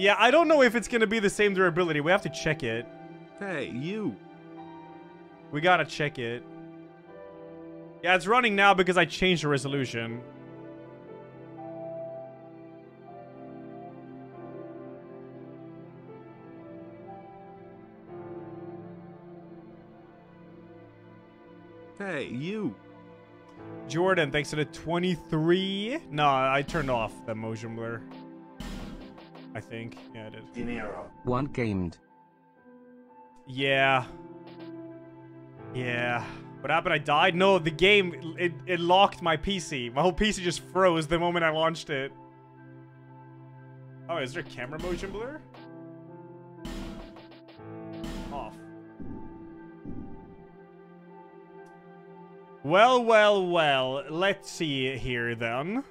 Yeah, I don't know if it's gonna be the same durability. We have to check it. Hey, you. We gotta check it. Yeah, it's running now because I changed the resolution. Hey, you. Jordan, thanks to the 23. No, I turned off the motion blur. I think. Yeah, I did. Dinero. One gamed. Yeah. Yeah. What happened? I died? No, the game, it, it locked my PC. My whole PC just froze the moment I launched it. Oh, is there camera motion blur? Off. Well, well, well. Let's see here then.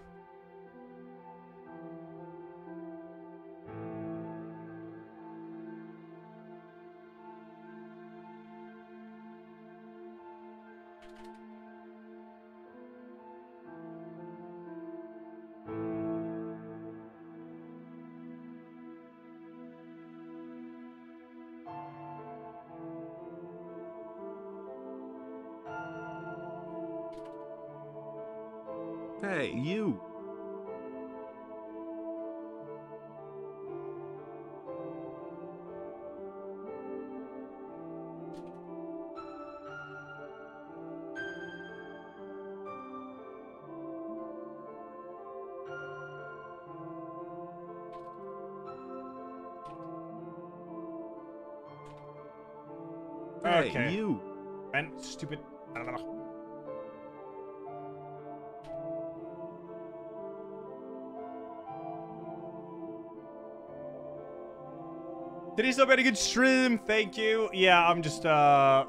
Still had a good stream? Thank you. Yeah, I'm just uh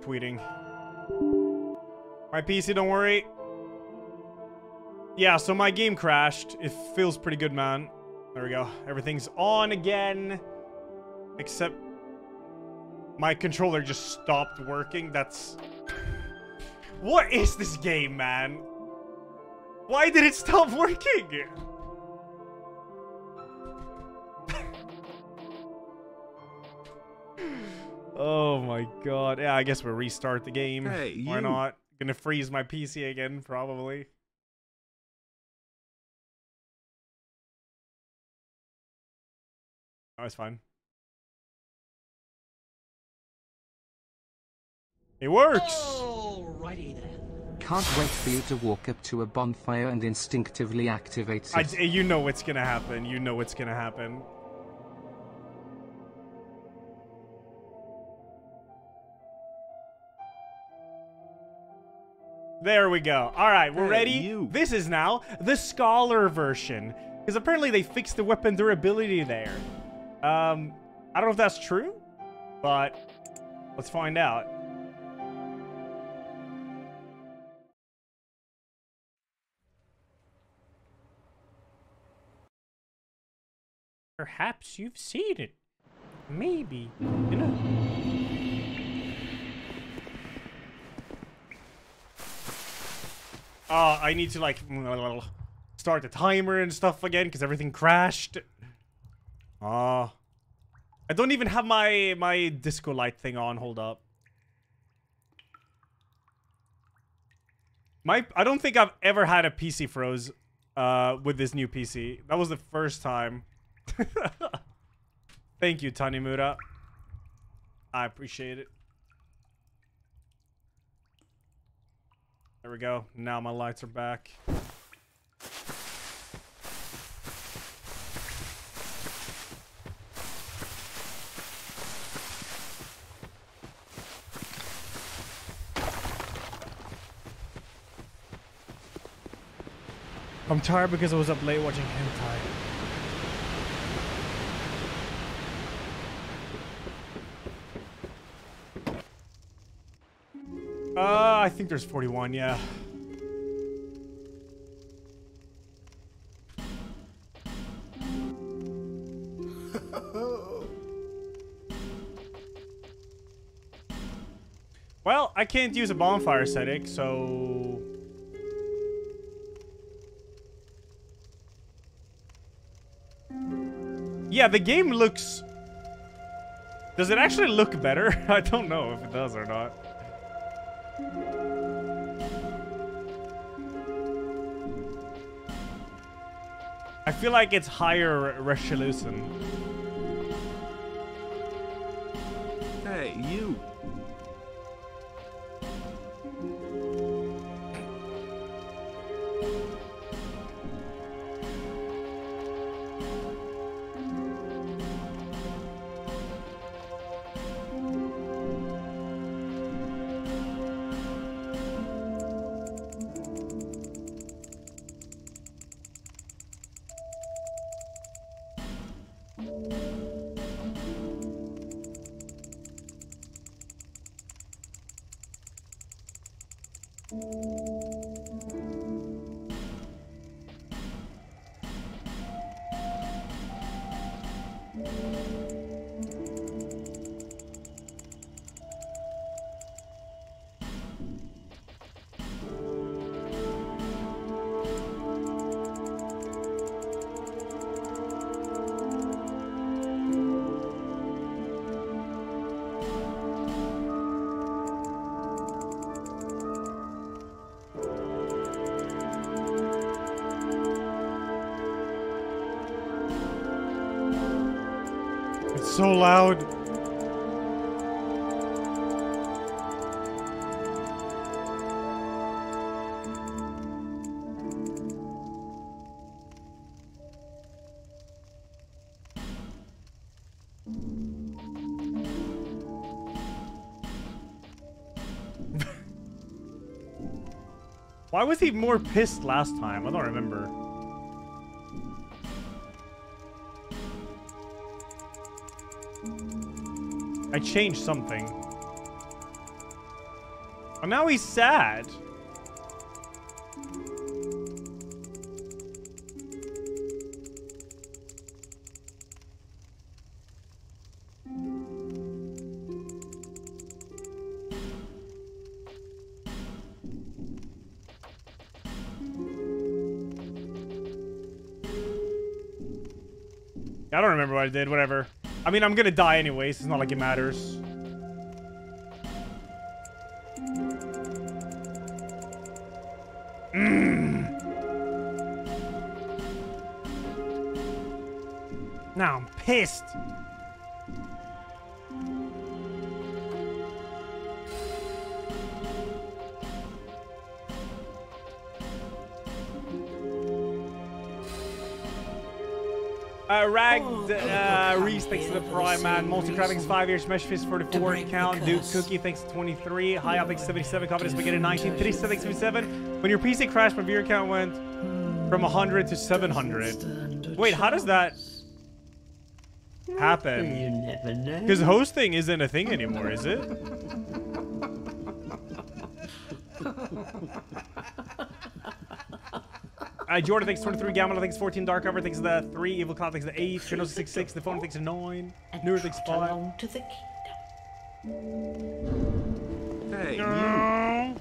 tweeting. My PC, don't worry. Yeah, so my game crashed. It feels pretty good, man. There we go. Everything's on again. Except my controller just stopped working. That's... What is this game, man? Why did it stop working? Oh my god. Yeah, I guess we'll restart the game. Hey, Why you. not? Gonna freeze my PC again, probably. Oh, it's fine. It works! Alrighty then. Can't wait for you to walk up to a bonfire and instinctively activate I, it. you know what's gonna happen. You know what's gonna happen. There we go. All right, we're Hey, ready. you. This is now the scholar version because apparently they fixed the weapon durability there. Um, I don't know if that's true, but let's find out. Perhaps you've seen it. Maybe. You know. Oh, I need to like start the timer and stuff again because everything crashed. Oh. I don't even have my my disco light thing on. Hold up. My I don't think I've ever had a PC froze uh with this new PC. That was the first time. Thank you, Tanimura. I appreciate it. There we go. Now my lights are back. I'm tired because I was up late watching hentai. Think there's 41, yeah. well, I can't use a bonfire setting, so... Yeah, the game looks... Does it actually look better? I don't know if it does or not. Feel like it's higher resolution. Why was he more pissed last time? I don't remember. I changed something. Oh, now he's sad. I did, whatever. I mean, I'm gonna die anyways. It's not like it matters. Mm. Now I'm pissed. Thanks to the Prime, man. Multi thanks 5 years. Mesh Fist 44 count. Duke Cookie, thanks to 23. High Up, thanks 77. Confidence Spaghetti 19. 37, thanks to 77. When your PC crashed, my viewer count went from 100 to 700. Wait, how does that happen? You never know. Because hosting isn't a thing anymore, is it? Uh, Jordan thinks 23, Gamma thinks 14, Dark Cover thinks the 3, Evil Cloud thinks the 8, Chronos 66, the phone thinks the 9, And Newer thinks trot 5. along to the kingdom. Hey, you. No.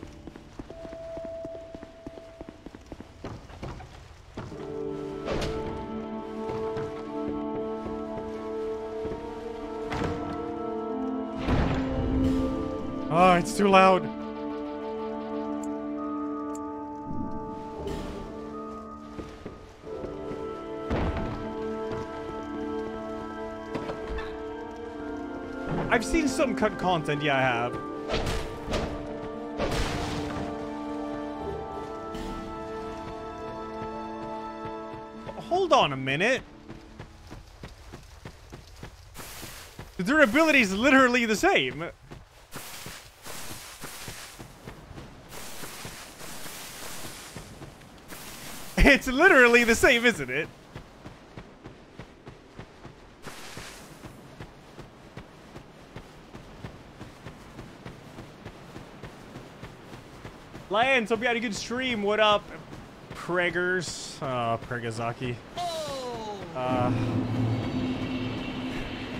Oh, it's too loud. Some cut content, yeah, I have. Hold on a minute. The durability is literally the same. It's literally the same, isn't it? Lions, hope you had a good stream. What up, Pregers? Oh, Pregazaki. Uh,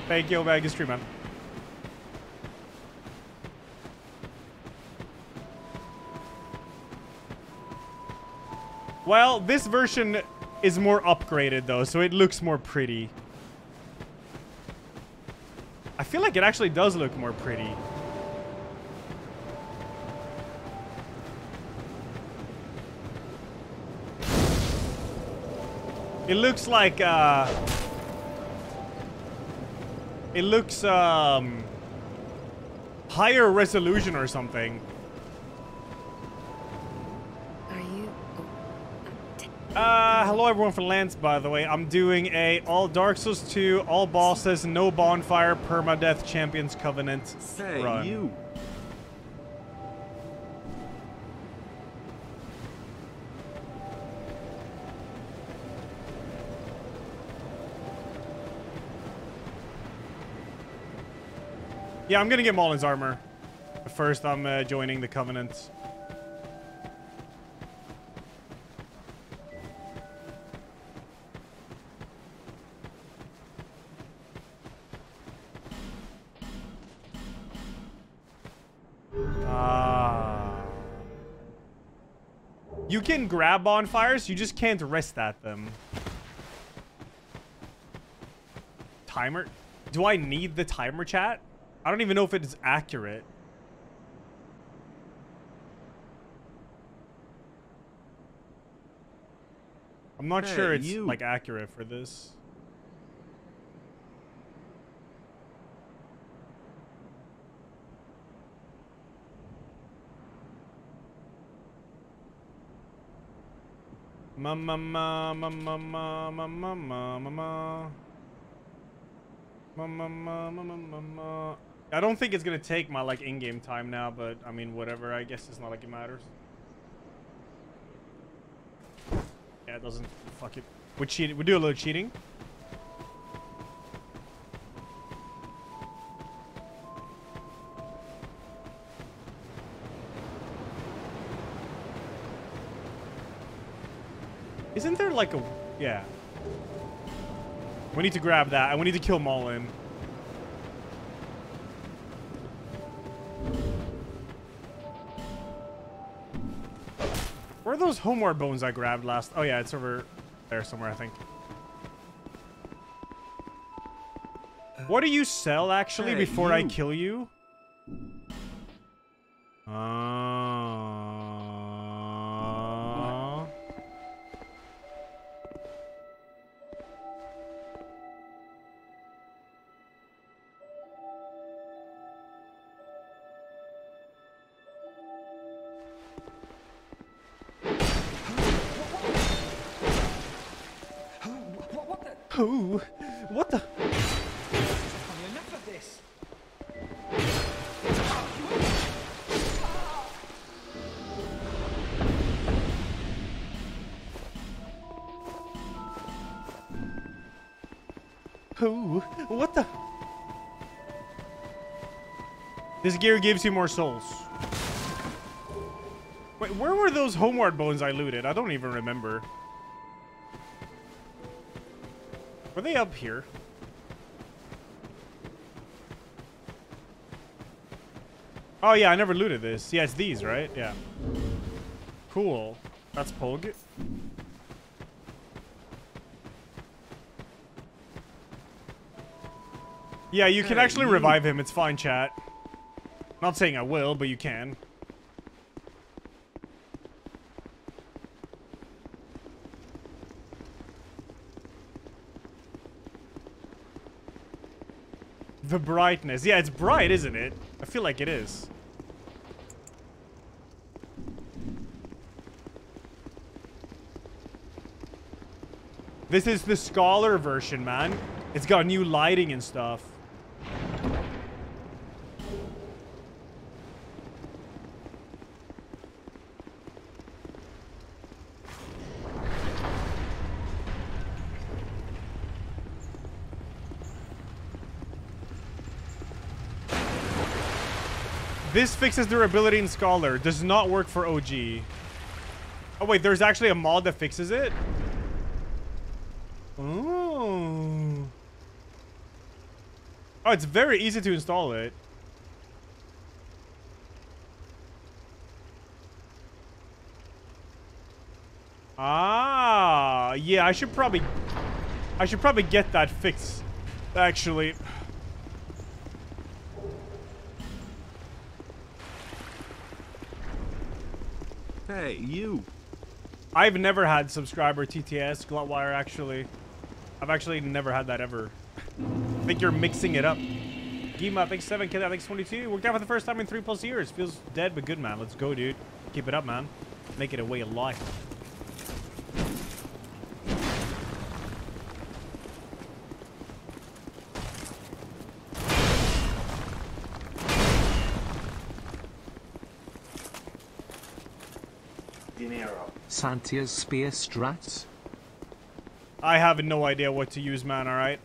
thank you, man. Good stream, man. Well, this version is more upgraded though, so it looks more pretty. I feel like it actually does look more pretty. It looks like, uh... It looks, um... Higher resolution or something. Are you? Uh, hello everyone from Lance, by the way. I'm doing a all Dark Souls 2, all bosses, no bonfire, permadeath, champions covenant Hey, run. you. Yeah, I'm gonna get Maughlin's armor. First, I'm uh, joining the covenant. Ah. You can grab bonfires, you just can't rest at them. Timer? Do I need the timer chat? I don't even know if it's accurate. I'm not Hey, sure it's you. like accurate for this. Ma ma ma ma ma ma ma ma ma I don't think it's gonna take my like in-game time now, but I mean whatever. I guess it's not like it matters. Yeah, it doesn't. Fuck it. We cheat. We do a little cheating. Isn't there like a yeah? We need to grab that, and we need to kill Maughlin. Those homeward bones I grabbed last? Oh yeah, it's over there somewhere, I think. What do you sell actually Hey, before I kill you? Who? What the? Who? What the? This gear gives you more souls. Wait, where were those homeward bones I looted? I don't even remember. Were they up here? Oh yeah, I never looted this. Yeah, it's these, right? Yeah. Cool. That's Pog. Yeah, you can actually revive him. It's fine, chat. Not saying I will, but you can. The brightness. Yeah, it's bright, isn't it? I feel like it is. This is the scholar version, man. It's got new lighting and stuff. This fixes durability in Scholar. Does not work for OG. Oh, wait. There's actually a mod that fixes it? Oh. Oh, it's very easy to install it. Ah. Yeah, I should probably... I should probably get that fixed, actually. Hey, you. I've never had subscriber TTS, Glotwire, actually. I've actually never had that ever. I think you're mixing it up. Gima, thanks 7, Kid, thanks 22. Worked out for the first time in 3 plus years. Feels dead, but good, man. Let's go, dude. Keep it up, man. Make it a way of life. Santier's spear strats. I have no idea what to use, man, alright?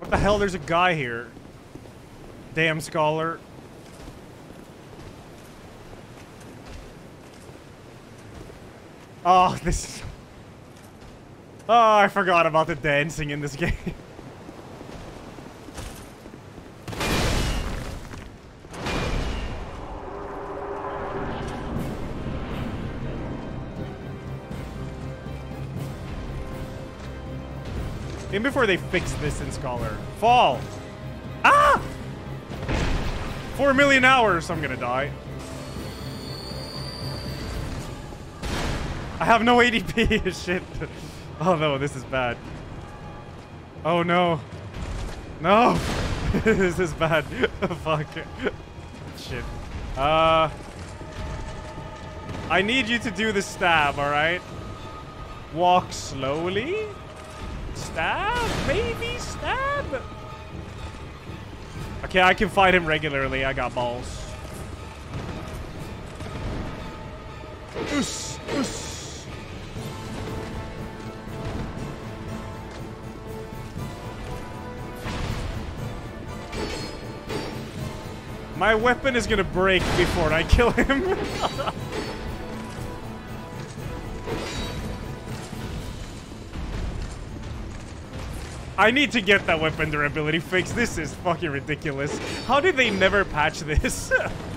What the hell? There's a guy here. Damn scholar. Oh, this is... Oh, I forgot about the dancing in this game. Even before they fix this in Scholar. Fall! Ah! Four million hours, I'm gonna die. I have no ADP, shit. Oh no, this is bad. Oh no. No! this is bad. Fuck. Shit. Uh... I need you to do the stab, alright? Walk slowly? Stab? Maybe stab? Okay, I can fight him regularly. I got balls. Oos, oos. My weapon is gonna break before I kill him. I need to get that weapon durability fixed. This is fucking ridiculous. How did they never patch this?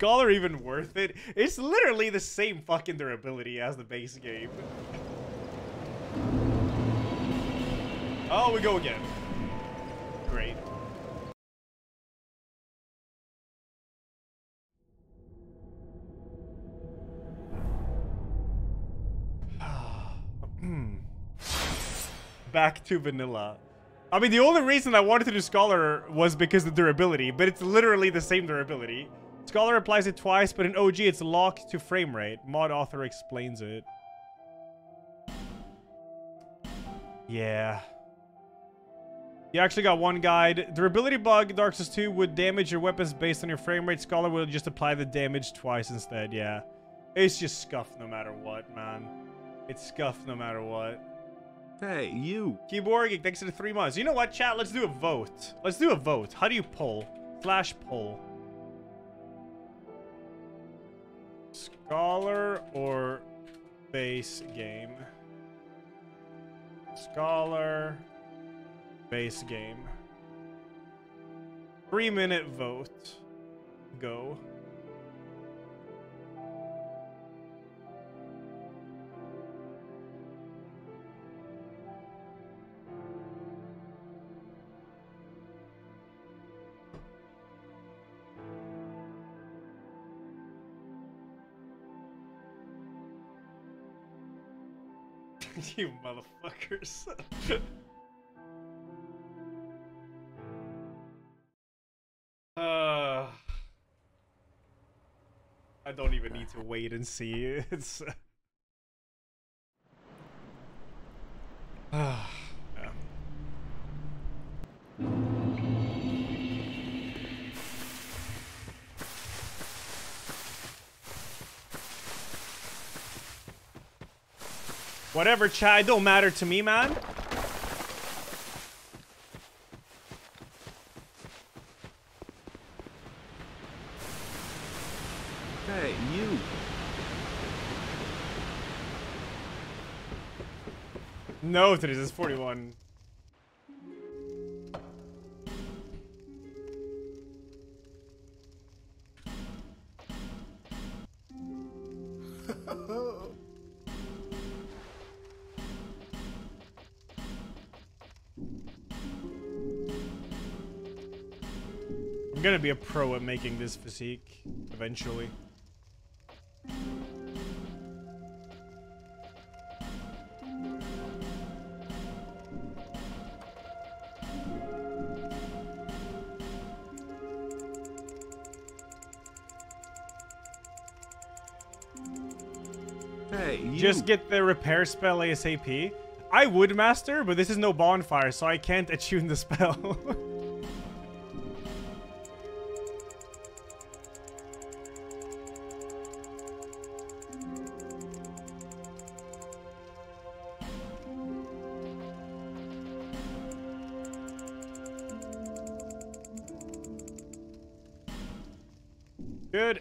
Scholar even worth it? It's literally the same fucking durability as the base game. Oh, we go again. Great. Back to vanilla. I mean, the only reason I wanted to do Scholar was because of the durability, but it's literally the same durability. Scholar applies it twice, but in OG it's locked to frame rate. Mod author explains it. Yeah. You actually got one guide. The durability bug, Dark Souls 2 would damage your weapons based on your frame rate. Scholar will just apply the damage twice instead, yeah. It's just scuffed no matter what, man. It's scuffed no matter what. Hey, you. Keyboard Geek, thanks for the three months. You know what, chat? Let's do a vote. Let's do a vote. How do you poll? Flash poll. Scholar or base game? Scholar, base game. Three minute vote. Go. you motherfuckers. uh, I don't even need to wait and see. It's. Uh, Whatever, Chad. Don't matter to me, man. Hey, you. No, today's is 41. Gonna be a pro at making this physique eventually. Hey, you. Just get the repair spell ASAP. I would master, but this is no bonfire, so I can't attune the spell.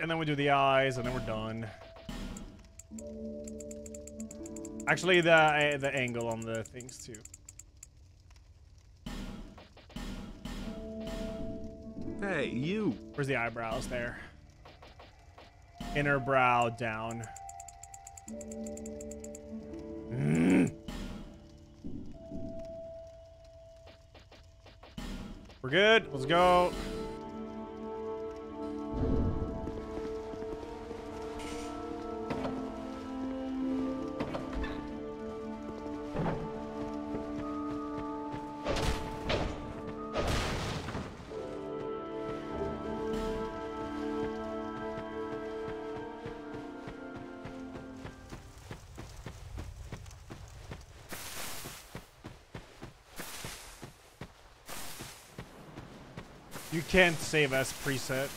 and then we do the eyes, and then we're done. Actually, the uh, the angle on the things too. Hey, you. Where's the eyebrows? There. Inner brow down. Mm. We're good. Let's go. Can't save as preset.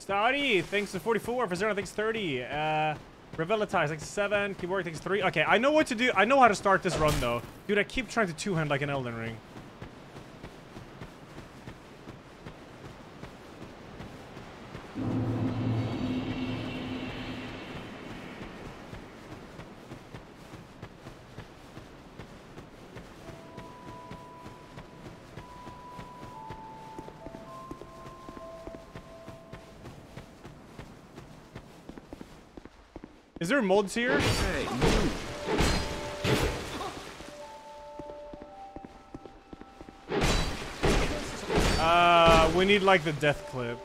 Stouty, thanks to 44. For zero, thanks 30. Uh, Revelitize, thanks 7. Keyboard, thanks 3. Okay, I know what to do. I know how to start this run, though. Dude, I keep trying to two-hand like an Elden Ring. There mods here? Hey. Uh, we need like the death clip.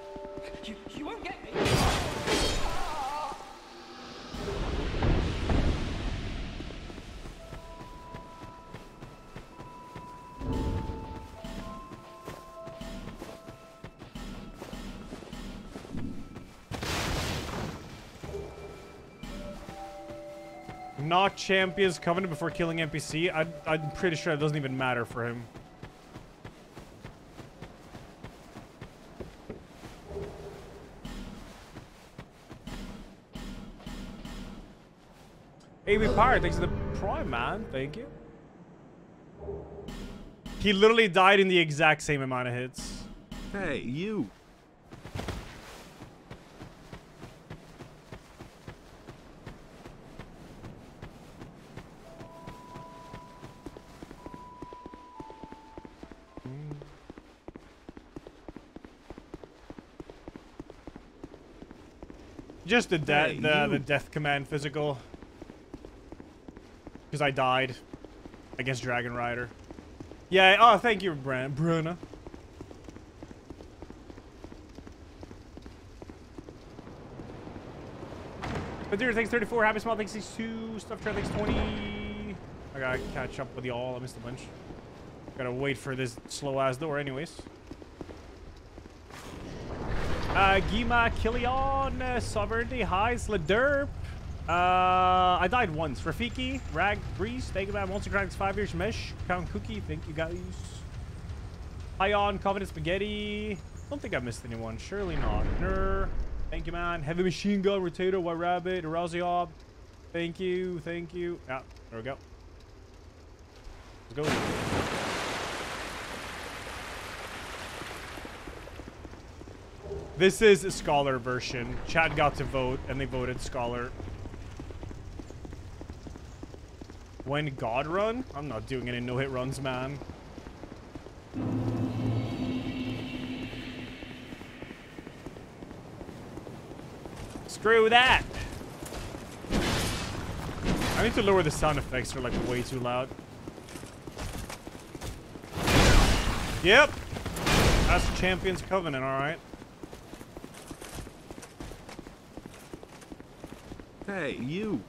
Champions covenant before killing NPC. I, I'm pretty sure it doesn't even matter for him. AB Pirate, thanks to the Prime, man. Thank you. He literally died in the exact same amount of hits. Hey, you. Just the, de Hey, the, the death command physical. Because I died against Dragon Rider. Yeah, oh, thank you, Bran Bruna. But dude, thanks 34, Happy Small, thanks 62, Stuff Trend, thanks 20. I gotta catch up with y'all, I missed a bunch. Gotta wait for this slow ass door anyways. Uh, Gima, Kilion, uh, Sovereignty, Heis, Ledurp. Uh, I died once. Rafiki, Rag, Breeze, thank you, man. Monster Cracks, five years. Mesh, Count Cookie, thank you guys. Ion, Covenant Spaghetti. Don't think I missed anyone. Surely not. Ner, thank you, man. Heavy Machine Gun, Rotator, White Rabbit, Erosiob. Thank you, thank you. Yeah, there we go. Let's go. This is a scholar version. Chad got to vote, and they voted scholar. When God run? I'm not doing any no-hit runs, man. Screw that! I need to lower the sound effects. They're like way too loud. Yep. That's Champion's Covenant, alright. Hey, you.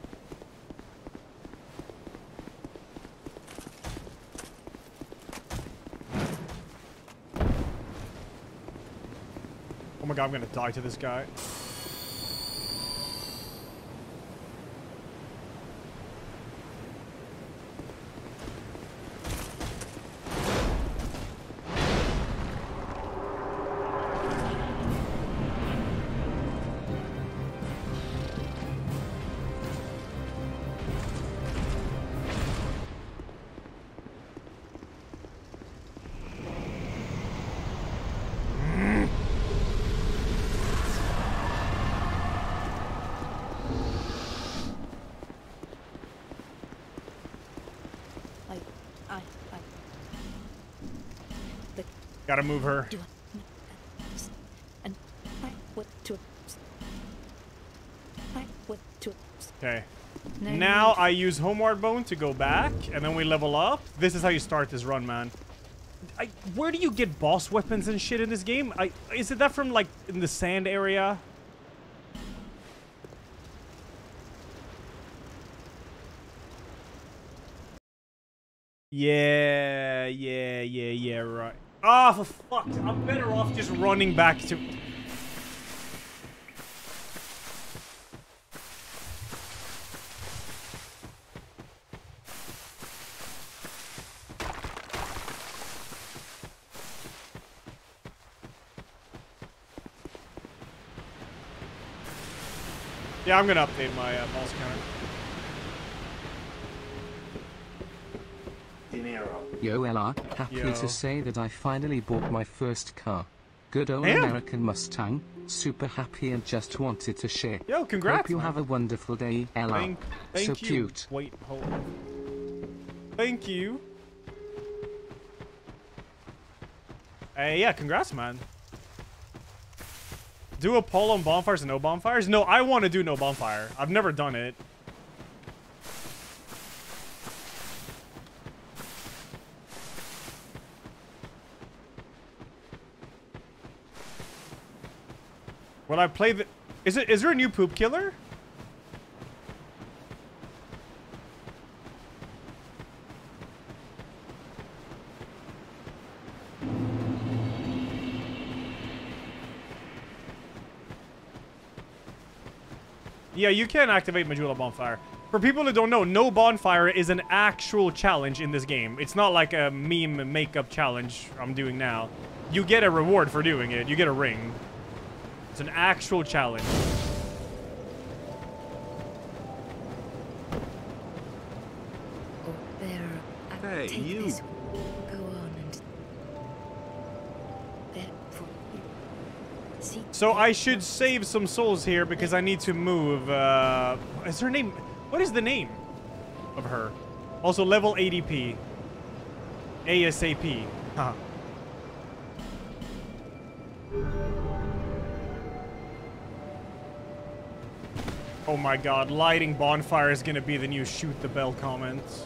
Oh my god, I'm gonna die to this guy. Gotta move her. do and I went to I went to Okay. Now. I use Homeward Bone to go back, and then we level up. This is how you start this run, man. I, where do you get boss weapons and shit in this game? I is it that from like in the sand area? Yeah, yeah, yeah, yeah, right. Ah, for fuck! I'm better off just running back to. Yeah, I'm gonna update my uh, boss counter. Yo Ella, happy Yo. to say that I finally bought my first car. Good old Damn. American Mustang. Super happy and just wanted to share. Yo, congrats, Hope you man. have a wonderful day, Ella. Thank, thank so you. cute. Wait, hold on. Thank you. Hey, yeah, congrats, man. Do a poll on bonfires and no bonfires? No, I want to do no bonfire. I've never done it. Will I play the... Is it? Is there a new poop killer? Yeah, you can activate Majula Bonfire. For people who don't know, no bonfire is an actual challenge in this game. It's not like a meme makeup challenge I'm doing now. You get a reward for doing it. You get a ring. It's an actual challenge. Oh, there. I Hey, take you. this. Go on and there for you. See. So I should save some souls here because I need to move. Uh, is her name? What is the name of her? Also level ADP. ASAP. Huh. Oh my god, lighting bonfire is gonna be the new shoot the bell comments.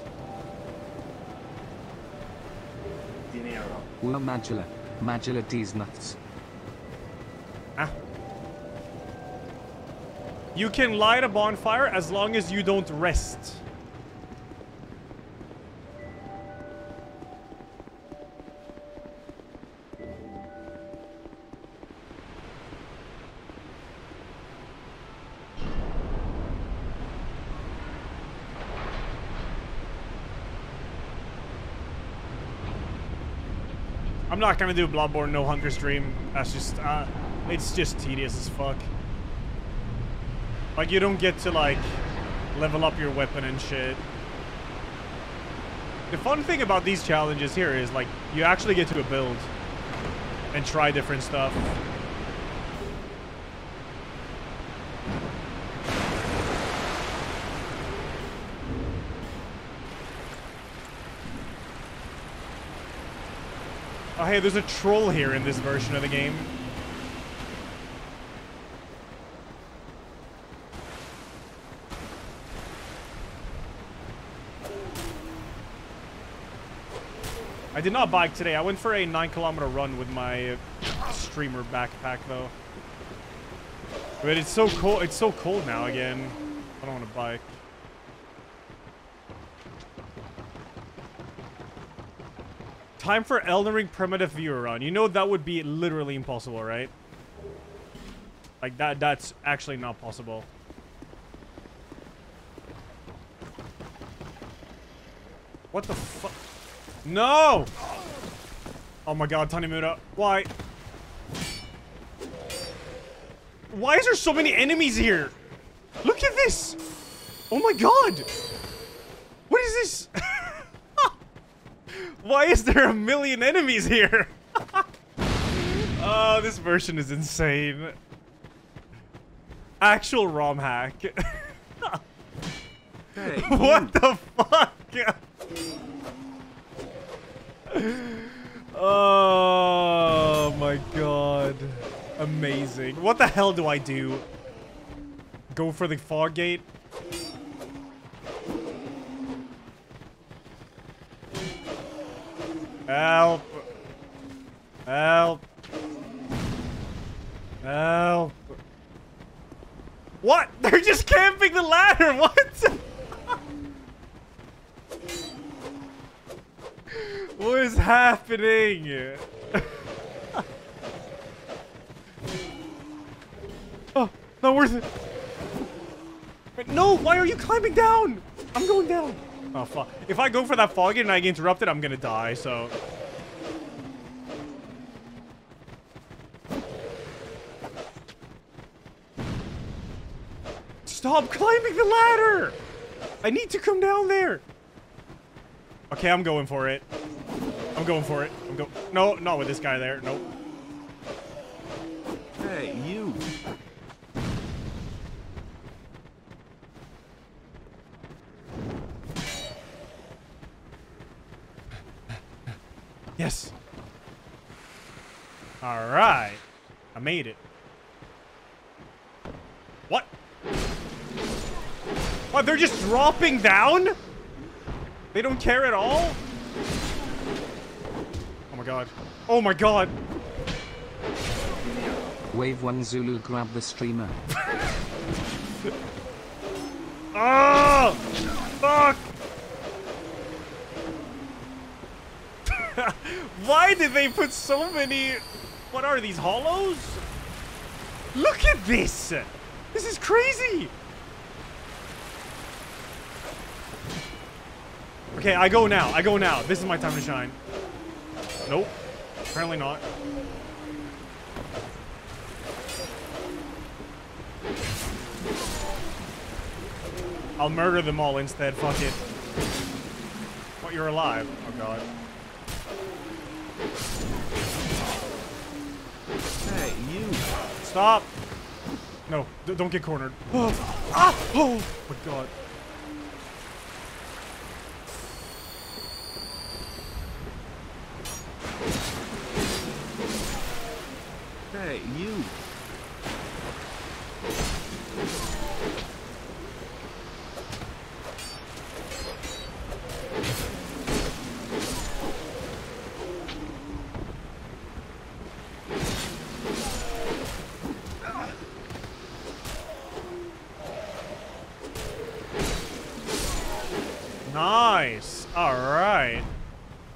Well, Majula. Majula D's nuts. Ah. You can light a bonfire as long as you don't rest. Not gonna do Bloodborne No Hunger stream. That's just, uh, it's just tedious as fuck. Like, you don't get to, like, level up your weapon and shit. The fun thing about these challenges here is, like, you actually get to build and try different stuff. Hey, there's a troll here in this version of the game. I did not bike today. I went for a 9 kilometer run with my streamer backpack, though. But it's so cold. It's so cold now again. I don't want to bike. Time for Elden Ring Primitive Viewer Run. You know that would be literally impossible, right? Like, that. that's actually not possible. What the fuck? No! Oh my god, Tanimura. Why? Why is there so many enemies here? Look at this! Oh my god! What is this? Why is there a million enemies here? oh, this version is insane. Actual ROM hack. Hey, what the fuck? oh my god. Amazing. What the hell do I do? Go for the fog gate? Help. Help. Help. What? They're just camping the ladder. What? what is happening? oh, not worth it. Wait, no, why are you climbing down? I'm going down. Oh, fuck. If I go for that fog and I get interrupted, I'm gonna die, so... Stop climbing the ladder! I need to come down there! Okay, I'm going for it. I'm going for it. I'm go- No, not with this guy there. Nope. Yes. Alright. I made it. What? What, they're just dropping down? They don't care at all? Oh my god. Oh my god. Wave 1 Zulu grab the streamer. Oh! Fuck! Why did they put so many... What are these, hollows? Look at this! This is crazy! Okay, I go now. I go now. This is my time to shine. Nope. Apparently not. I'll murder them all instead. Fuck it. What, you're alive? Oh god. Hey, you. Stop! No, don't get cornered. Oh, ah! Oh my god. Hey, you. Nice. Alright.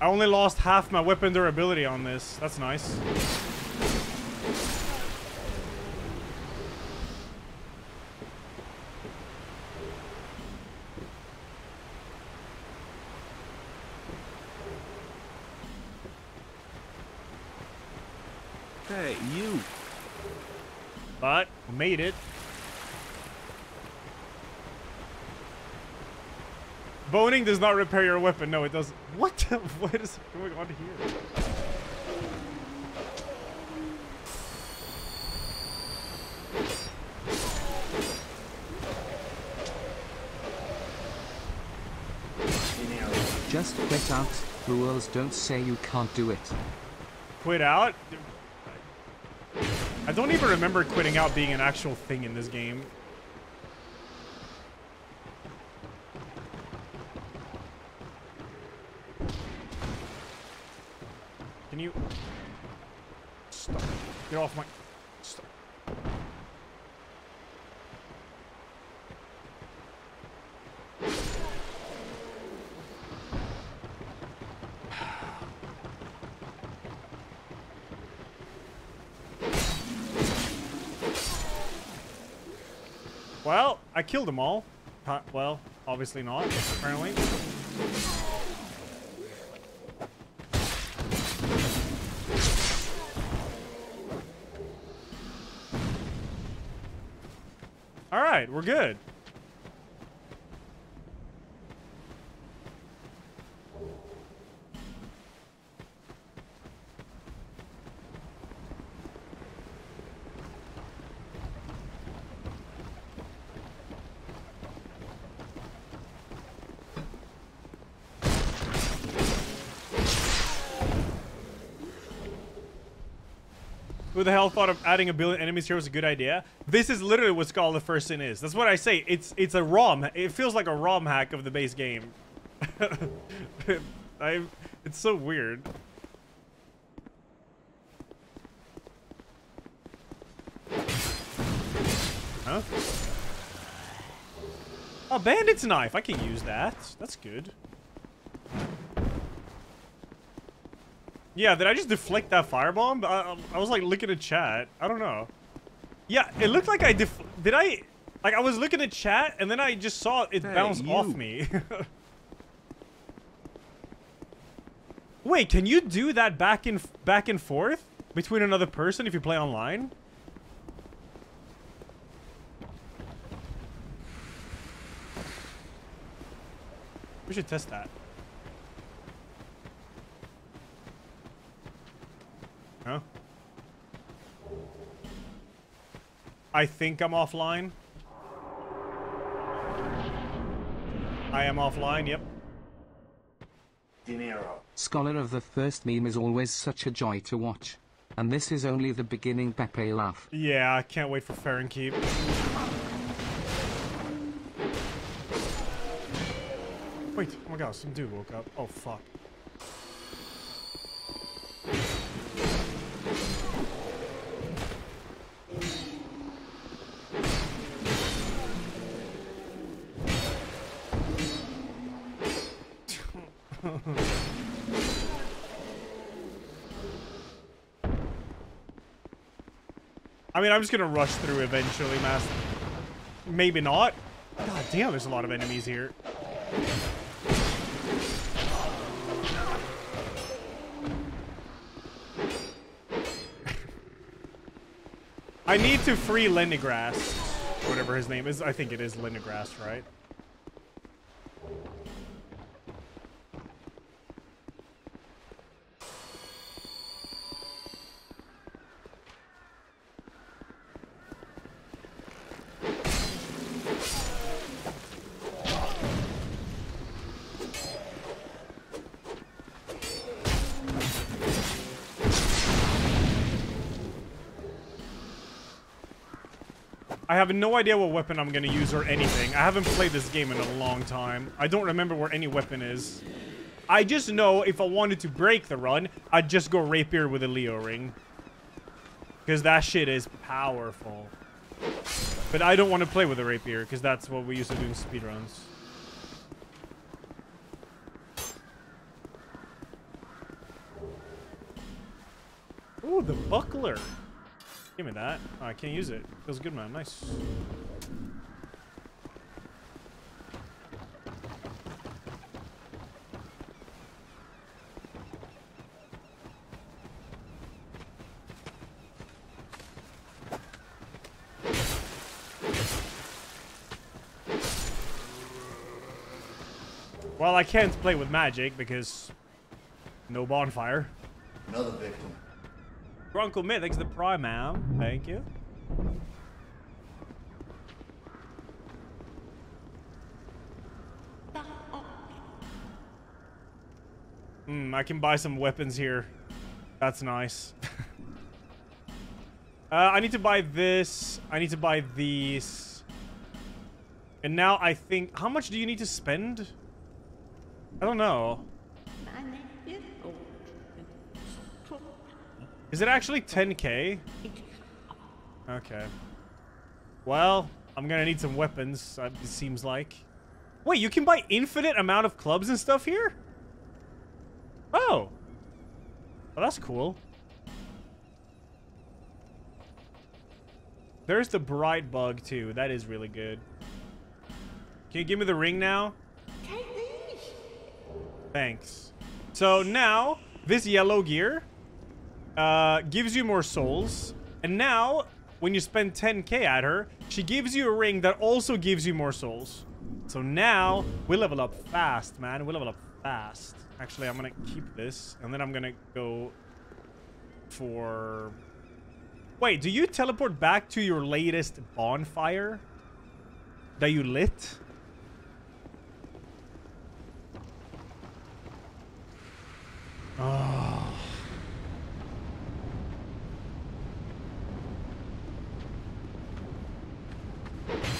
I only lost half my weapon durability on this. That's nice. Hey, you. But made it. Boning does not repair your weapon. No, it doesn't. What? the- What is going on here? Just quit out. Rules don't say you can't do it. Quit out? I don't even remember quitting out being an actual thing in this game. Can you... Stop. Get off my... Stop. Well, I killed them all. Well, obviously not, apparently. Alright, we're good. Who the hell thought of adding a billion enemies here was a good idea? This is literally what Skull the First Sin is. That's what I say. It's it's a ROM. It feels like a ROM hack of the base game. I, it's so weird. Huh? A bandit's knife. I can use that. That's good. Yeah, did I just deflect that firebomb? I, um, I was like looking at chat. I don't know. Yeah, it looked like I def- did I like I was looking at chat and then I just saw it Hey, bounce off me. Wait, can you do that back and back and forth between another person if you play online? We should test that. I think I'm offline. I am offline, yep. Dinero. Scholar of the first meme is always such a joy to watch. And this is only the beginning Pepe laugh. Yeah, I can't wait for Fahrenkeep. Wait, oh my god, some dude woke up. Oh fuck. I mean, I'm just gonna rush through eventually, Master. Maybe not. God damn, there's a lot of enemies here. I need to free Lenigras. Whatever his name is. I think it is Lenigras, right? I have no idea what weapon I'm gonna use or anything. I haven't played this game in a long time. I don't remember where any weapon is. I just know if I wanted to break the run, I'd just go rapier with a Leo ring. Because that shit is powerful. But I don't want to play with a rapier, because that's what we used to do in speedruns. Ooh, the buckler. Give me that. Oh, I can't use it. Feels good, man. Nice. Well, I can't play with magic because no bonfire. Another victim. Grunkle Mythic's the prime ma'am. Thank you. Hmm, I can buy some weapons here. That's nice. uh, I need to buy this. I need to buy these. And now I think... How much do you need to spend? I don't know. Is it actually 10k? Okay. Well, I'm gonna need some weapons, uh, it seems like. Wait, you can buy infinite amount of clubs and stuff here? Oh. Well, that's cool. There's the bright bug, too. That is really good. Can you give me the ring now? Thanks. So now, this yellow gear uh, gives you more souls. And now, when you spend 10k at her, she gives you a ring that also gives you more souls. So now, we level up fast, man. We level up fast. Actually, I'm gonna keep this, and then I'm gonna go for... Wait, do you teleport back to your latest bonfire that you lit? Oh. Nice.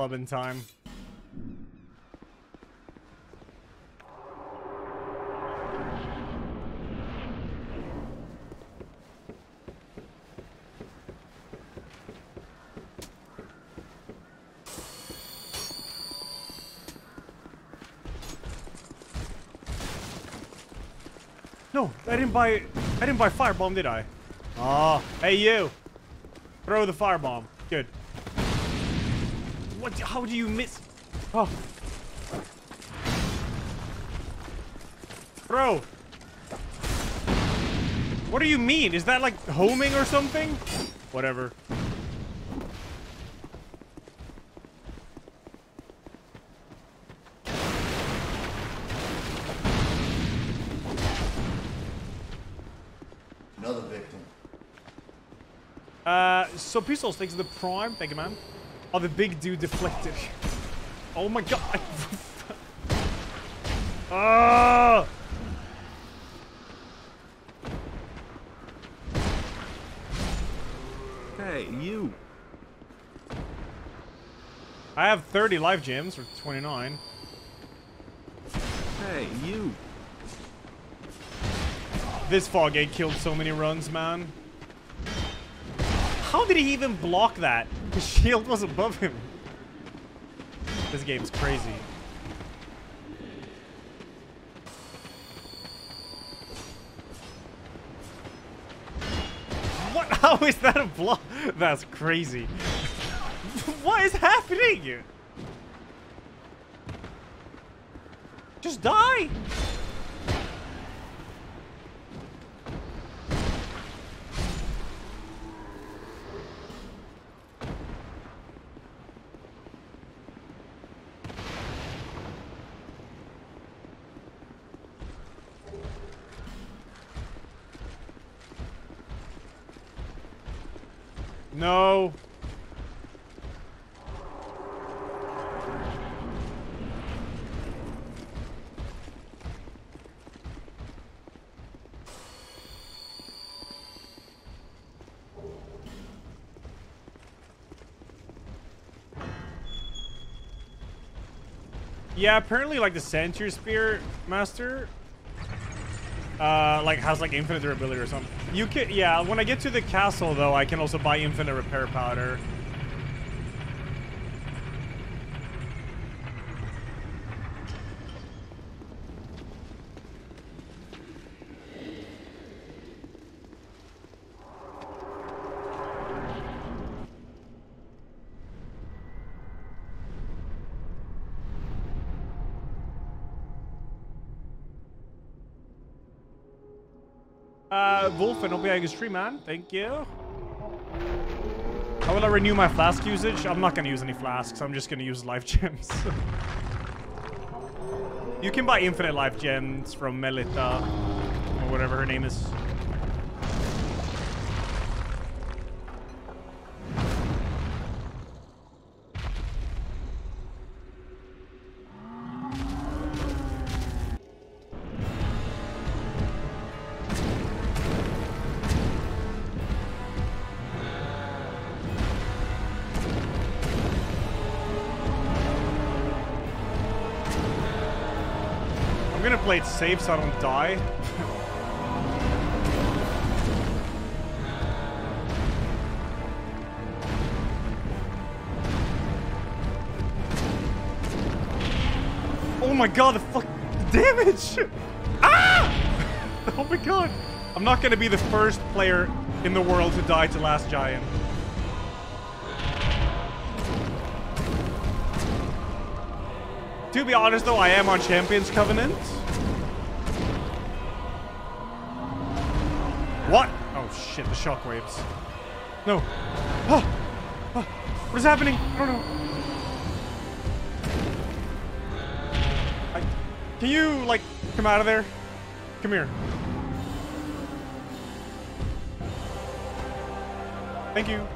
Club in time. No, I didn't buy. I didn't buy firebomb, did I? Oh, hey you! Throw the firebomb. Good. What? How do you miss? Oh. Bro. What do you mean? Is that like homing or something? Whatever. Another victim. Uh, so Pistol Sticks the prime. Thank you, man. Oh, the big dude deflected. Oh my god. Ah! Hey, you. I have 30 life gems or 29. Hey, you. This fog gate killed so many runs, man. How did he even block that? His shield was above him. This game's crazy. What? How is that a block? That's crazy. what is happening? Just die! Yeah, apparently like the Santier's Spear Master uh, like has like infinite durability or something. You can, yeah. When I get to the castle, though, I can also buy infinite repair powder. Uh, Wolf and Obiag stream, man. Thank you. How will I renew my flask usage? I'm not going to use any flasks. I'm just going to use life gems. you can buy infinite life gems from Melita, or whatever her name is. I'm play it safe so I don't die. oh my god, the fuck damage! Ah! oh my god. I'm not gonna be the first player in the world to die to Last Giant. To be honest, though, I am on Champions Covenant. Shit, the shockwaves. No. Ah! Ah! What is happening? I don't know. I, can you, like, come out of there? Come here. Thank you.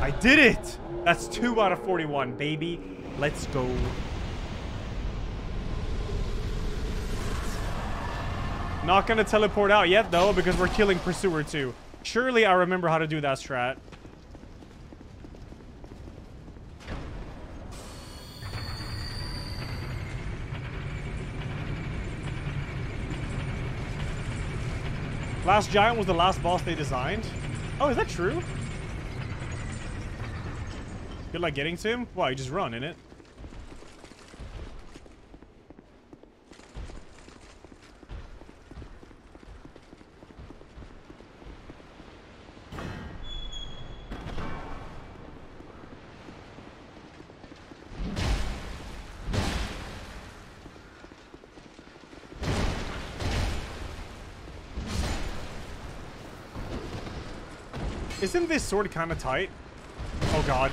I did it! That's 2 out of 41, baby. Let's go. Not gonna teleport out yet, though, because we're killing Pursuer 2. Surely I remember how to do that strat. Last Giant was the last boss they designed? Oh, is that true? Good luck getting to him? Well, you just run, in it. Isn't this sword kind of tight? Oh god.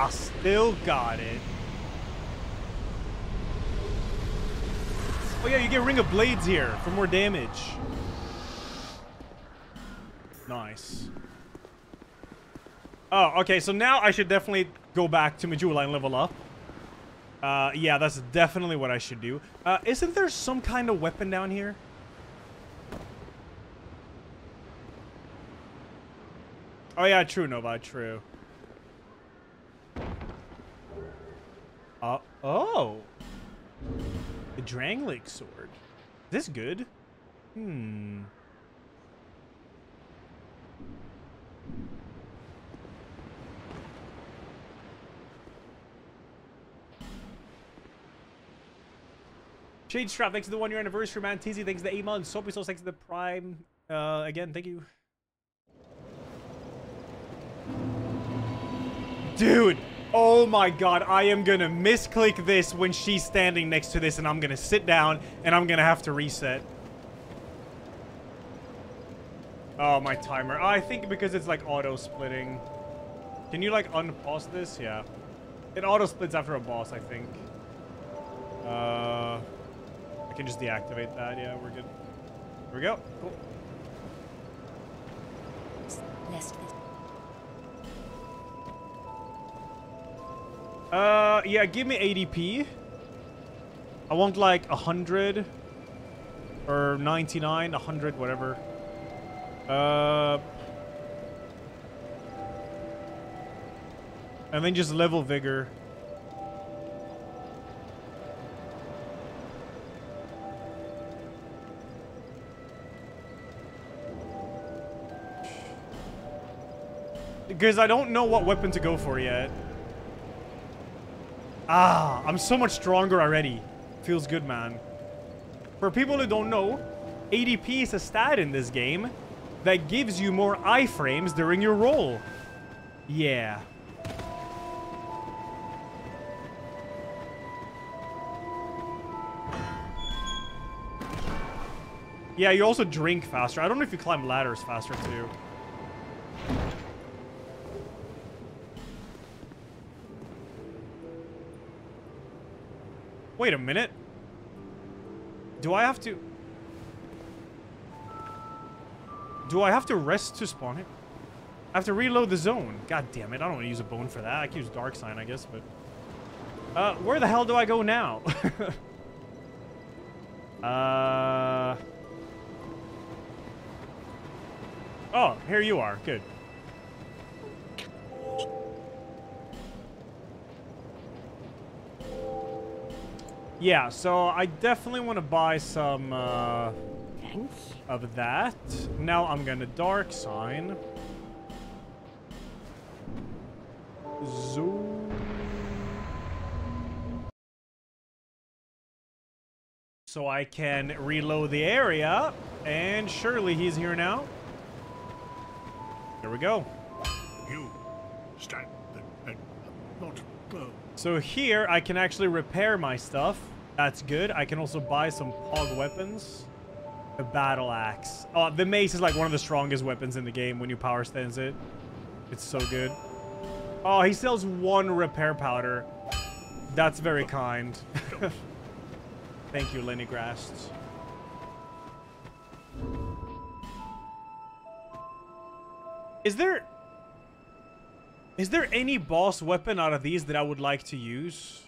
I still got it. Oh yeah, you get Ring of Blades here for more damage. Nice. Oh, okay, so now I should definitely go back to Majula and level up. Uh, yeah, that's definitely what I should do. Uh, isn't there some kind of weapon down here? Oh yeah, true, Nova, true. Drangleic sword. Is this good? Hmm. Shade Strap, thanks to the one-year anniversary, man. Tizzy. thanks to the eight. Soapy Souls, thanks to the Prime. Uh, again, thank you. Dude! Oh my god, I am gonna misclick this when she's standing next to this and I'm gonna sit down and I'm gonna have to reset. Oh, my timer. I think because it's like auto splitting. Can you like unpause this? Yeah. It auto splits after a boss, I think. Uh, I can just deactivate that. Yeah, we're good. Here we go. Cool. Uh, yeah, give me ADP. I want like 100 or 99, 100, whatever. Uh, and then just level vigor. Because I don't know what weapon to go for yet. Ah, I'm so much stronger already. Feels good, man. For people who don't know, ADP is a stat in this game that gives you more iframes during your roll. Yeah. Yeah, you also drink faster. I don't know if you climb ladders faster too. Wait a minute. Do I have to... Do I have to rest to spawn it? I have to reload the zone. God damn it. I don't want to use a bone for that. I can use Dark Sign, I guess, but... Uh, where the hell do I go now? uh... Oh, here you are. Good. Yeah, so I definitely want to buy some uh, Thanks. of that. Now I'm gonna dark sign. Zoom. So I can reload the area. And surely he's here now. Here we go. You stand and, and not uh, So here I can actually repair my stuff. That's good. I can also buy some pog weapons. The battle axe. Oh, the mace is like one of the strongest weapons in the game when you power stance it. It's so good. Oh, he sells one repair powder. That's very kind. Thank you, Lenigrast. Is there... Is there any boss weapon out of these that I would like to use?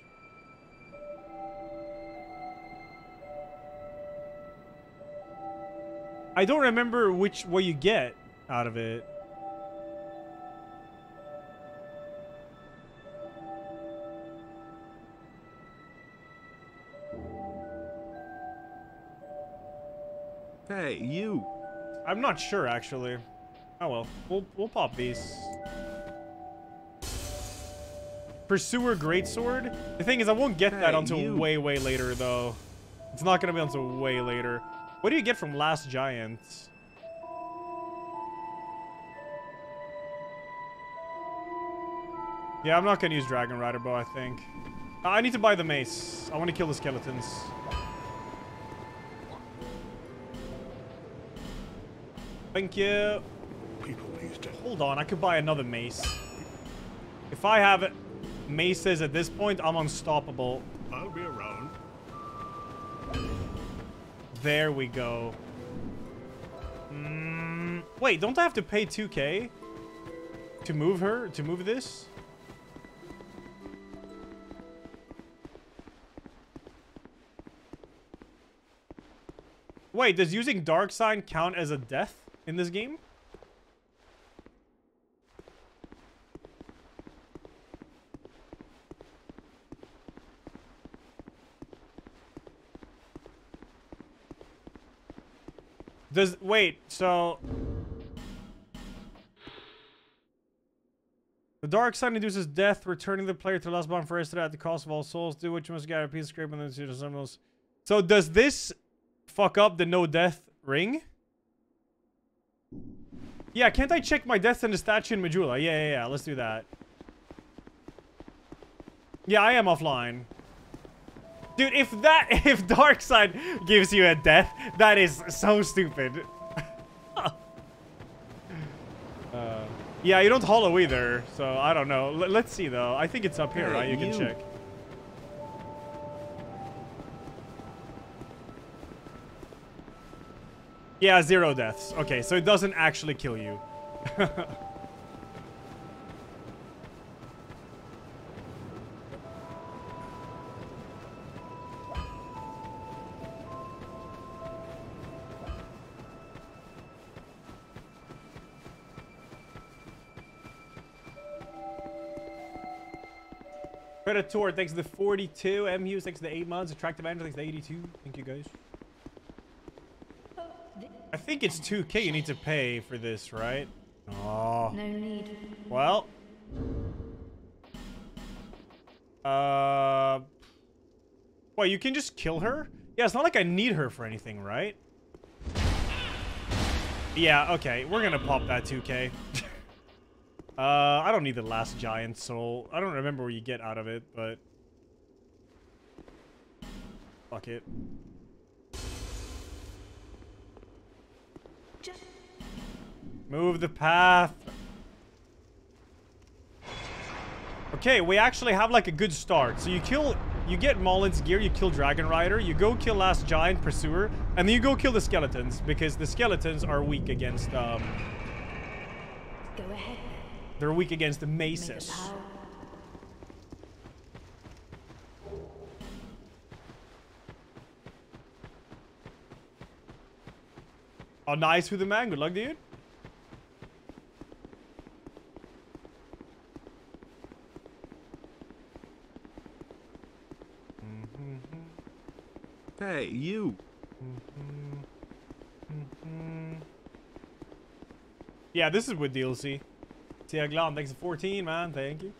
I don't remember which what you get out of it. Hey, you. I'm not sure actually. Oh well, we'll we'll pop these. Pursuer Greatsword. The thing is, I won't get that Hey, until you. way way later though. It's not gonna be until way later. What do you get from Last Giant? Yeah, I'm not gonna use Dragon Rider Bow, I think. I need to buy the mace. I want to kill the skeletons. Thank you. people these days. Hold on, I could buy another mace. If I have it, maces at this point, I'm unstoppable. I'll be around. There we go. Mm, wait, don't I have to pay 2k to move her, to move this? Wait, does using Dark Sign count as a death in this game? Does wait, so the dark sign induces death, returning the player to the last bond for yesterday at the cost of all souls. Do what you must get a piece of scrape and then to the symbols. So does this fuck up the no death ring? Yeah, can't I check my death in the statue in Majula? Yeah, yeah, yeah. Let's do that. Yeah, I am offline. Dude, if that, if Dark Sign gives you a death, that is so stupid. uh, yeah, you don't hollow either, so I don't know. L let's see though. I think it's up here, Hey, right? You can check. Yeah, zero deaths. Okay, so it doesn't actually kill you. Predator, thanks to the 42. M Hughes, thanks to the 8 months. Attractive Andrew, thanks to the 82. Thank you, guys. I think it's 2k you need to pay for this, right? Oh. No need. Well. Uh. Well, you can just kill her? Yeah, it's not like I need her for anything, right? Yeah, okay. We're gonna pop that 2k. uh, I don't need the last giant soul. I don't remember what you get out of it, but... Fuck it. Move the path. Okay, we actually have like a good start. So you kill, you get Maughlin's gear, you kill Dragon Rider, you go kill Last Giant Pursuer, and then you go kill the skeletons because the skeletons are weak against, um. They're weak against the maces. Oh, nice with the man. Good luck, dude. Hey, you. Yeah, this is with DLC. Tia Glam, thanks for 14, man. Thank you.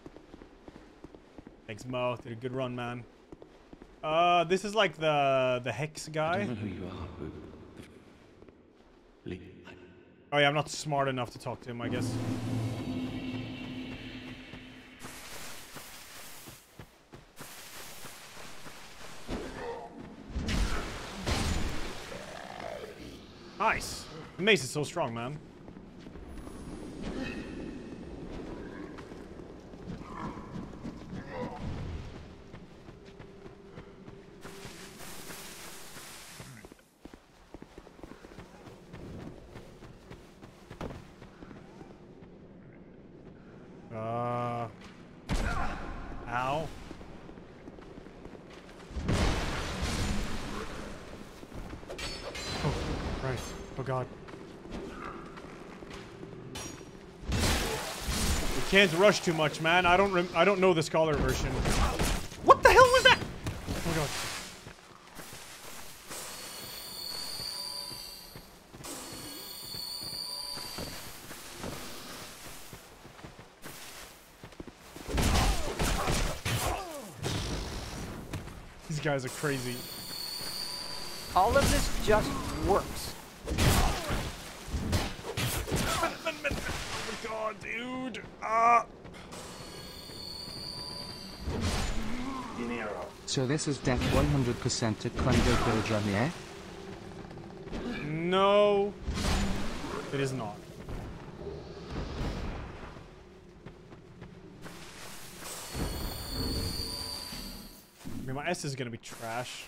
Thanks, Mo. Did a good run, man. Uh, this is like the the hex guy. who you are, Boo. Lee, I- Oh yeah, I'm not smart enough to talk to him, I guess. Nice. The mace is so strong, man. Uh. Ow. Oh, right. Oh god. You can't rush too much, man. I don't. Rem I don't know the scholar version. What the hell was that? Oh god. These guys are crazy. All of this just works. So this is death 100% at Kondo Build yeah? No, it is not. I mean, my S is gonna be trash.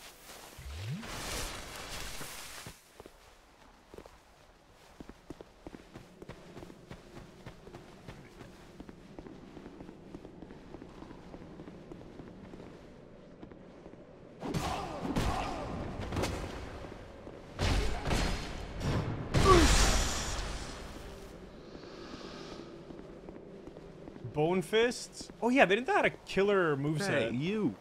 Oh yeah, they didn't have a killer moveset. Hey, you.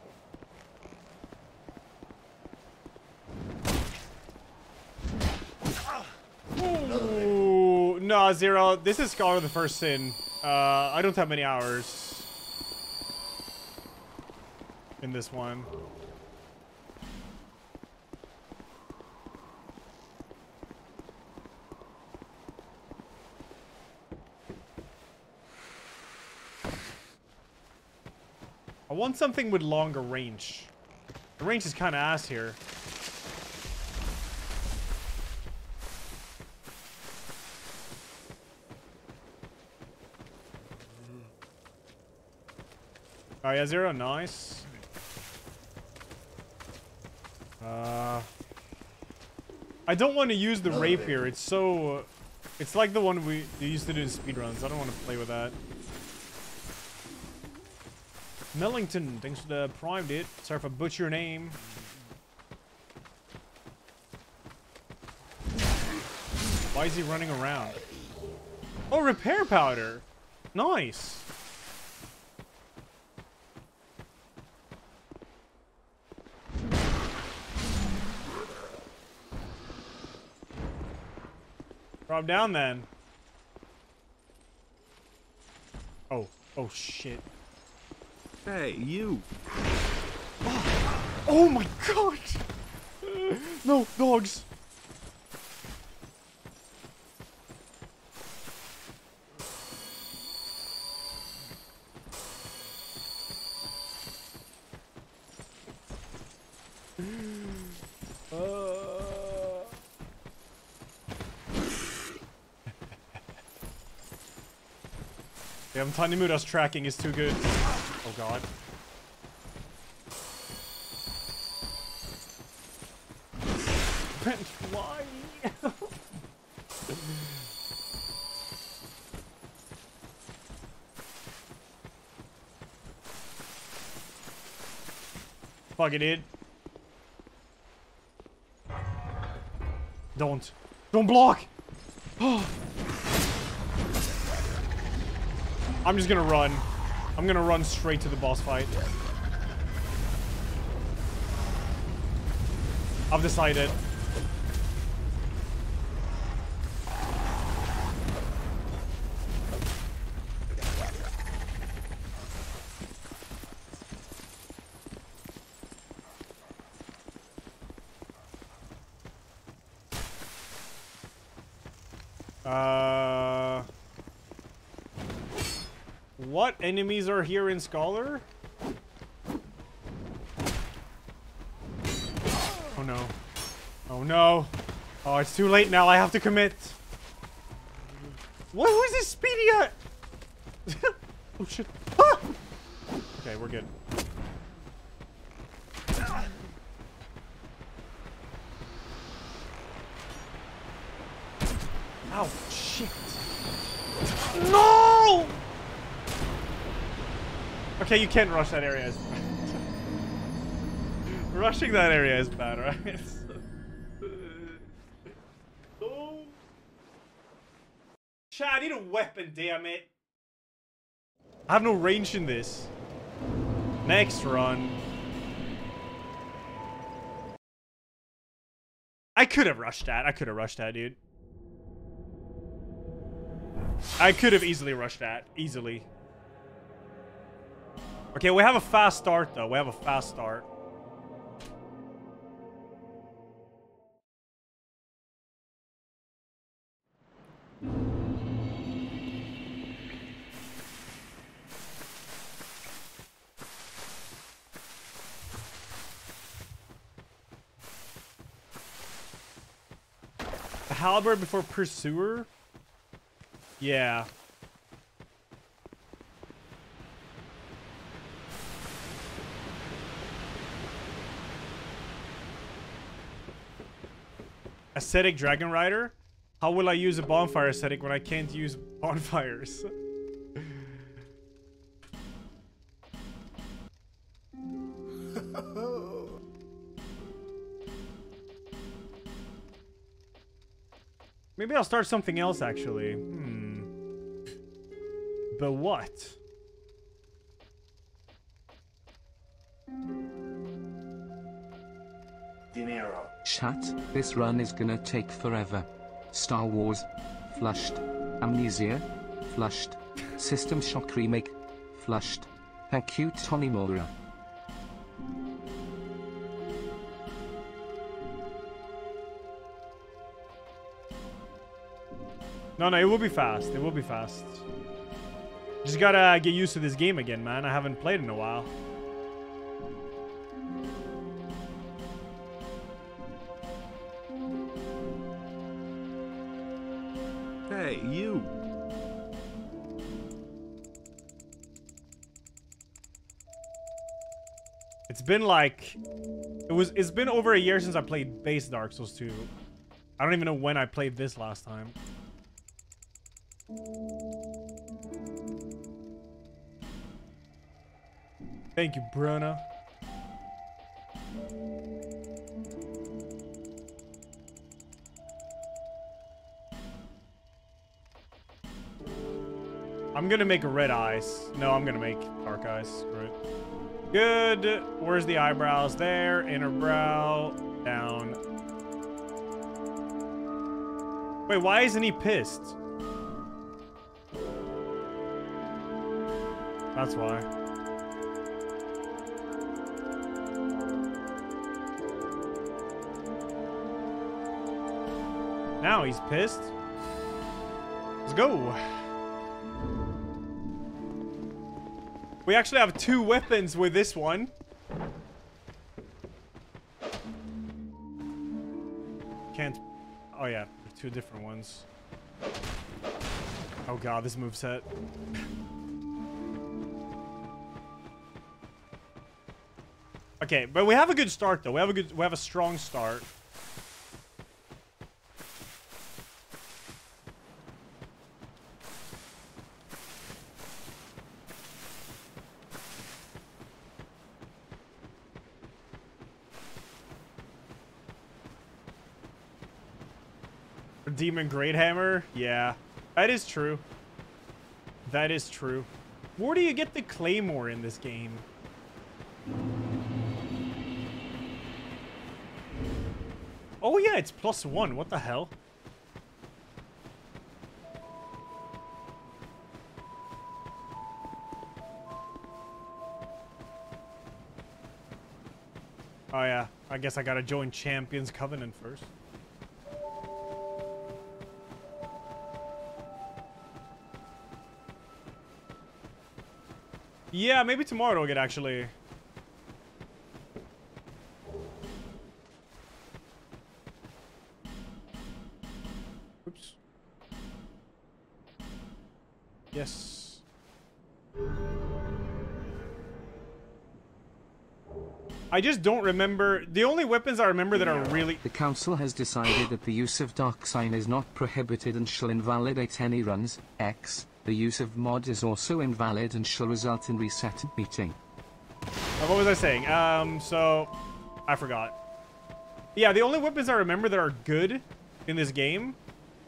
Ooh, no, Zero. This is Scholar of the First Sin. Uh, I don't have many hours in this one. Want something with longer range. The range is kind of ass here. Oh yeah, zero, nice. Uh, I don't want to use the rapier. It's so, it's like the one we used to do in speedruns. I don't want to play with that. Millington, thanks for the prime, dude. Sorry I butcher name. Why is he running around? Oh, repair powder. Nice. Drop down then. Oh, oh shit. Hey, you. Oh, oh my god! No, dogs! Yeah, Tiny Muda's tracking is too good. Oh god. Why? Fuck it, dude. Don't. Don't block! I'm just gonna run. I'm gonna run straight to the boss fight. I've decided. Uh... What enemies are here in Scholar? Oh no. Oh no. Oh, it's too late now. I have to commit. What? Who is this speedy at? oh shit. Ah! Okay, we're good. Ow, shit. No! Okay, you can't rush that area. Rushing that area is bad, right? oh. Chat, I need a weapon, damn it. I have no range in this. Next run. I could have rushed that. I could have rushed that, dude. I could have easily rushed that. Easily. Okay, we have a fast start, though. We have a fast start. Halberd before pursuer? Yeah. Ascetic Dragon Rider? How will I use a bonfire ascetic when I can't use bonfires? Maybe I'll start something else, actually. Hmm. But what? Dinero. Chat, this run is gonna take forever. Star Wars. Flushed. Amnesia. Flushed. System Shock Remake. Flushed. Thank you, Tony Mora. No, no, it will be fast. It will be fast. Just gotta get used to this game again, man. I haven't played in a while. You. It's been like it was it's been over a year since I played base Dark Souls 2. I don't even know when I played this last time. Thank you, Bruno. I'm gonna make red eyes. No, I'm gonna make dark eyes. It. Good. Where's the eyebrows? There. Inner brow. Down. Wait, why isn't he pissed? That's why. Now he's pissed. Let's go. We actually have two weapons with this one. Can't... Oh yeah, two different ones. Oh god, this moveset. okay, but we have a good start though. We have a good we have a strong start. Demon Great Hammer? Yeah, that is true. That is true. Where do you get the Claymore in this game? Oh yeah, it's plus one. What the hell? Oh yeah, I guess I gotta join Champions Covenant first. Yeah, maybe tomorrow it'll get actually. Oops. Yes. I just don't remember. The only weapons I remember that are really... The council has decided that the use of dark sign is not prohibited and shall invalidate any runs. X. The use of mod is also invalid and shall result in reset meeting. Uh, what was I saying? Um, so... I forgot. Yeah, the only weapons I remember that are good in this game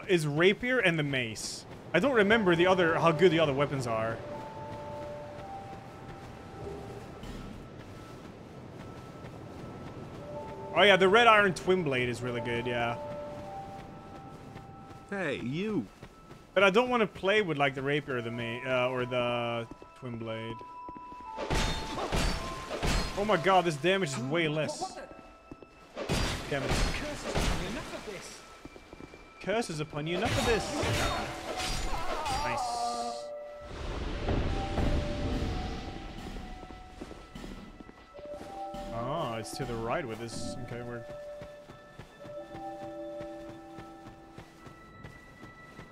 is Rapier and the Mace. I don't remember the other how good the other weapons are. Oh yeah, the Red Iron Twin Blade is really good, yeah. Hey, you. But I don't want to play with like the Rapier or the Ma uh, or the Twin Blade. Oh my god, this damage is way less. Damn it. Curses upon you, enough of this. Nice. Oh, it's to the right with this. Okay, weird.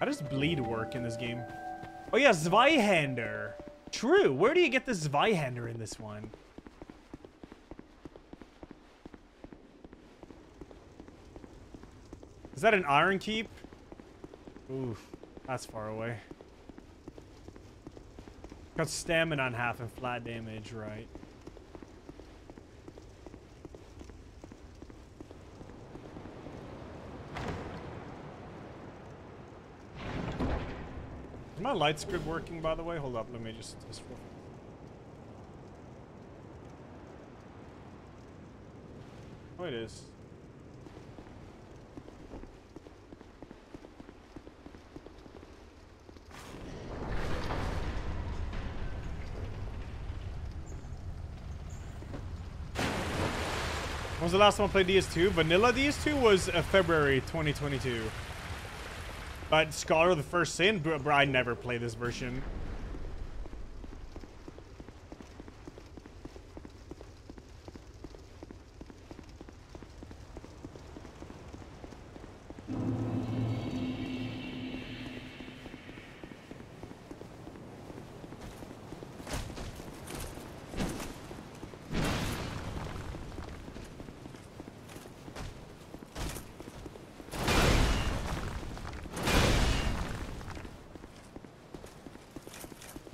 How does bleed work in this game? Oh yeah, Zweihander. True. Where do you get the Zweihander in this one? Is that an Iron Keep? Ooh, that's far away. Got stamina on half and flat damage, right. Is my light script working, by the way? Hold up, let me just test for Oh, it is. When was the last time I played DS2? Vanilla DS2 was uh, February 2022. But Scholar of the First Sin, I never play this version.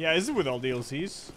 Yeah, is it with all DLCs?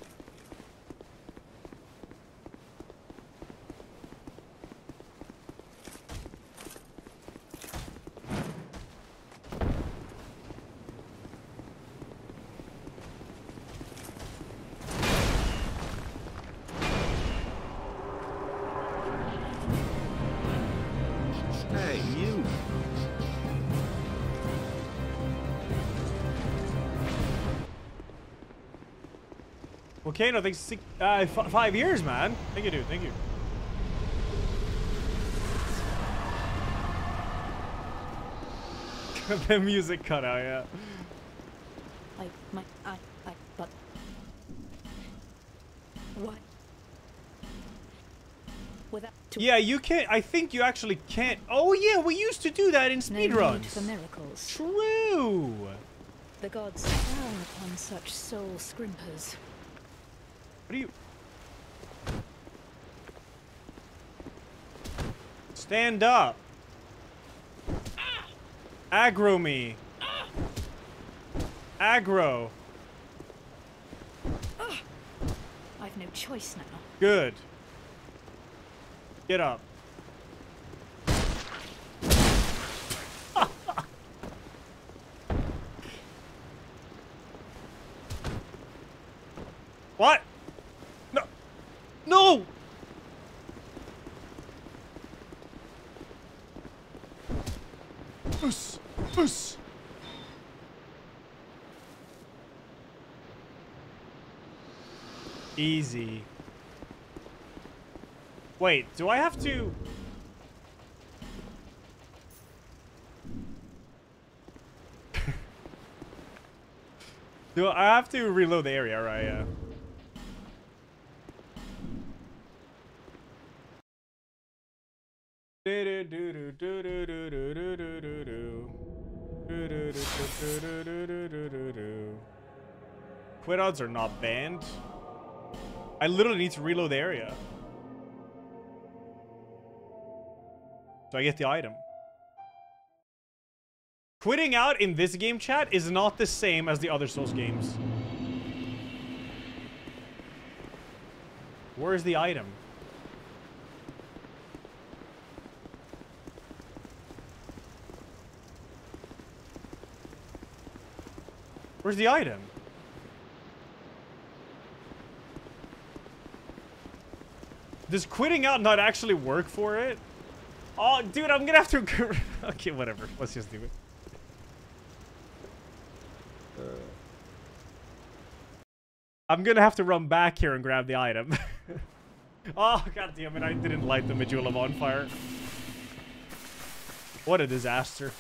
Kano, thanks six, uh, five years, man. Thank you, dude. Thank you. the music cut out, yeah. Like my I I but what? Without yeah, you can't. I think you actually can't. Oh yeah, we used to do that in speedruns. No True. The gods frown upon such soul scrimpers. What are you... Stand up. Aggro me. Aggro. I've no choice now. Good. Get up. Easy. Wait, do I have to... do I have to reload the area, right? Yeah. Quit odds are not banned. I literally need to reload the area. So I get the item. Quitting out in this game chat is not the same as the other Souls games. Where is the item? Where's the item? Does quitting out not actually work for it? Oh, dude, I'm gonna have to... okay, whatever. Let's just do it. Uh. I'm gonna have to run back here and grab the item. oh, god damn it, I didn't light the Majula on fire. What a disaster.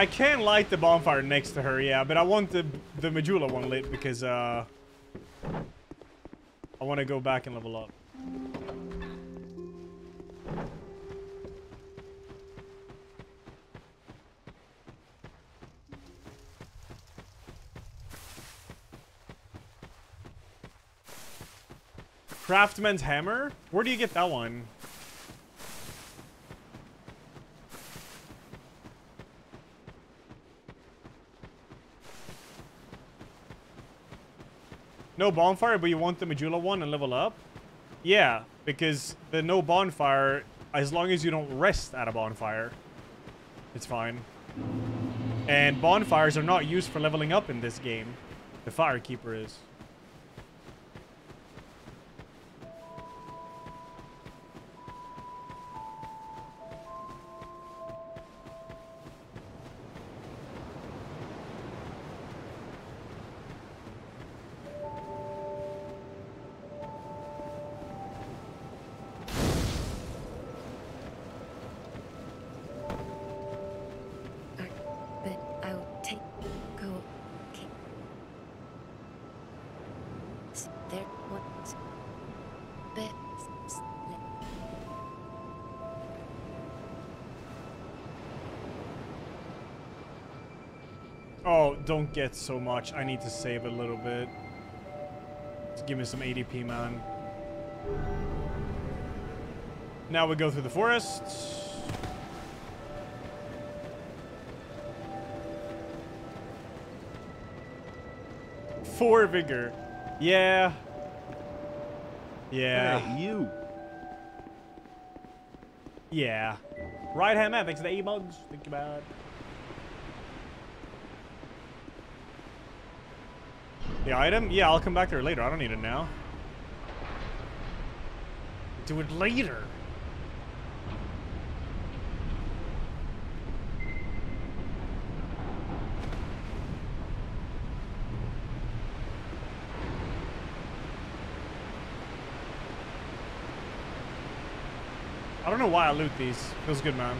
I can light the bonfire next to her, yeah, but I want the the Majula one lit because uh, I want to go back and level up. Craftman's hammer? Where do you get that one? no bonfire, but you want the Majula one and level up? Yeah, because the no bonfire, as long as you don't rest at a bonfire, it's fine. And bonfires are not used for leveling up in this game. The firekeeper is. Don't get so much. I need to save a little bit. Just give me some ADP, man. Now we go through the forest. Four vigor. Yeah. Yeah. Hey, you. Yeah. Right hand man, thanks to the A-bugs. Think about it. The item? Yeah, I'll come back there later. I don't need it now. Do it later. I don't know why I loot these. Feels good, man.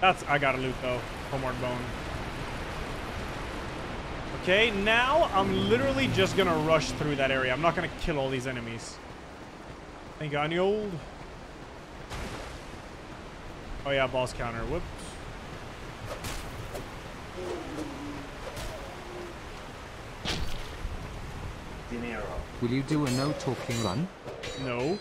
That's I gotta loot though. Homeward bone. Okay, now I'm literally just gonna rush through that area. I'm not gonna kill all these enemies. Ain't got any old. Oh yeah, boss counter. Whoops. Dinero. Will you do a no talking run? No.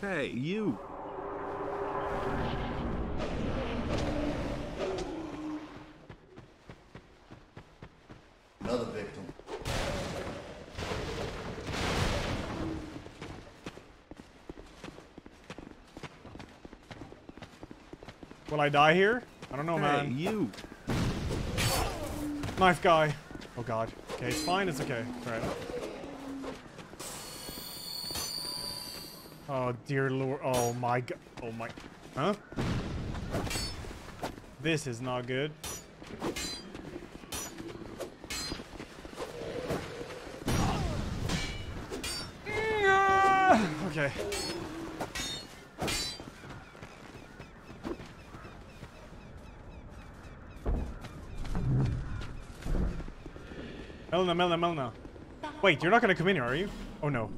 Hey, you. Another victim. Will I die here? I don't know, Hey, man. you. Knife guy. Oh god. Okay, it's fine. It's okay. All right. Oh dear lord. Oh my god. Oh my. Huh? This is not good. Okay. Melna, Melna, Melna. Wait, you're not gonna come in here, are you? Oh no.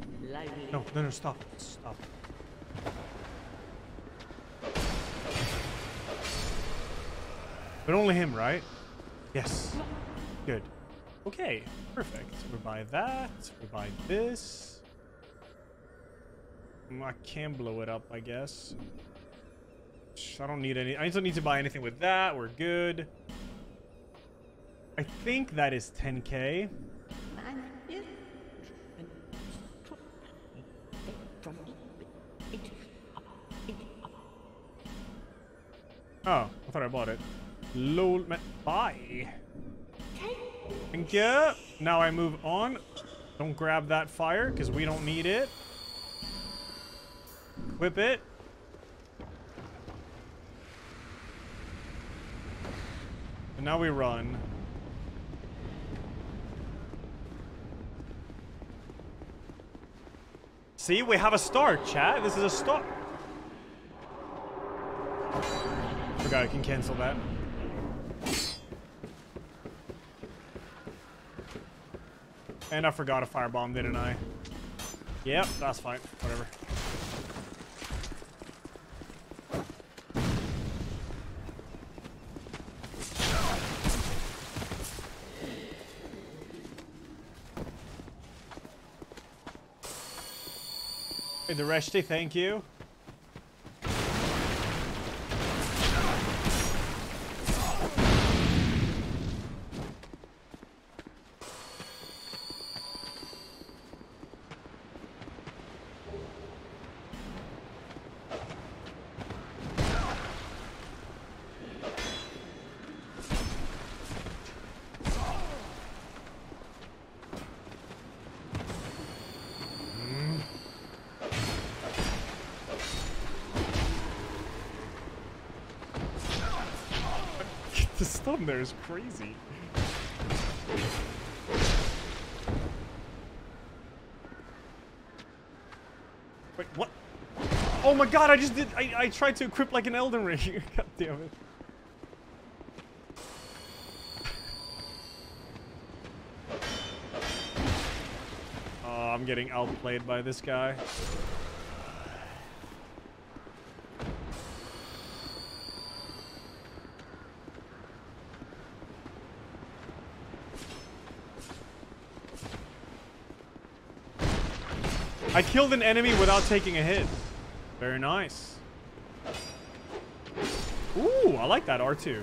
No, no, no, stop. Stop. But only him, right? Yes. Good. Okay, perfect. We buy that. We buy this. Mm, I can blow it up, I guess. I don't need any. I don't need to buy anything with that. We're good. I think that is 10k. Oh, I thought I bought it. Lol, man. Bye. Thank you. Now I move on. Don't grab that fire, because we don't need it. Whip it. And now we run. See, we have a start, chat. This is a start. Forgot I can cancel that. And I forgot a firebomb, didn't I? Yep, that's fine. Whatever. The Reshti, thank you. The there is crazy. Wait, what? Oh my god, I just did. I, I tried to equip like an Elden Ring. god damn it. Oh, I'm getting outplayed by this guy. I killed an enemy without taking a hit. Very nice. Ooh, I like that R2.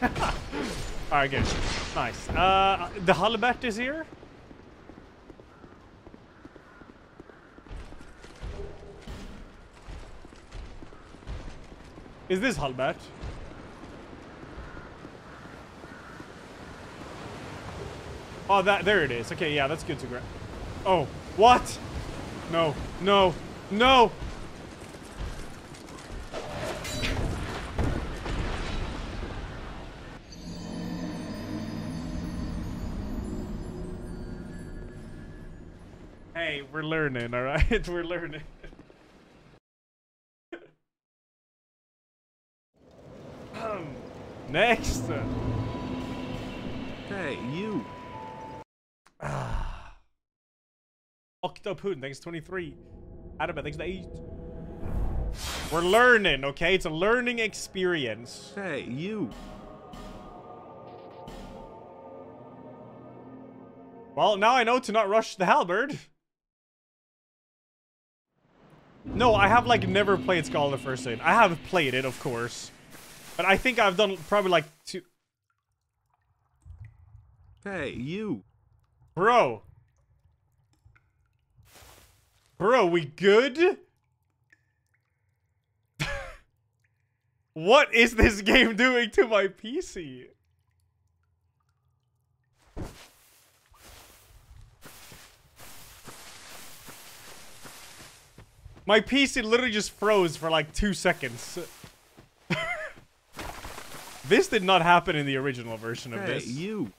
Alright, good. Nice. Uh, the halberd is here? Is this halberd? Oh, that there it is. Okay, yeah, that's good to grab. Oh, what? No, no, no. Hey, we're learning, all right? we're learning. Octopoon, thanks 23. Adam, thanks to 8. We're learning, okay? It's a learning experience. Hey, you. Well, now I know to not rush the halberd. No, I have, like, never played Scholar First Aid. I have played it, of course. But I think I've done probably, like, two... Hey, you. Bro. Bro, we good? what is this game doing to my PC? My PC literally just froze for like two seconds. this did not happen in the original version of Hey, this. you.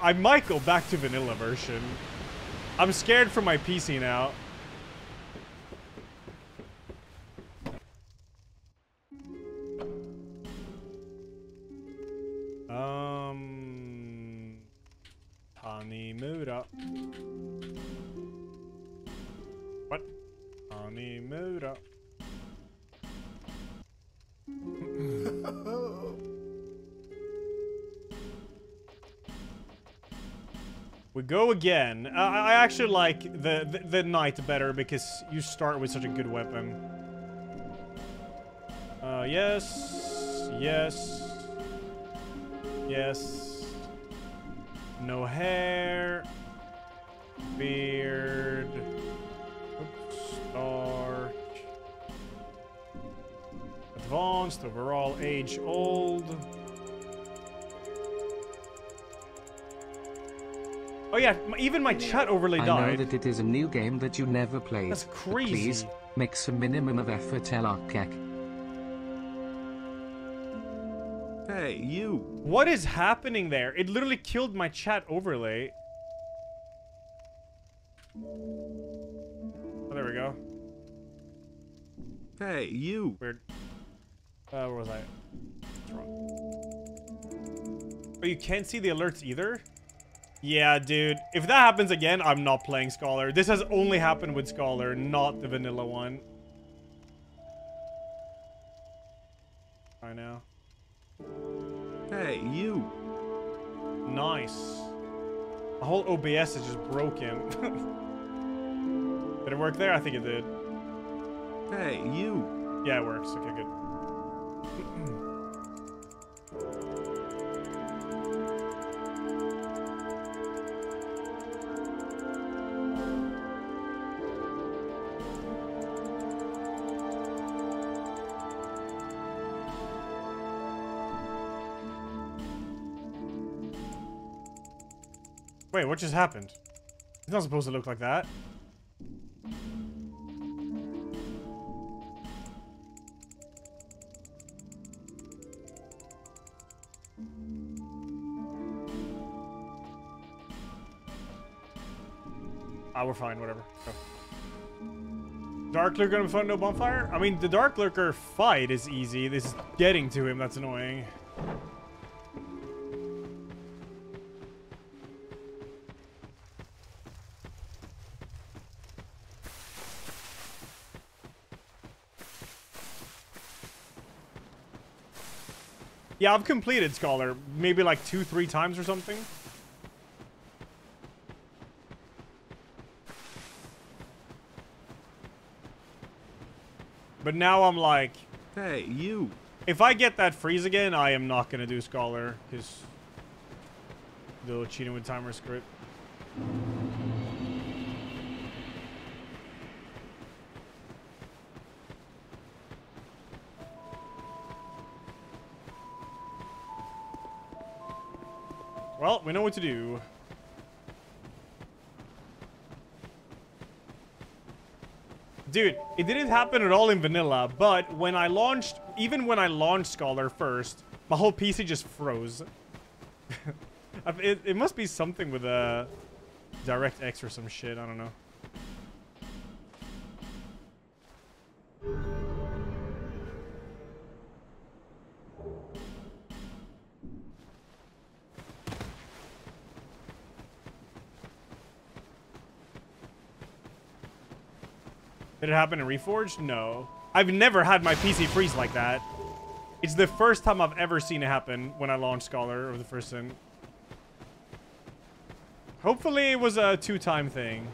I might go back to vanilla version. I'm scared for my PC now. Um, Tanimura. What? Tanimura. We go again. Uh, I actually like the, the the knight better because you start with such a good weapon. Uh, yes, yes, yes. No hair, beard, Oops, start. Advanced, overall, age old. Oh yeah, even my chat overlay died. I know that it is a new game that you never played. That's but crazy. Please, make some minimum of effort, Elakek. Hey, you. What is happening there? It literally killed my chat overlay. Oh, there we go. Hey, you. Weird. Uh, where was I? What's wrong? Oh, you can't see the alerts either? Yeah, dude. If that happens again, I'm not playing Scholar. This has only happened with Scholar, not the vanilla one. I know. Hey, you. Nice. The whole OBS is just broken. did it work there? I think it did. Hey, you. Yeah, it works. Okay, good. Wait, what just happened? It's not supposed to look like that. Ah, we're fine, whatever. Go. Dark Lurker in front of no bonfire? I mean, the Dark Lurker fight is easy. This is getting to him that's annoying. Yeah, I've completed Scholar maybe like two, three times or something. But now I'm like, Hey, you. if I get that freeze again, I am not gonna do Scholar because the little cheating with timer script. Well, we know what to do. Dude, it didn't happen at all in vanilla, but when I launched, even when I launched Scholar first, my whole PC just froze. it, it must be something with a DirectX or some shit, I don't know. Did it happen in Reforged? No. I've never had my PC freeze like that. It's the first time I've ever seen it happen when I launched Scholar or the first thing. Hopefully it was a two-time thing.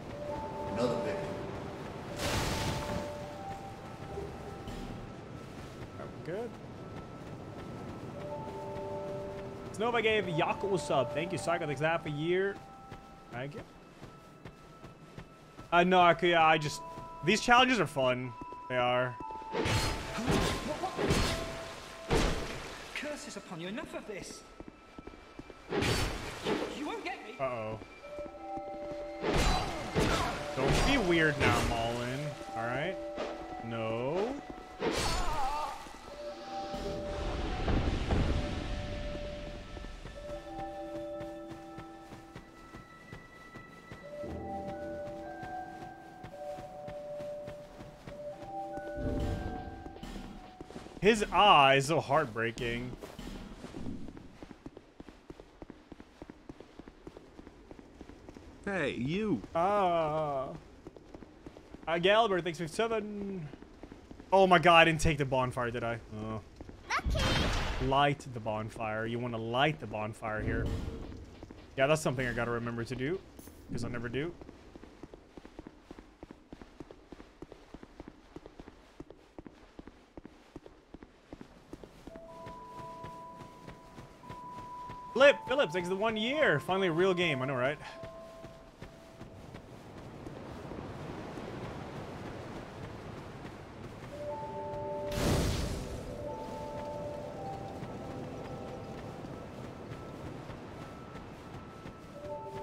Another victim. Good. Snova gave Yako a sub. Thank you, Psycho. Thanks half a year. Thank you. Uh, no, I, could, I just... These challenges are fun. They are. Curses upon you, enough of this. You won't get me. Uh-oh. Don't be weird now, Mullen. Alright? No. His eye is so heartbreaking. Hey, you. Ah. Uh, Galbert, thanks for seven. Oh my god, I didn't take the bonfire, did I? Oh. Light the bonfire. You want to light the bonfire here. Yeah, that's something I gotta remember to do. Because I never do. Phillips, thanks for the one year. Finally a real game, I know, right?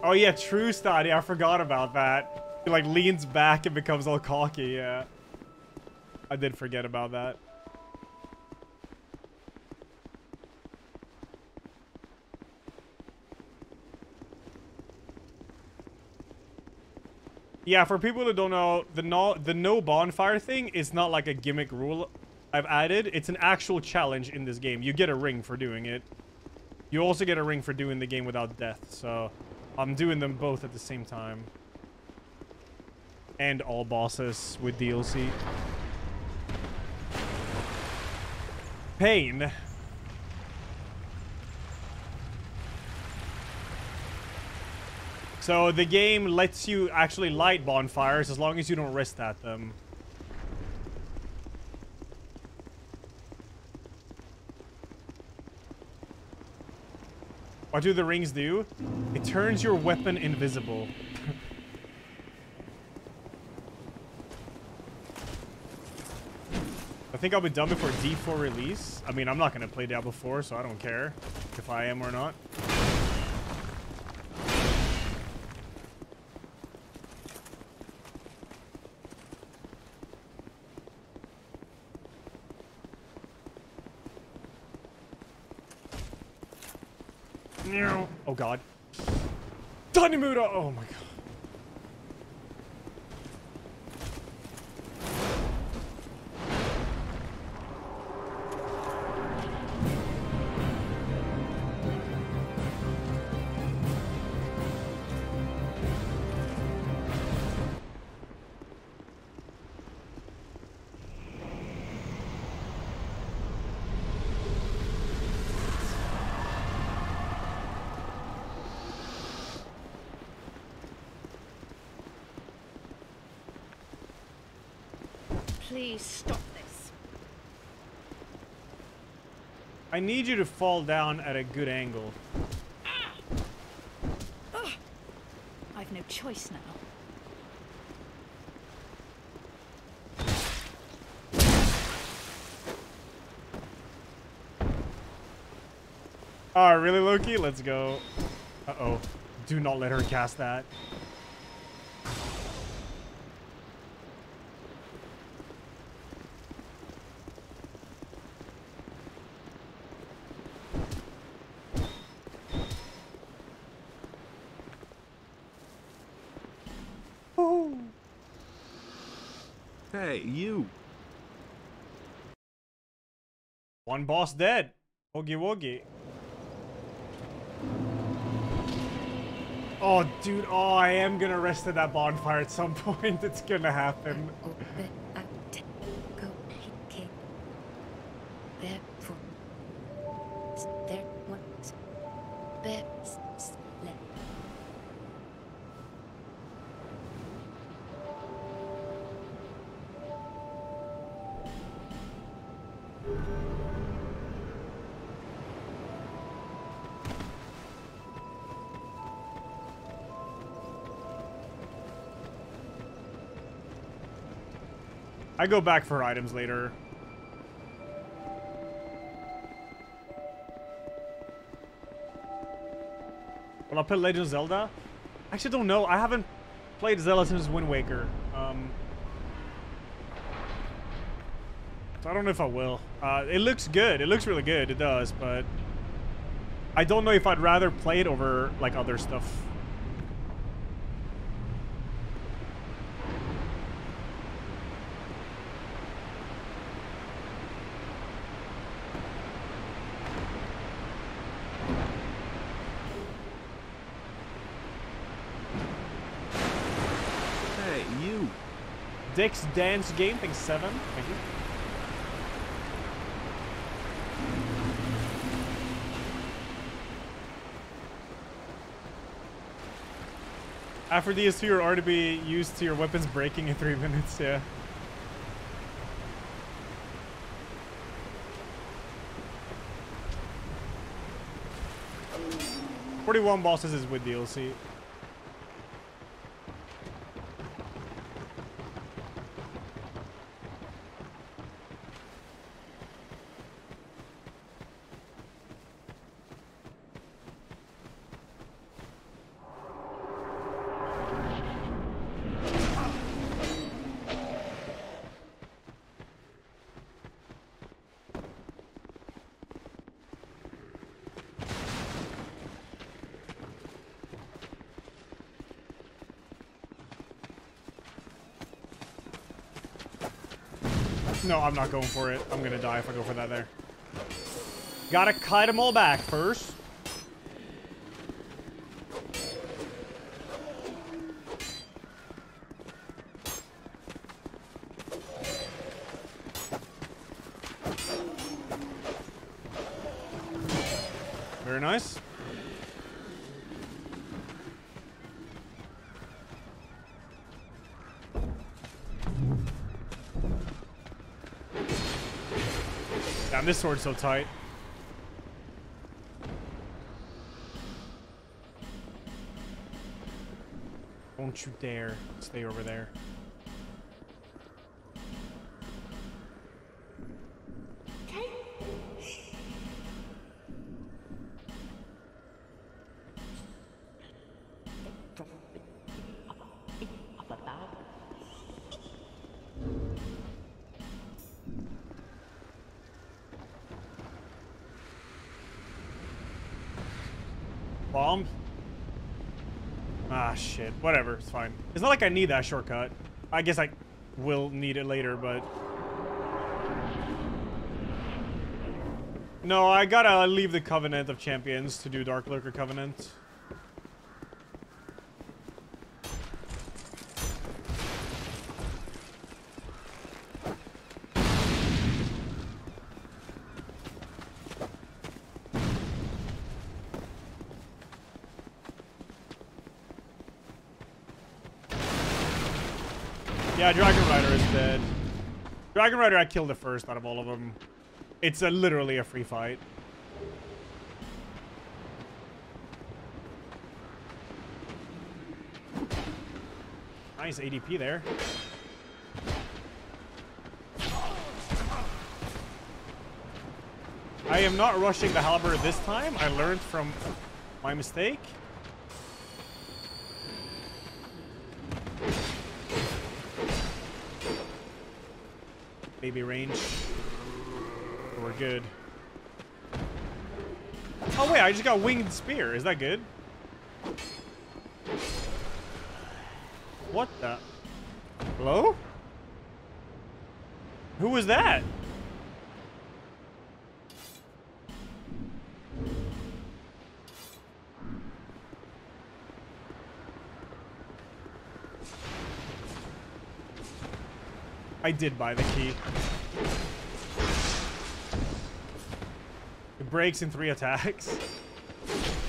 Oh yeah, true study. I forgot about that. He like leans back and becomes all cocky, yeah. I did forget about that. Yeah, for people that don't know, the no the no bonfire thing is not like a gimmick rule I've added. It's an actual challenge in this game. You get a ring for doing it. You also get a ring for doing the game without death, so I'm doing them both at the same time. And all bosses with DLC. Pain. So the game lets you actually light bonfires as long as you don't rest at them. What do the rings do? It turns your weapon invisible. I think I'll be done before D4 release. I mean, I'm not going to play Diablo 4, so I don't care if I am or not. Oh Oh, god. Tanimura! Oh my god. Please stop this. I need you to fall down at a good angle. Ah! Ah! I've no choice now. Alright, really, Loki? Let's go. Uh-oh. Do not let her cast that. Woo. Hey, you. One boss dead. Woogie woogie. Oh, dude. Oh, I am gonna rest at that bonfire at some point. It's gonna happen. Oh, I go back for items later. Will I play Legend of Zelda? I actually don't know. I haven't played Zelda since Wind Waker. Um, so I don't know if I will. Uh, it looks good. It looks really good. It does, but I don't know if I'd rather play it over like other stuff. Hey, you. Dick's Dance Game, thanks seven. Thank you. After DS2, your R to be used to your weapons breaking in three minutes, yeah. Forty-one bosses is with DLC. No, I'm not going for it. I'm gonna die if I go for that there. Gotta kite them all back first. Very nice. This sword's so tight. Don't you dare stay over there. It's fine. It's not like I need that shortcut. I guess I will need it later, but... No, I gotta leave the Covenant of Champions to do Dark Lurker Covenant. Yeah, Dragon I killed the first out of all of them. It's a, literally a free fight. Nice ADP there. I am not rushing the halberd this time. I learned from my mistake. Baby range. We're good. Oh wait, I just got winged spear. Is that good? I did buy the key. It breaks in three attacks.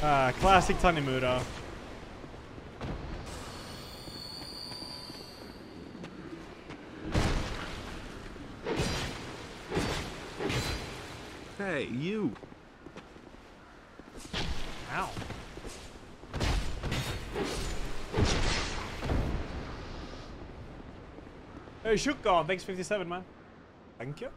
Uh, classic Tanimura. Hey, you. Shukon, thanks 57, man. Thank you.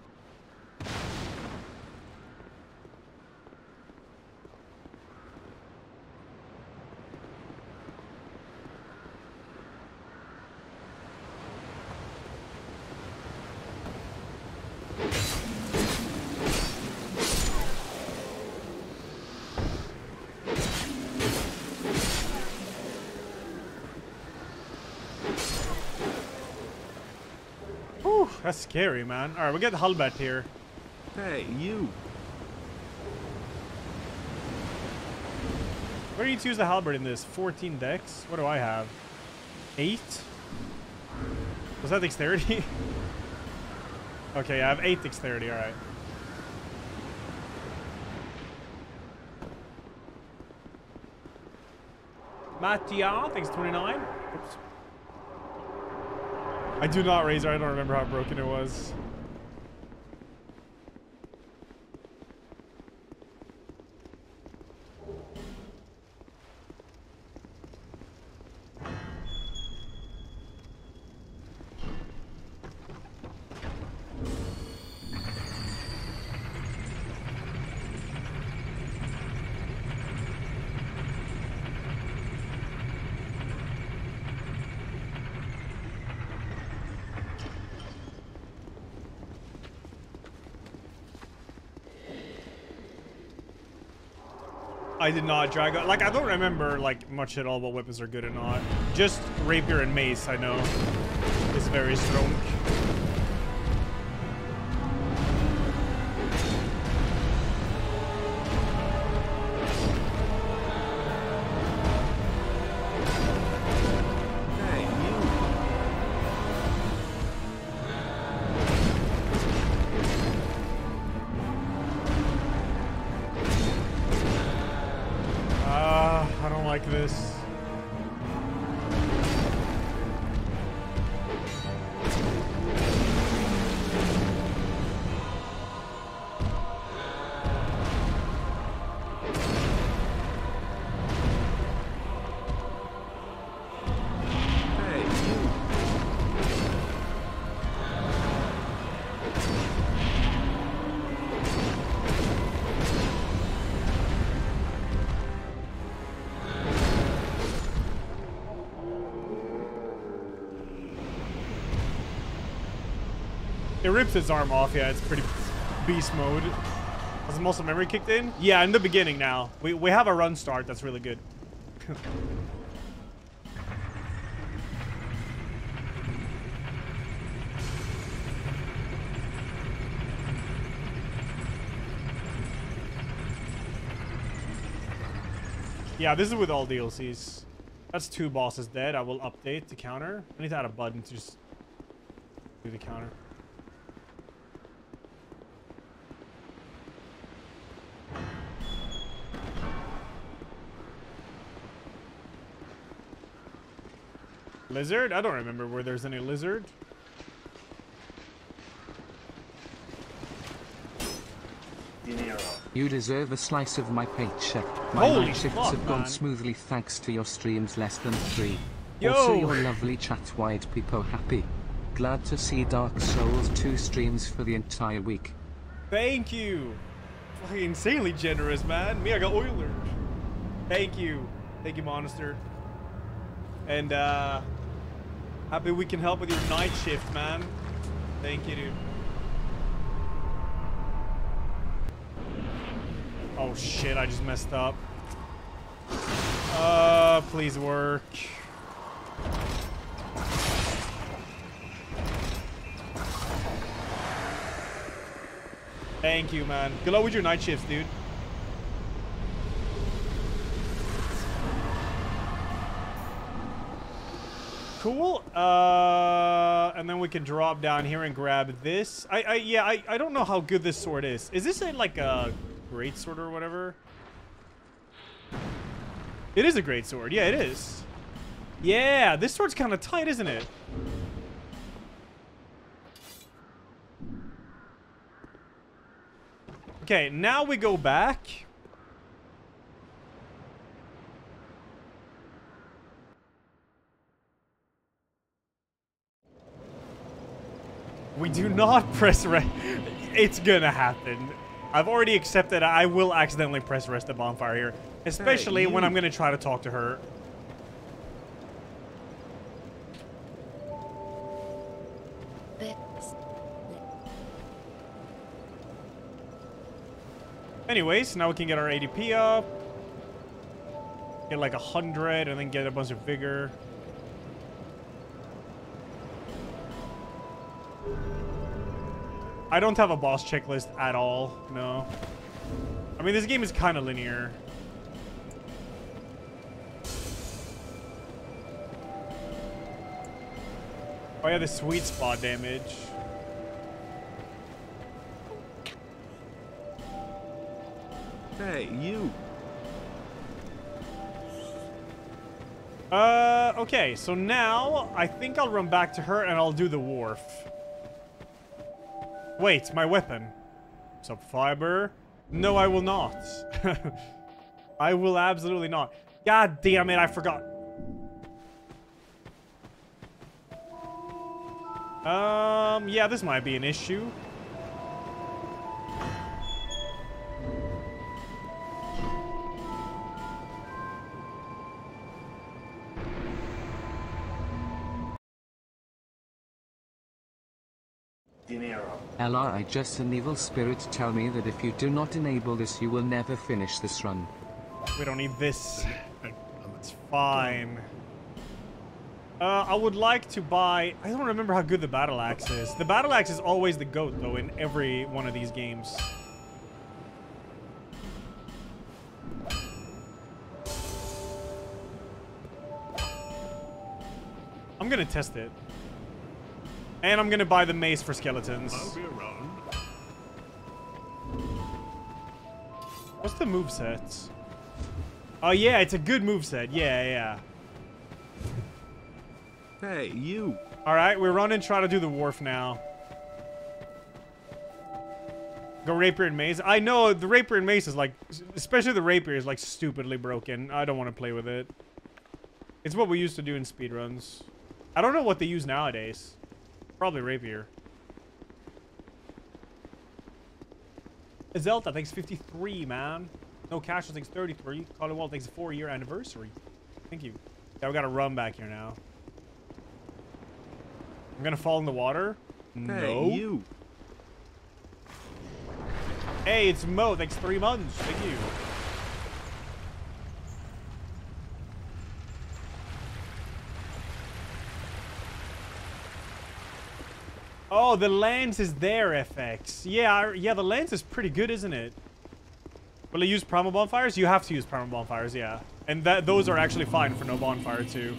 That's scary, man. All right, we got halberd here. Hey, you. Where do you choose the halberd in this? 14 dex? What do I have? 8? Was that dexterity? okay, I have 8 dexterity, alright. Mattia, thanks 29. I do not razor, I don't remember how broken it was. I did not drag out. Like, I don't remember, like, much at all what weapons are good or not. Just rapier and mace, I know, is very strong. Rips his arm off, yeah, it's pretty beast mode. Has the muscle memory kicked in? Yeah, in the beginning now. We, we have a run start that's really good. yeah, this is with all DLCs. That's two bosses dead. I will update to counter. I need to add a button to just do the counter. lizard? I don't remember where there's any lizard. You deserve a slice of my paycheck. My Holy night shifts fuck, have gone man. smoothly thanks to your streams less than three. Yo. Also your lovely chat wide people happy. Glad to see Dark Souls 2 streams for the entire week. Thank you. Fucking insanely generous, man. Me, I got Oilers. Thank you. Thank you, Monster. And, uh, happy we can help with your night shift, man. Thank you, dude. Oh shit, I just messed up. Uh, please work. Thank you, man. Good luck with your night shifts, dude. Cool. Uh, and then we can drop down here and grab this. I, I, yeah, I, I don't know how good this sword is. Is this a, like a great sword or whatever? It is a great sword. Yeah, it is. Yeah, this sword's kind of tight, isn't it? Okay, now we go back. We do not press rest. It's gonna happen. I've already accepted I will accidentally press rest the bonfire here. Especially when. I'm gonna try to talk to her. Anyways, now we can get our ADP up. Get like a hundred and then get a bunch of vigor. I don't have a boss checklist at all, no. I mean, this game is kind of linear. Oh yeah, the sweet spot damage. Hey, you. Uh, okay, so now I think I'll run back to her and I'll do the wharf. Wait, my weapon. Sub fiber? No, I will not. I will absolutely not. God damn it, I forgot. Um, yeah, this might be an issue. Ella, I just an evil spirit tell me that if you do not enable this you will never finish this run. We don't need this. It's fine. Uh, I would like to buy... I don't remember how good the battle axe is. The battle axe is always the goat, though, in every one of these games. I'm gonna test it. And I'm gonna buy the mace for skeletons. I'll be around. What's the move set? Oh yeah, it's a good move set. Yeah, yeah. Hey, you. All right, we're running. Try to do the wharf now. Go rapier and mace. I know the rapier and mace is like, especially the rapier is like stupidly broken. I don't want to play with it. It's what we used to do in speedruns. I don't know what they use nowadays. Probably rapier. Zelda thanks 53, man. No Cash thanks 33. Colin Wall thanks a four-year anniversary. Thank you. Yeah, we got to run back here now. I'm gonna fall in the water. Hey, no. you. Hey, it's Mo. Thanks three months. Thank you. Oh, the lens is there, FX. Yeah, I- yeah, the lens is pretty good, isn't it? Will it use primal bonfires? You have to use primal bonfires, yeah. And that those are actually fine for no bonfire, too.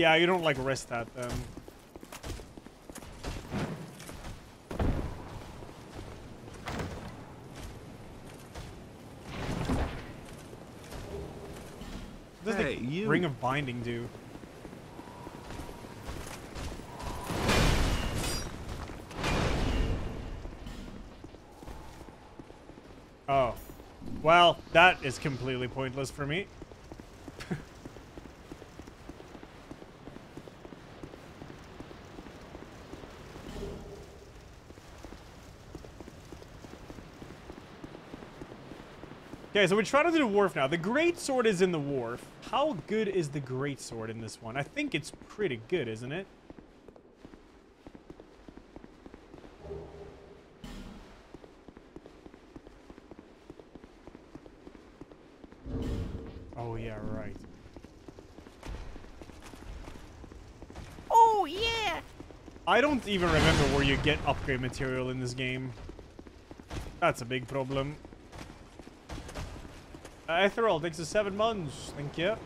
Yeah, you don't like rest that then. What does Hey, the you. Ring of Binding do? Oh. Well, that is completely pointless for me. Okay, so we're trying to do the wharf now. The great sword is in the wharf. How good is the great sword in this one? I think it's pretty good, isn't it? Oh yeah, right. Oh, yeah! I don't even remember where you get upgrade material in this game. That's a big problem. Ethereal, thanks for seven months. Thank you.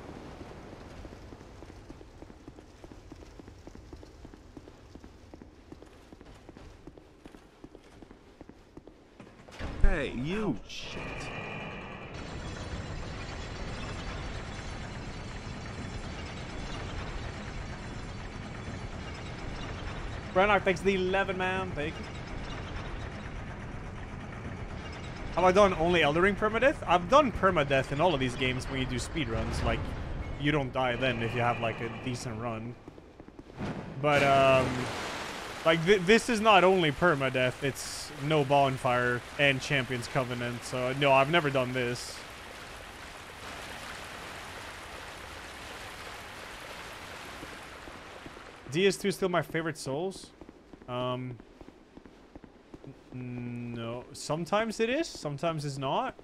Hey, you. Oh, shit. Brannock, thanks for the 11 man. Thank you. Have I done only Elden Ring permadeath? I've done permadeath in all of these games when you do speedruns. Like, you don't die then if you have like a decent run. But, um, like, th this is not only permadeath, it's no bonfire and Champion's Covenant. So, no, I've never done this. DS2 is still my favorite Souls. Um, no, sometimes it is, sometimes it's not.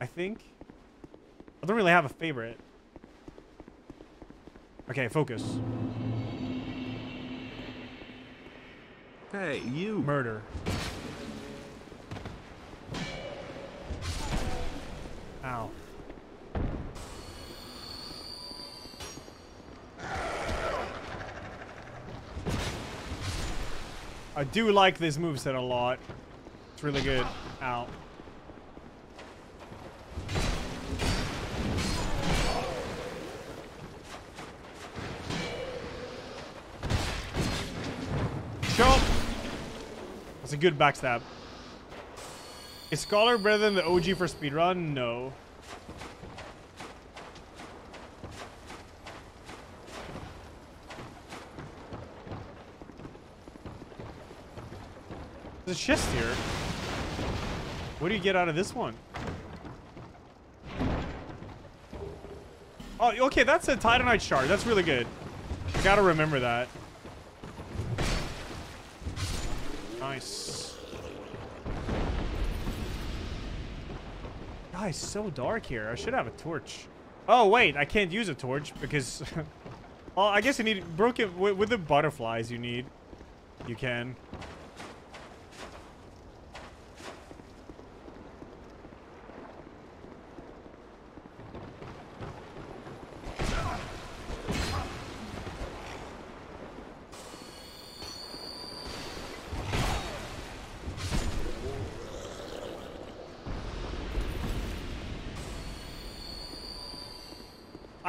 I think. I don't really have a favorite. Okay, focus. Hey, you. Murder. Ow. I do like this moveset a lot. It's really good. Ow. Jump! That's a good backstab. Is Scholar better than the OG for speedrun? No. There's a chest here. What do you get out of this one? Oh, okay, that's a Titanite shard. That's really good. Gotta remember that. Nice. Guys, so dark here. I should have a torch. Oh, wait, I can't use a torch because... well, I guess you need... Broken... With, with the butterflies you need. You can.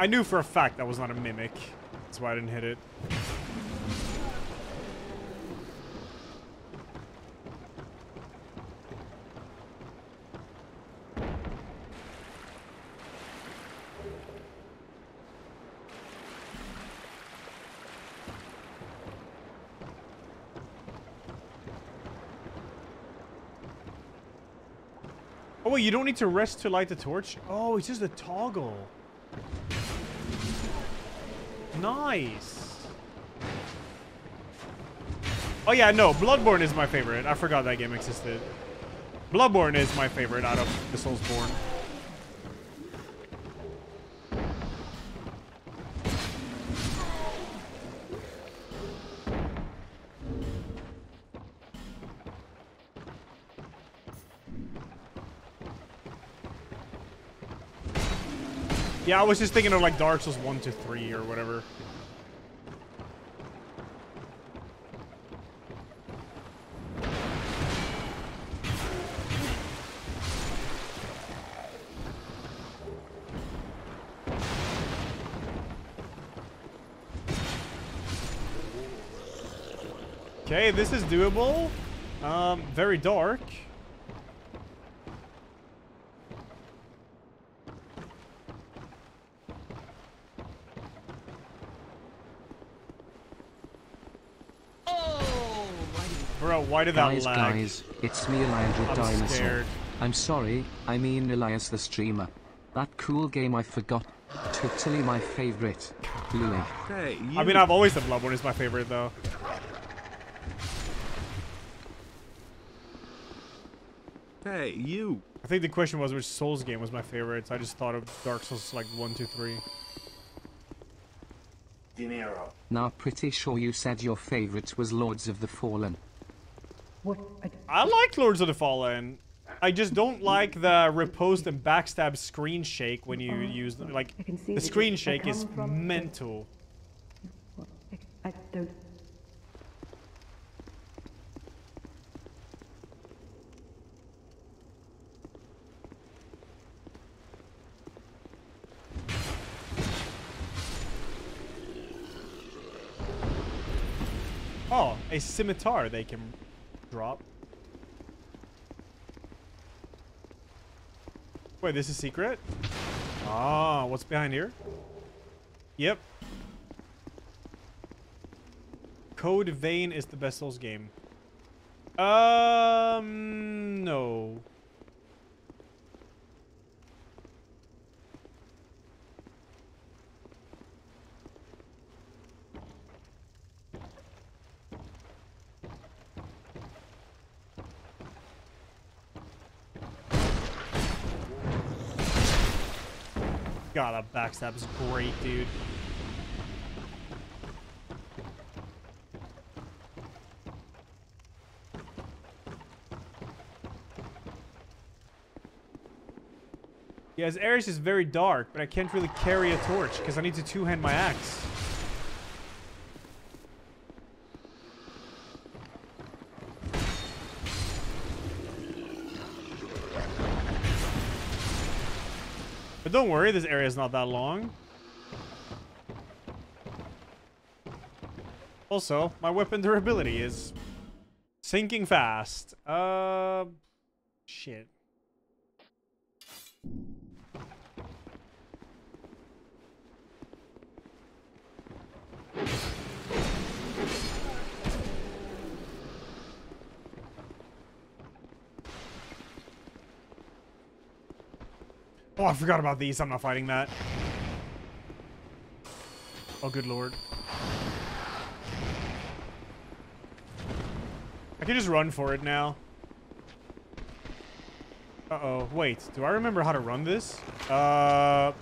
I knew for a fact that was not a mimic. That's why I didn't hit it. Oh wait, you don't need to rest to light the torch? Oh, it's just a toggle. Nice. Oh yeah, no, Bloodborne is my favorite. I forgot that game existed. Bloodborne is my favorite out of the Soulsborne. Yeah, I was just thinking of like Dark Souls 1 to 3 or whatever. Okay, this is doable. Um, very dark. Bro, why did that Guys, lag? guys, it's me Elijah I'm Dinosaur. scared. I'm sorry, I mean Elias the streamer. That cool game I forgot. Totally my favorite. Lily. Hey, you. I mean, I've always said Bloodborne is my favorite, though. Hey, you. I think the question was which Souls game was my favorite. I just thought of Dark Souls like 1, 2, 3. Dinero. Now pretty sure you said your favorite was Lords of the Fallen. What? I, I like Lords of the Fallen. I just don't like the riposte and backstab screen shake when you uh, use them. Like, I can see the screen shake is mental. I don't. Oh, a scimitar they can drop. Wait, this is secret? Ah, what's behind here? Yep. Code Vein is the best Souls game. Um, no. God, that backstab is great, dude. Yeah, his areas is very dark, but I can't really carry a torch because I need to two-hand my axe. Don't worry, this area is not that long. Also, my weapon durability is sinking fast. Uh, shit. Oh, I forgot about these. I'm not fighting that. Oh, good lord. I can just run for it now. Uh-oh. Wait, do I remember how to run this? Uh...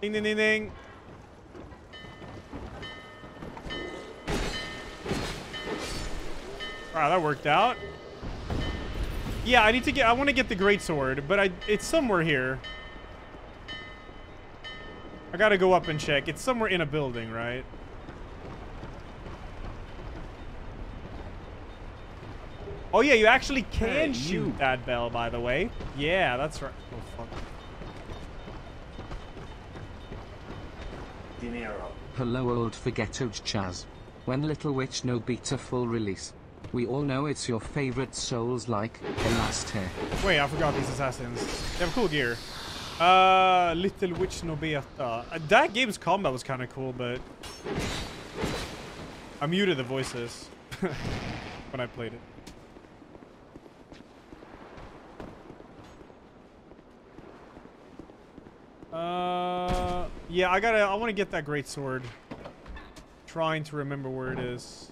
Ding, ding, ding, ding. Wow, that worked out. Yeah, I need to get... I want to get the great sword, but I it's somewhere here. I gotta go up and check. It's somewhere in a building, right? Oh yeah, you actually can Hey, shoot you. that bell, by the way. Yeah, that's right. Oh, fuck. Dinero. Hello old forgettoed Chaz. When Little Witch Nobeta full release. We all know it's your favorite souls like Elastir. Wait, I forgot these assassins. They have cool gear. Uh, Little Witch Nobeta. Uh, that game's combat was kind of cool, but I muted the voices when I played it. Uh, yeah, I gotta. I want to get that great sword. Trying to remember where it is.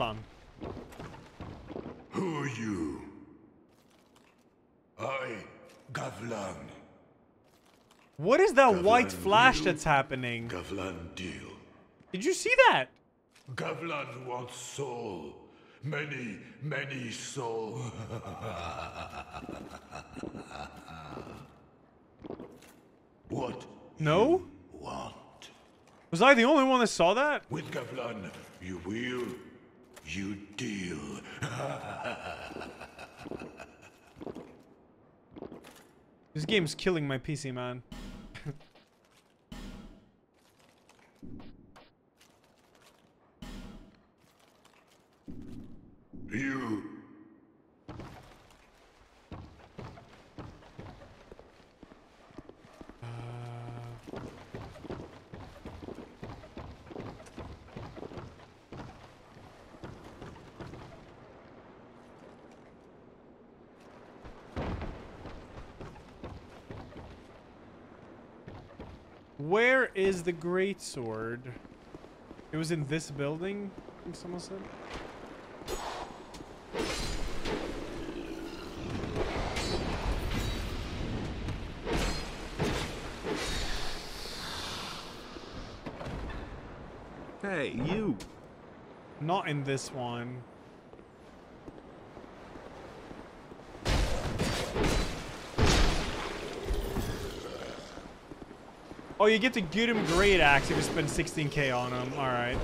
Oh, Who are you? I, Gavlan. What is that white flash Deal. that's happening? Gavlan deal. Did you see that? Gavlan wants soul. Many, many soul. what No? want? Was I the only one that saw that? With Gavlan, you will. You deal. This game's killing my PC, man. You. Where is the great sword? It was in this building, I think someone said. Hey, you. Not in this one. Oh, you get to get him great axe if you spend 16k on him. All right.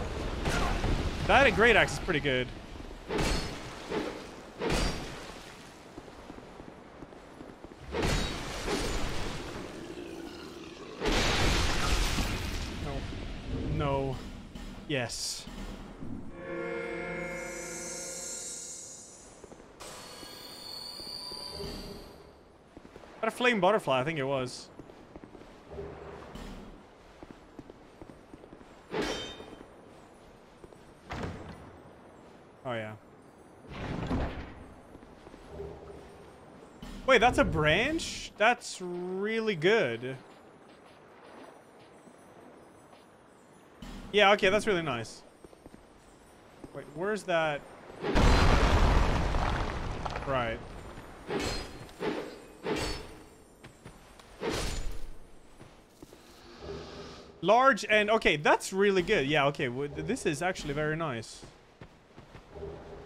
That a great axe is pretty good. No. No. Yes. That a flame butterfly, I think it was. Oh yeah. Wait, that's a branch? That's really good. Yeah, okay, that's really nice. Wait, where's that? Right. Large and okay, that's really good. Yeah, okay, this is actually very nice.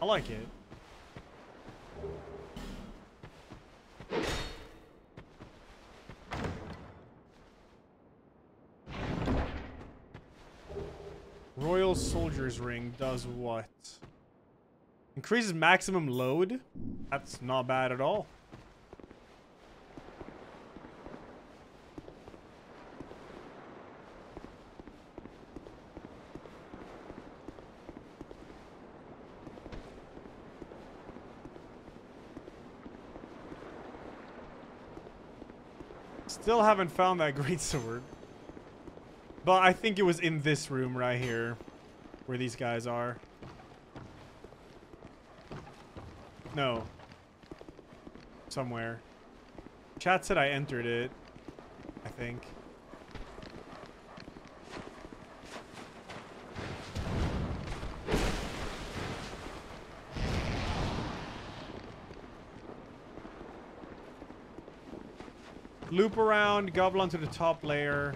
I like it. Soldier's Ring does what? Increases maximum load? That's not bad at all. Still haven't found that great sword. But I think it was in this room right here. Where these guys are. No. Somewhere. Chat said I entered it. I think. Loop around, gobble onto the top layer.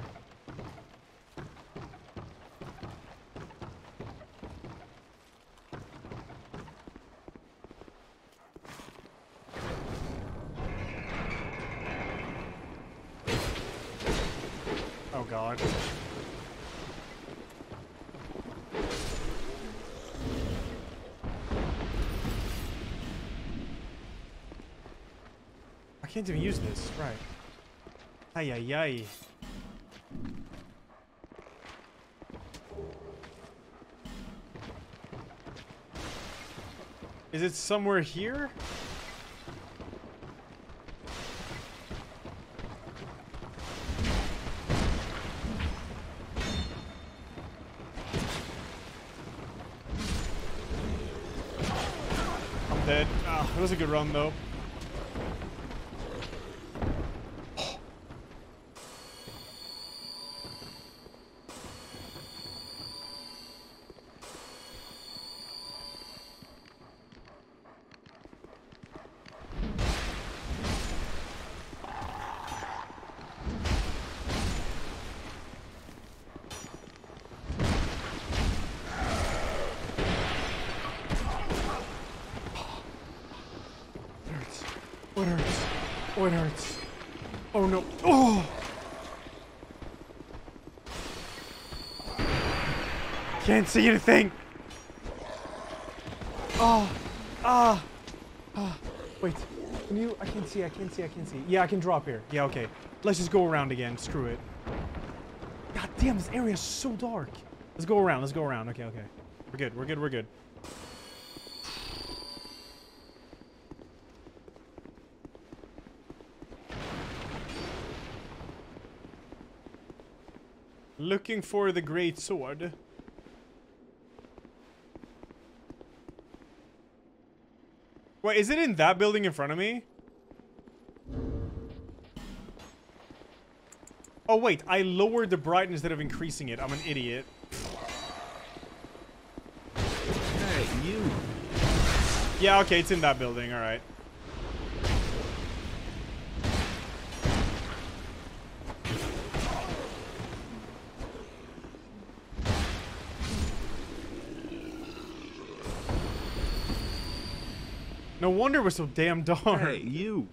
Can't even use this, right. Ay ay ay. Is it somewhere here? I'm dead. Ah, it was a good run though. I can't see anything. Oh. Ah. Ah. Wait. Can you? I can't see. I can't see. I can't see. Yeah, I can drop here. Yeah, okay. Let's just go around again. Screw it. God damn, this area is so dark. Let's go around. Let's go around. Okay, okay. We're good. We're good. We're good. Looking for the great sword. Wait, is it in that building in front of me? Oh wait, I lowered the brightness instead of increasing it. I'm an idiot. Hey, you. Yeah, okay, it's in that building, alright. No wonder we're so damn dark. Hey, you.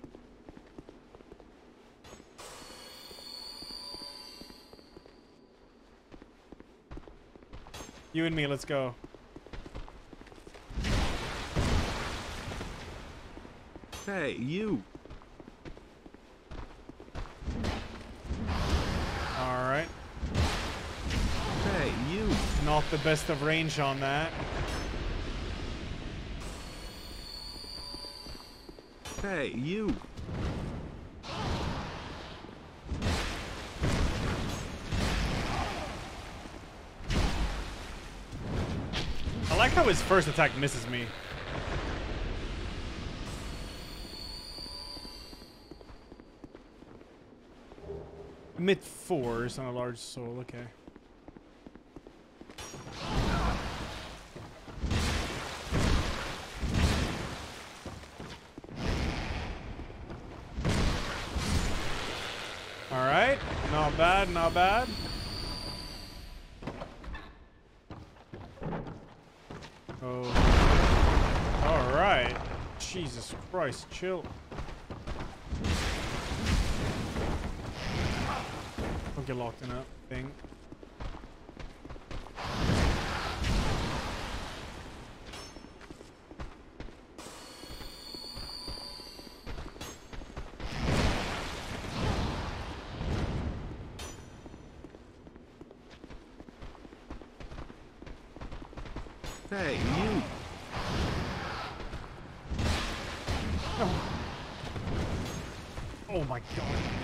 You and me, let's go. Hey, you. Alright. Hey, you. Not the best of range on that. Hey, you. I like how his first attack misses me. Mid four fours on a large soul, okay. Not bad. Oh. Alright. Jesus Christ, chill. Don't get locked in that thing. Oh my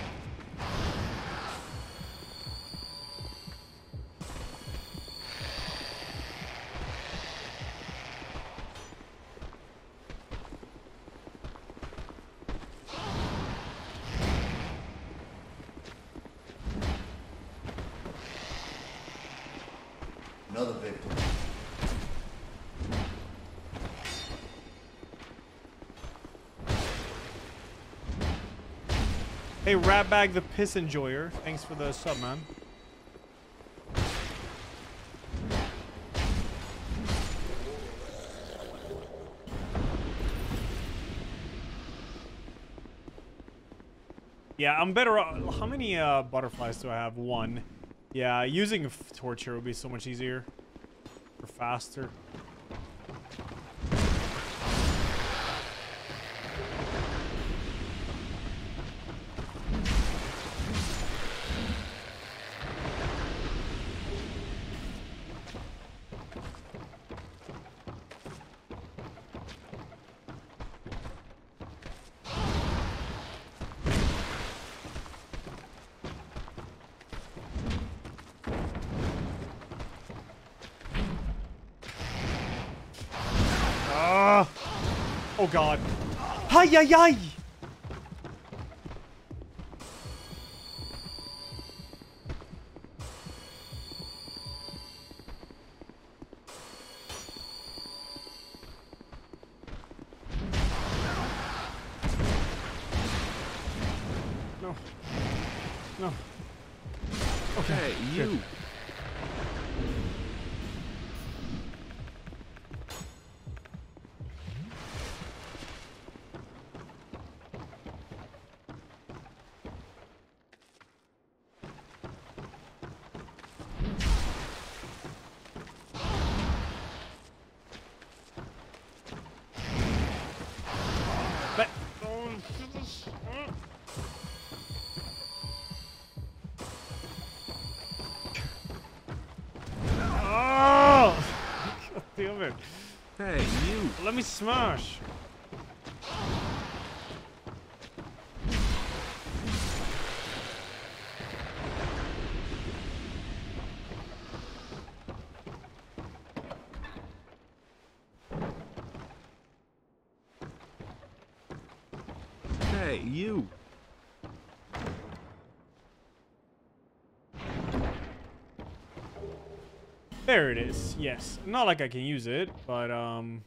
Hey, Ratbag the Piss Enjoyer. Thanks for the sub, man. Yeah, I'm better. off- How many uh, butterflies do I have? One. Yeah, using torture would be so much easier. Or faster. Ah! Oh god. Hi yi yi! Hey, you. Let me smash. Hey, you. There it is. Yes. Not like I can use it, but um.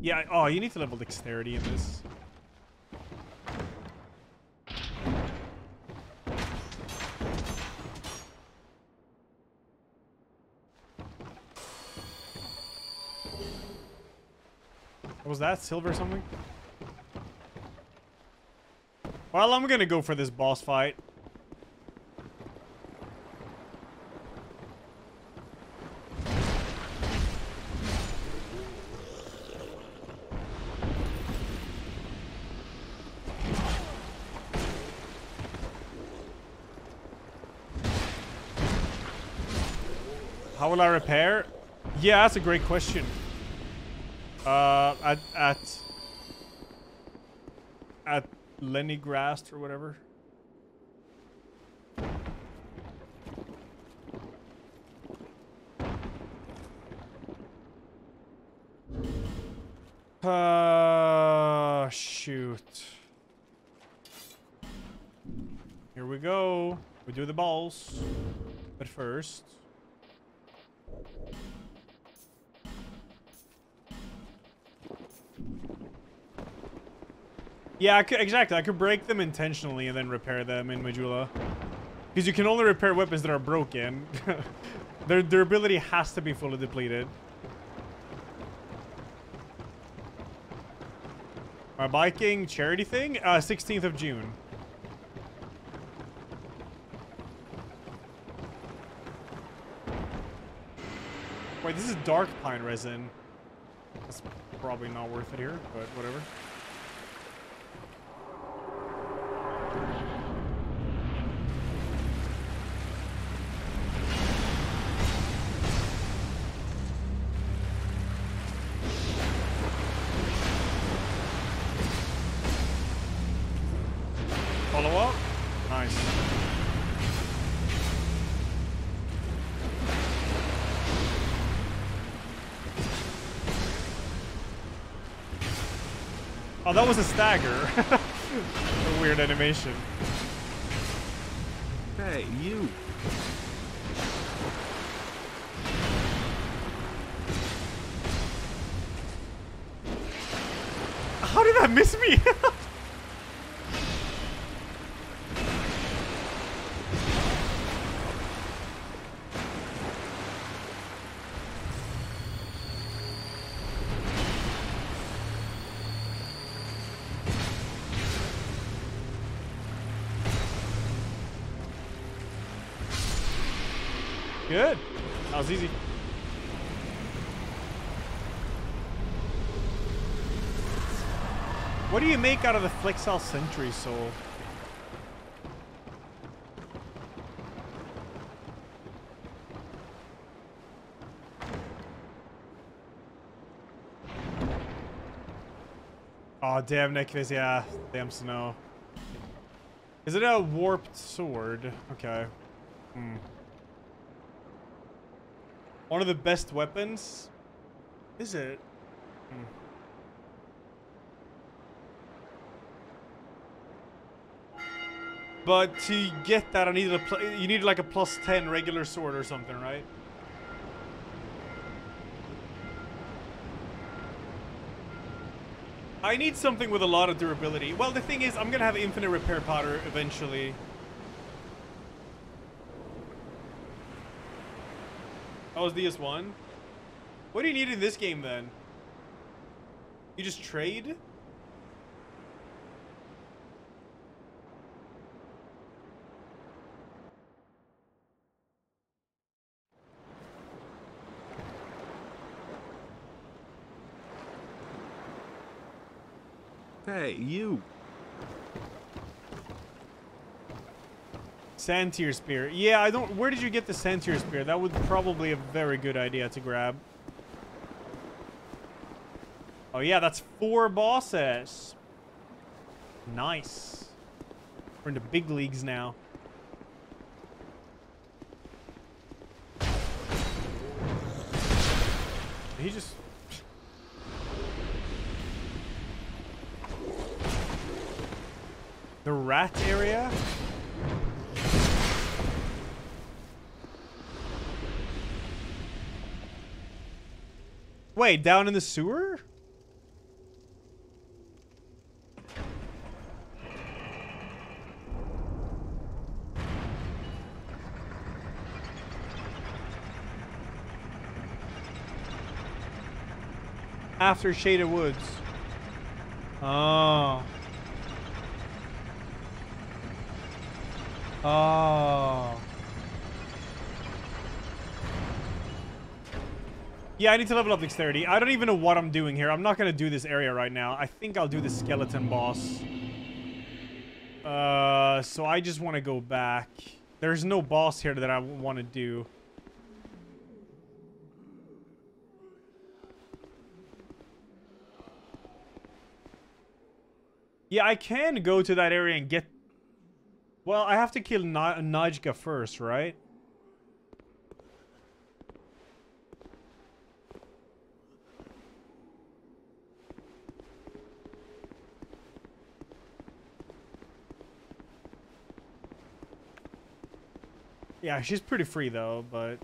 Yeah. Oh, you need to level dexterity in this. What was that? Silver something? Well, I'm gonna go for this boss fight. Will I repair? Yeah, that's a great question. Uh, at at at Lenigrast or whatever. Uh, shoot. Here we go. We do the balls. But first. Yeah, I could, exactly. I could break them intentionally and then repair them in Majula. Because you can only repair weapons that are broken. Their durability has to be fully depleted. My biking charity thing? Uh, 16th of June. Wait, this is dark pine resin. That's probably not worth it here, but whatever. Oh, that was a stagger. a weird animation. Hey, you. How did that miss me? make out of the Flexile Sentry Soul? Oh, damn, Nickvis, yeah. Damn snow. Is it a warped sword? Okay. Hmm. One of the best weapons? Is it? Hmm. But to get that, I needed a you needed like a plus 10 regular sword or something, right? I need something with a lot of durability. Well, the thing is, I'm gonna have infinite repair powder eventually. That was DS1. What do you need in this game then? You just trade? Hey, you. Santier's Spear. Yeah, I don't... Where did you get the Santier's Spear? That would probably a very good idea to grab. Oh yeah, that's four bosses. Nice. We're in the big leagues now. He just... rat area? Wait, down in the sewer? After Shaded Woods. Oh. Oh. Yeah, I need to level up dexterity. I don't even know what I'm doing here. I'm not going to do this area right now. I think I'll do the skeleton boss. Uh, so I just want to go back. There's no boss here that I want to do. Yeah, I can go to that area and get... Well, I have to kill Na Najka first, right? Yeah, she's pretty free though, but...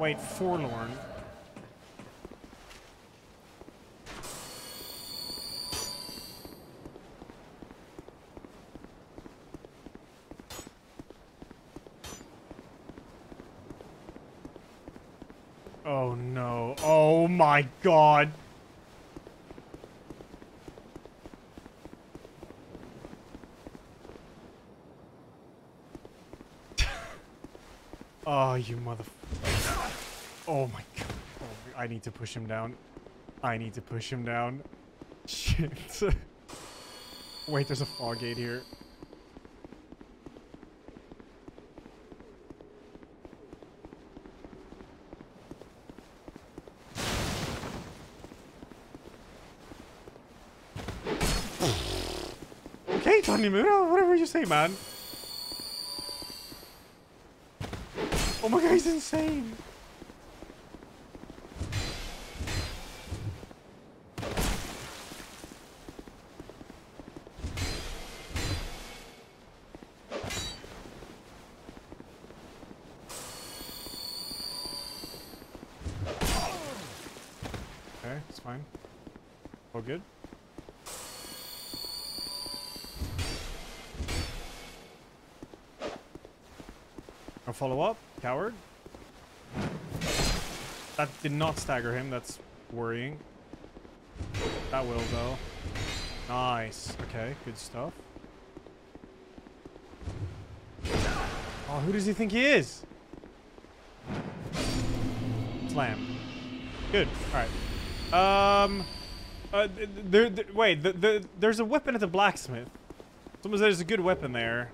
Wait, Forlorn. Oh no. Oh my god. oh, you mother... Oh my god. Oh, I need to push him down. I need to push him down. Shit. Wait, there's a fog gate here. Okay, Tony Mura, whatever you say, man. Oh my god, he's insane. Okay, it's fine. All good. I'll follow up. Coward. That did not stagger him. That's worrying. That will, though. Nice. Okay, good stuff. Oh, who does he think he is? Slam. Good. All right. Um. Uh, th- there, wait. The, the, there's a weapon at the blacksmith. Someone said there's a good weapon there.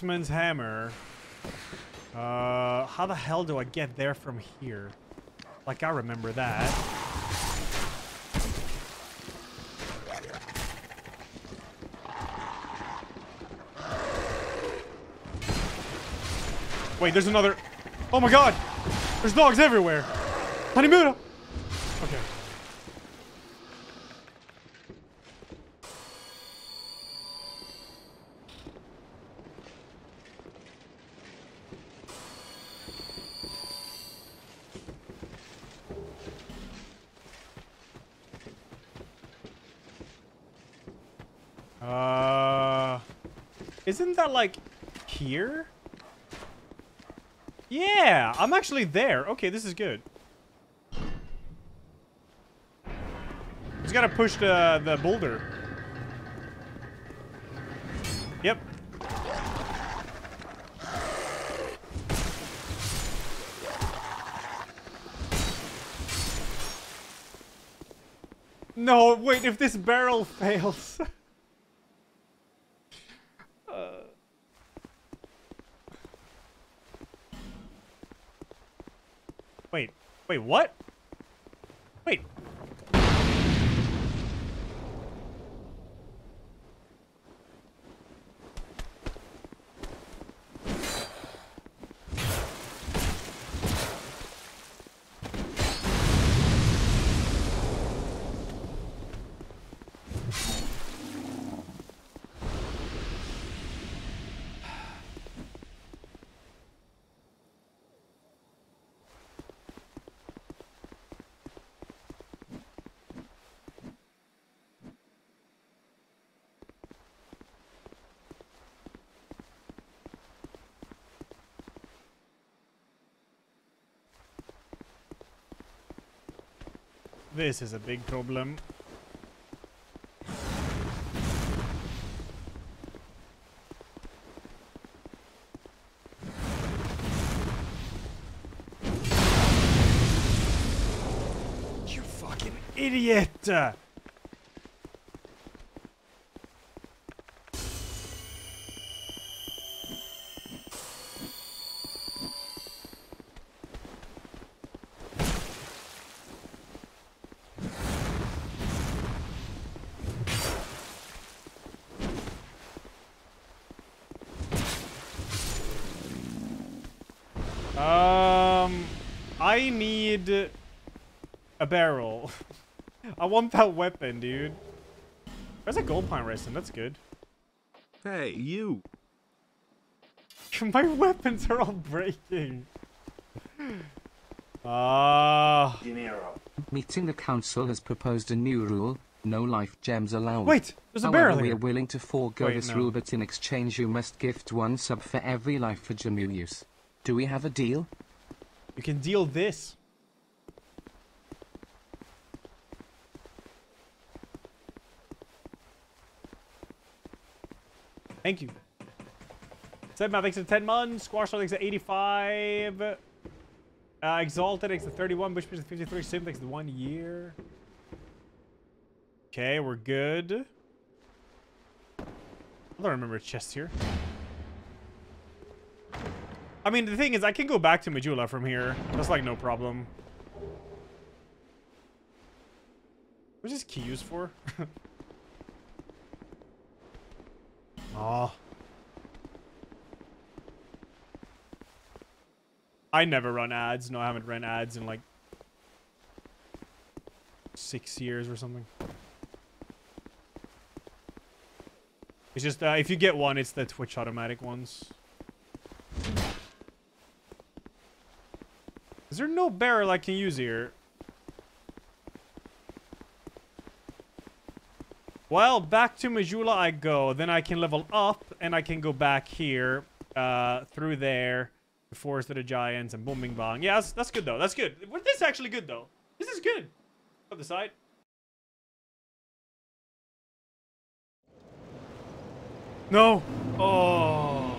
Craftsman's hammer. Uh, how the hell do I get there from here? Like, I remember that. Wait, there's another... Oh my god! There's dogs everywhere! Hanimura! Isn't that like here? Yeah, I'm actually there. Okay, this is good. Just gotta push the, the boulder. Yep. No, wait, if this barrel fails. uh. Wait, what? Wait. This is a big problem. You fucking idiot! Want that weapon, dude. There's a gold pine resin. That's good. Hey, you. My weapons are all breaking. Ah. Dinero. Meeting the council has proposed a new rule. No life gems allowed. Wait, there's a However, barrel we are willing to forego Wait, this no. rule, but in exchange you must gift one sub for every life for Jamu use. Do we have a deal? You can deal this. Thank you. Seb Math thanks to 10 months. Squash thanks to 85. Uh, Exalted thanks to 31. Bush thanks to 53. Sim thanks to one year. Okay, we're good. I don't remember a chest here. I mean, the thing is, I can go back to Majula from here. That's like no problem. What's this key used for? Aw. I never run ads. No, I haven't run ads in like six years or something. It's just, uh, if you get one, it's the Twitch automatic ones. Is there no barrel I can use here? Well, back to Majula I go. Then I can level up, and I can go back here, uh, through there, the Forest of the Giants, and boom, bing, bong. Yeah, that's, that's good, though. That's good. This is actually good, though. This is good. On the side. No. Oh.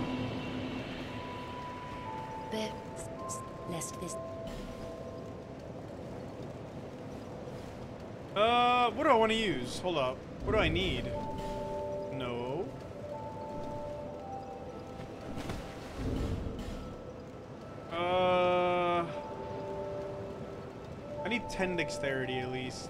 Uh, what do I want to use? Hold up. What do I need? No. Uh, I need 10 dexterity at least.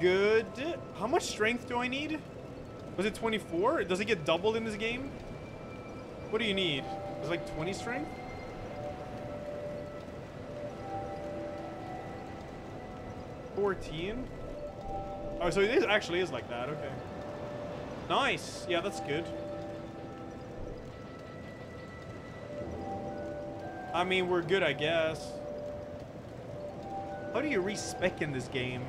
Good. How much strength do I need? Was it 24? Does it get doubled in this game? What do you need? It's like 20 strength? Fourteen. Oh, so it is actually is like that. Okay. Nice. Yeah, that's good. I mean, we're good, I guess. How do you respec in this game?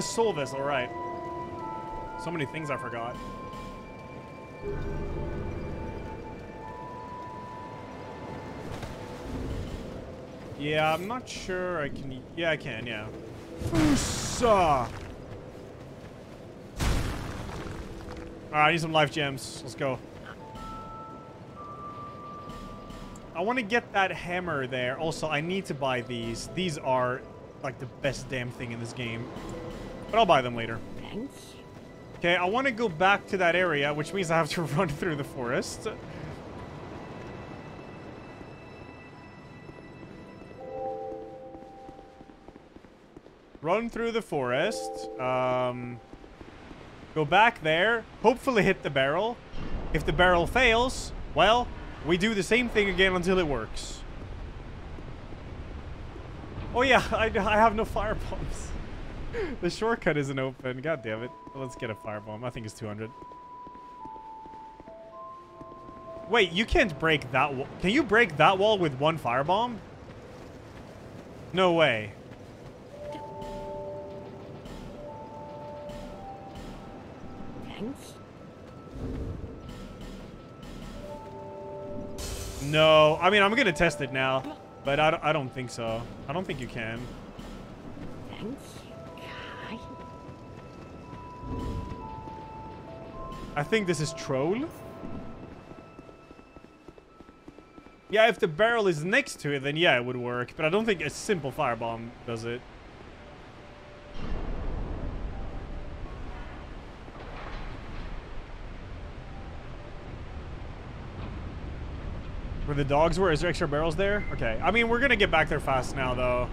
The soul vessel, right. So many things I forgot. Yeah, I'm not sure I can... Yeah, I can, yeah. Fusa! Alright, I need some life gems. Let's go. I want to get that hammer there. Also, I need to buy these. These are, like, the best damn thing in this game. But I'll buy them later. Thanks. Okay, I want to go back to that area, which means I have to run through the forest. Run through the forest. Um, go back there. Hopefully hit the barrel. If the barrel fails, well, we do the same thing again until it works. Oh yeah, I, I have no fire bombs. The shortcut isn't open. God damn it. Let's get a firebomb. I think it's 200. Wait, you can't break that wall. Can you break that wall with one firebomb? No way. Thanks. No. I mean, I'm going to test it now. But I don't, I don't think so. I don't think you can. Thanks. I think this is troll. Yeah, if the barrel is next to it, then yeah, it would work. But I don't think a simple firebomb does it. Where the dogs were? Is there extra barrels there? Okay. I mean, we're going to get back there fast now, though.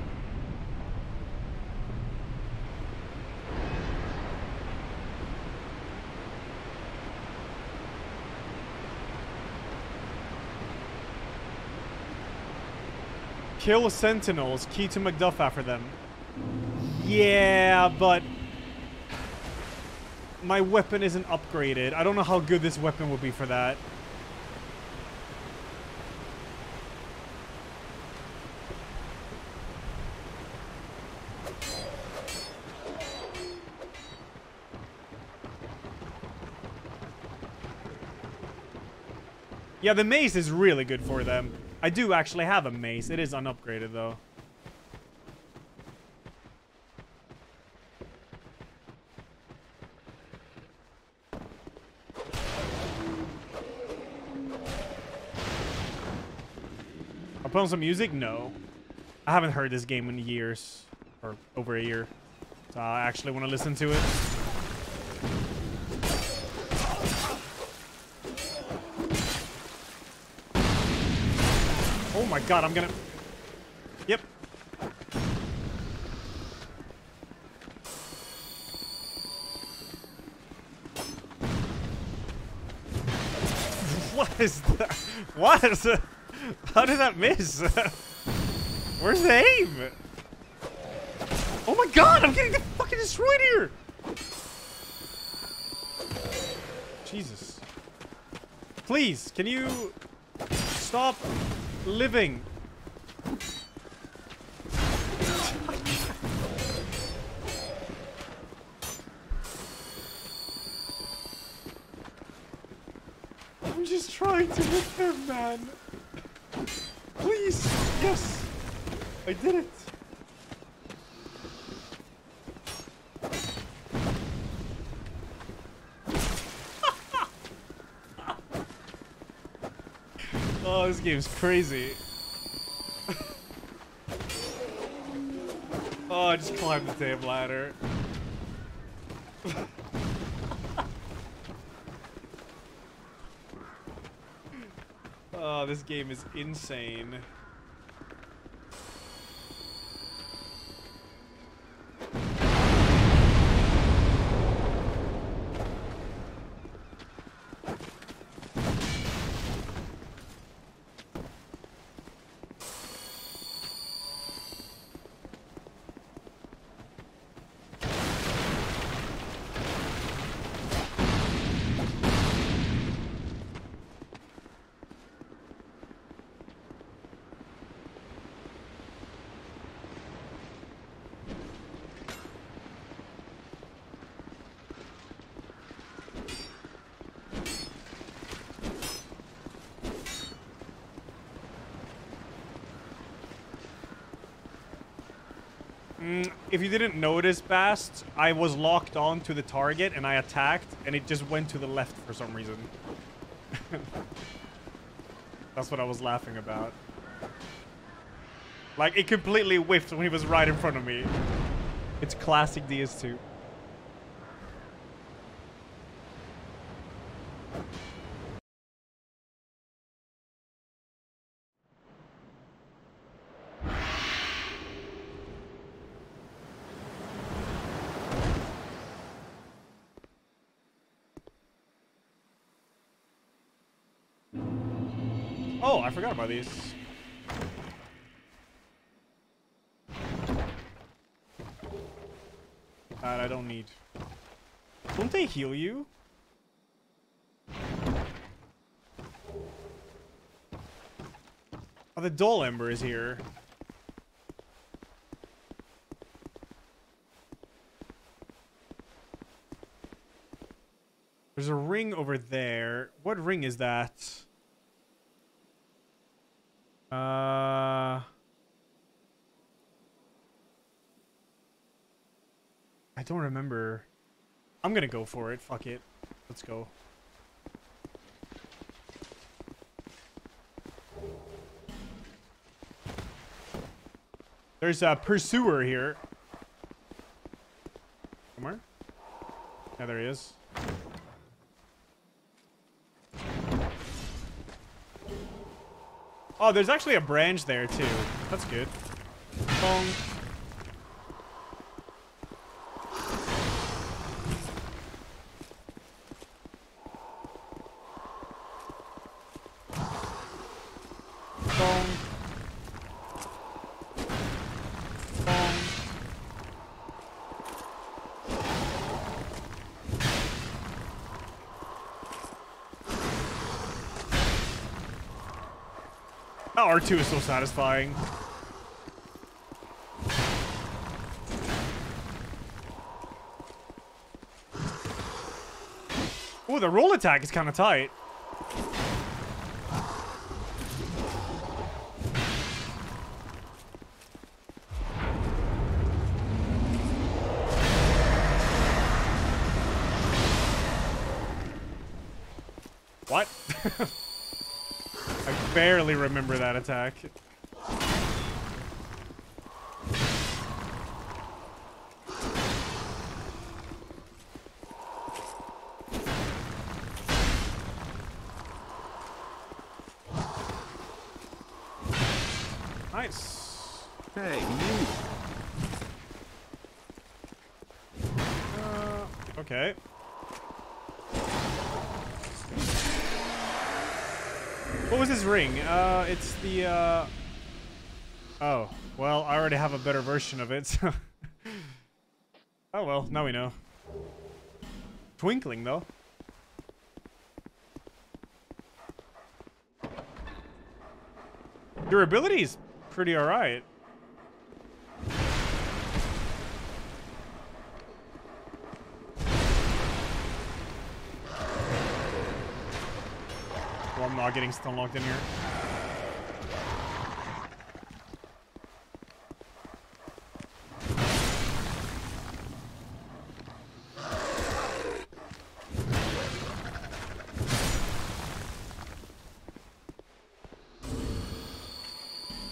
Kill sentinels. Key to McDuff after them. Yeah, but... My weapon isn't upgraded. I don't know how good this weapon would be for that. Yeah, the mace is really good for them. I do actually have a mace. It is unupgraded, though. I'll put on some music? No. I haven't heard this game in years. Or over a year. So I actually want to listen to it. My god, I'm gonna... Yep. What is that? What is What? How did that miss? Where's the aim? Oh my god, I'm getting the fucking destroyed here! Jesus. Please, can you stop living? I'm just trying to hit him, man. Please. Yes. I did it. This game's crazy. oh, I just climbed the damn ladder. oh, this game is insane. If you didn't notice, Bast, I was locked on to the target and I attacked and it just went to the left for some reason. That's what I was laughing about. Like, it completely whiffed when he was right in front of me. It's classic DS2. Oh, I forgot about these. That I don't need. Don't they heal you? Oh, the Dull Ember is here. There's a ring over there. What ring is that? Uh... I don't remember. I'm gonna go for it. Fuck it. Let's go. There's a pursuer here. Somewhere? Yeah, there he is. Oh, there's actually a branch there too. That's good. Bong. Bong. That R2 is so satisfying. Oh, the roll attack is kind of tight. Barely remember that attack. Nice. Hey, you. Uh, okay. What was this ring? Uh, it's the, uh... Oh, well, I already have a better version of it, so... oh well, now we know. Twinkling, though. Durability is pretty alright. Not getting stun locked in here.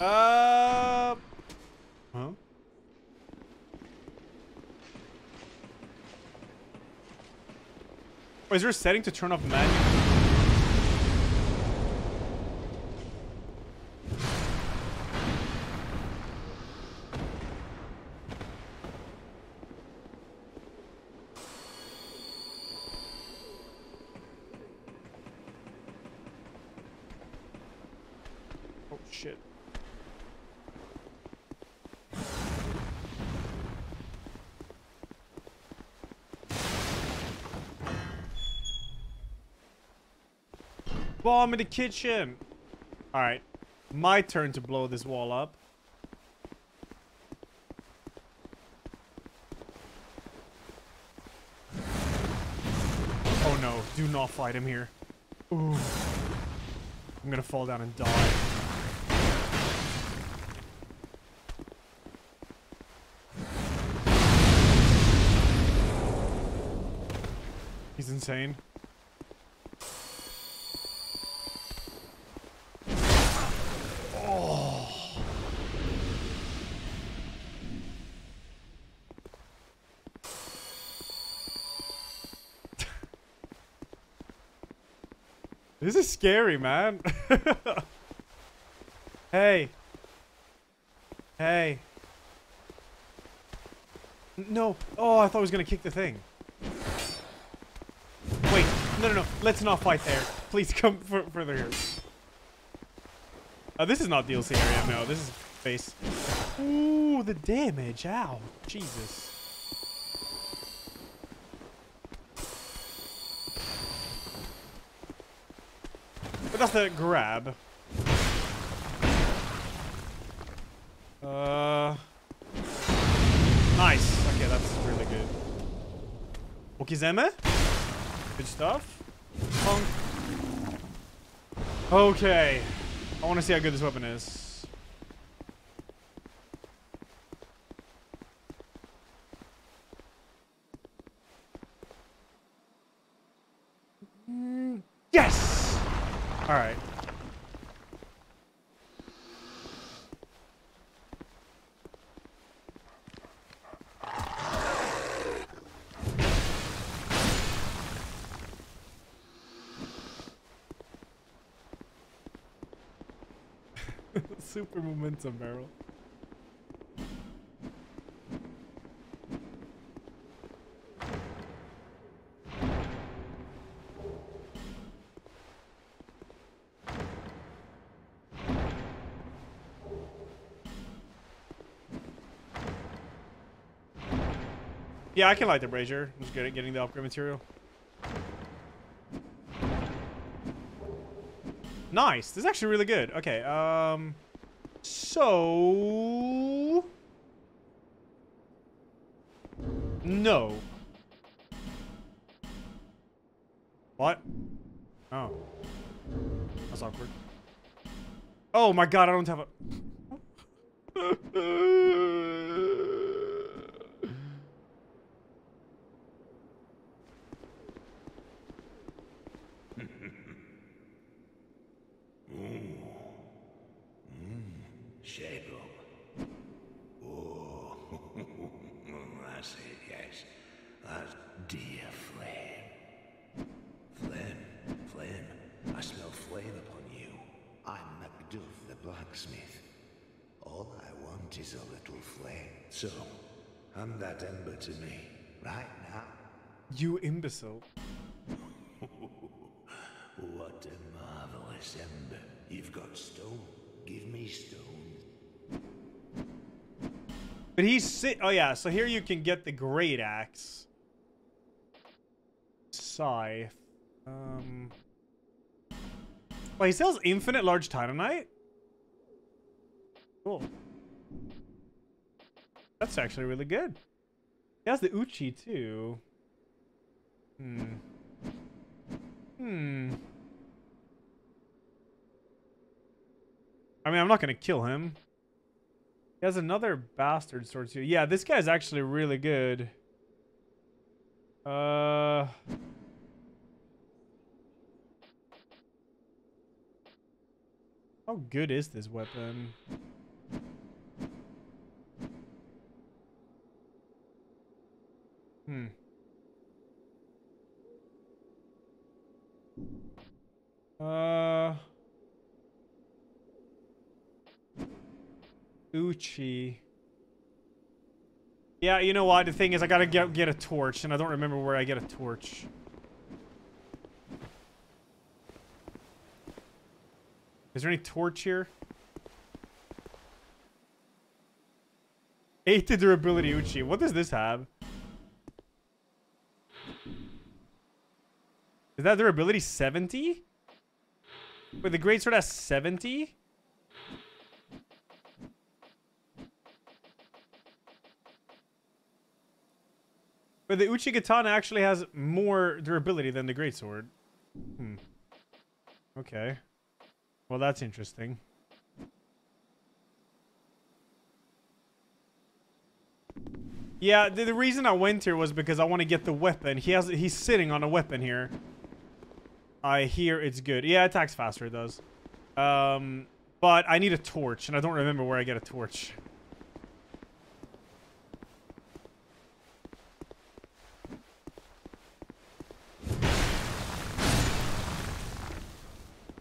Uh, huh? Oh, is there a setting to turn off magic? bomb in the kitchen. Alright. My turn to blow this wall up. Oh no, do not fight him here. Ooh. I'm gonna fall down and die. He's insane. This is scary, man. hey. Hey. No. Oh, I thought I was gonna kick the thing. Wait. No, no, no. Let's not fight there. Please come further here. Oh, this is not DLC area. No, this is base. Ooh, the damage. Ow. Jesus. But that's the grab. Uh. Nice. Okay, that's really good. Okizeme? Good stuff. Punk. Okay. I want to see how good this weapon is. Mm, Yes! Alright. Super momentum barrel. Yeah, I can light the brazier. I'm just good at getting the upgrade material. Nice. This is actually really good. Okay, um... So... No. What? Oh. That's awkward. Oh my god, I don't have a... Shape up. Oh, that's it, yes. That's dear Flame. Flame, Flame, I smell flame upon you. I'm McDuff the blacksmith. All I want is a little flame. So, hand that ember to me, right now. Imbecile. What a marvelous ember. You've got stone. Give me stone. But he's sit. Oh yeah, so here you can get the great axe. Scythe. Um. Wait, he sells infinite large titanite. Cool. That's actually really good. He has the Uchi too. Hmm. Hmm. I mean, I'm not gonna kill him. He has another bastard sword too. Yeah, this guy's actually really good. Uh. How good is this weapon? Hmm. Uh. Uchi. Yeah, you know what? The thing is, I gotta get, get a torch, and I don't remember where I get a torch. Is there any torch here? 8 to durability Uchi. What does this have? Is that durability 70? Wait, the great sword has 70? But the Uchigatana actually has more durability than the Greatsword. Hmm. Okay. Well, that's interesting. Yeah, the, the reason I went here was because I want to get the weapon. He has he's sitting on a weapon here. I hear it's good. Yeah, it attacks faster, it does. Um, but I need a torch, and I don't remember where I get a torch.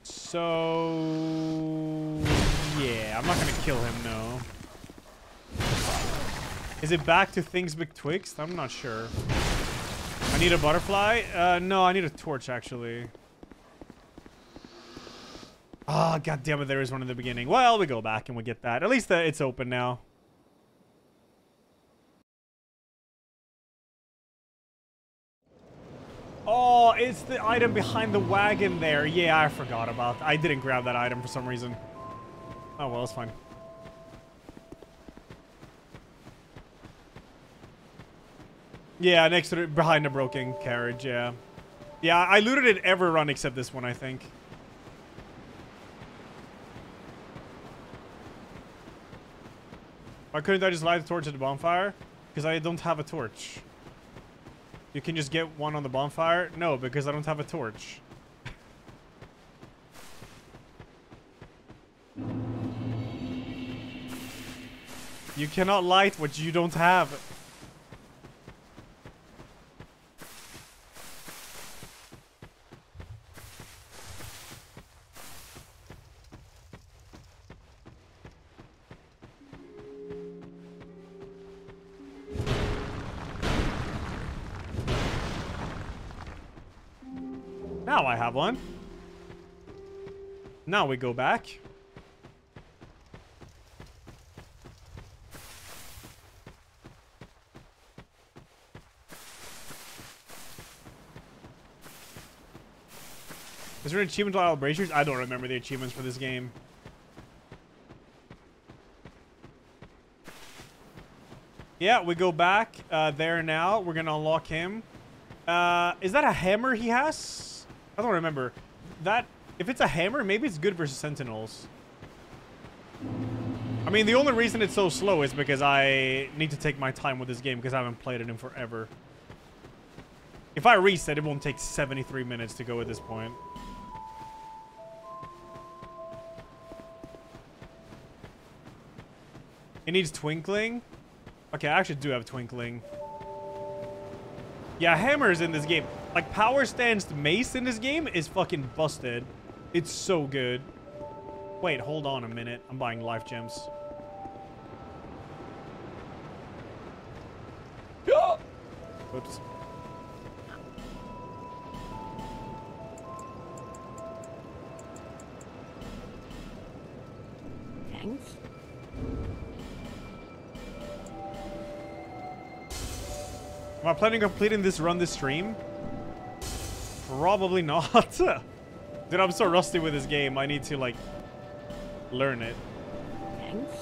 So... Yeah, I'm not gonna kill him, no. Is it back to things betwixt? I'm not sure. I need a butterfly? Uh, no, I need a torch, actually. Ah, oh, god damn it, there is one in the beginning. Well, we go back and we get that. At least uh, it's open now. Oh, it's the item behind the wagon there. Yeah, I forgot about that. I didn't grab that item for some reason. Oh, well, it's fine. Yeah, next to the, behind the broken carriage, yeah. Yeah, I looted it every run except this one, I think. Why couldn't I just light the torch at the bonfire? Because I don't have a torch. You can just get one on the bonfire? No, because I don't have a torch. you cannot light what you don't have. One. Now we go back. Is there an achievement Isle Braziers? I don't remember the achievements for this game. Yeah, we go back uh, there now. We're going to unlock him. Uh, is that a hammer he has? I don't remember. That, if it's a hammer, maybe it's good versus sentinels. I mean, the only reason it's so slow is because I need to take my time with this game because I haven't played it in forever. If I reset, it won't take 73 minutes to go at this point. It needs twinkling. Okay, I actually do have twinkling. Yeah, hammers in this game. Like, power stance mace in this game is fucking busted. It's so good. Wait, hold on a minute. I'm buying life gems. Oops. Thanks. Am I planning on completing this run this stream? Probably not. Dude, I'm so rusty with this game. I need to, like, learn it. Thanks.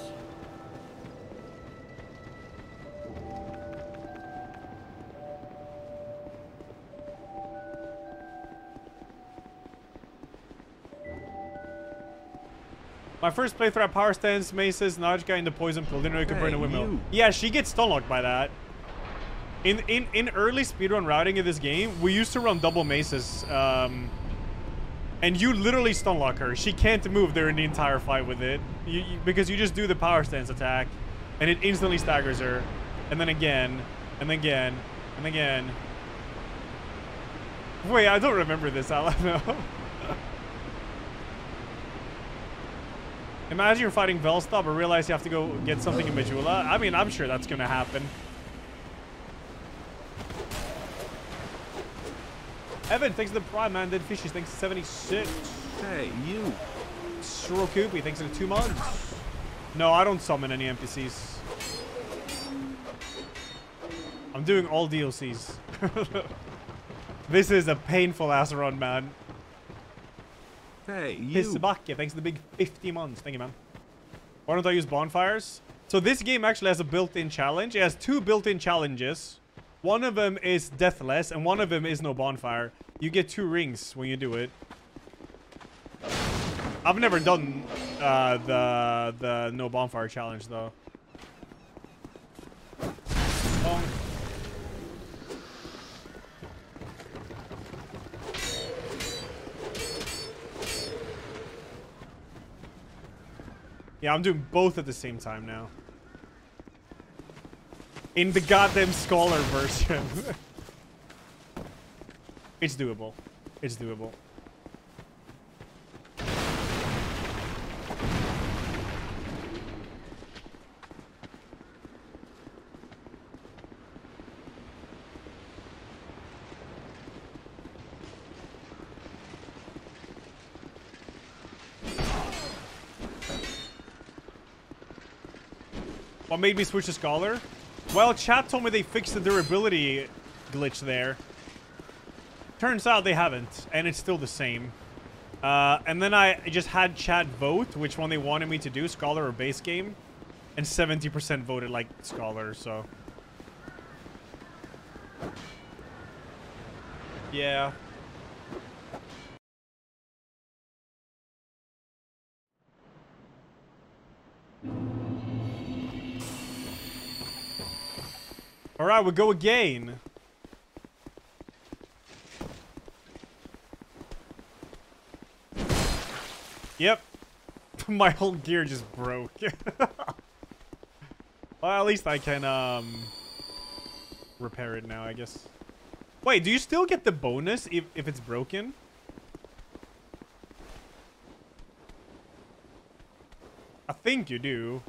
My first playthrough at Power Stance, Maces, Najka in the Poison Pool. Didn't know you could burn Hey, a windmill. you. Yeah, she gets stun locked by that. In in in early speedrun routing of this game, we used to run double maces. Um, and you literally stun lock her. She can't move during the entire fight with it. You, you- because you just do the power stance attack, and it instantly staggers her. And then again, and again, and again. Wait, I don't remember this. I don't know. Imagine you're fighting Velstadt, but realize you have to go get something in Majula. I mean, I'm sure that's gonna happen. Evan, thanks to the Prime Man. Dead Fishies, thanks to 76. Hey, you. Shrokoopy, thanks to the two months. No, I don't summon any NPCs. I'm doing all DLCs. this is a painful ass run, man. Hey, you. Pissebacke, thanks to the big 50 months. Thank you, man. Why don't I use bonfires? So this game actually has a built-in challenge. It has two built-in challenges. One of them is deathless, and one of them is no bonfire. You get two rings when you do it. I've never done uh, the the no bonfire challenge though. Yeah, I'm doing both at the same time now. In the goddamn scholar version. it's doable. It's doable. What made me switch to Scholar? Well, chat told me they fixed the durability glitch there. Turns out they haven't, and it's still the same. Uh, and then I just had chat vote which one they wanted me to do, Scholar or base game. And 70% voted like Scholar, so... Yeah. Alright, we go again. Yep. My whole gear just broke. well, at least I can, um... Repair it now, I guess. Wait, do you still get the bonus if, if it's broken? I think you do.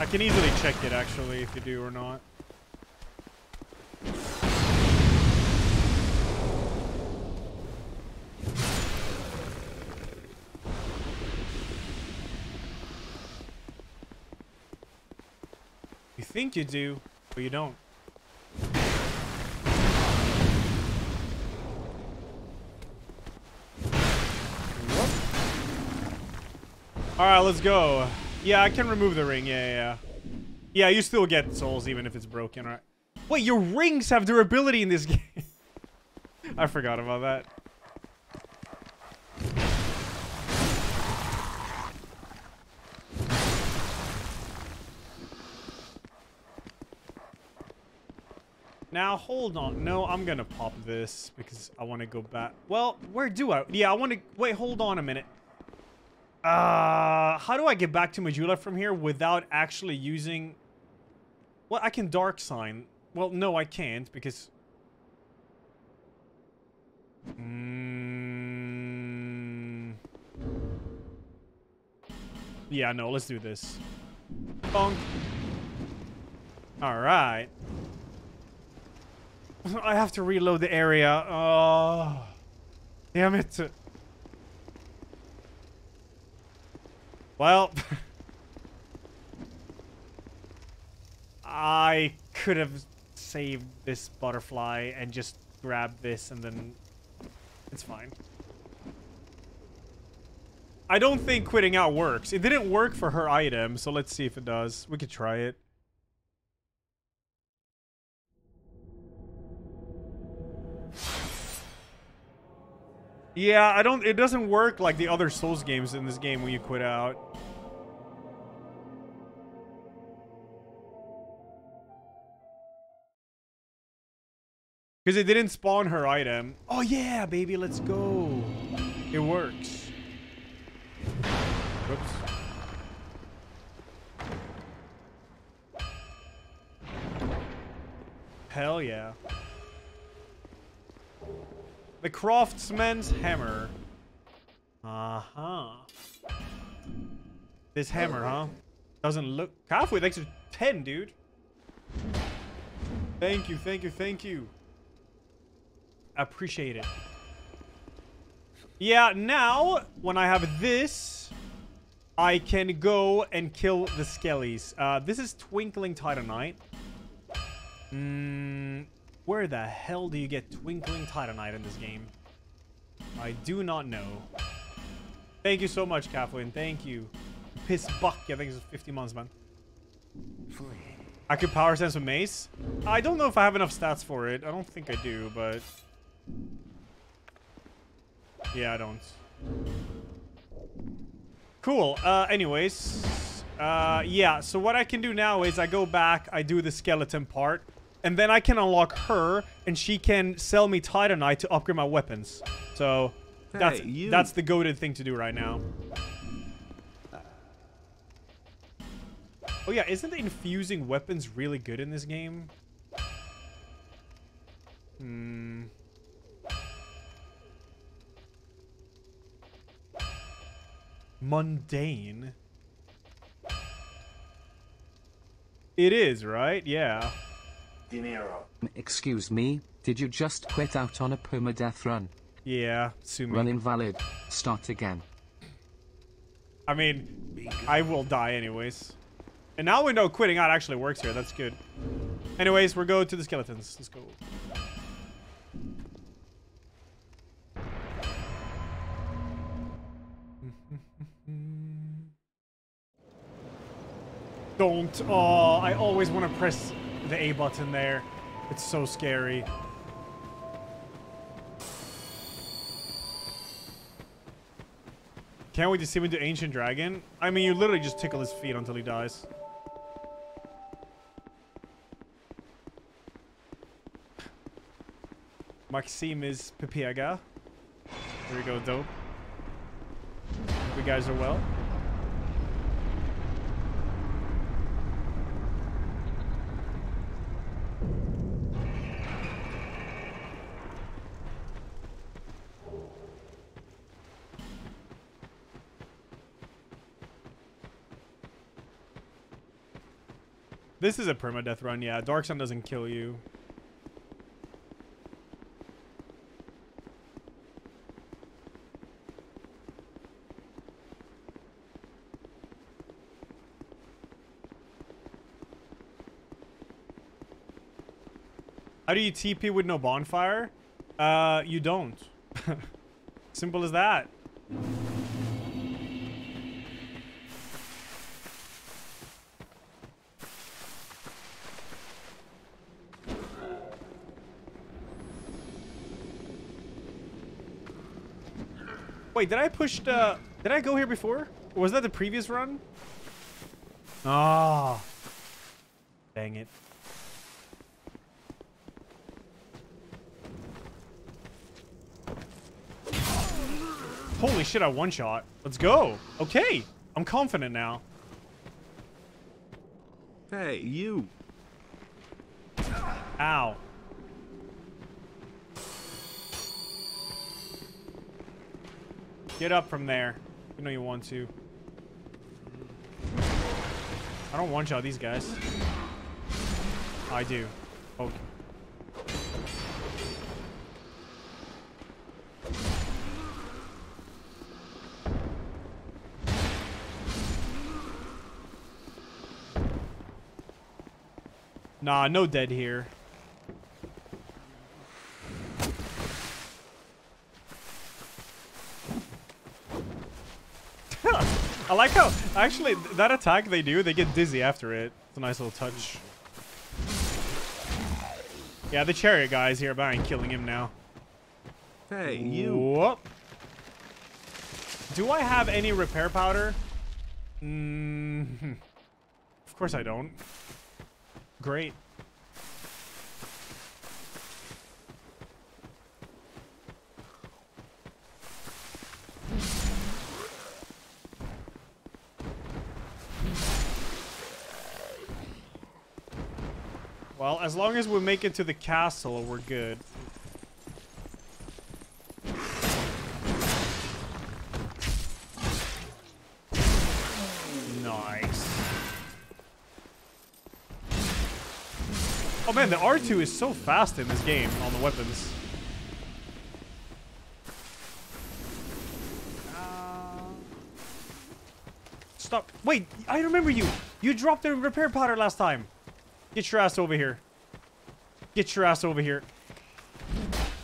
I can easily check it, actually, if you do or not. You think you do, but you don't. Alright, let's go. Yeah, I can remove the ring. Yeah, yeah, yeah. Yeah, you still get souls even if it's broken. Right? Wait, your rings have durability in this game. I forgot about that. Now, hold on. No, I'm gonna pop this because I want to go back. Well, where do I? Yeah, I want to... Wait, hold on a minute. Uh, how do I get back to Majula from here without actually using... Well, I can Dark Sign. Well, no, I can't because... Mm... Yeah, no, let's do this. Bonk. Alright. I have to reload the area. Oh, damn it. Well, I could have saved this butterfly and just grabbed this and then it's fine. I don't think quitting out works. It didn't work for her item, so let's see if it does. We could try it. Yeah, I don't... It doesn't work like the other Souls games in this game when you quit out. Because it didn't spawn her item. Oh, yeah, baby, let's go. It works. Hell yeah. The craftsman's hammer. Uh-huh. This hammer, huh? Doesn't look... Halfway, thanks for 10, dude. Thank you, thank you, thank you. Appreciate it. Yeah, now, when I have this, I can go and kill the skellies. Uh, this is Twinkling Titanite. Mm, where the hell do you get Twinkling Titanite in this game? I do not know. Thank you so much, Kathleen. Thank you. Piss buck. I think it's 50 months, man. I could power sense with mace. I don't know if I have enough stats for it. I don't think I do, but... Yeah, I don't. Cool. Uh, anyways, uh, yeah. So what I can do now is I go back, I do the skeleton part, and then I can unlock her, and she can sell me Titanite to upgrade my weapons. So that's you. that's the goaded thing to do right now. Oh yeah, isn't infusing weapons really good in this game? Hmm. Mundane. It is, right? Yeah. Dinero. Excuse me, did you just quit out on a permadeath run? Yeah, sue me. Run invalid. Start again. I mean, I will die anyways. And now we know quitting out actually works here. That's good. Anyways, we're going to the skeletons. Let's go. Don't. Oh, I always want to press the A button there. It's so scary. Can't wait to see him into Ancient Dragon. I mean, you literally just tickle his feet until he dies. Maxime is Pepiega. There we go, dope. Hope You guys are well. This is a permadeath run, yeah. Dark Sign doesn't kill you. How do you TP with no bonfire? Uh, you don't. Simple as that. Wait, did I push the... Did I go here before? Or was that the previous run? Ah. Dang it. Holy shit, I one shot. Let's go. Okay. I'm confident now. Hey, you. Ow. Get up from there. You know you want to. I don't one-shot these guys. I do. Okay. Nah, no dead here. I like how, actually, that attack they do, they get dizzy after it. It's a nice little touch. Yeah, the chariot guy is here, but I ain't killing him now. Hey, you. Whoop. Do I have any repair powder? Mm, of course I don't. Great. Well, as long as we make it to the castle, we're good. Nice. Oh man, the R2 is so fast in this game on the weapons. Stop. Wait, I remember you. You dropped the repair powder last time. Get your ass over here. Get your ass over here.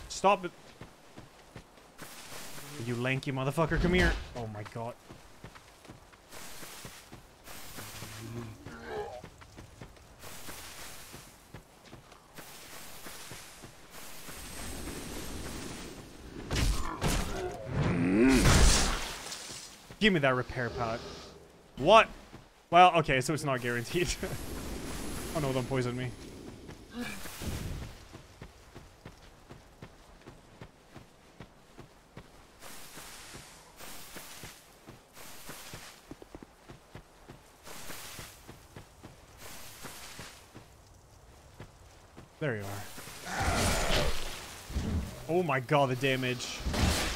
Stop it. You lanky motherfucker, come here. Oh my god. Give me that repair pallet. What? Well, okay, so it's not guaranteed. oh no, don't poison me. There you are. Oh my god, the damage.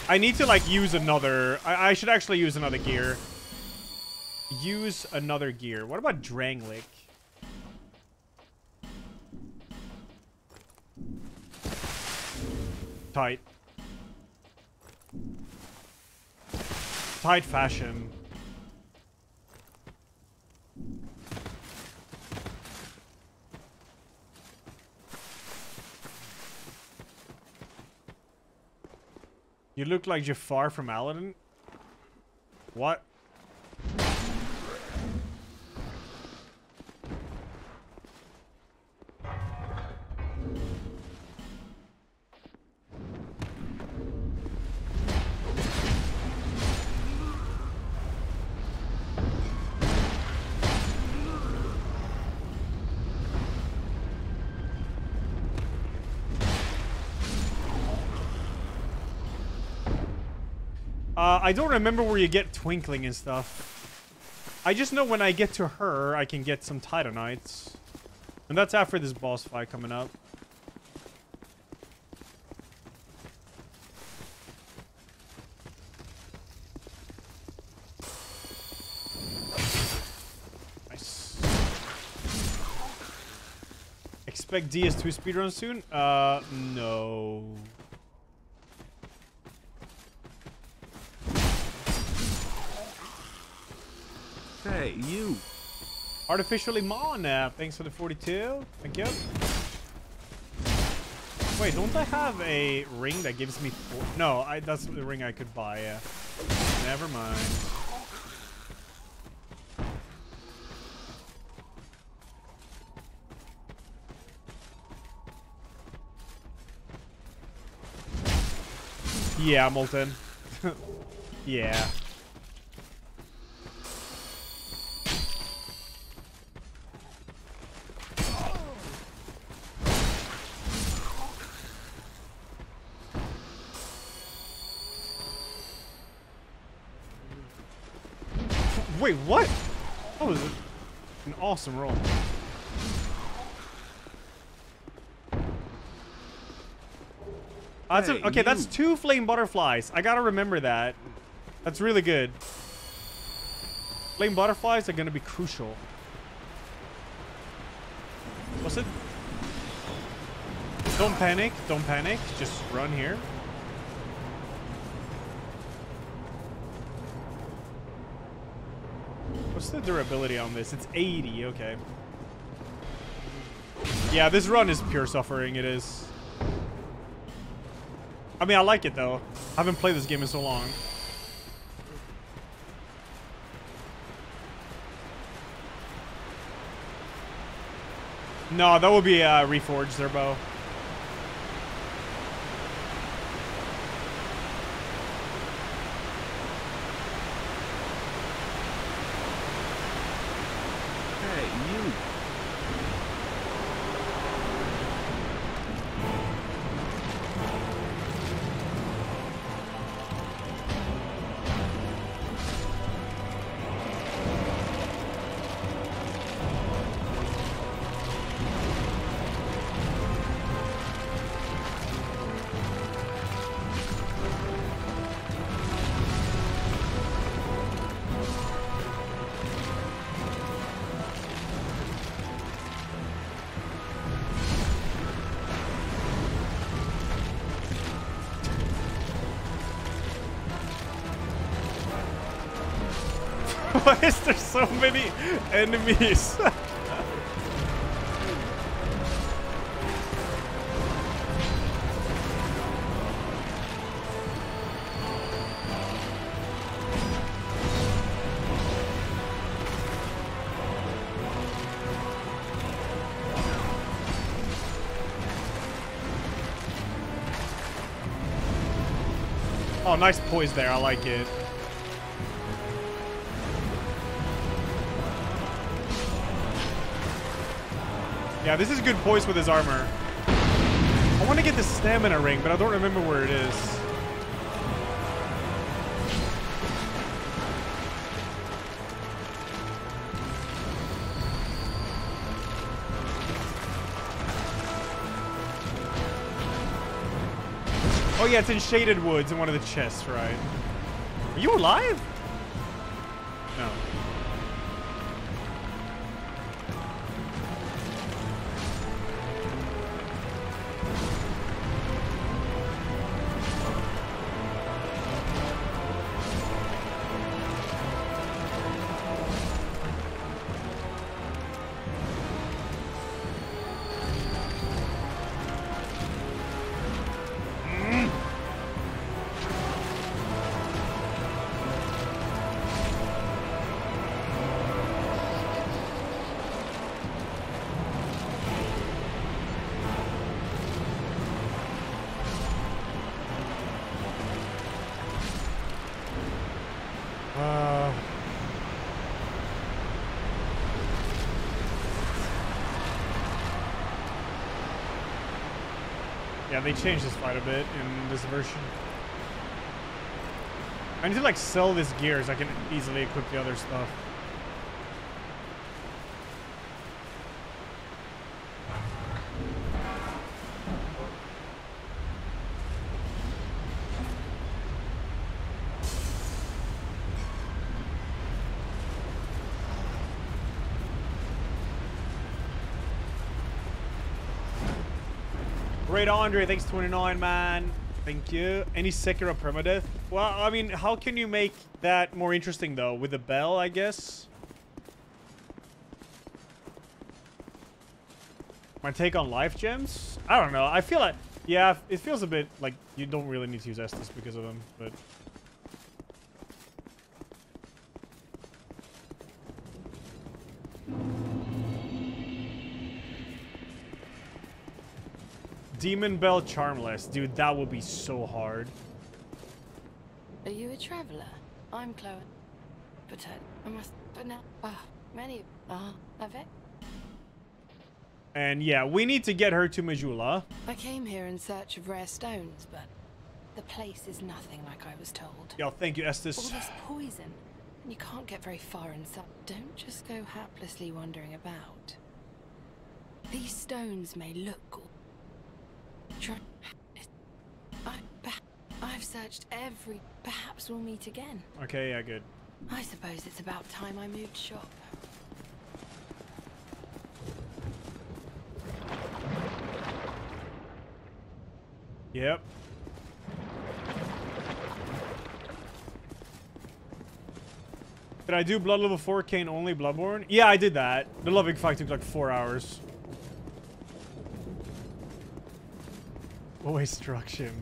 I need to, like, use another... I, I should actually use another gear. Use another gear. What about Drangleic? Tight. Tight fashion. You look like Jafar from Aladdin. What? I don't remember where you get Twinkling and stuff. I just know when I get to her, I can get some Titanites. And that's after this boss fight coming up. Nice. Expect DS2 speedrun soon? Uh, no. Hey, you. Artificially Mon, thanks for the 42. Thank you. Wait, don't I have a ring that gives me four? No, I, that's the ring I could buy. Never mind. Yeah, Molten. yeah. Wait, what? That was an awesome roll. Uh, that's a- okay, that's two flame butterflies. I gotta remember that. That's really good. Flame butterflies are gonna be crucial. What's it? Don't panic. Don't panic. Just run here. What's the durability on this? It's 80. Okay. Yeah, this run is pure suffering. It is. I mean, I like it though. I haven't played this game in so long. No, that would be uh, reforged their bow. Why is there so many enemies? oh, nice poise there. I like it. Yeah, this is good poise with his armor. I want to get the stamina ring, but I don't remember where it is. Oh yeah, it's in Shaded Woods in one of the chests, right? Are you alive? No. They changed this fight a bit in this version. I need to like sell this gear so I can easily equip the other stuff. Great Andre, thanks 29 man. Thank you. Any Sekiro permadeath? Well, I mean, how can you make that more interesting though? With a bell, I guess? My take on life gems? I don't know. I feel like, yeah, it feels a bit like you don't really need to use Estus because of them, but... Demon Bell Charmless. Dude, that would be so hard. Are you a traveller? I'm Chloanne. But uh, I must. But now, ah, many ah, have it. And yeah, we need to get her to Majula. I came here in search of rare stones, but the place is nothing like I was told. Yo, thank you, Estes. All this poison, and you can't get very far inside. Don't just go haplessly wandering about. These stones may look. I, I've searched every. Perhaps we'll meet again. Okay, yeah, good. I suppose it's about time I moved shop. Yep. Did I do Blood Level 4 Kane only Bloodborne? Yeah, I did that. The loving fight took like four hours. Oh, instruction.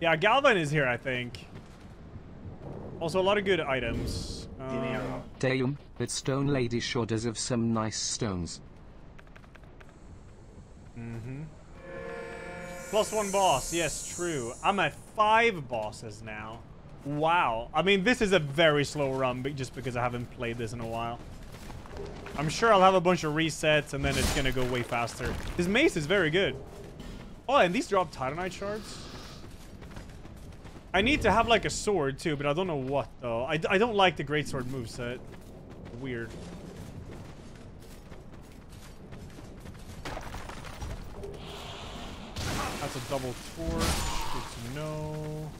Yeah, Galvan is here, I think. Also, a lot of good items. Um, Damn, that stone lady sure does have some nice stones. Mm-hmm. Plus one boss. Yes, true. I'm at five bosses now. Wow. I mean, this is a very slow run but just because I haven't played this in a while. I'm sure I'll have a bunch of resets and then it's going to go way faster. This mace is very good. Oh, and these drop Titanite shards? I need to have like a sword too, but I don't know what though. I, I don't like the greatsword moveset. Weird. That's a double torch. Good to know.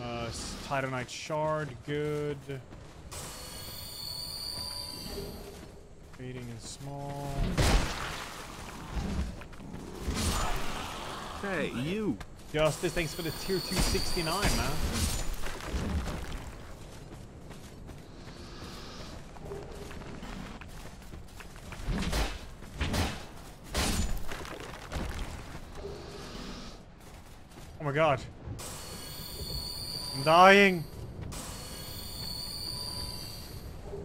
Uh, Titanite shard. Good. Fading and small. Hey, you. Justice, thanks for the tier 269, man. Oh my god. I'm dying.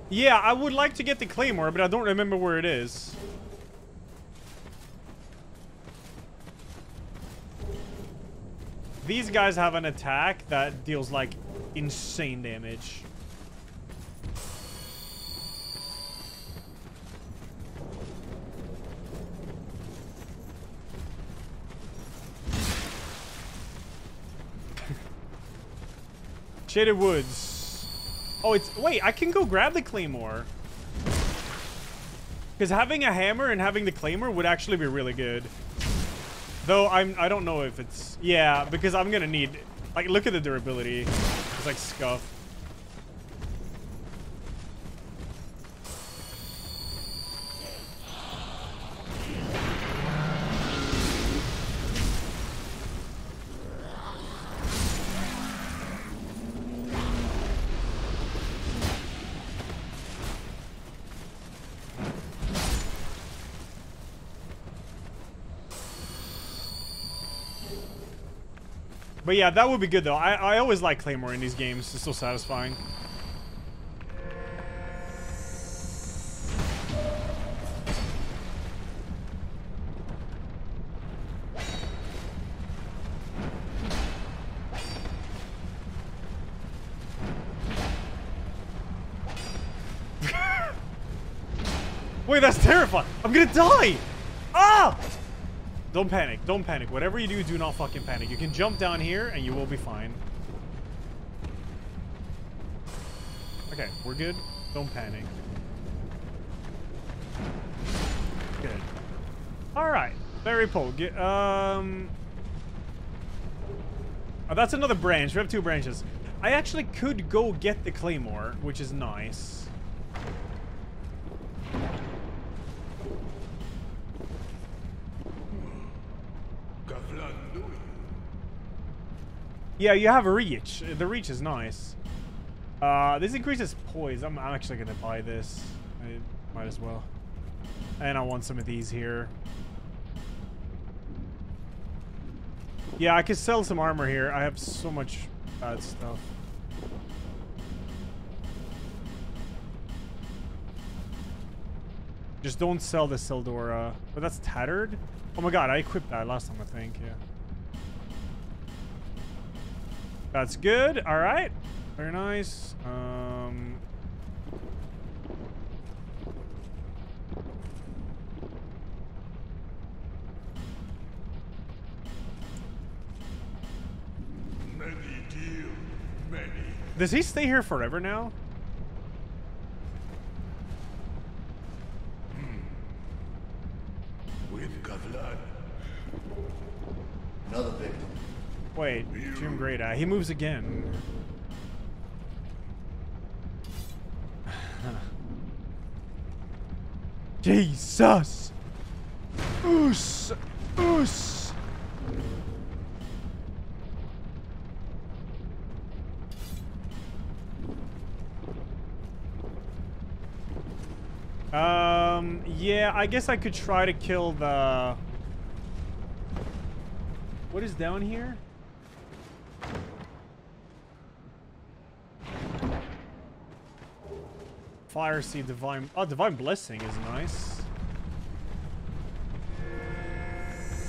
Yeah, I would like to get the claymore, but I don't remember where it is. These guys have an attack that deals, like, insane damage. Shaded Woods. Oh, it's... Wait, I can go grab the Claymore. Because having a hammer and having the Claymore would actually be really good. Though, I'm, I don't know if it's... Yeah, because I'm to need... Like, look at the durability. It's like scuff. But yeah, that would be good though. I, I always like Claymore in these games. It's so satisfying. Wait, that's terrifying. I'm gonna die. Ah! Don't panic. Don't panic. Whatever you do, do not fucking panic. You can jump down here and you will be fine. Okay, we're good. Don't panic. Good. Alright. Very Pole. Get, um... Oh, that's another branch. We have two branches. I actually could go get the Claymore, which is nice. Yeah, you have a reach. The reach is nice. Uh, this increases poise. I'm, I'm actually going to buy this. I might as well. And I want some of these here. Yeah, I could sell some armor here. I have so much bad stuff. Just don't sell the Sildora. But that's tattered? Oh my god, I equipped that last time, I think. Yeah. That's good. All right. Very nice. Um, Many deal, many. does he stay here forever now? With Gavlan. Another victim. Wait, Jim Great Eye. He moves again. Jesus! Oos! Oos! Um, yeah, I guess I could try to kill the... What is down here? Fire Seed Divine... Oh, Divine Blessing is nice.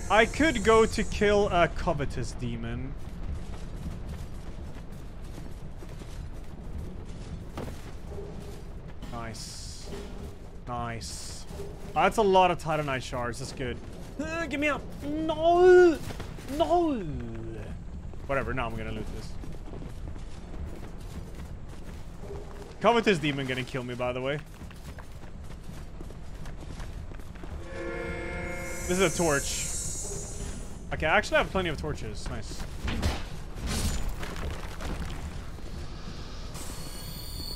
I could go to kill a Covetous Demon. Nice. Nice. That's a lot of Titanite shards. That's good. Uh, get me up. No! No! Whatever, now I'm gonna loot this. Covetous Demon gonna kill me, by the way. This is a torch. Okay, I actually have plenty of torches. Nice.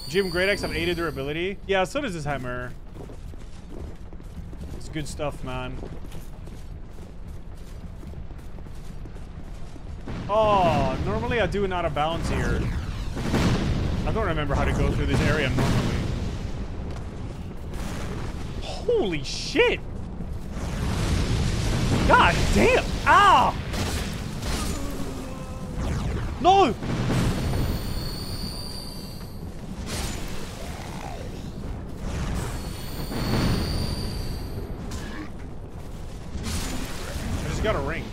Gyrm Great Axe have 80 durability. Yeah, so does this hammer. It's good stuff, man. Oh, normally I do an out of here. I don't remember how to go through this area normally. Holy shit! God damn! Ah! No! I just got a ring.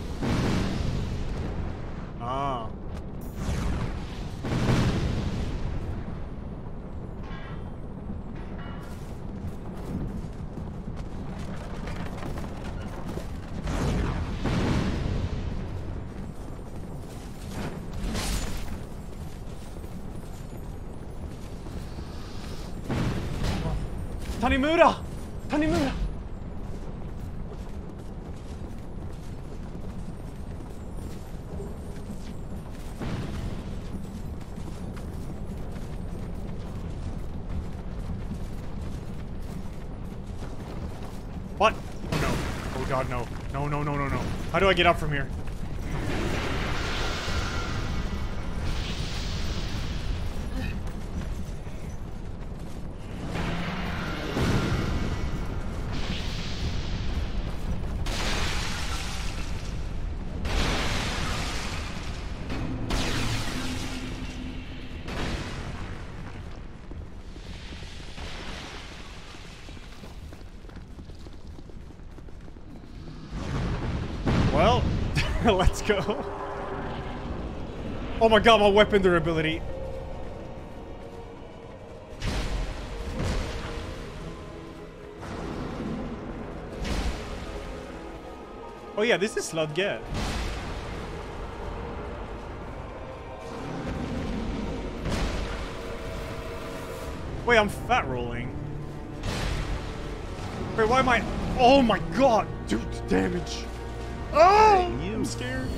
Tanimura! Tanimura! What? Oh no. Oh god, no. No, no, no, no, no. How do I get up from here? Let's go. Oh my god, my weapon durability. Oh yeah, this is slot get. Wait, I'm fat rolling. Wait, why am I? Oh my god, dude, damage. Oh, I'm scared.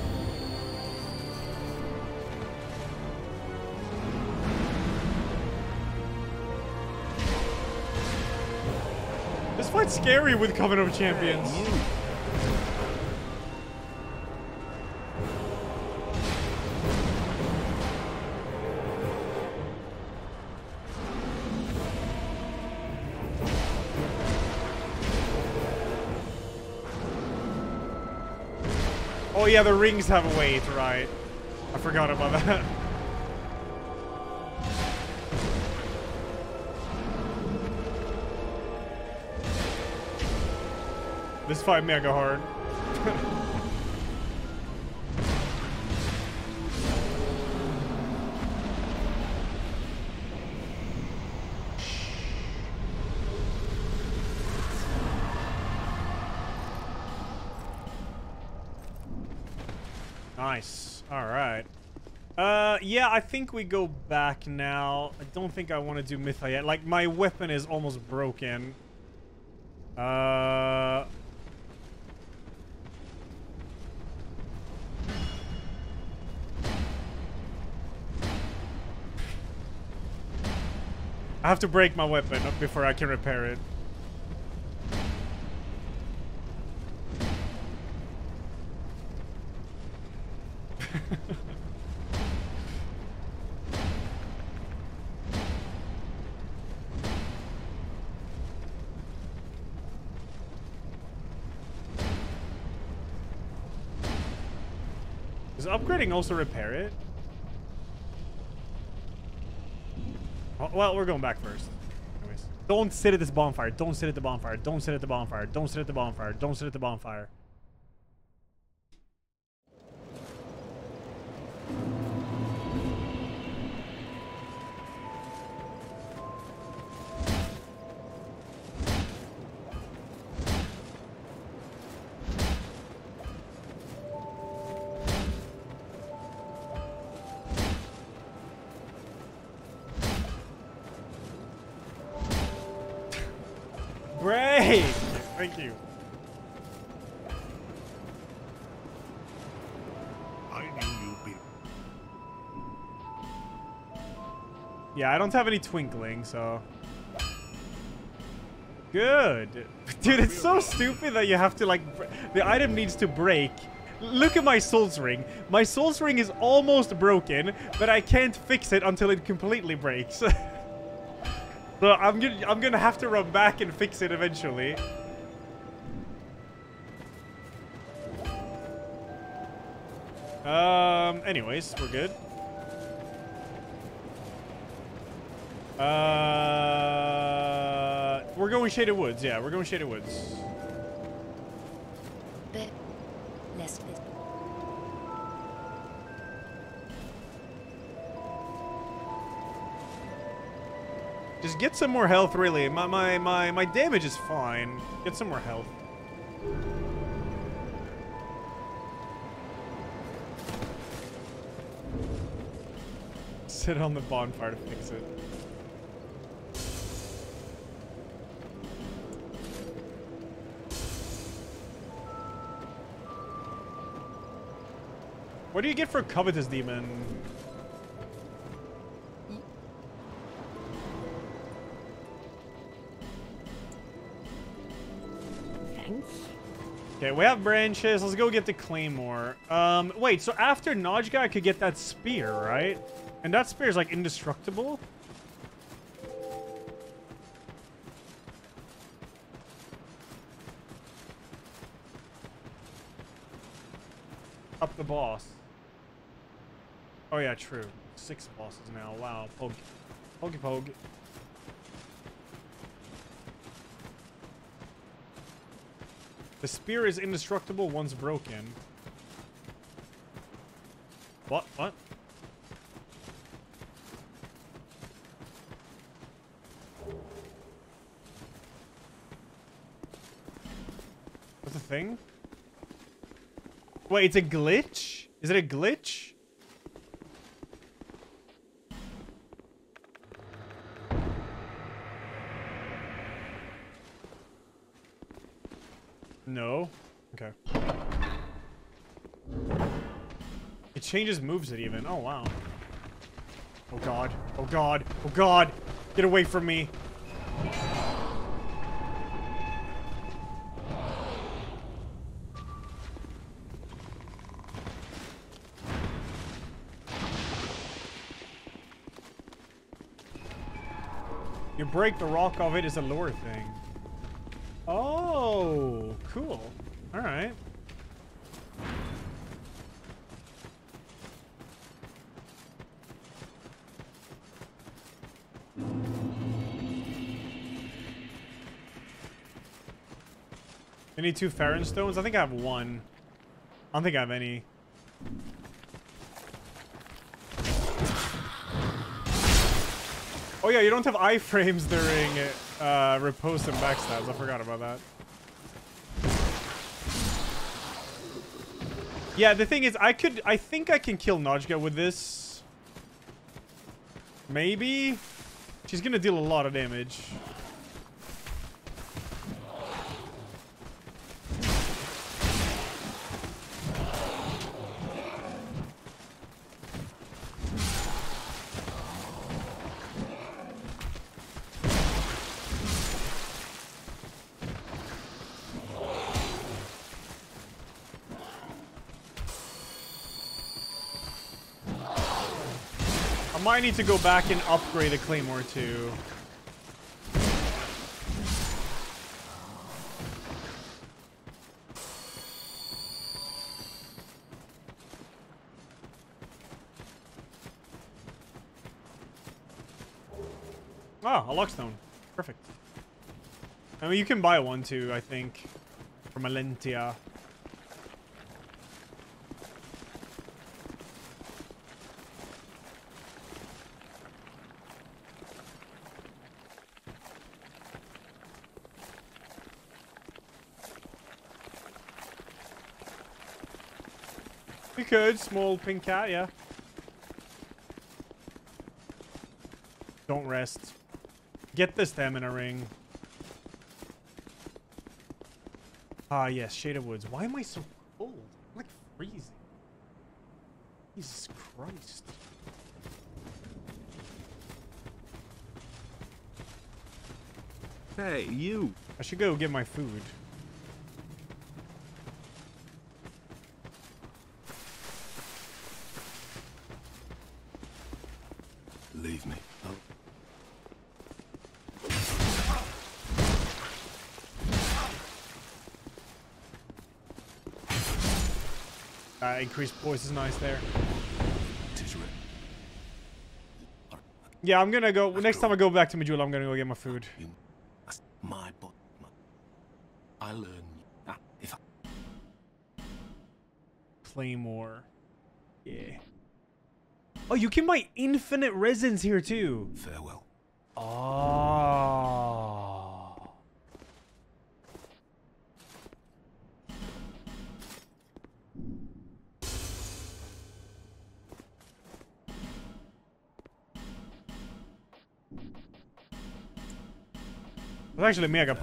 This fight's scary with Covenant of Champions. Oh yeah, the rings have a weight, right? I forgot about that. This fight mega hard. We go back now. I don't think I want to do Mytha yet. Like, my weapon is almost broken. Uh... I have to break my weapon before I can repair it. Also repair it? Oh, well, we're going back first. Anyways. Don't sit at this bonfire. Don't sit at the bonfire. Don't sit at the bonfire. Don't sit at the bonfire. Don't sit at the bonfire. I don't have any twinkling, so... Good. Dude, it's so stupid that you have to, like... The item needs to break. Look at my Souls Ring. My Souls Ring is almost broken, but I can't fix it until it completely breaks. so I'm gonna, I'm gonna have to run back and fix it eventually. Um, anyways, we're good. Uh, we're going Shaded Woods. Yeah, we're going Shaded Woods. Less Just get some more health, really. My my my my damage is fine. Get some more health. Sit on the bonfire to fix it. What do you get for covetous demon? Thanks. Okay, we have branches. Let's go get the claymore. Um, wait. So after Najka, I could get that spear, right? And that spear is like indestructible. Up the boss. Oh yeah, true. Six bosses now. Wow. Poke. Poke poke. The spear is indestructible once broken. What? What? What's the thing? Wait, it's a glitch? Is it a glitch? Changes moves it even. Oh, wow. Oh, God. Oh, God. Oh, God. Get away from me. You break the rock of it is a lure thing. Oh, cool. All right. I need two Farron stones. I think I have one. I don't think I have any. Oh yeah, you don't have iframes during uh, riposte and backstabs. I forgot about that. Yeah, the thing is, I could, I think I can kill Najka with this. Maybe? She's gonna deal a lot of damage. Might need to go back and upgrade a claymore too. Ah, a lockstone. Perfect. I mean, you can buy one too, I think. From Alentia. We could. Small pink cat, yeah. Don't rest. Get the stamina ring. Ah, yes, Shade of Woods. Why am I so cold? I'm like freezing. Jesus Christ. Hey, you. I should go get my food. Leave me. Oh. Uh, increased voice is nice there. Yeah, I'm gonna go. Next time I go back to Majula, I'm gonna go get my food. My but I learn if I Claymore. Yeah. Oh, you can buy infinite resins here too. farewell. Actually mega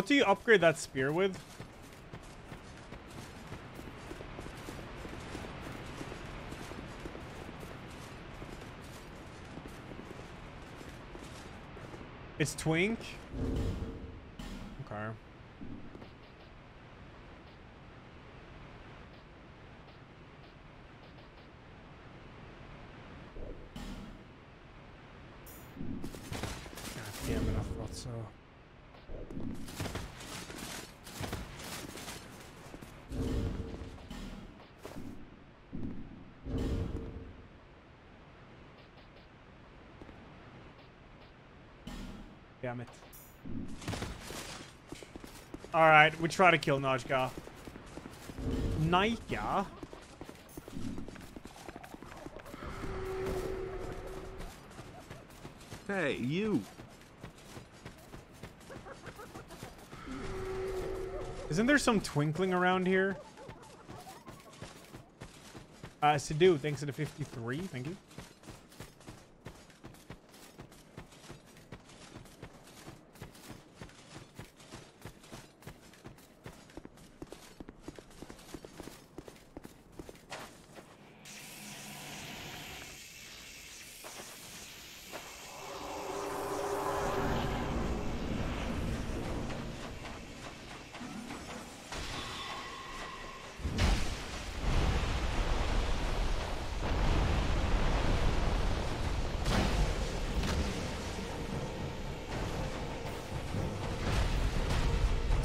What do you upgrade that spear with? It's twink. Alright, we try to kill Najka. Naika? Hey, you. Isn't there some twinkling around here? Uh, Sidhu, thanks to the 53. Thank you.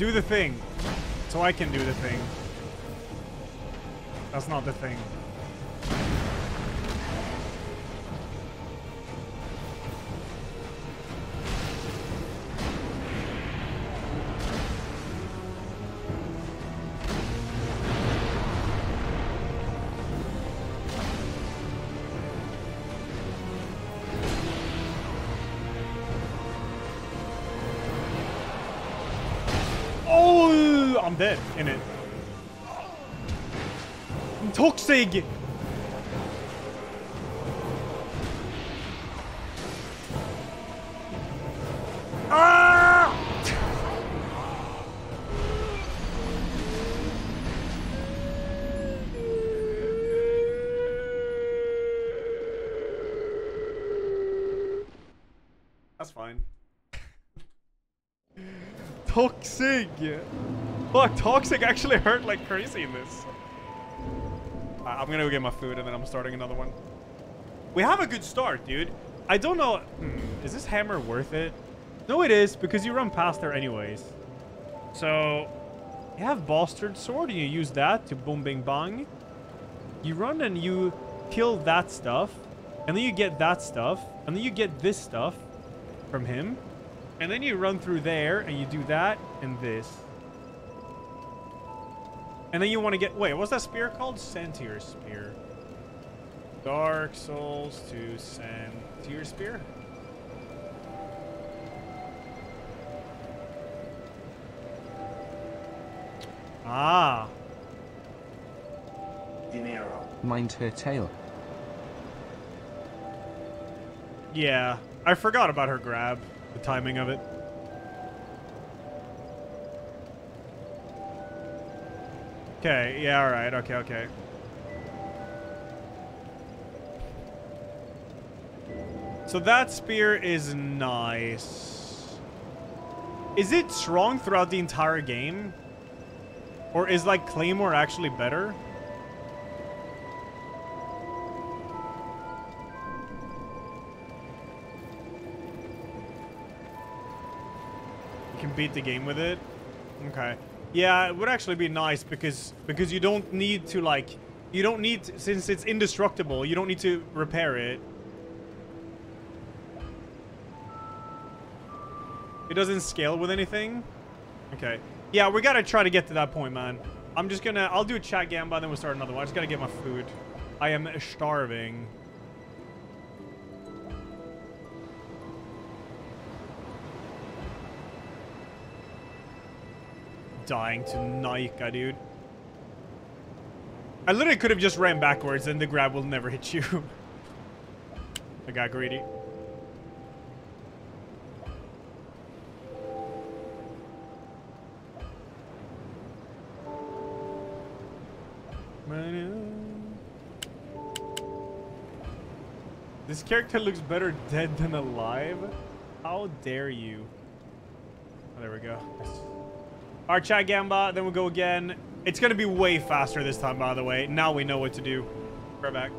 Do the thing. So I can do the thing. That's not the thing. Ah! That's fine. Toxic! Fuck, Toxic actually hurt like crazy in this. I'm gonna go get my food and then I'm starting another one. We have a good start, dude. I don't know... Hmm, is this hammer worth it? No, it is, because you run past there anyways. So, you have Bastard Sword and you use that to boom bing bang. You run and you kill that stuff. And then you get that stuff. And then you get this stuff from him. And then you run through there and you do that and this. And then you want to get... Wait, what's that spear called? Santier Spear. Dark Souls to Santier Spear? Ah. Dinero. Mind her tail. Yeah. I forgot about her grab. The timing of it. Okay, yeah, alright, okay, okay. So that spear is nice. Is it strong throughout the entire game? Or is like Claymore actually better? You can beat the game with it? Okay. Yeah, it would actually be nice because because you don't need to like you don't need to, since it's indestructible, you don't need to repair it. It doesn't scale with anything? Okay. Yeah, we gotta try to get to that point, man. I'm just gonna... I'll do a chat gamba, then we'll start another one. I just gotta get my food. I am starving. dying to Nika, dude. I literally could have just ran backwards and the grab will never hit you. I got greedy. This character looks better dead than alive. How dare you? Oh, there we go. Alright, chat Gamba, then we'll go again. It's gonna be way faster this time, by the way. Now we know what to do. Right back.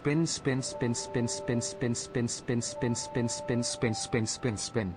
Spin, spin, spin, spin, spin, spin, spin, spin, spin, spin, spin, spin, spin, spin, spin.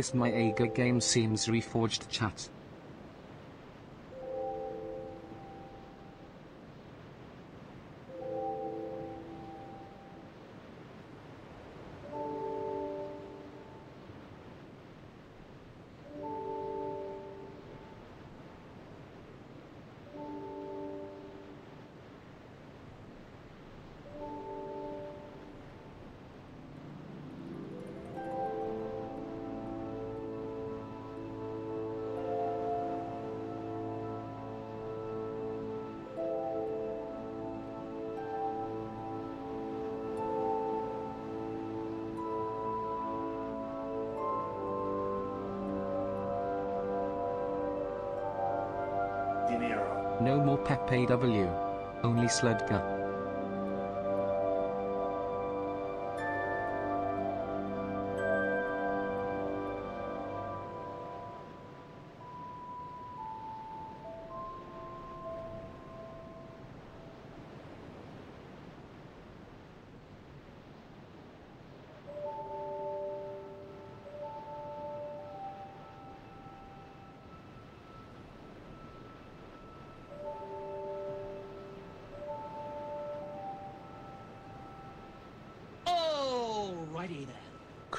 This my Aga game seems reforged chat. W Only Sludka.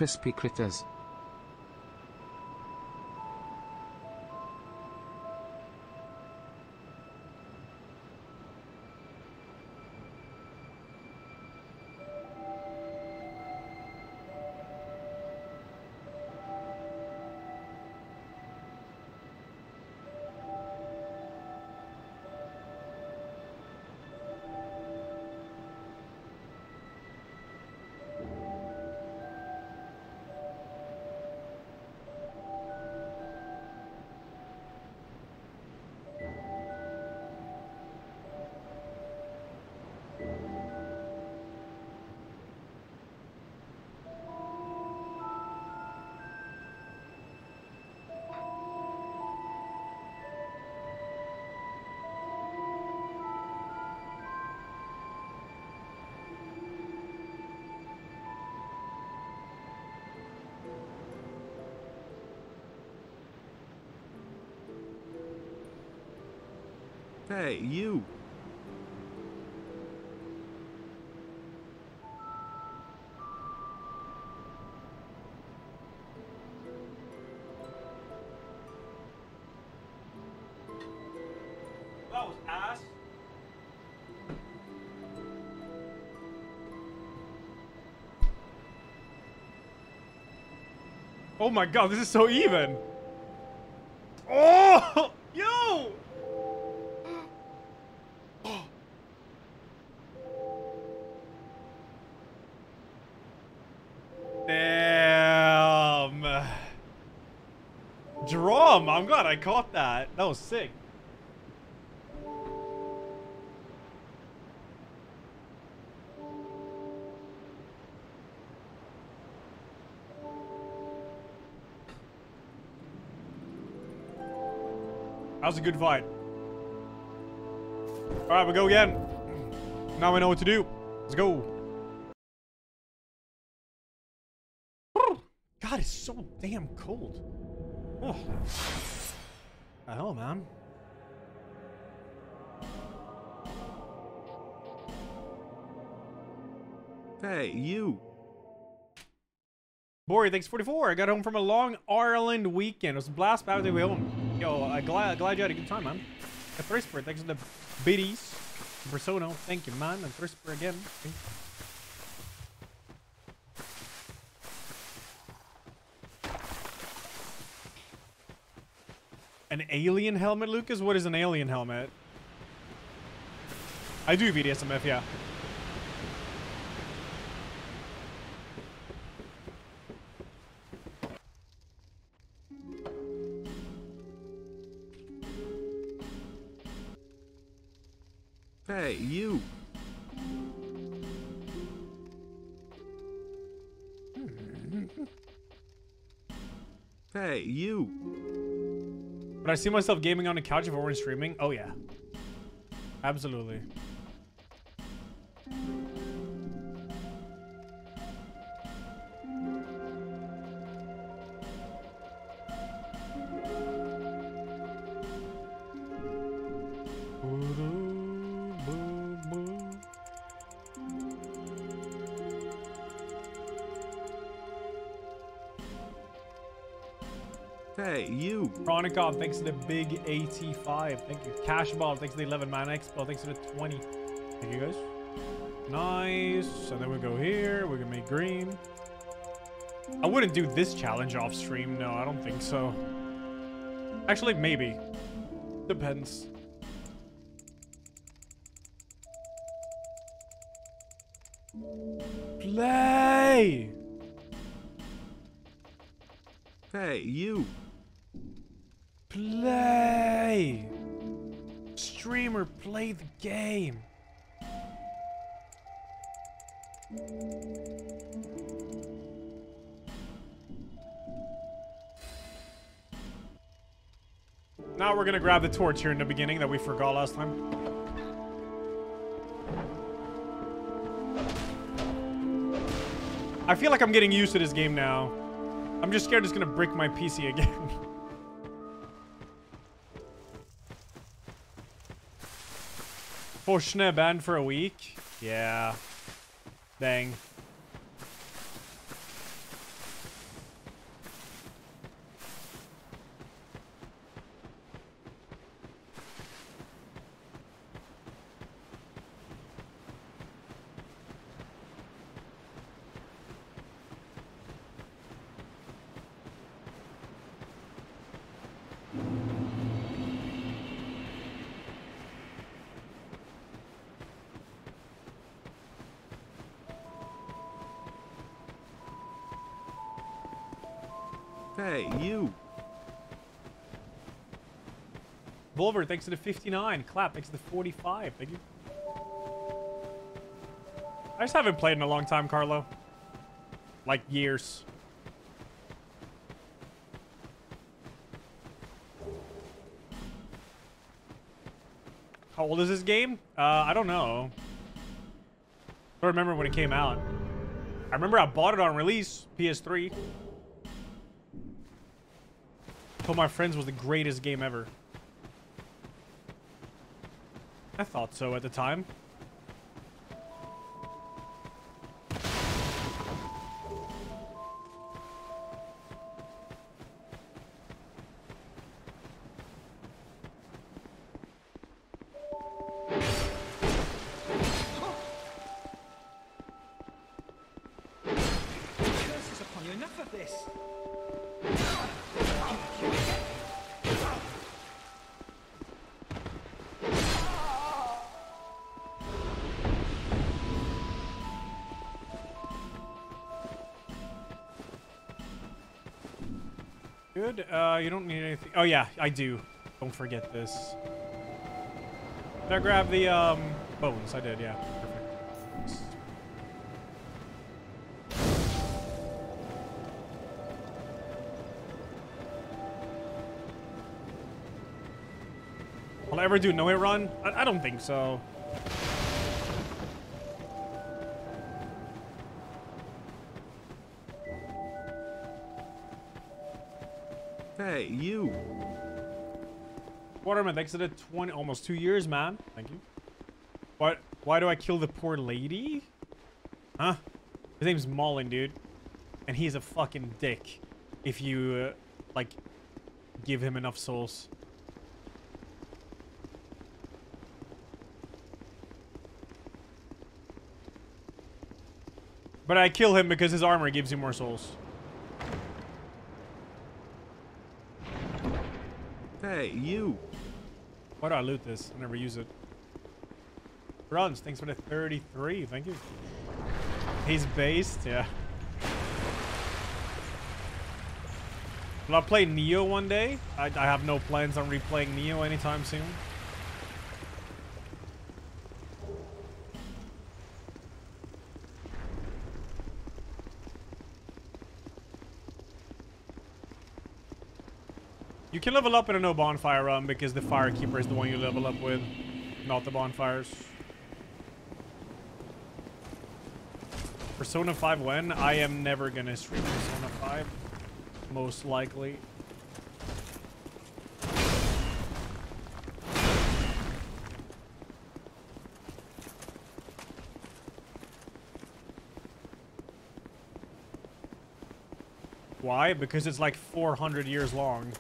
Crispy critters. You. That was ass. Oh my god, this is so even. Oh, Drum. I'm glad I caught that. That was sick. That was a good fight. Alright, we go again. Now we know what to do. Let's go. God, it's so damn cold. Oh. The hell, man. Hey, you. Bori, thanks 44. I got home from a long Ireland weekend. It was a blast back the way home. Yo, I glad glad you had a good time, man. And Thrisper, thanks for the biddies. Persona, thank you, man. And Thrisper again. Alien helmet, Lucas? What is an alien helmet? I do BDSMF, yeah. I see myself gaming on a couch if I weren't streaming? Oh, yeah. Absolutely. Chronicon, thanks to the big 85. Thank you. Cashball, thanks to the 11 man expo. Thanks to the 20. Thank you guys. Nice. And then we go here. We can make green. I wouldn't do this challenge off stream. No, I don't think so. Actually, maybe. Depends. Play! Hey, you. Gonna grab the torch here in the beginning that we forgot last time. I feel like I'm getting used to this game now. I'm just scared it's gonna break my PC again. Forsen banned for a week? Yeah. Dang. Bulver, thanks to the 59. Clap, thanks to the 45. Thank you. I just haven't played in a long time, Carlo. Like years. How old is this game? Uh, I don't know. I don't remember when it came out. I remember I bought it on release, PS3. Told my friends was the greatest game ever. I thought so at the time. Good. Uh, you don't need anything. Oh yeah, I do. Don't forget this. Did I grab the um bones? I did. Yeah. Perfect. Will I ever do no hit run? I, I don't think so. Waterman, thanks for the 20, almost two years, man. Thank you. What? Why do I kill the poor lady? Huh? His name's Maughlin, dude. And he's a fucking dick. If you, uh, like, give him enough souls. But I kill him because his armor gives you more souls. Hey, you. Why do I loot this? I never use it. Runs, thanks for the 33. Thank you. He's based, yeah. Will I play Neo one day? I, I have no plans on replaying Neo anytime soon. You can level up in a no bonfire run because the firekeeper is the one you level up with, not the bonfires. Persona 5 when? I am never gonna stream Persona 5. Most likely. Why? Because it's like 400 years long.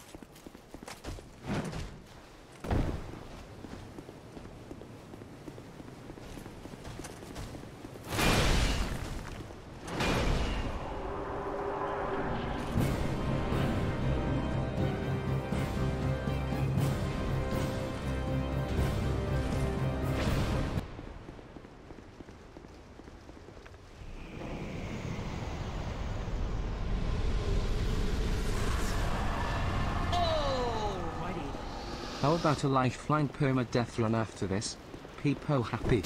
About a lifeline perma-death run after this? People happy.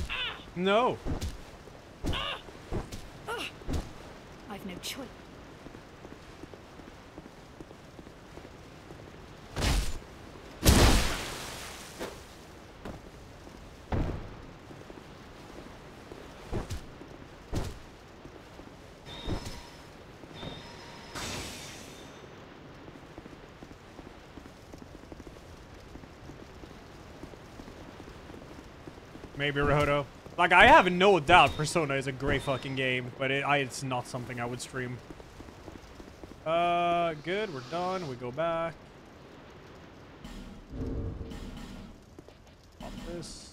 No. No choice. Maybe Rohodo. Like, I have no doubt Persona is a great fucking game, but it, I, it's not something I would stream. Uh, good. We're done. We go back. Pop this.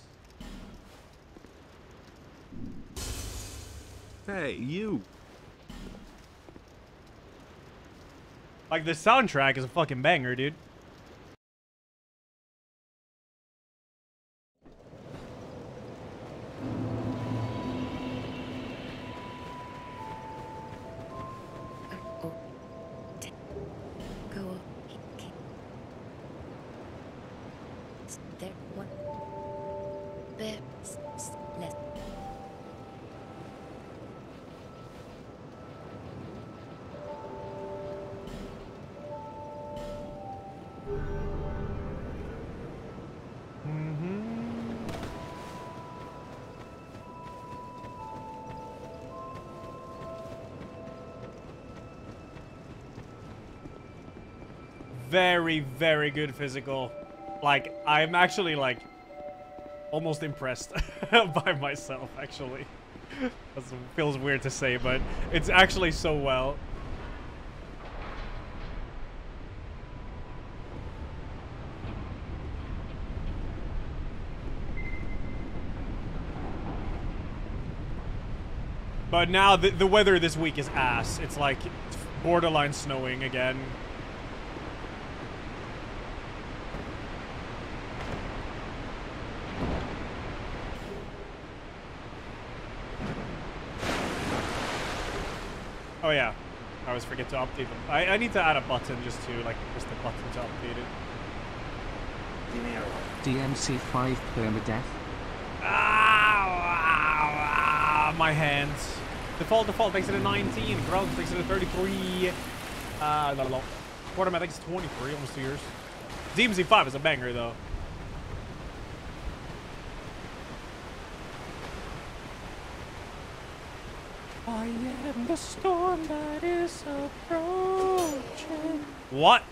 Hey, you. Like, the soundtrack is a fucking banger, dude. Very, very good physical. Like, I'm actually, like, almost impressed by myself, actually. That feels weird to say, but it's actually so well. But now the, the weather this week is ass. It's like borderline snowing again. Oh yeah, I always forget to update them. I, I need to add a button just to like press the button to update it. DMC5 permadeath. Ah, my hands. Default, default takes it to 19. Grog takes it to 33. Uh, blah, blah. Quarterman takes 23, almost two years. DMC5 is a banger, though. Am the storm that is approaching. What?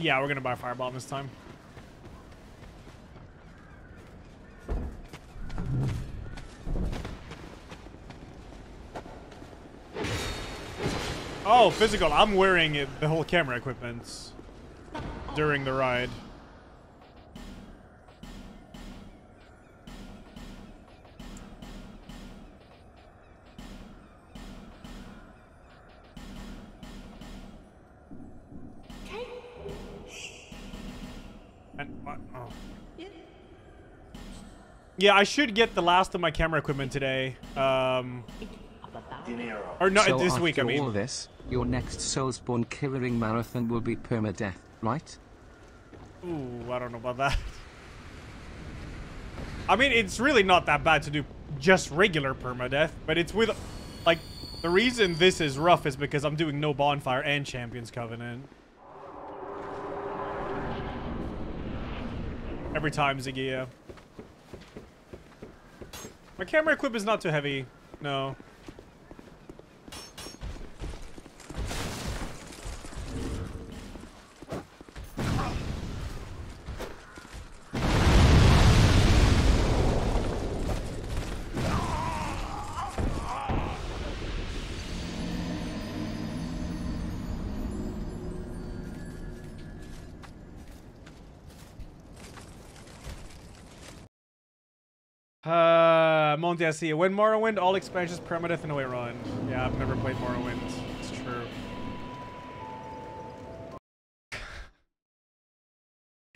Yeah, we're gonna buy a firebomb this time. Oh, physical. I'm wearing the whole camera equipment during the ride. Yeah, I should get the last of my camera equipment today. Um, or no, so this week. I mean, all this, your next Soulsborne Killering Marathon will be permadeath, right? Ooh, I don't know about that. I mean, it's really not that bad to do just regular permadeath, but it's with, like, the reason this is rough is because I'm doing no bonfire and Champions Covenant. Every time, Zagia. My camera equip is not too heavy. No. See. When Morrowind, all expansions, permadeath, and run. Yeah, I've never played Morrowind. It's true.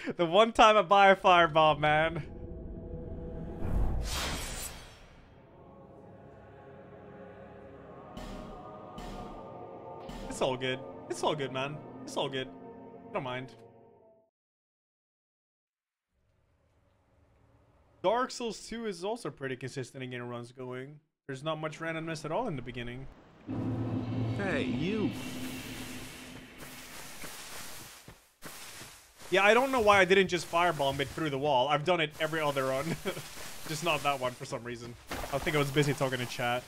the one time I buy a fireball, man. It's all good. It's all good, man. It's all good. I don't mind. Dark Souls 2 is also pretty consistent in getting runs going. There's not much randomness at all in the beginning. Hey, you. Yeah, I don't know why I didn't just firebomb it through the wall. I've done it every other run. just not that one for some reason. I think I was busy talking to chat.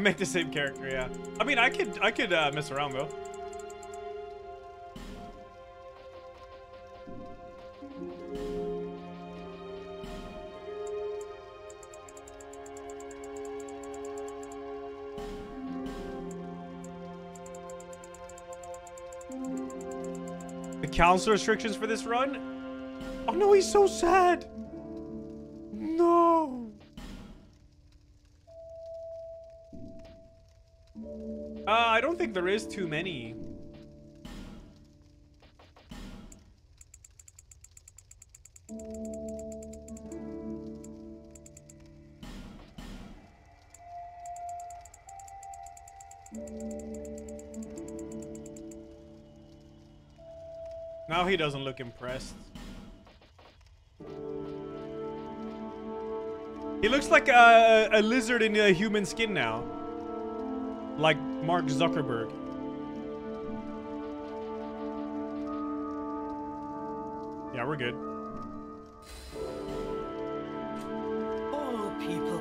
Make the same character, yeah. I mean, I could, I could uh, mess around though. The council restrictions for this run? Oh no, he's so sad. Think there is too many. Now he doesn't look impressed. He looks like a, a lizard in a human skin now. Like Mark Zuckerberg. Yeah, we're good. Oh, people.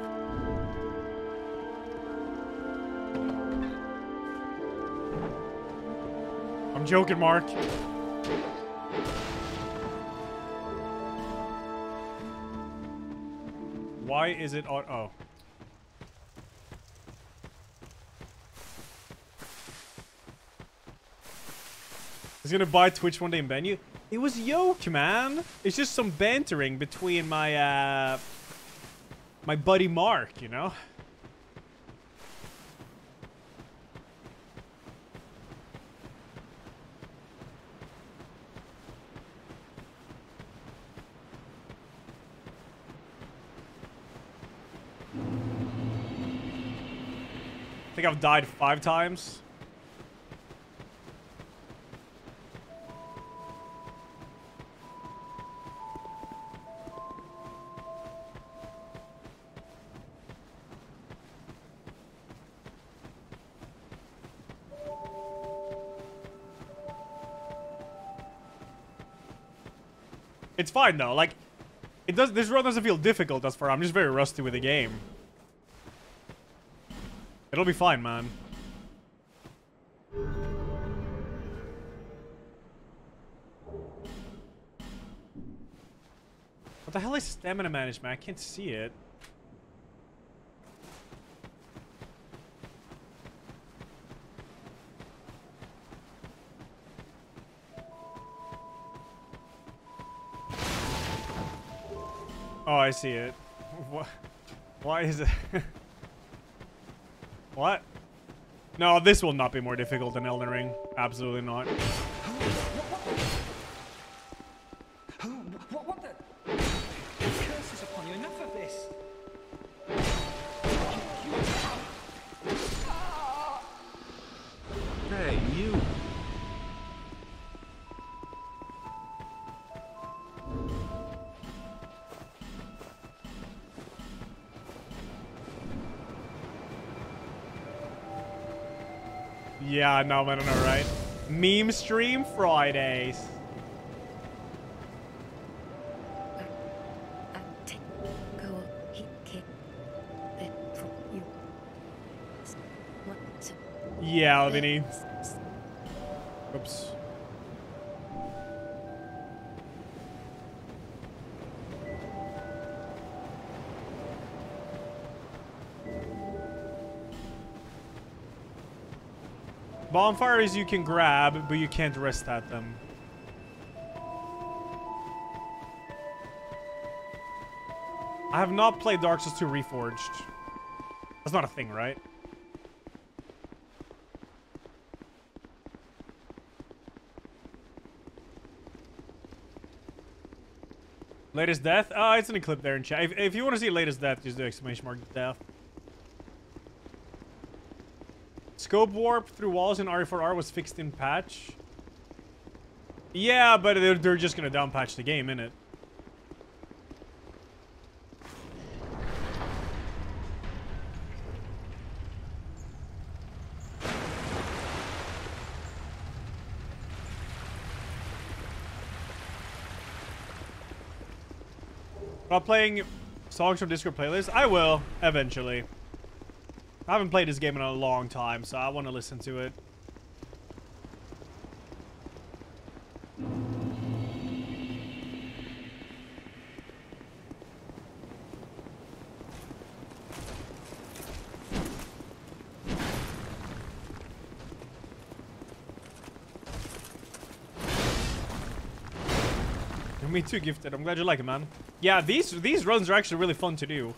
I'm joking, Mark. Why is it on? Oh. He's gonna buy Twitch one day and ban you. It was yoke, man. It's just some bantering between my uh my buddy Mark, you know. I think I've died five times. It's fine though. Like, it does. This run doesn't feel difficult as far. I'm just very rusty with the game. It'll be fine, man. What the hell is stamina management? I can't see it. I see it. What? Why is it? what? No, this will not be more difficult than Elden Ring. Absolutely not. Yeah, no, I don't know, right? Meme stream Fridays. Yeah, Vinny. Bonfires you can grab, but you can't rest at them. I have not played Dark Souls 2 Reforged. That's not a thing, right? Latest death? Oh, it's in a clip there in chat. If, if you want to see latest death, just do exclamation mark death. Scope warp through walls in RE4R was fixed in patch. Yeah, but they're, they're just gonna down patch the game, innit? While playing songs from Discord playlist, I will eventually. I haven't played this game in a long time, so I want to listen to it. Me too, Gifted. I'm glad you like it, man. Yeah, these these runs are actually really fun to do.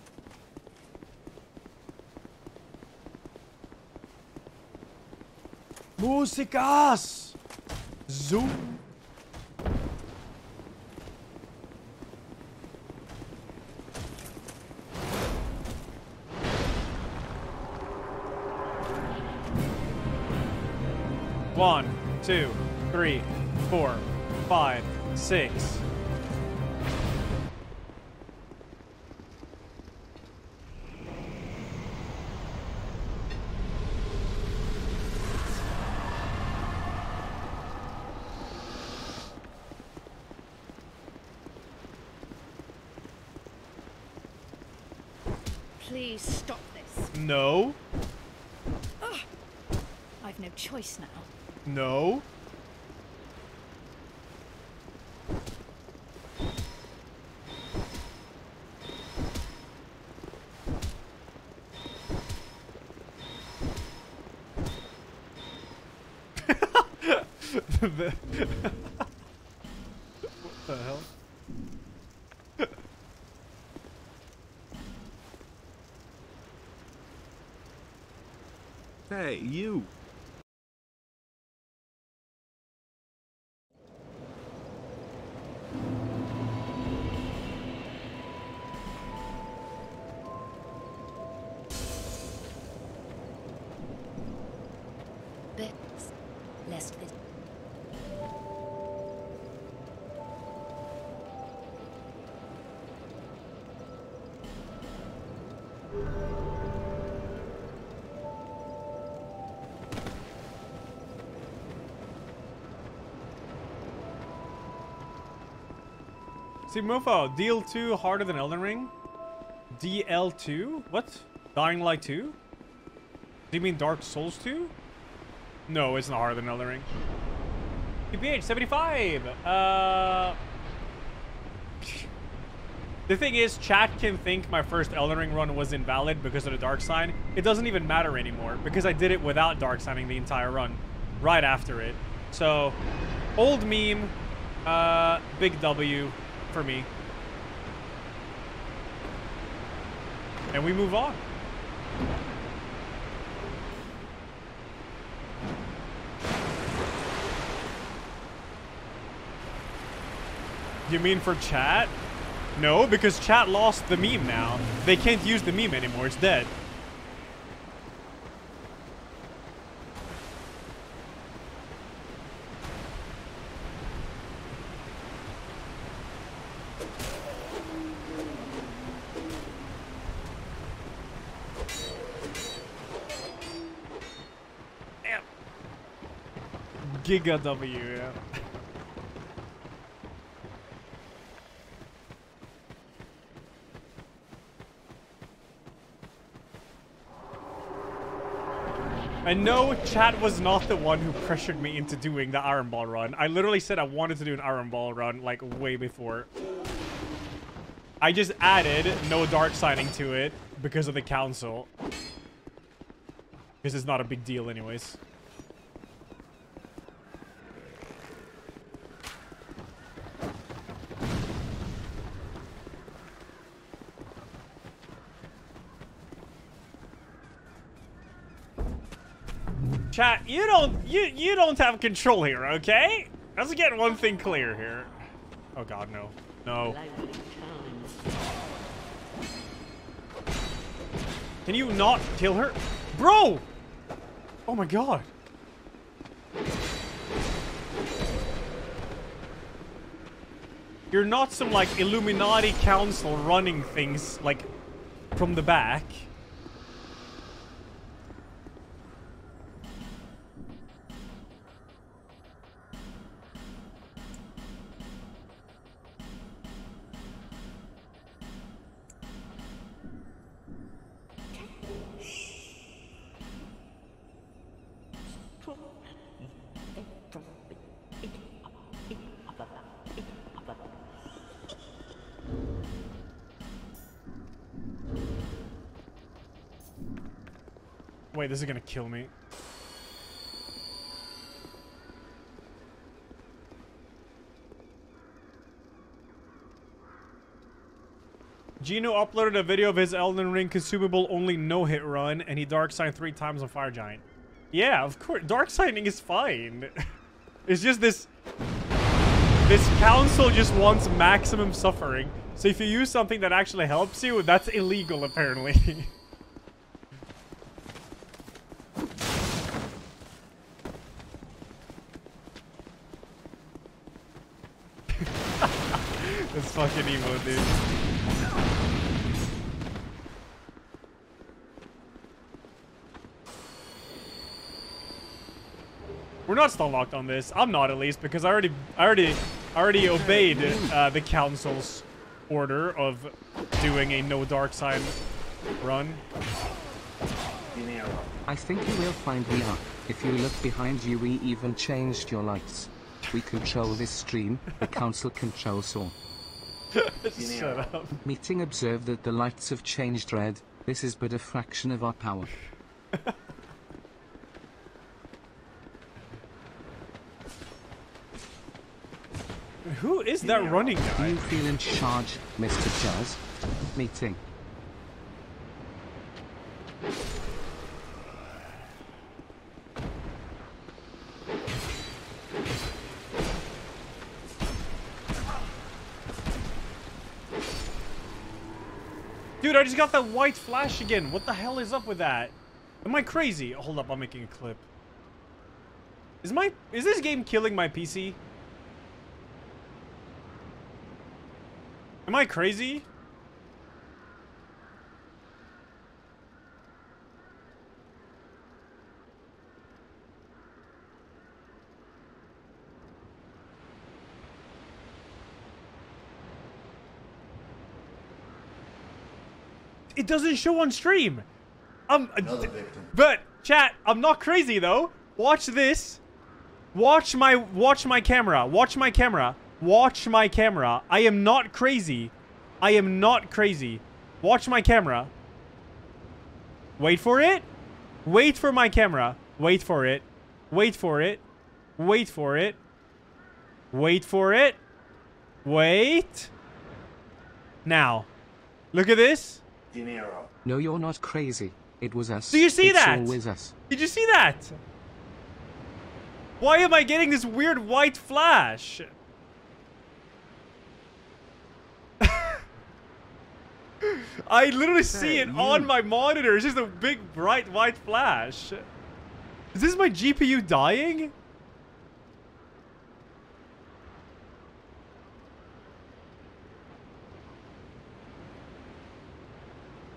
Músicas! Zoom! One, two, three, four, five, six. Please stop this. No. Ugh. I've no choice now. No. the what the hell? Hey, you. See, Mofo, DL2 harder than Elden Ring? DL2? What? Dying Light 2? Do you mean Dark Souls 2? No, it's not harder than Elden Ring. PPH 75. Uh, the thing is, chat can think my first Elden Ring run was invalid because of the Dark Sign. It doesn't even matter anymore because I did it without Dark Signing the entire run, right after it. So, old meme, uh, big W for me. And we move on. You mean for chat? No, because chat lost the meme now. They can't use the meme anymore. It's dead. Giga W, yeah. And no, chat was not the one who pressured me into doing the Iron Ball run. I literally said I wanted to do an Iron Ball run, like, way before. I just added no dark signing to it because of the council. Because it's not a big deal anyways. Chat, you don't you you don't have control here, okay? Let's get one thing clear here. Oh god, no. No. Can you not kill her? Bro! Oh my god. You're not some like Illuminati council running things like from the back. This is gonna kill me. Gino uploaded a video of his Elden Ring consumable only no hit run, and he dark signed three times on Fire Giant. Yeah, of course. Dark signing is fine. it's just this. This council just wants maximum suffering. So if you use something that actually helps you, that's illegal apparently. That's fucking emo, dude. We're not stun locked on this. I'm not at least because I already, I already, I already obeyed uh, the council's order of doing a no dark sign run. I think you will find me are. If you look behind you, we even changed your lights. We control this stream, the council controls all. Shut up. Meeting observed that the lights have changed red. This is but a fraction of our power. Who is that running guy? Do you feel in charge, Mr. Jazz? Meeting. Dude, I just got that white flash again. What the hell is up with that? Am I crazy? Hold up, I'm making a clip. Is my is this game killing my PC? Am I crazy? It doesn't show on stream. Um, victim. but chat, I'm not crazy though. Watch this. Watch my watch my camera. Watch my camera. Watch my camera. I am not crazy. I am not crazy. Watch my camera. Wait for it. Wait for my camera. Wait for it. Wait for it. Wait for it. Wait for it. Wait. Now. Look at this. Dinero. No, you're not crazy. It was us. Do you see it's that? always us. Did you see that? Why am I getting this weird white flash? I literally see it you. on my monitor. It's just a big bright white flash. Is this my GPU dying?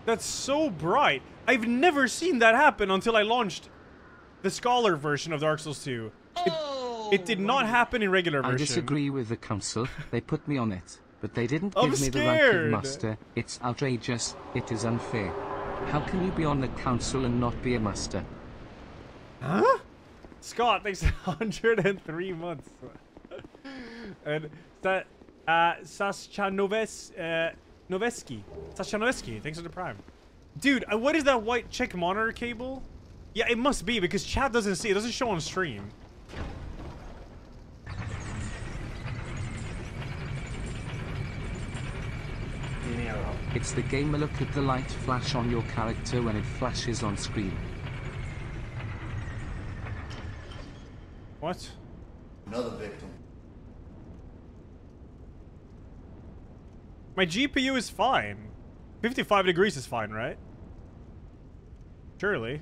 That's so bright. I've never seen that happen until I launched the Scholar version of Dark Souls 2. It, it did not oh. happen in regular version. I disagree with the council. They put me on it, but they didn't I'm give me the right of muster. It's outrageous. It is unfair. How can you be on the council and not be a muster? Huh? Scott, thanks 103 months. and that uh Sascha Noves uh Noveski. Sascha Noveski, thanks for the prime. Dude, uh, what is that white check monitor cable? Yeah, it must be because chat doesn't see it. doesn't show on stream. Dinero. It's the gamer look at the light flash on your character when it flashes on screen. What? Another victim. My GPU is fine. 55 degrees is fine, right? Surely.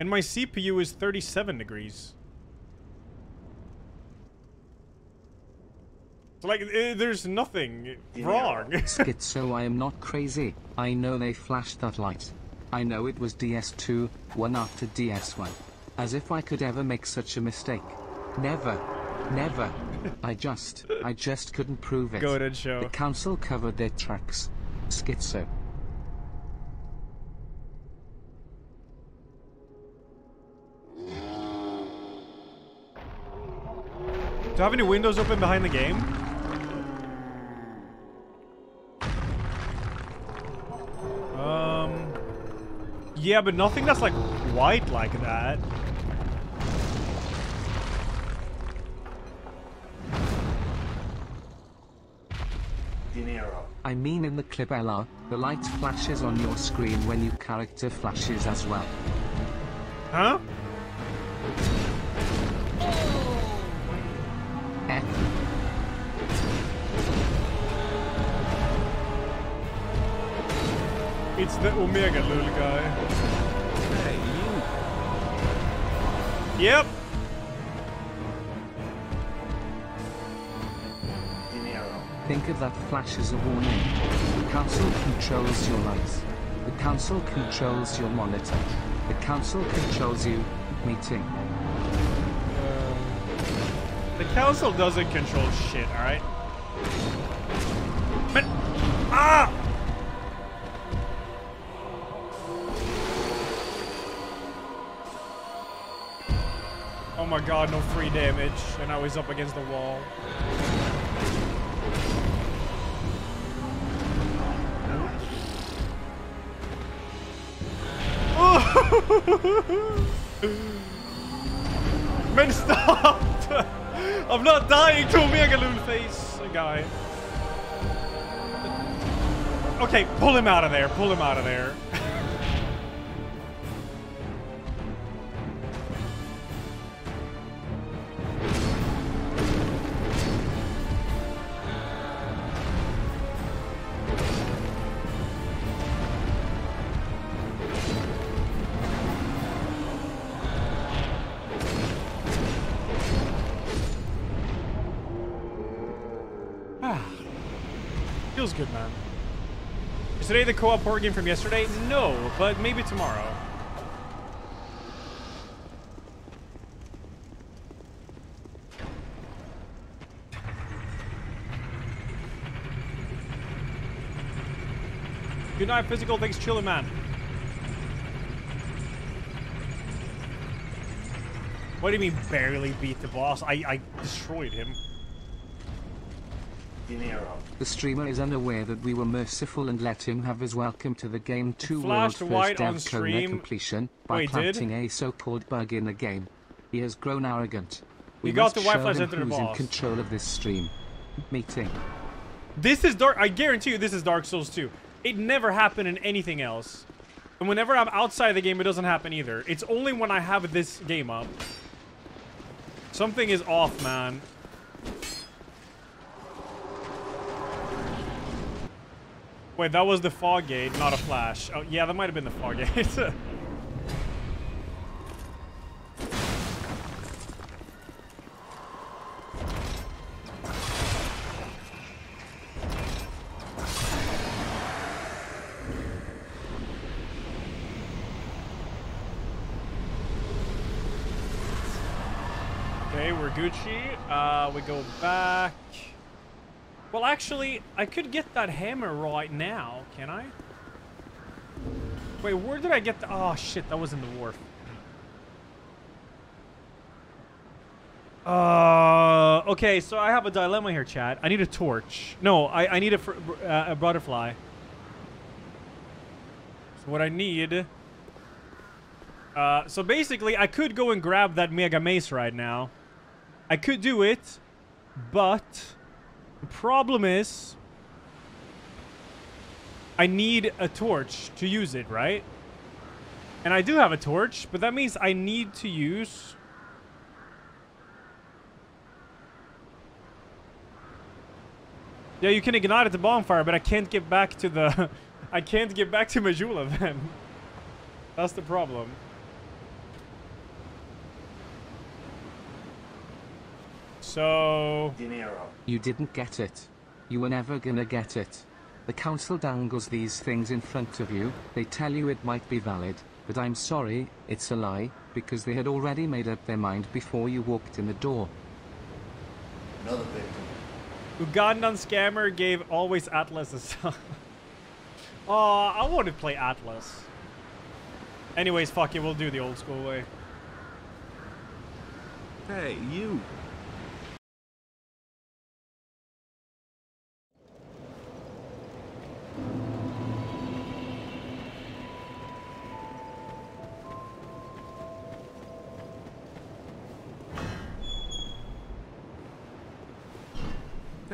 And my CPU is 37 degrees. Like, eh, there's nothing wrong. Schizo, I am not crazy. I know they flashed that light. I know it was DS2, one after DS1. As if I could ever make such a mistake. Never. Never. I just, I just couldn't prove it. Go ahead, show. The council covered their tracks. Schizo. Do I have any windows open behind the game? Um. Yeah, but nothing that's like white like that. Dinero. I mean in the clip LR, the light flashes on your screen when your character flashes as well. Huh? Eh? It's the Omega Lul guy. Hey, you. Yep. Think of that flash as a warning. The council controls your lights. The council controls your monitor. The council controls you. Meeting. The council doesn't control shit, alright? Man. Ah! Oh my god, no free damage. And now he's up against the wall. Men stop! I'm not dying to Omega Loon face, guy. Okay, pull him out of there. Pull him out of there. Feels good, man. Is today the co-op board game from yesterday? No, but maybe tomorrow. Good night, physical. Thanks, chilling, man. What do you mean barely beat the boss? I, I destroyed him. Dinero. The streamer is unaware that we were merciful and let him have his welcome to the game 2 world first dev stream. completion by Wait, did? planting a so-called bug in the game. He has grown arrogant. We You got the white flash into the who's in control of this stream. Meeting. This is Dark. I guarantee you, this is Dark Souls 2. It never happened in anything else. And whenever I'm outside the game, it doesn't happen either. It's only when I have this game up. Something is off, man. Wait, that was the fog gate, not a flash. Oh, yeah, that might have been the fog gate. Okay, we're Gucci. Uh, we go back. Well, actually, I could get that hammer right now, can I? Wait, where did I get the... Oh, shit, that was in the wharf. Uh, okay, so I have a dilemma here, chat. I need a torch. No, I, I need a, uh, a butterfly. So what I need... Uh, so basically, I could go and grab that Mega Mace right now. I could do it, but the problem is I need a torch to use it, right? And I do have a torch, but that means I need to use... Yeah, you can ignite at the bonfire, but I can't get back to the... I can't get back to Majula then. That's the problem. So... Dinero. You didn't get it. You were never gonna get it. The council dangles these things in front of you, they tell you it might be valid, but I'm sorry, it's a lie, because they had already made up their mind before you walked in the door. Another victim. Ugandan scammer gave always Atlas a song. oh, I want to play Atlas. Anyways, fuck it, we'll do the old school way. Hey, you.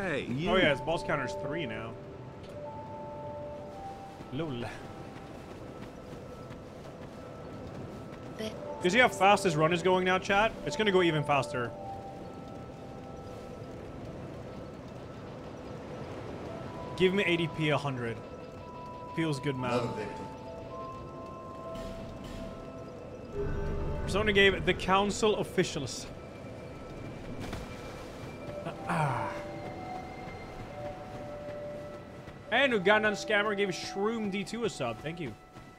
Hey, you. Oh yeah, his boss counter's three now. Lol. But You see how fast his run is going now, chat? It's gonna go even faster. Give me ADP 100. Feels good, man. Another victim. Persona gave the council officials. Ah. And Ugandan Scammer gave Shroom D2 a sub. Thank you.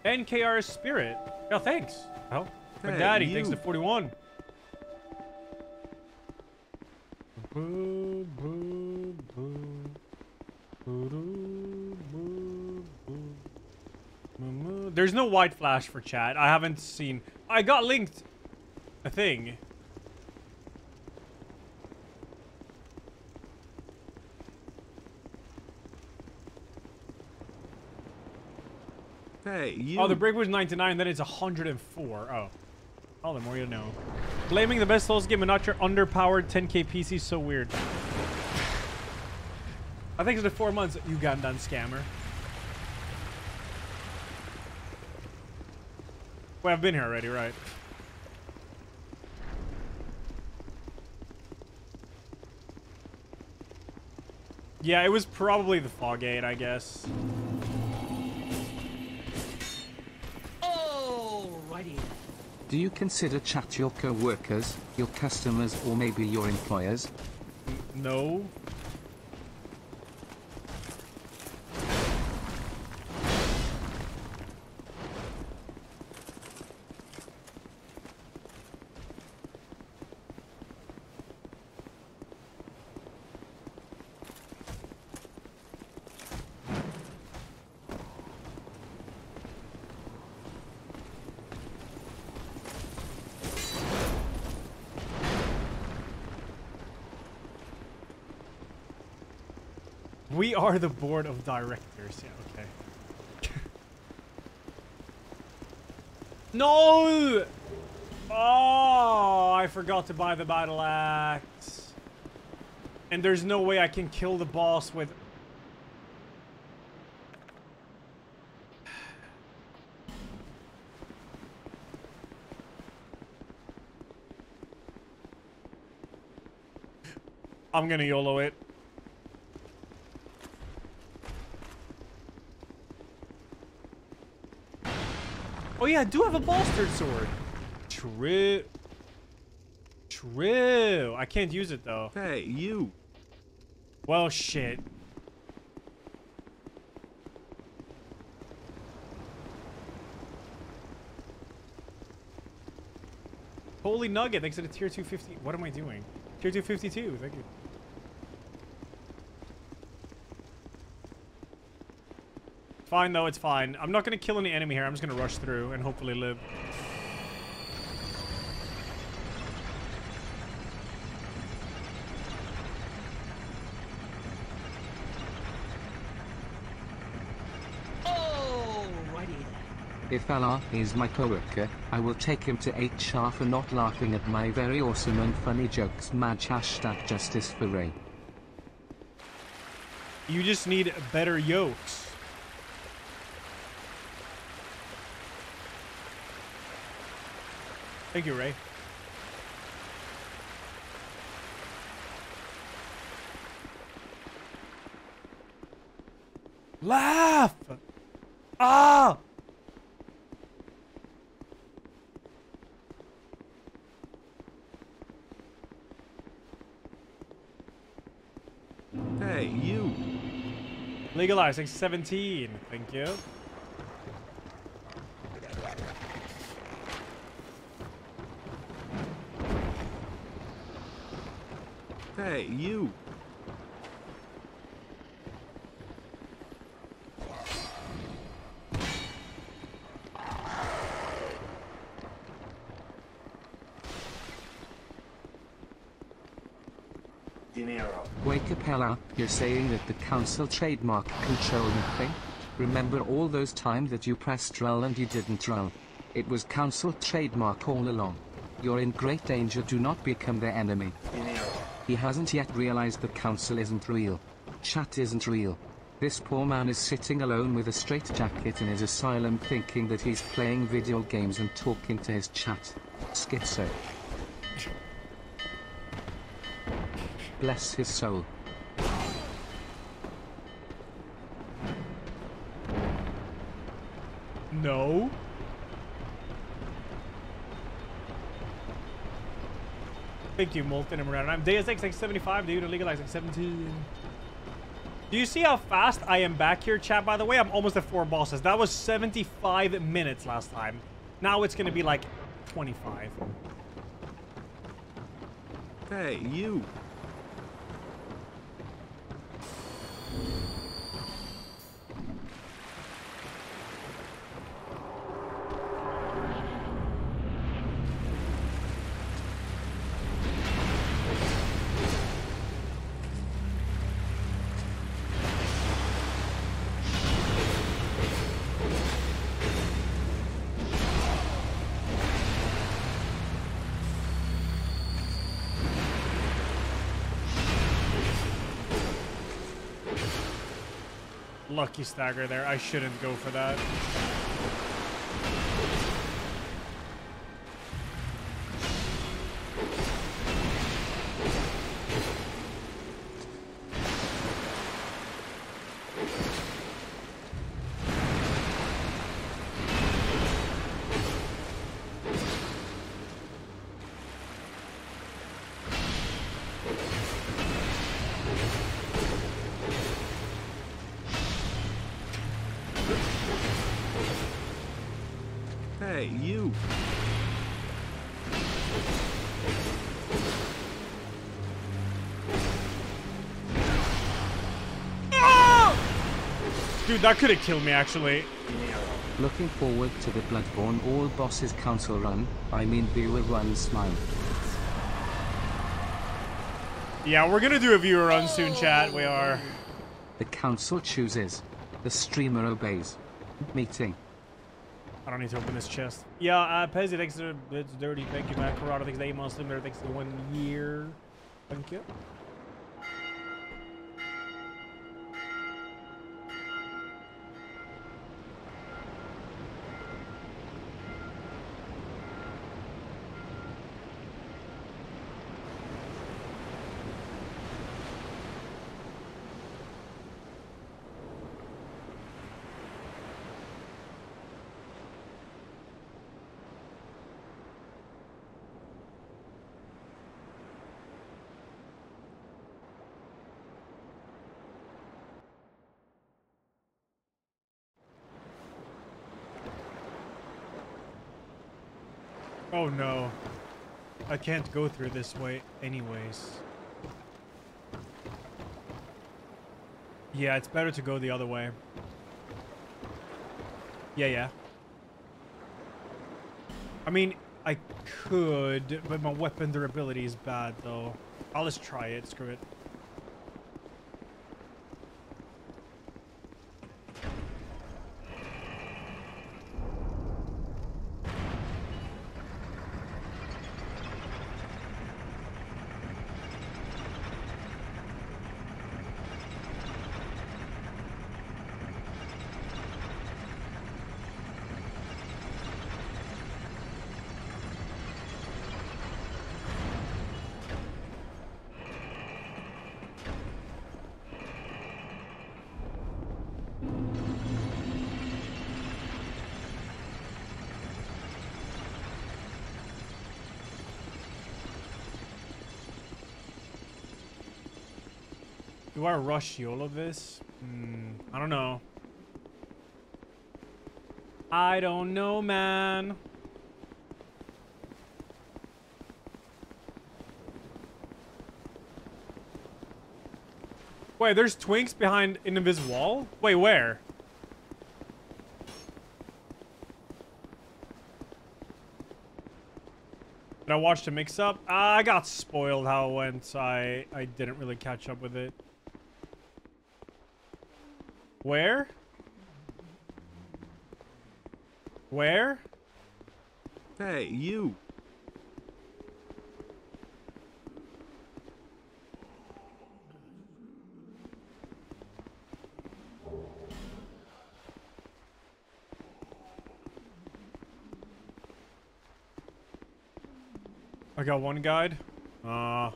NKR Spirit. Oh, thanks. Oh, Hey, Daddy, thanks to 41. Boo, boo, boo. Boo-doo, boo, boo. Moo-moo. There's no white flash for chat. I haven't seen. I got linked a thing. Hey, you. Oh, the break was 99, then it's 104. Oh. All the more you know. Blaming the best Souls game and not your underpowered 10k PC is so weird. I think it's the four months, Ugandan scammer. Well, I've been here already, right? Yeah, it was probably the fog gate, I guess. Do you consider chat your co-workers, your customers or maybe your employers? No. We are the board of directors. Yeah, okay. no! Oh, I forgot to buy the battle axe. And there's no way I can kill the boss with... I'm gonna YOLO it. Yeah, I do have a bolstered sword. True. True. I can't use it though. Hey, you. Well, shit. Holy nugget, thanks to the tier 250. What am I doing? Tier 252, thank you. Fine though, it's fine. I'm not gonna kill any enemy here. I'm just gonna rush through and hopefully live. Oh, Alrighty. If Allah is my coworker, I will take him to HR for not laughing at my very awesome and funny jokes. Match hashtag justice for Ray. You just need better yokes. Thank you, Ray. Laugh! Ah! Hey, you. Legalizing 17. Thank you. Hey, you. Dinero. Wake up Ella, you're saying that the council trademark control nothing? Remember all those times that you pressed roll and you didn't roll? It was council trademark all along. You're in great danger do not become their enemy. He hasn't yet realized the council isn't real. Chat isn't real. This poor man is sitting alone with a straitjacket in his asylum thinking that he's playing video games and talking to his chat. Schizo. Bless his soul. No. Thank you, Molten and Miranda. I'm Deus Ex like 75, dude. Legalize like 17. Do you see how fast I am back here, chat? By the way, I'm almost at four bosses. That was 75 minutes last time. Now it's going to be like 25. Hey, you. Lucky stagger there. I shouldn't go for that. Dude, that could have killed me, actually. Looking forward to the Bloodborne All Bosses Council run, I mean viewer run smile. Yeah, we're going to do a viewer run soon, chat. We are. The council chooses. The streamer obeys. Meeting. I don't need to open this chest. Yeah, uh, Pezzy, thanks for it's dirty. Thank you, Matt. Corrado, thanks eight months. Limiter, thanks for one year. Thank you. Oh no. I can't go through this way anyways. Yeah, it's better to go the other way. Yeah, yeah. I mean, I could, but my weapon durability is bad though. I'll just try it, screw it. Do I rush of this? Hmm, I don't know. I don't know, man. Wait, there's twinks behind invisible wall? Wait, where? Did I watch the mix-up? Uh, I got spoiled how it went. I, I didn't really catch up with it. Where? Where? Hey, you. I got one guide. Uh,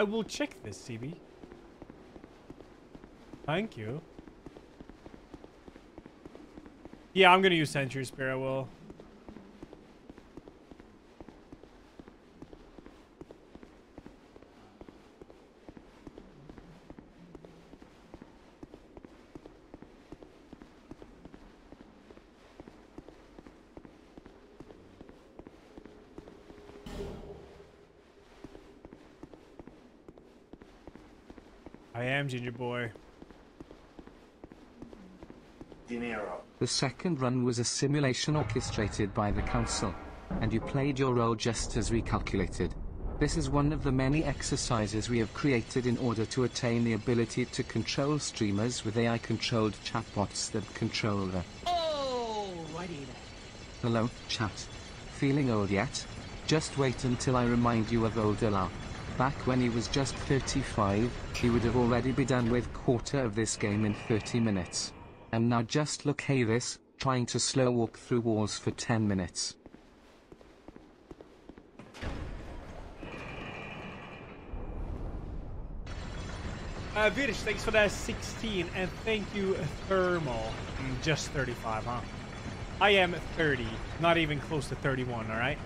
I will check this, CB. Thank you. Yeah, I'm gonna use Santier Spear, I will. I am Ginger Boy. Dinero. The second run was a simulation orchestrated by the council, and you played your role just as recalculated. This is one of the many exercises we have created in order to attain the ability to control streamers with AI-controlled chatbots that control the... Alrighty then. Hello, chat. Feeling old yet? Just wait until I remind you of old Ola. Back when he was just 35, he would have already be done with quarter of this game in 30 minutes. And now just look hey this, trying to slow walk through walls for 10 minutes. Uh, Virish, thanks for that 16, and thank you, Thermal. Mm, Just 35, huh? I am 30, not even close to 31, alright?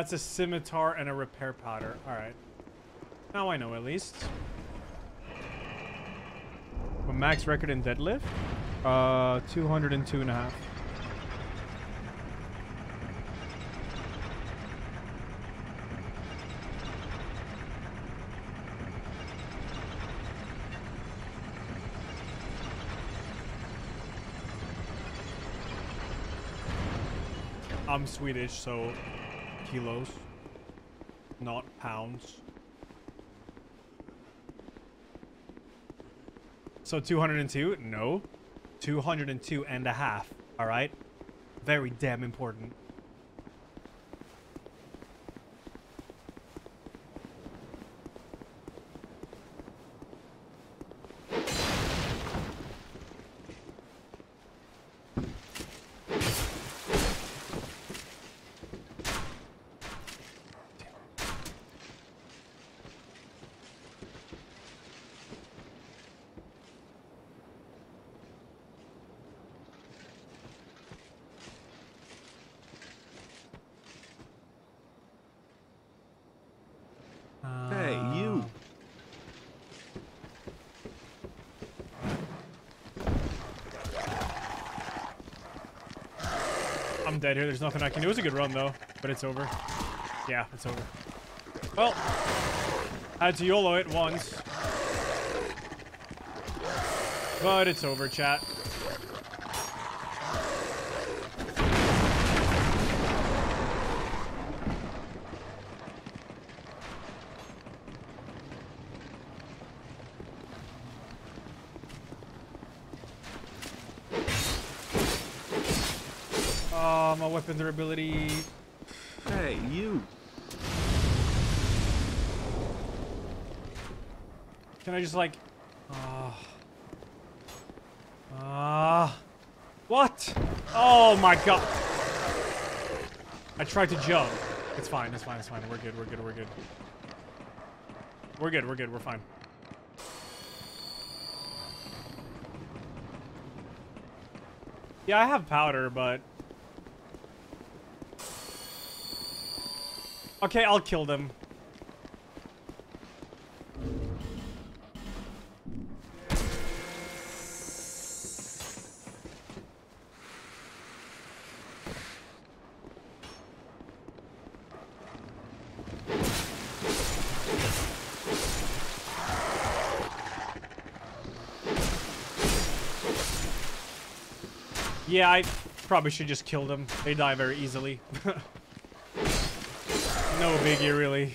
That's a scimitar and a repair powder. Alright. Now I know at least. A max record in deadlift? Uh, 202 and a half. I'm Swedish, so kilos, not pounds. So 202? No. 202 and a half. All right. Very damn important. Hey, you. Dead here. There's nothing I can do. It was a good run, though. But it's over. Yeah, it's over. Well, had to YOLO it once. But it's over, chat. Uh, my weapon durability. Hey, you. Can I just like... Ah. Ah. what? Oh my god. I tried to jump. It's fine, it's fine, it's fine. We're good, we're good, we're good. We're good, we're good, we're fine. Yeah, I have powder, but... Okay, I'll kill them. Yeah, I probably should just kill them. They die very easily. no biggie, really.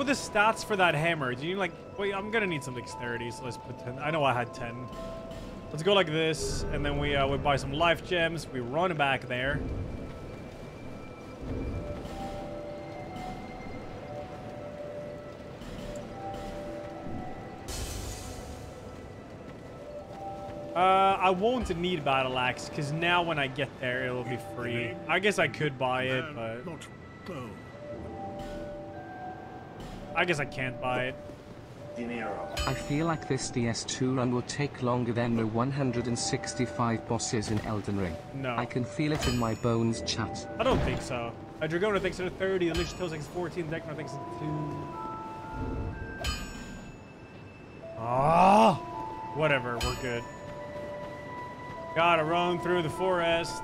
Were the stats for that hammer? Do you like? Wait, I'm gonna need some dexterity, so let's put ten. I know I had ten. Let's go like this, and then we uh, we buy some life gems. We run back there. Uh, I won't need battle axe because now when I get there, it'll be free. I guess I could buy it, but. I guess I can't buy it. Dinero. I feel like this DS2 run will take longer than the 165 bosses in Elden Ring. No. I can feel it in my bones, chat. I don't think so. Uh, Dragona thinks it's 30, the Lich Tales thinks it's 14, Decno thinks it's 2. Ah! Whatever, we're good. Gotta run through the forest.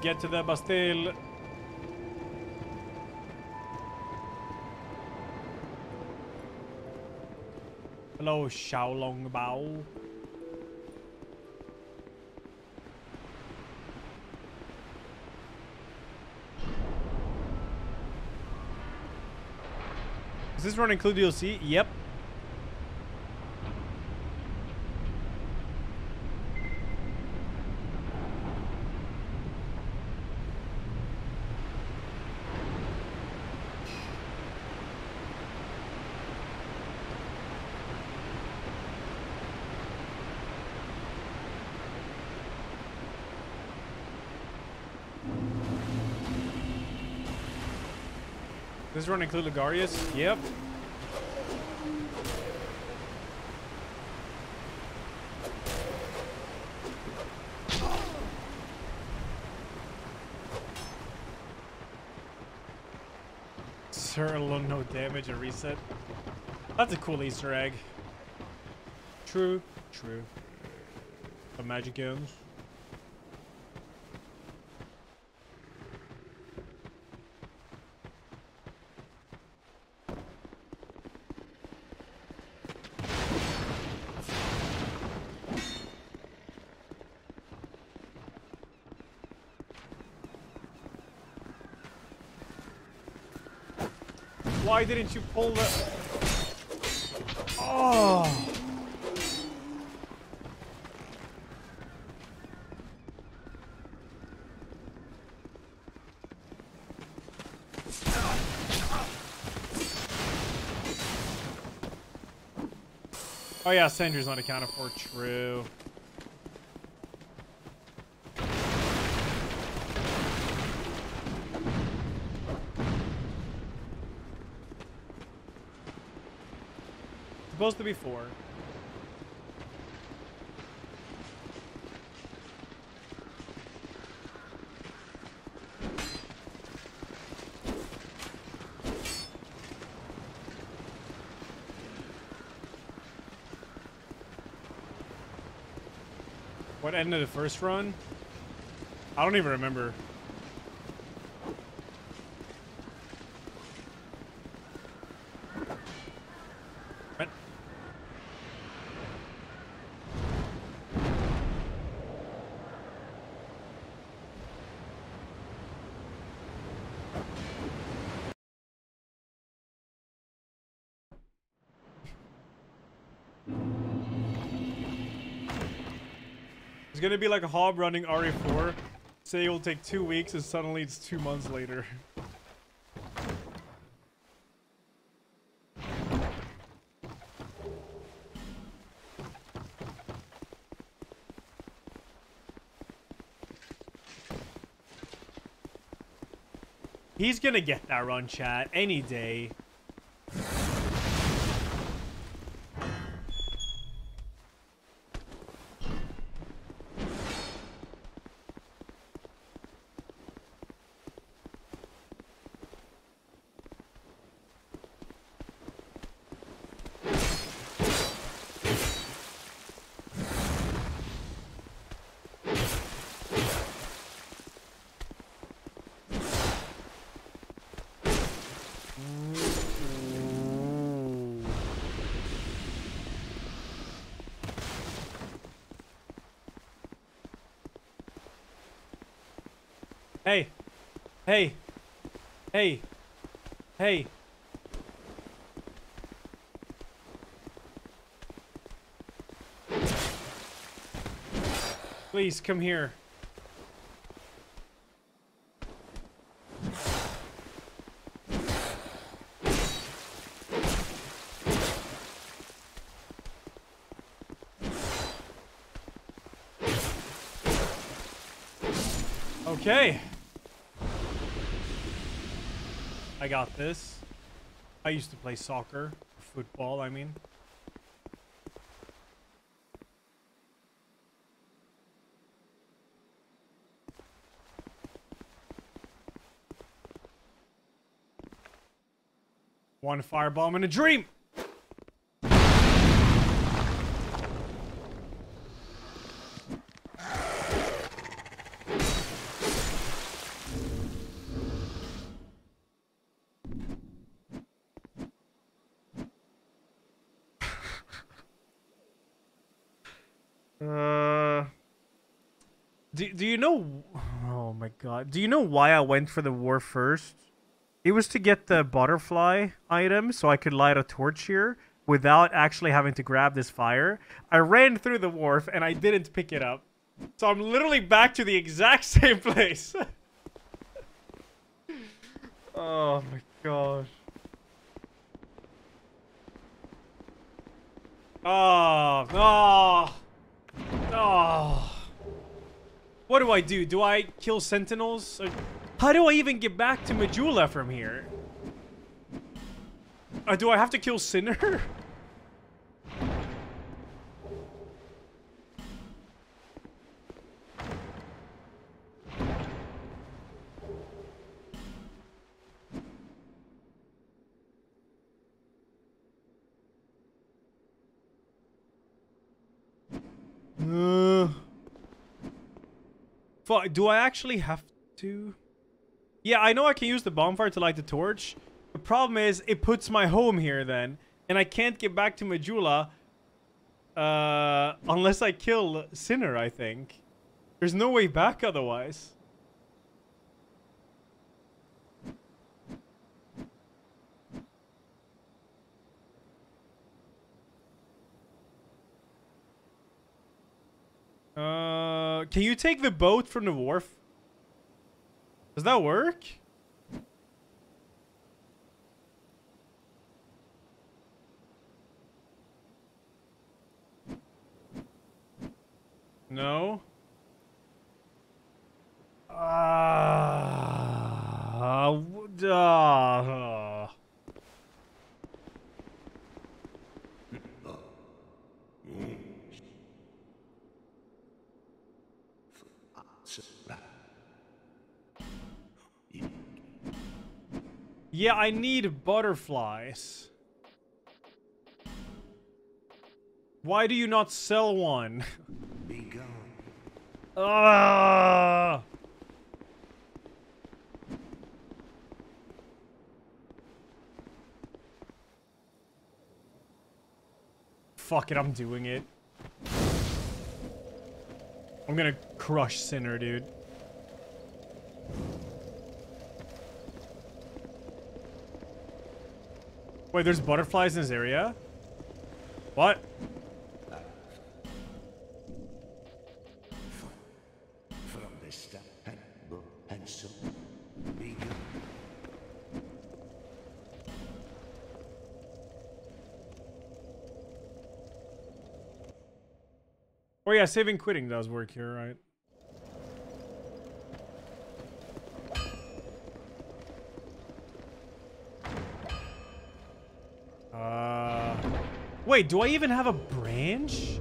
Get to the Bastille. Hello, Xiaolong Bao. Does this run include DLC? Yep. This run include? Yep. Sir Alonne no damage and reset. That's a cool Easter egg. True, true. The magic ends. Why didn't you pull the... Oh! Oh yeah, Sandra's not accounted for. True. Supposed to be four. What ended the first run? I don't even remember. Gonna be like a hob running RE4. Say it will take two weeks and suddenly it's two months later. He's gonna get that run, chat, any day. Hey. Hey. Hey. Hey. Please come here. Okay. I got this. I used to play soccer. Football, I mean. One firebomb in a dream! Do you know why I went for the wharf first? It was to get the butterfly item so I could light a torch here without actually having to grab this fire. I ran through the wharf and I didn't pick it up. So I'm literally back to the exact same place. oh my gosh. Oh, oh. Oh. What do I do? Do I kill sentinels? Or- How do I even get back to Majula from here? Uh, do I have to kill Sinner? fuck, do I actually have to? Yeah, I know I can use the bonfire to light the torch. The problem is, it puts my home here then. And I can't get back to Majula uh, unless I kill Sinner, I think. There's no way back otherwise. Uh, can you take the boat from the wharf? Does that work? No. Ah. Uh, uh, Yeah, I need butterflies. Why do you not sell one? Be gone. Ah! Fuck it, I'm doing it. I'm gonna crush Sinner, dude. Wait, there's butterflies in this area? What? Oh yeah, saving quitting does work here, right? Wait, do I even have a branch?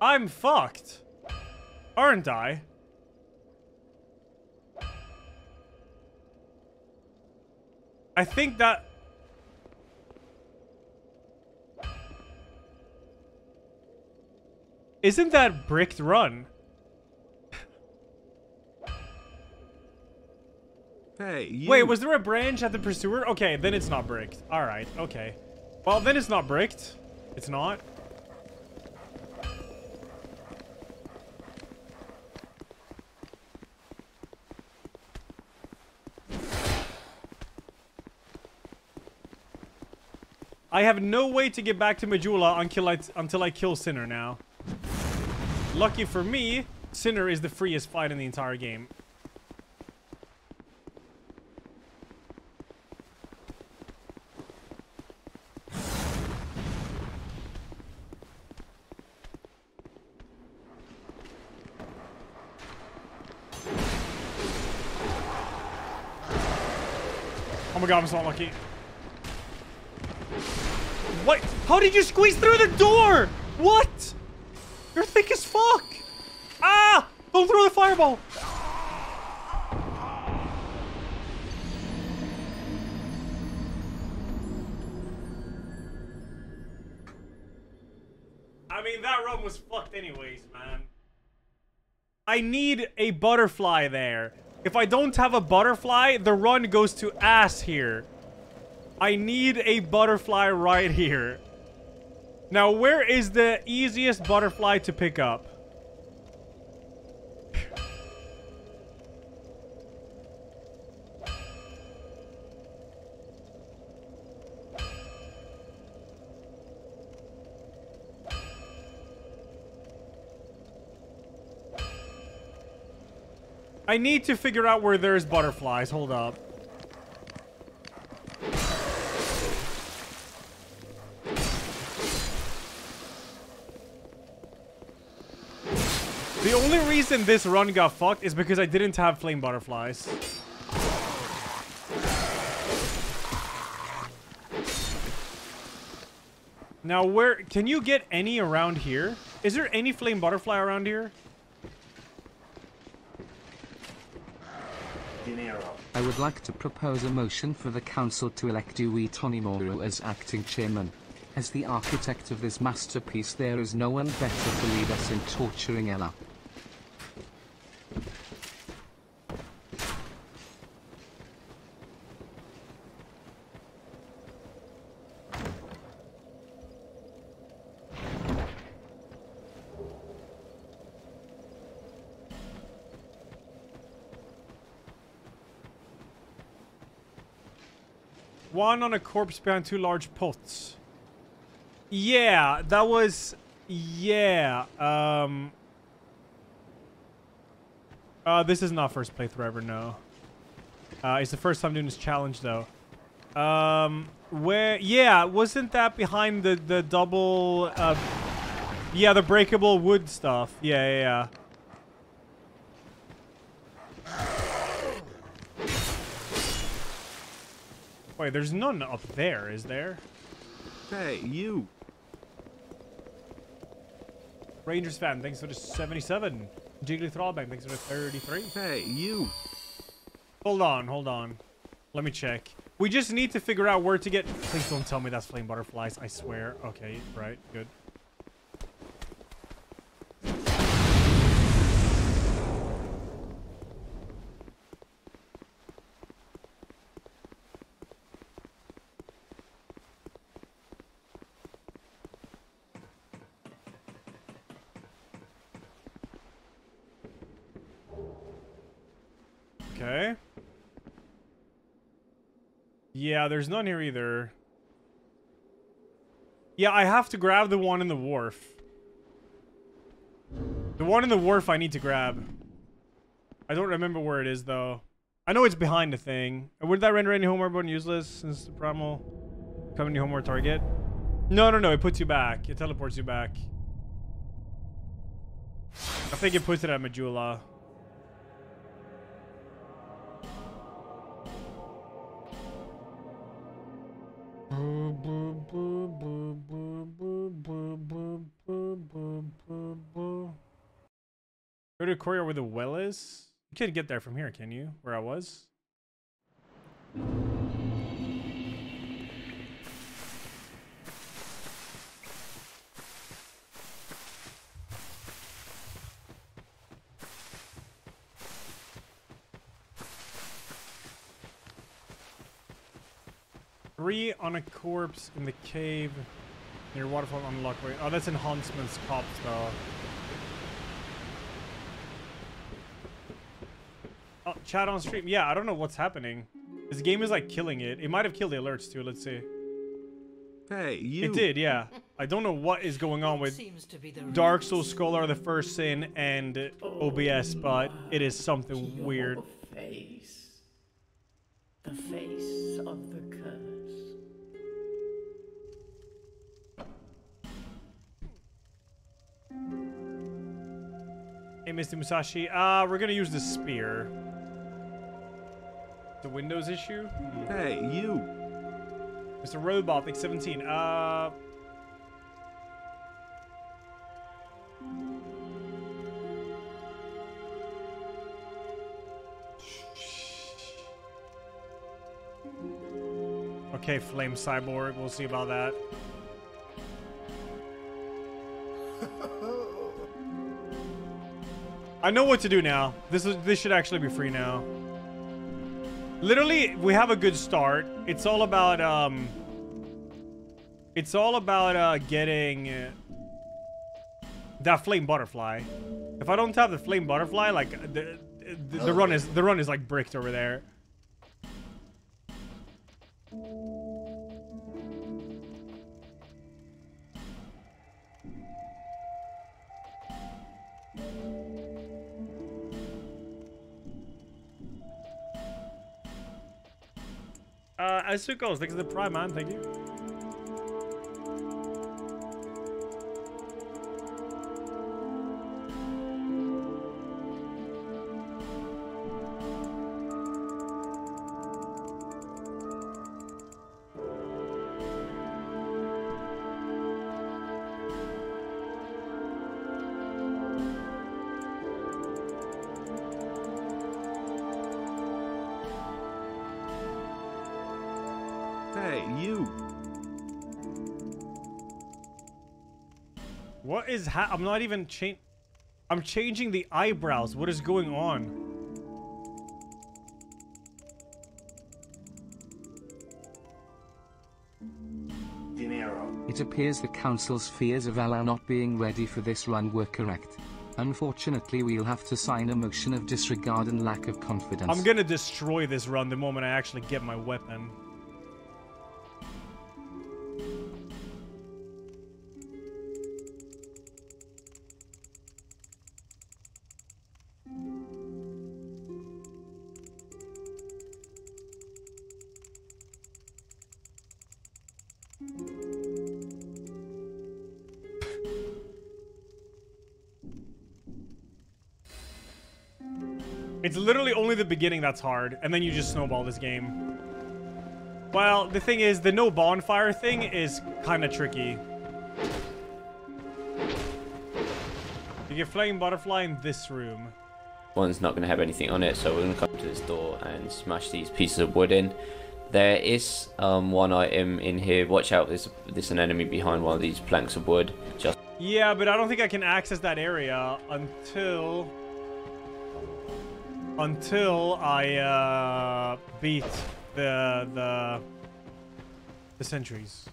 I'm fucked. Aren't I? I think that... Isn't that bricked run? Hey, you. Wait, was there a branch at the pursuer? Okay, then it's not bricked. Alright, okay. Well, then it's not bricked. It's not. I have no way to get back to Majula until I, until I kill Sinner now. Lucky for me, Sinner is the freest fight in the entire game. God, I'm so unlucky. What? How did you squeeze through the door? What? You're thick as fuck. Ah! Don't throw the fireball. I mean, that run was fucked anyways, man. I need a butterfly there. If I don't have a butterfly, the run goes to ass here. I need a butterfly right here. Now, where is the easiest butterfly to pick up? I need to figure out where there's butterflies. Hold up. The only reason this run got fucked is because I didn't have flame butterflies. Now, where... Can you get any around here? Is there any flame butterfly around here? I would like to propose a motion for the council to elect Yui Tonimoru as acting chairman. As the architect of this masterpiece there is no one better to lead us in torturing Ella. One on a corpse behind two large pots. Yeah, that was... Yeah. Um... Uh, this is not first playthrough ever, no. Uh, it's the first time doing this challenge, though. Um, where... Yeah, wasn't that behind the, the double... Uh, yeah, the breakable wood stuff. Yeah, yeah, yeah. Wait, there's none up there, is there? Hey, you. Rangers fan, thanks for the 77. Jiggly Thrallbang, thanks for the 33. Hey, you. Hold on, hold on. Let me check. We just need to figure out where to get... Please don't tell me that's flame butterflies, I swear. Okay, right, good. Okay. Yeah, there's none here either. Yeah, I have to grab the one in the wharf. The one in the wharf I need to grab. I don't remember where it is, though. I know it's behind the thing. Would that render any homeward button useless since the primal coming to homeward target? No, no, no. It puts you back. It teleports you back. I think it puts it at Majula. Go to Courier where the well is? You can't get there from here, can you? Where I was? Three on a corpse in the cave near waterfall unlocked. Wait, oh, that's in Huntsman's Copse, though. Oh, chat on stream. Yeah, I don't know what's happening. This game is like killing it. It might have killed the alerts too. Let's see. Hey, you. It did, yeah. I don't know what is going on with Seems to be the Dark Souls Scholar, the first sin, and OBS, but it is something weird. face. The face of the Hey, Mr. Musashi. Uh, we're gonna use the spear. The Windows issue? Hey, you. Mr. Robot, like 17. Uh. Okay, Flame Cyborg. We'll see about that. I know what to do now. This is this should actually be free now. Literally, we have a good start. It's all about um It's all about uh getting uh, that flame butterfly. If I don't have the flame butterfly, like the the, the run is the run is like bricked over there. Uh, Asuko, thanks for the prime, man. Thank you. Is ha- I'm not even change. I'm changing the eyebrows. What is going on? It appears the Council's fears of Allah not being ready for this run were correct. Unfortunately we'll have to sign a motion of disregard and lack of confidence. I'm gonna destroy this run the moment I actually get my weapon. It's literally only the beginning that's hard, and then you just snowball this game. Well, the thing is, the no bonfire thing is kind of tricky. You get flame butterfly in this room. One's not going to have anything on it, so we're going to come to this door and smash these pieces of wood in. There is um, one item in here. Watch out, there's, there's an enemy behind one of these planks of wood. Just Yeah, but I don't think I can access that area until... Until I, uh, beat the, the... The sentries.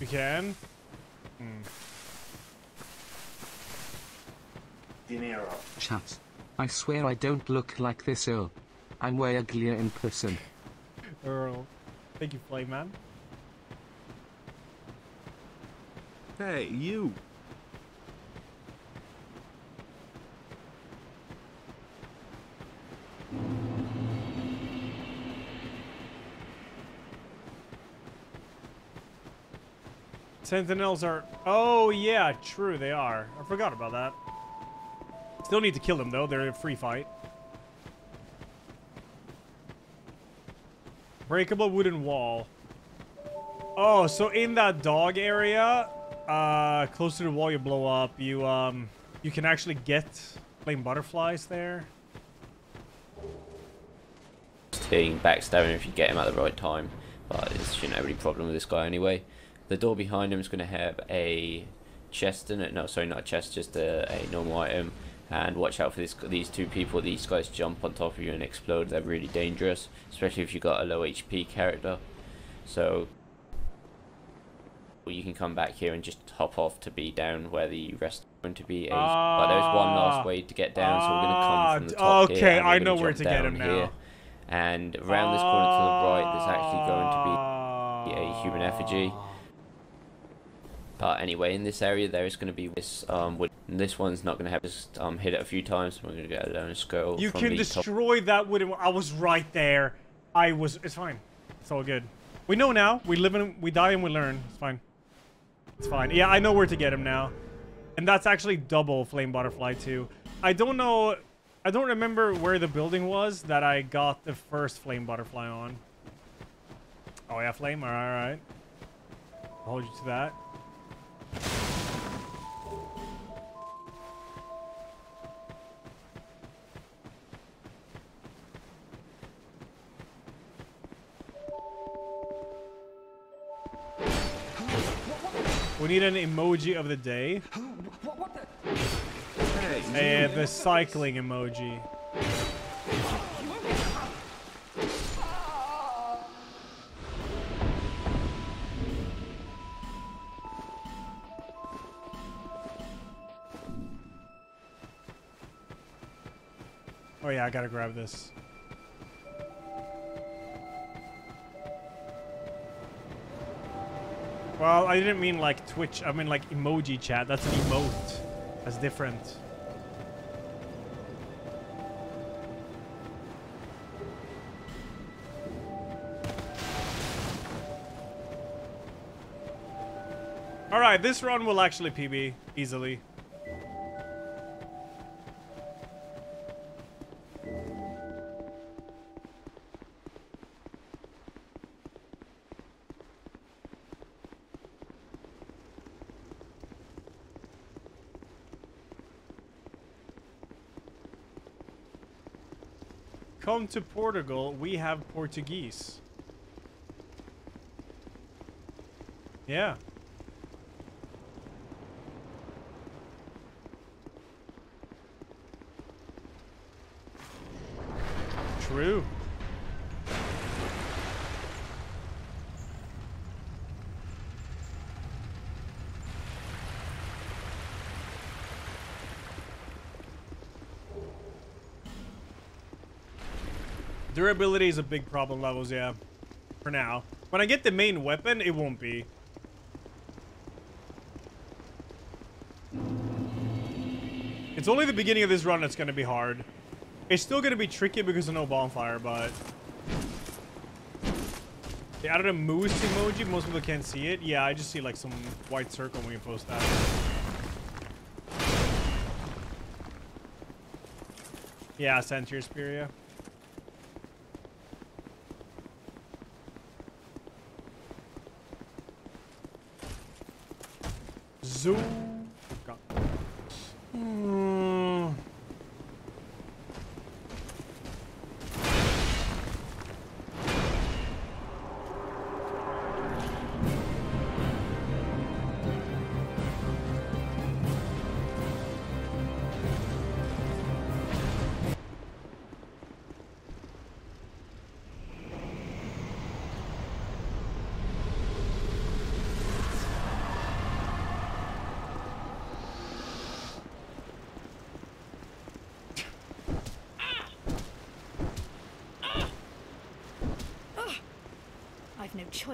We can? Hmm. Dinero. Chat. I swear I don't look like this Earl. I'm way uglier in person. Earl. Thank you, Flame Man. Hey, you. Sentinels are... Oh, yeah, true, they are. I forgot about that. Still need to kill them, though. They're a free fight. Breakable wooden wall. Oh, so in that dog area, uh, close to the wall you blow up, you, um, you can actually get flame butterflies there. hitting backstabbing if you get him at the right time, but it shouldn't any problem with this guy anyway. The door behind him is going to have a chest in it. No, sorry, not a chest, just a, a normal item. And watch out for this, these two people. These guys jump on top of you and explode. They're really dangerous, especially if you've got a low HP character. So you can come back here and just hop off to be down where the rest are going to be. Uh, but there's one last way to get down, so we're going to come from the top okay, here. I know where to get him here. now. And around this corner to the right, there's actually going to be a human effigy. But anyway, in this area there is going to be this um, wood. This one's not going to have just um, hit it a few times. We're going to get a lone skull. You can destroy that wooden. I was right there. I was. It's fine. It's all good. We know now. We live and we die and we learn. It's fine. It's fine. Yeah, I know where to get him now. And that's actually double flame butterfly too. I don't know. I don't remember where the building was that I got the first flame butterfly on. Oh yeah, flame. All right, all right. I'll hold you to that. We need an emoji of the day. Hey, Uh, the cycling emoji. Oh yeah, I gotta grab this. Well, I didn't mean like Twitch. I mean like emoji chat. That's an emote. That's different. Alright, this run will actually PB easily. Come to Portugal, we have Portuguese. Yeah. True. Durability is a big problem levels, yeah. For now. When I get the main weapon, it won't be. It's only the beginning of this run that's going to be hard. It's still going to be tricky because of no bonfire, but... They added a moose emoji. Most people can't see it. Yeah, I just see like some white circle when you post that. Yeah, Santier Spear, yeah.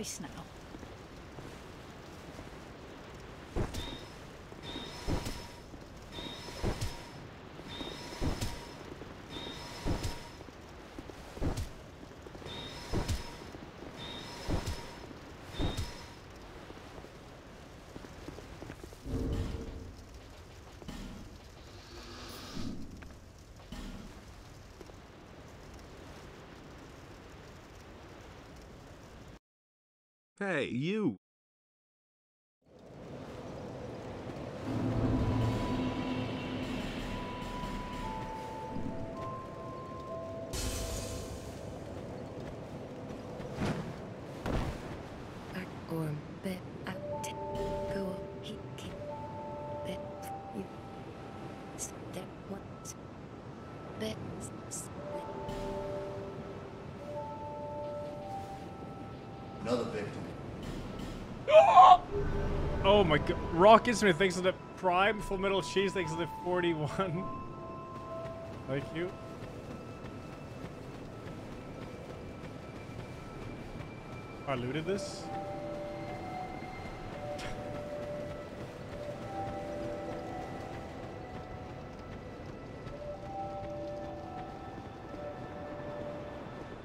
Choice now. Hey, you. Oh my god. Rocket Smith thanks for the prime. Full Metal Cheese thanks for the 41. Thank you. I looted this?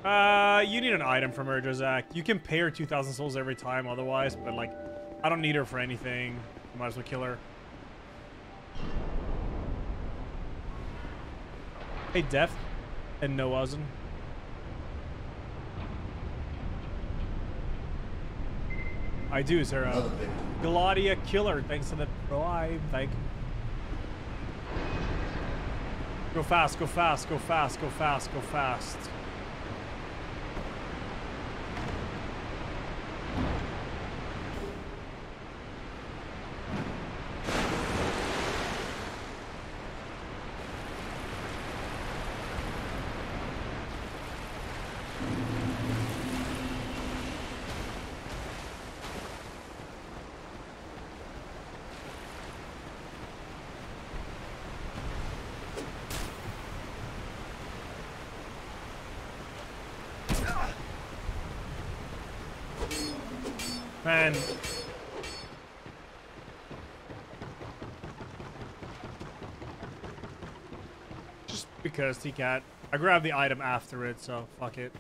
Uh, you need an item from her. You can pay her 2,000 souls every time otherwise, but like, I don't need her for anything. Might as well kill her. Hey, Def and no, Noazen. I do, Zero. Gladia Killer, thanks to the prime. Thank Go fast, go fast, go fast, go fast, go fast. Man. Because T-Cat. I grabbed the item after it, so fuck it.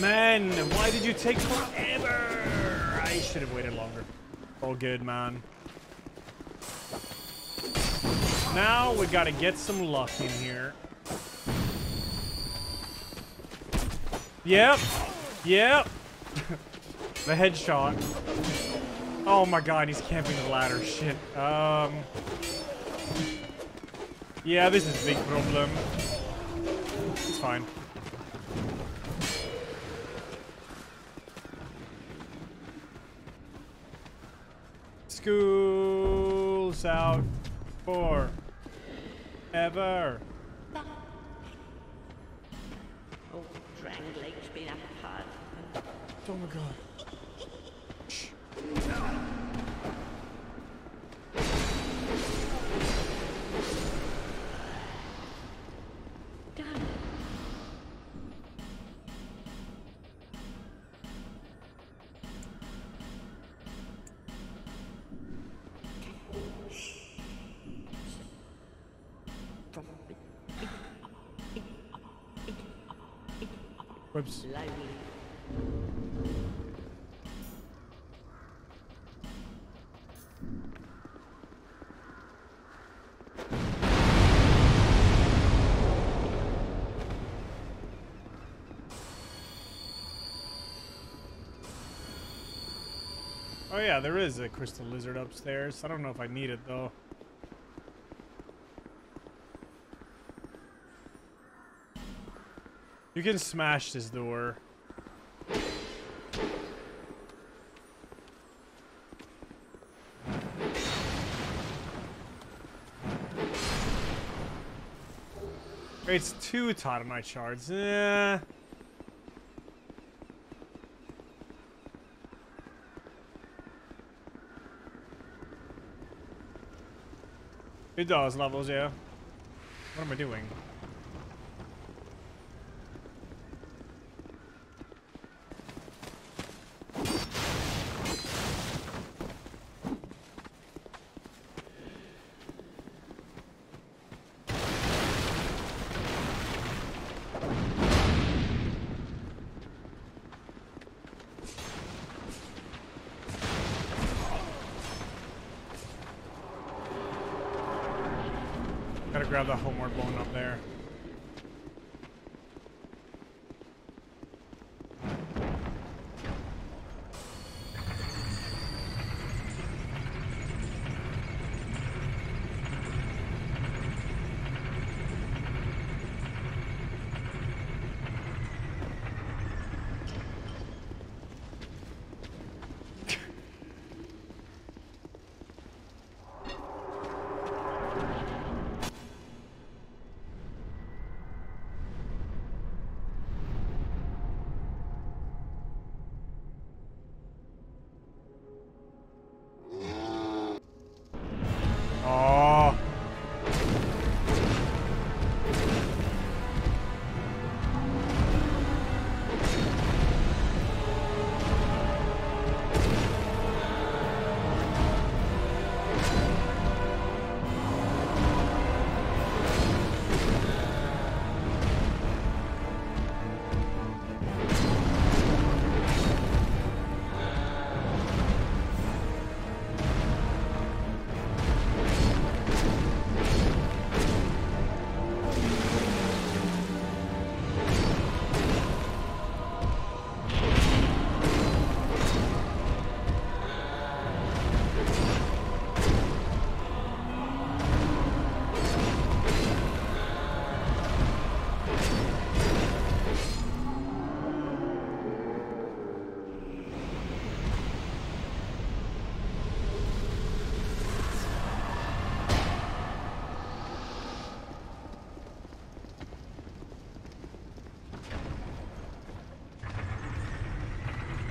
Man, why did you take forever? I should have waited longer. All good, man. Now we gotta get some luck in here. Yep. Yep. the headshot. Oh my god, he's camping the ladder. Shit. Um. Yeah, this is a big problem. It's fine. Ever. Yeah, there is a crystal lizard upstairs. I don't know if I need it though. You can smash this door. It's two Titanite shards. Eh. It does levels, yeah. What am I doing?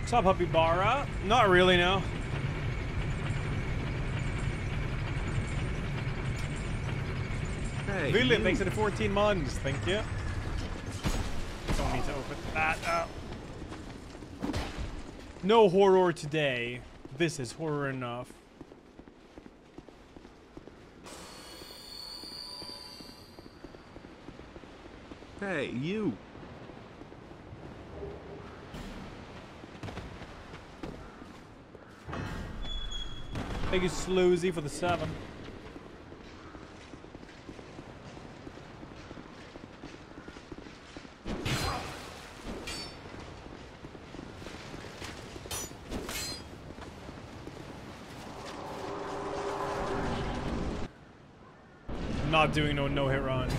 What's up, Puppy Bara? Not really, no. Hey, you. thanks for the 14 months. Thank you. Don't need to open that up. No horror today. This is horror enough. Hey, you. Thank you, Sloozy, for the seven. Not doing no no hit run.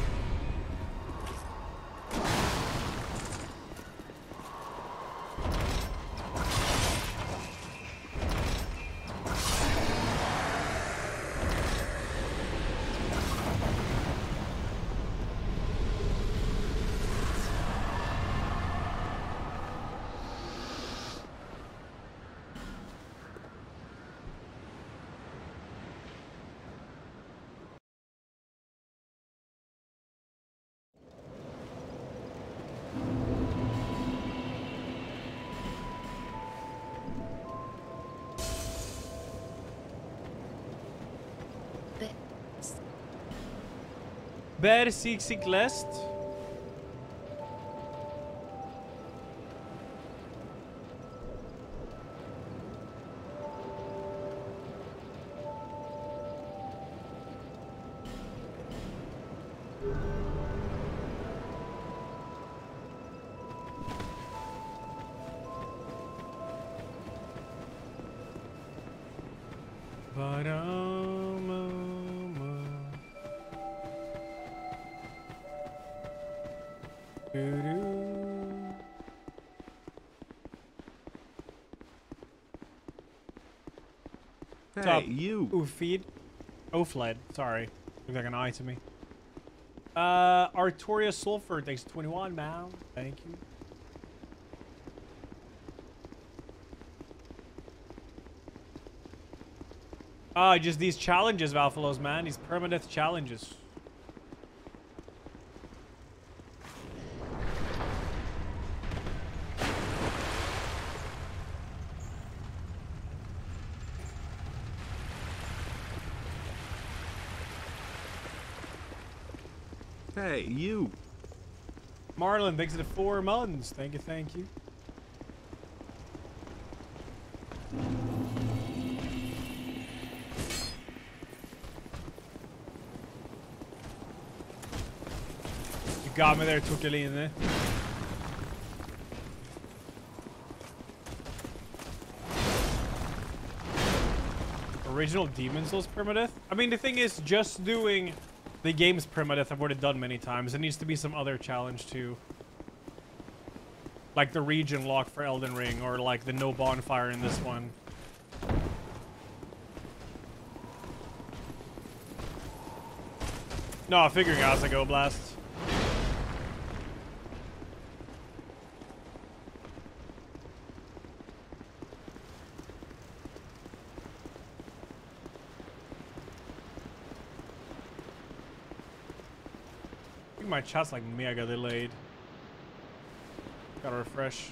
Bär sig cyklist. Hey, up? you. Ooh, feed. Oh, fled. Sorry. Looks like an eye to me. Uh, Artoria Sulfur takes 21, man. Thank you. Ah, just these challenges, Valfalos, man. These permadeath challenges. Hey, you. Thanks for the four months. Thank you, thank you. You got me there, Tuckeline. Eh? Original Demon's Souls permadeath? I mean, the thing is, just doing the game's permadeath I've already done many times. There needs to be some other challenge too. Like the region lock for Elden Ring, or like the no bonfire in this one. No, figuring out as I go, Blast. My chat's like mega delayed. Gotta refresh.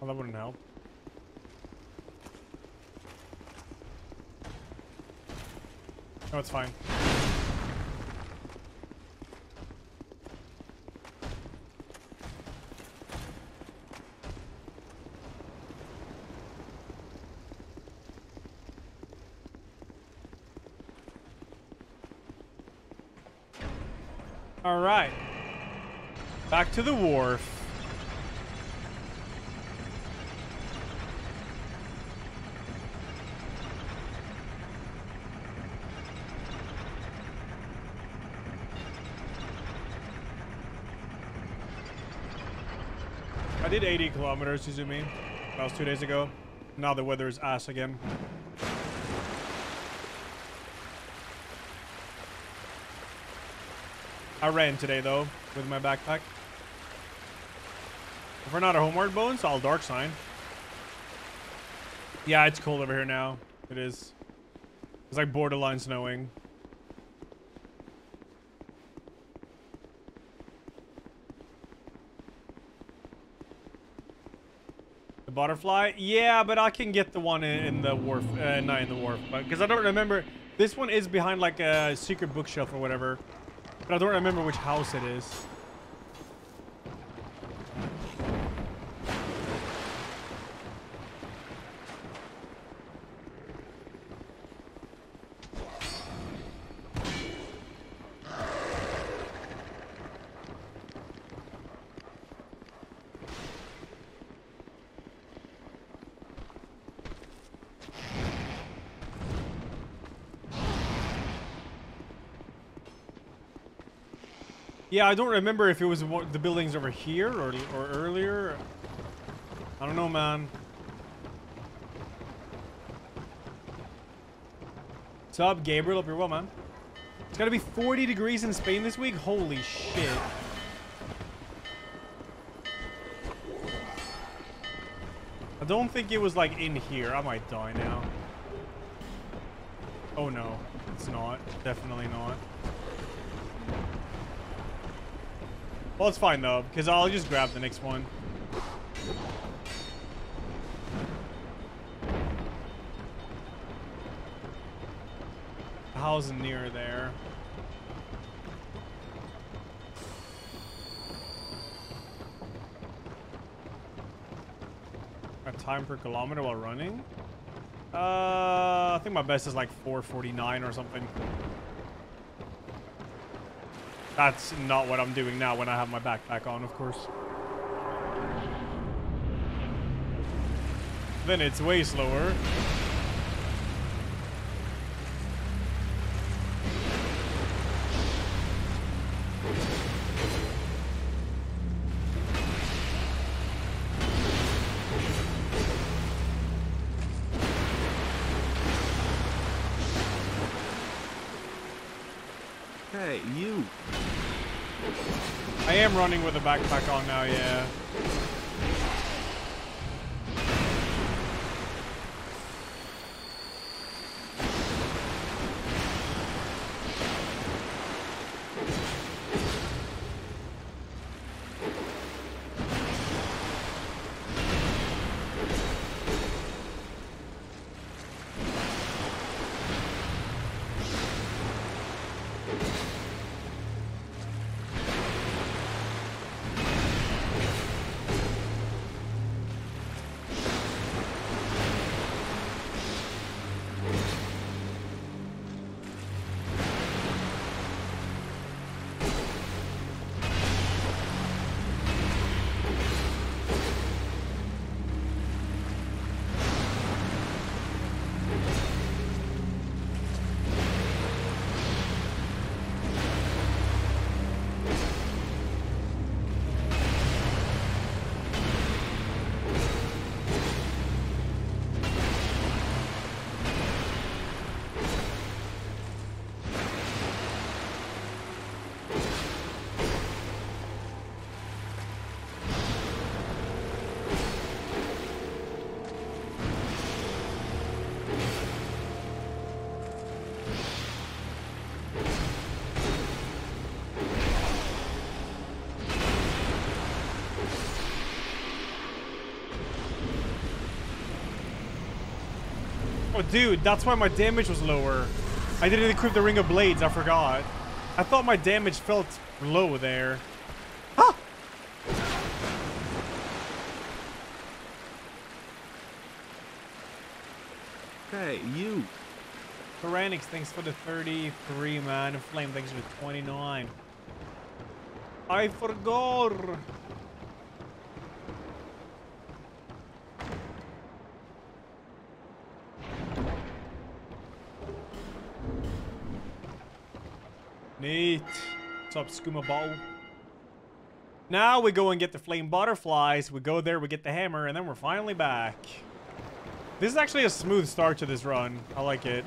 Well, that wouldn't help. No, it's fine. All right. To the wharf. I did 80 kilometers, Izumi. That was two days ago. Now the weather is ass again. I ran today though with my backpack. If we're not a homeward bones, it's all dark sign. Yeah, it's cold over here now. It is. It's like borderline snowing. The butterfly? Yeah, but I can get the one in, in the wharf. Uh, not in the wharf. But because I don't remember. This one is behind like a secret bookshelf or whatever. But I don't remember which house it is. Yeah, I don't remember if it was the buildings over here or, or earlier. I don't know, man. What's up, Gabriel? Hope you're well, man. It's gotta be 40 degrees in Spain this week? Holy shit. I don't think it was like in here. I might die now. Oh no, it's not. Definitely not. Well, it's fine though, because I'll just grab the next one. Is near there. A time per kilometer while running? Uh, I think my best is like 449 or something. That's not what I'm doing now when I have my backpack on, of course. Then it's way slower. Running with a backpack on now, yeah. Dude, that's why my damage was lower. I didn't equip the Ring of Blades, I forgot. I thought my damage felt low there. Ah! Hey, you. Tyranix, thanks for the 33, man. Flame, thanks for the 29. I forgot. Up, Skooma Ball? Now we go and get the flame butterflies. We go there, we get the hammer, and then we're finally back. This is actually a smooth start to this run. I like it.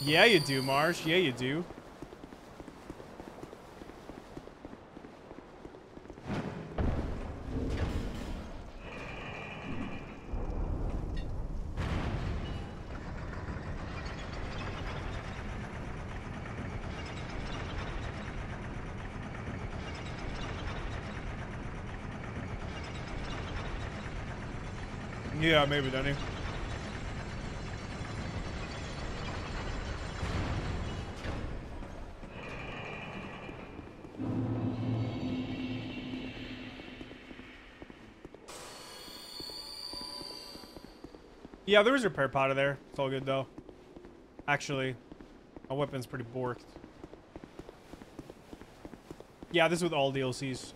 Yeah, you do, Marsh. Yeah, you do. Maybe, Danny. Yeah, there is a repair of there. It's all good, though. Actually, my weapon's pretty borked. Yeah, this is with all DLCs.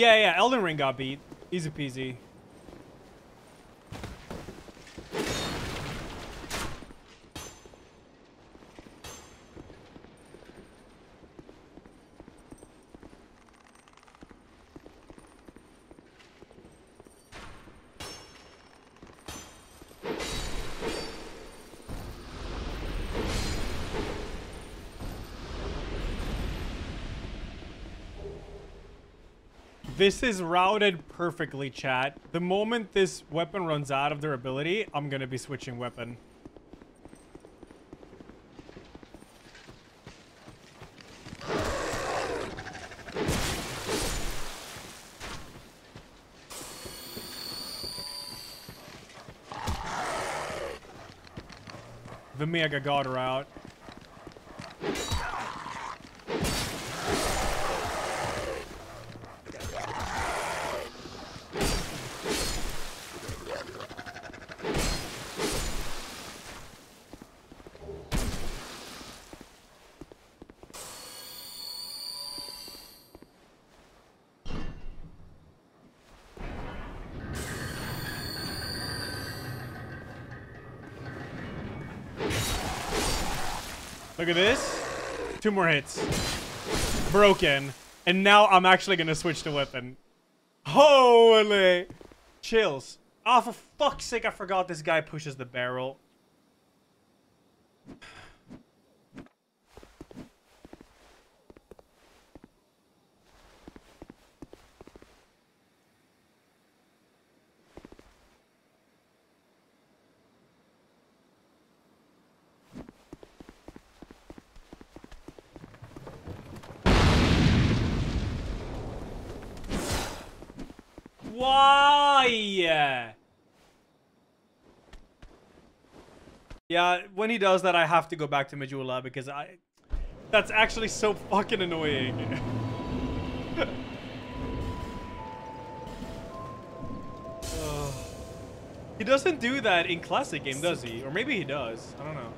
Yeah, yeah, Elden Ring got beat. Easy peasy. This is routed perfectly, chat. The moment this weapon runs out of their ability, I'm gonna be switching weapon. The Mega God at this. Two more hits. Broken. And now I'm actually gonna switch to weapon. Holy! Chills. Oh, for fuck's sake, I forgot this guy pushes the barrel. Why? Yeah, when he does that, I have to go back to Majula because I... That's actually so fucking annoying. He doesn't do that in classic game, does he? Or maybe he does. I don't know.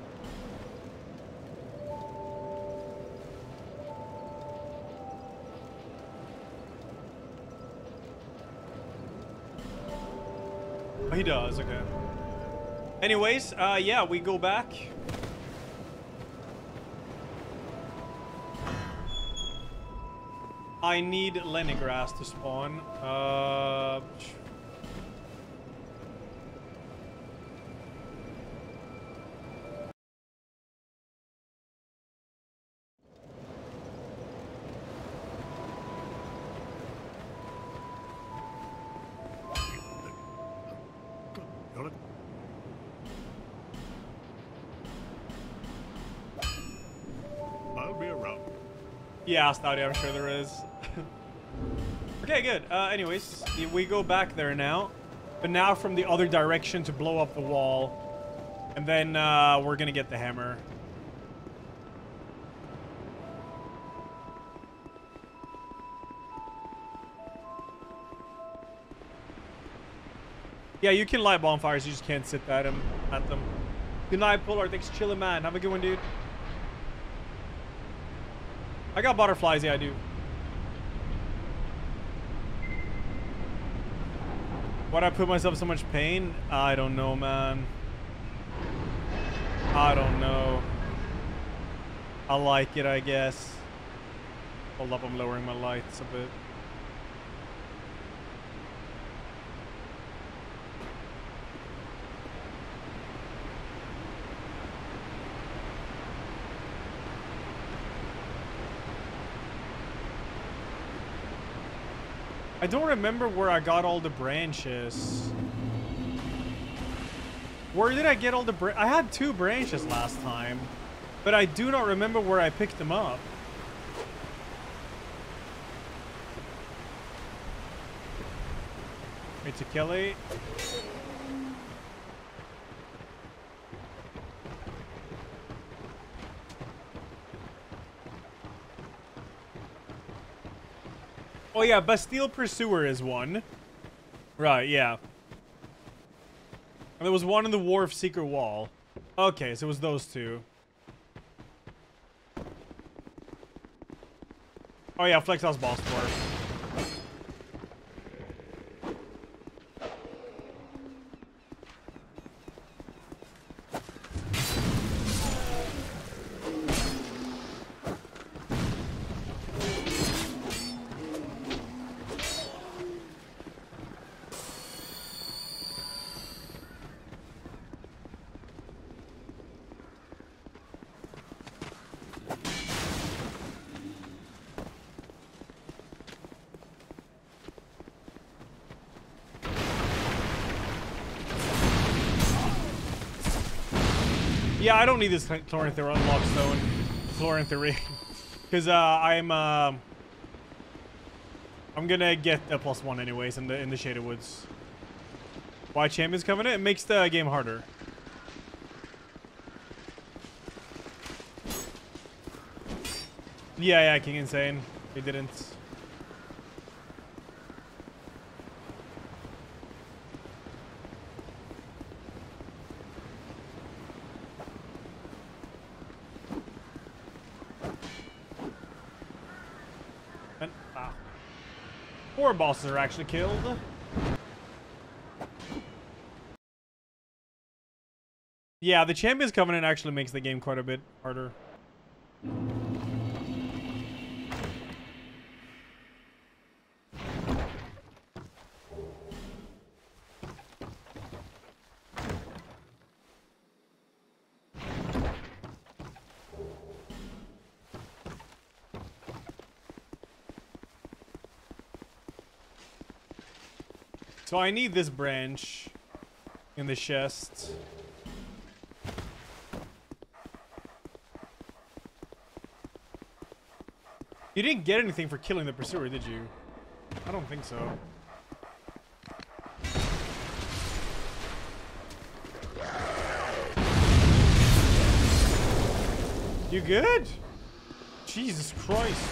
He does, okay. Anyways, uh, yeah, we go back. I need Lenigrast to spawn. Uh, Yeah, Stadia, I'm sure there is. okay, good. Uh, anyways, we go back there now. But now from the other direction to blow up the wall. And then uh, we're gonna get the hammer. Yeah, you can light bonfires, you just can't sit at them. At them. Good night, Polar. Thanks, chillin' man. Have a good one, dude. I got butterflies, yeah, I do. Why'd I put myself in so much pain? I don't know, man. I don't know. I like it, I guess. Hold up, I'm lowering my lights a bit. I don't remember where I got all the branches. Where did I get all the bra- I had two branches last time. But I do not remember where I picked them up. It's a Kelly. Oh yeah, Bastille Pursuer is one. Right, yeah. And there was one in the War of Secret Wall. Okay, so it was those two. Oh yeah, Flex House Boss Tour. Yeah, I don't need this Chloranthy unlock stone. Ring. Because uh, I'm uh, I'm gonna get a plus one anyways in the in the Shaded Woods. Why Champions Covenant? It makes the game harder. Yeah, yeah, King Insane. They didn't. And, ah. Four bosses are actually killed. Yeah, the Champions Covenant actually makes the game quite a bit harder. So I need this branch in the chest. You didn't get anything for killing the pursuer, did you? I don't think so. You good? Jesus Christ.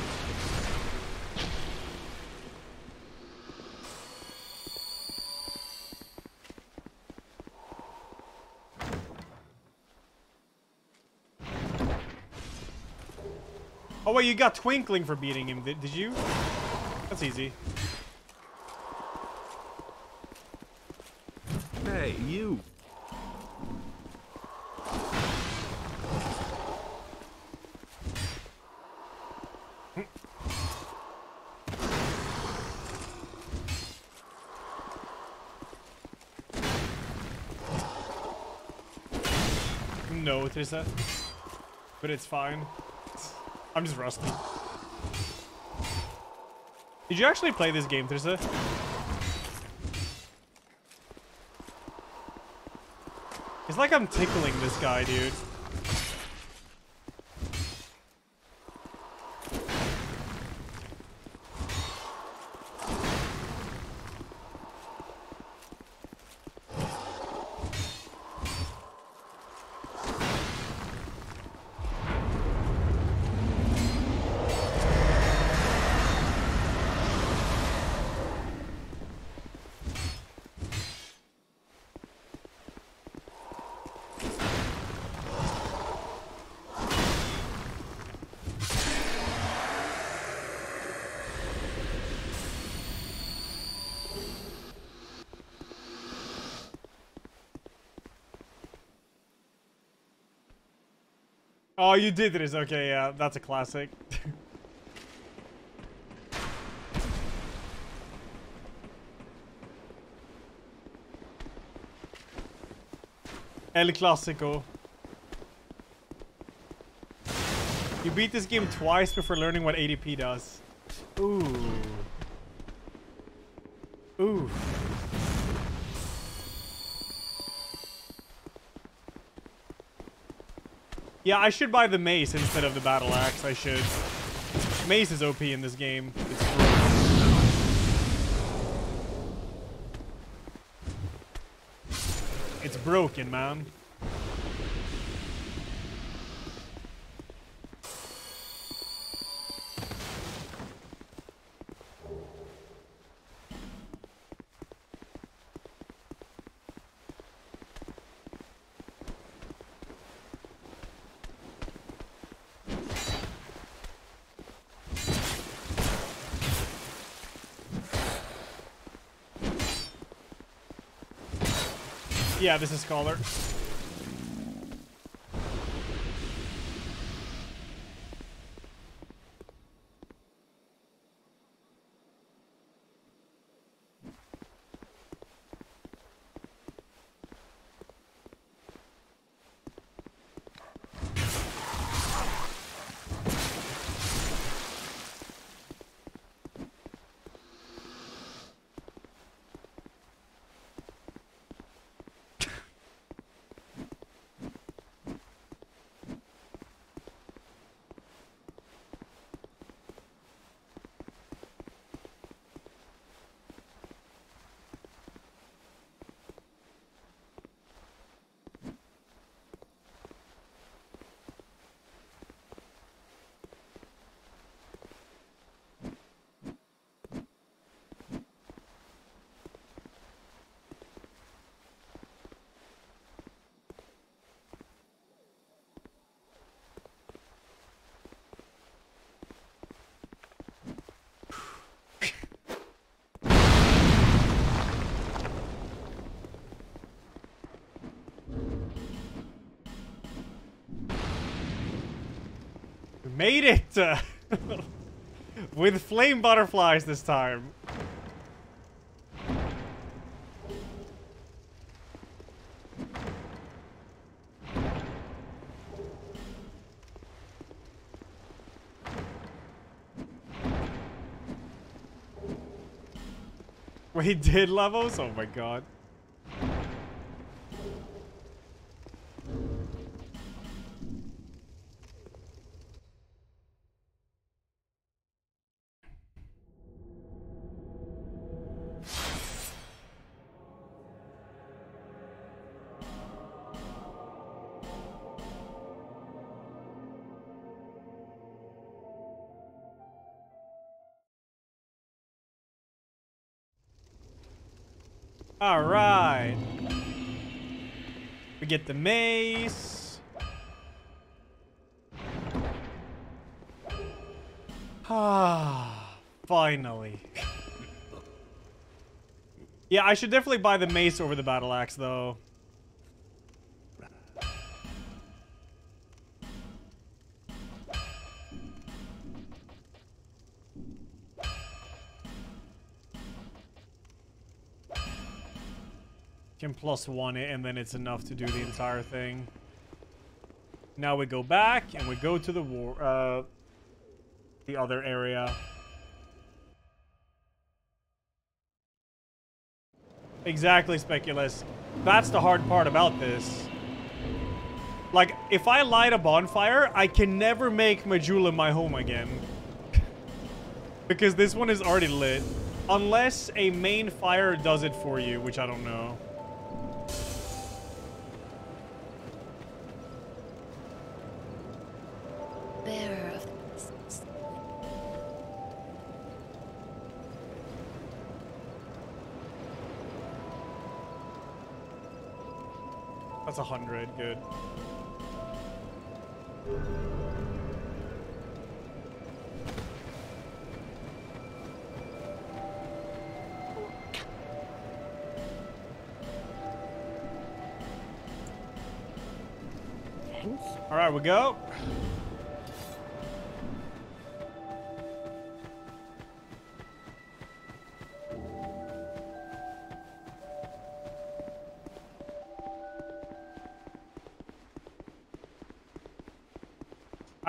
You got Twinkling for beating him, did, did you? That's easy. Hey, you. No, Trista. But it's fine. I'm just rusty. Did you actually play this game, Trista? It's like I'm tickling this guy, dude. Oh, you did this. Okay, yeah, that's a classic. El Clasico. You beat this game twice before learning what ADP does. Ooh. Yeah, I should buy the mace instead of the battle axe. I should. Mace is OP in this game. It's broken. It's broken, man. Yeah, this is Scholar. Made it! uh, With flame butterflies this time. We did levels? Oh my god. Get the mace. Ah, finally. yeah, I should definitely buy the mace over the battle axe, though. Plus one it, and then it's enough to do the entire thing. Now we go back, and we go to the war, uh, the other area. Exactly, Speculus. That's the hard part about this. Like, if I light a bonfire, I can never make Majula my home again. because this one is already lit. Unless a main fire does it for you, which I don't know. That's a hundred, good. thanks. All right, we go.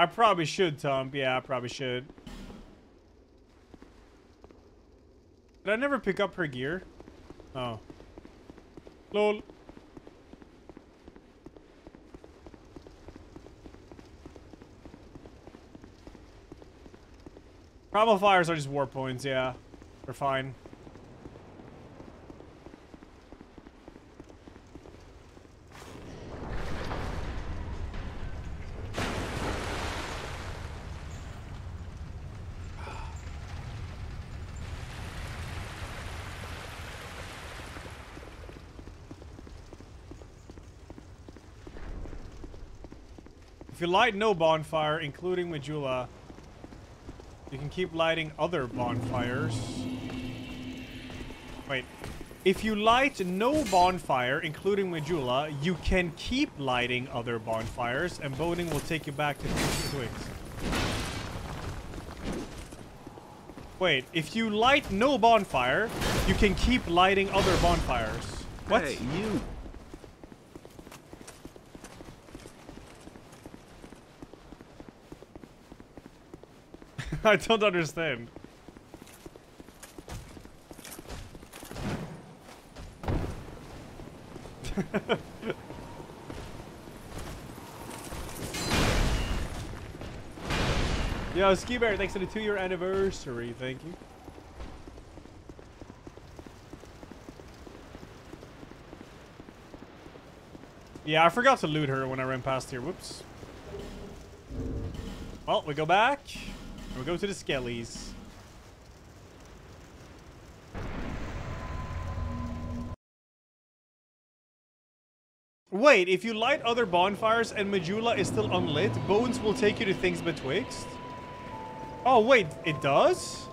I probably should, Tom. Yeah, I probably should. Did I never pick up her gear? Oh. Lol. Primal fires are just war points, yeah. They're fine. You light no bonfire, including Majula, you can keep lighting other bonfires. Wait. If you light no bonfire, including Majula, you can keep lighting other bonfires, and boating will take you back to the Twigs. Wait, if you light no bonfire, you can keep lighting other bonfires. What? Hey, you. I don't understand. Yo, Ski Bear, thanks for the two-year anniversary. Thank you. Yeah, I forgot to loot her when I ran past here. Whoops. Well, we go back. And we go to the Skellies. Wait, if you light other bonfires and Majula is still unlit, Bones will take you to things betwixt? Oh, wait, it does?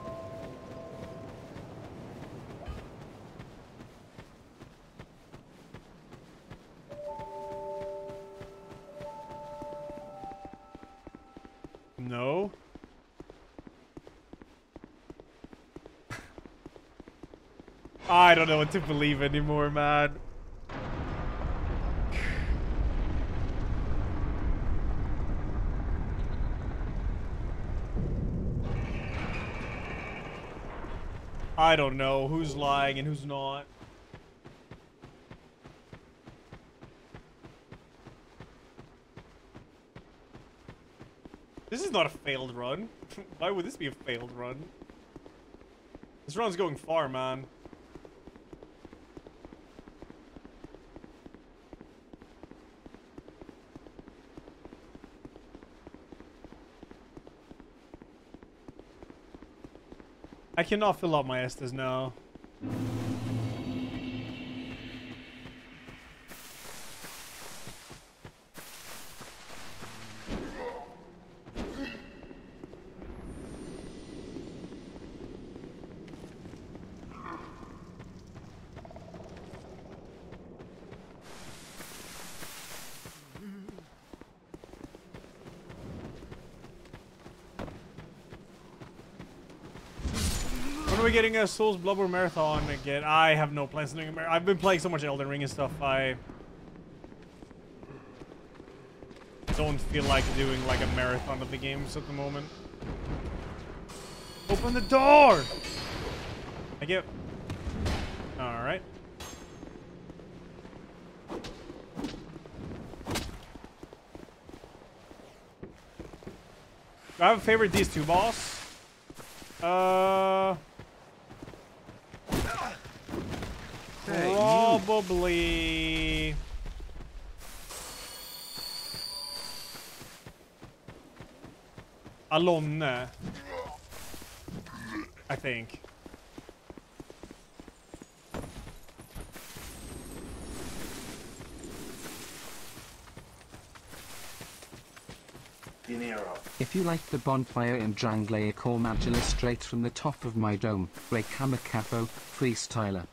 Don't know what to believe anymore, man. I don't know who's lying and who's not. This is not a failed run. Why would this be a failed run? This run's going far, man. I cannot fill up my Estus now. When are we getting a Souls Bloodborne Marathon again? I have no plans doing a mar- I've been playing so much Elden Ring and stuff, I... Don't feel like doing like a marathon of the games at the moment. Open the door! I get... Alright. I have a favorite these two boss? Uh... Hey, you. Probably... Alonne. I think. If you like the bonfire in Drangleic call Majula straight from the top of my dome, Ray Kamakapo, freestyler.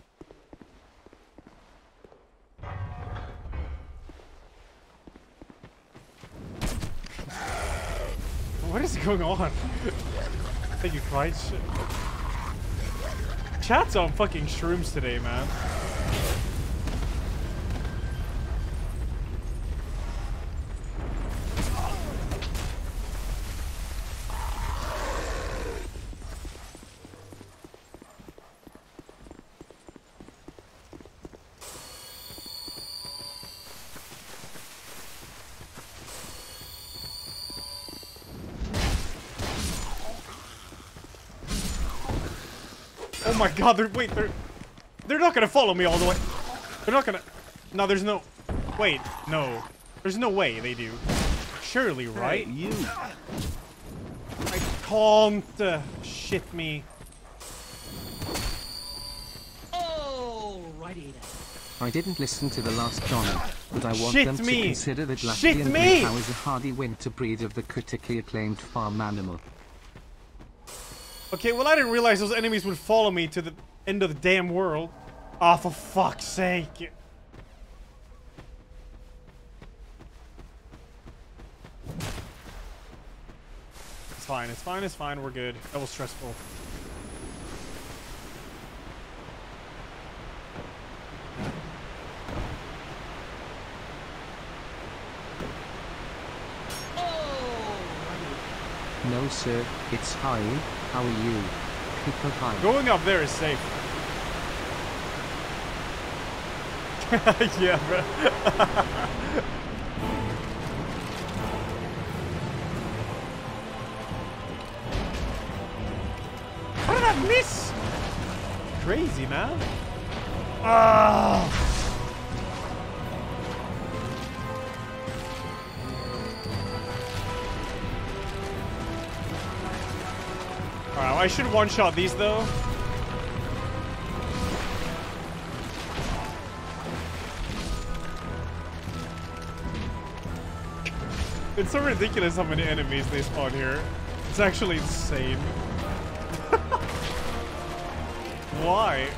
Going on? Thank you, Christ. Chat's on fucking shrooms today, man. My god, they're wait, they're they're not gonna follow me all the way. They're not gonna No, there's no wait, no. There's no way they do. Surely, right? Hey, you. I can't uh, shit me. Alrighty then. I didn't listen to the last Johnny, but I want Shit them to consider that Shit Latvian me! Blue Cow is a hardy winter breed of the critically acclaimed farm animal. Okay, well I didn't realize those enemies would follow me to the end of the damn world. Ah, for fuck's sake. It's fine, it's fine, it's fine, we're good. That was stressful. No sir, it's hi, how are you? Going up there is safe. yeah, bro. How did I miss? Crazy, man. Ah. Alright, I should one-shot these, though. It's so ridiculous how many enemies they spawn here. It's actually insane. Why?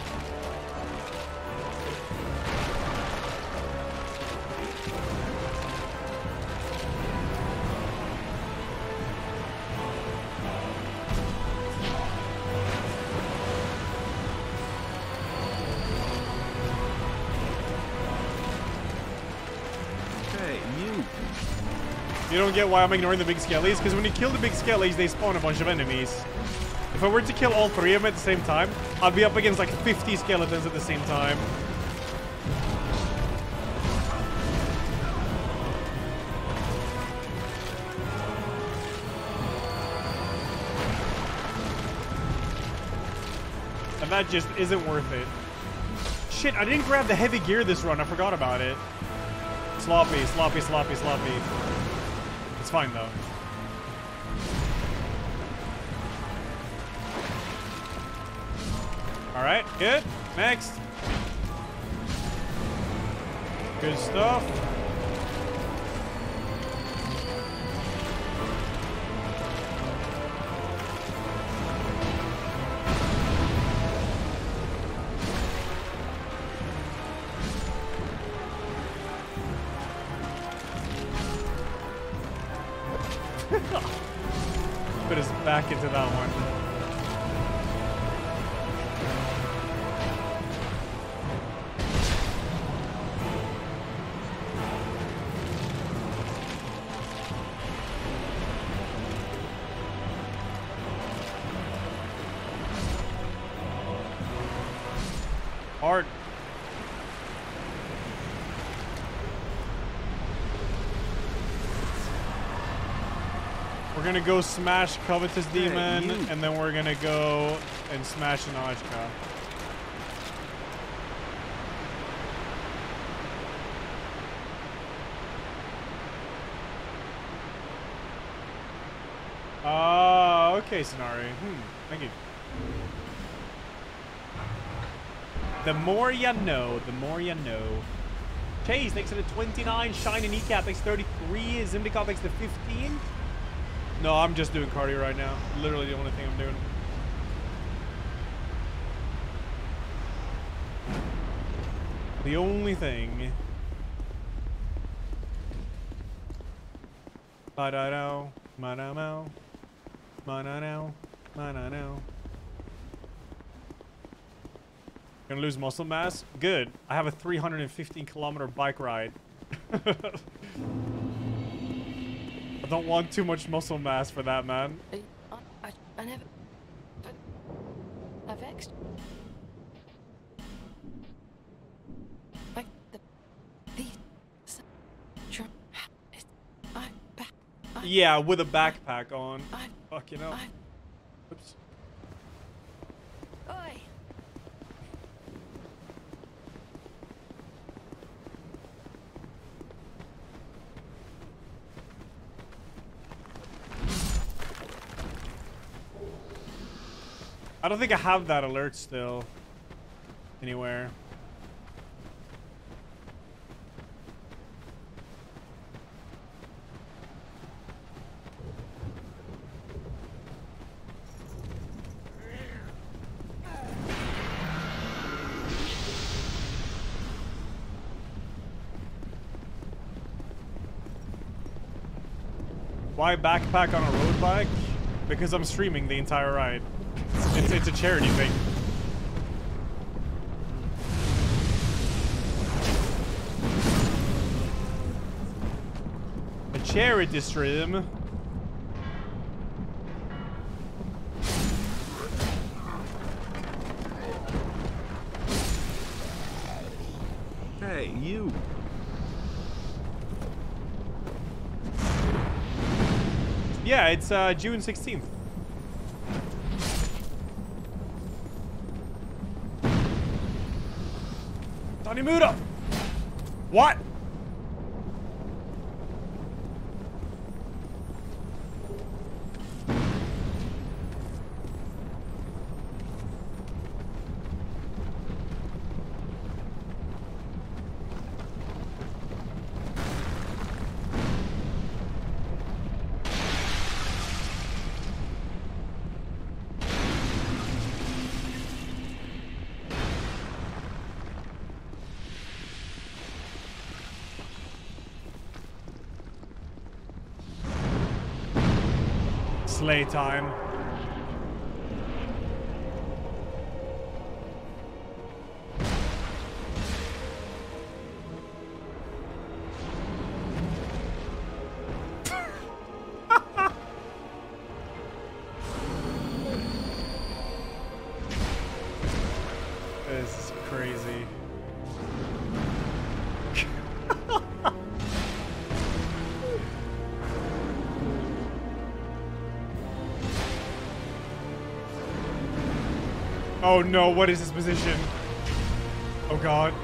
Don't get why I'm ignoring the big skellies? Because when you kill the big skellies, they spawn a bunch of enemies. If I were to kill all three of them at the same time, I'd be up against like 50 skeletons at the same time. And that just isn't worth it. Shit, I didn't grab the heavy gear this run. I forgot about it. Sloppy, sloppy, sloppy, sloppy. It's fine though. Alright, good. Next. Good stuff. Gonna go smash Covetous Demon, you. and then we're gonna go and smash Najka. Ah, okay, Sonari. Hmm, thank you. The more you know, the more you know. Chase, thanks to the 29. Shiny Kneecap, thanks to 33. Zimdikov, thanks to 15. No, I'm just doing cardio right now. Literally the only thing I'm doing. The only thing. Ba-da-do, ba-da-mow. Mana now. Mana now. Gonna lose muscle mass? Good. I have a 315 kilometer bike ride. I don't want too much muscle mass for that, man. I, I, I never. But I've. Like the these. I, back. I, Yeah, with a backpack on. I, Fuck, you know. I, Oops. I don't think I have that alert still. Anywhere. Why backpack on a road bike? Because I'm streaming the entire ride. It's, it's a charity thing. A charity stream. Hey, you. Yeah, it's uh, June 16th. Tony What? Slay time. Oh no, what is his position? Oh god.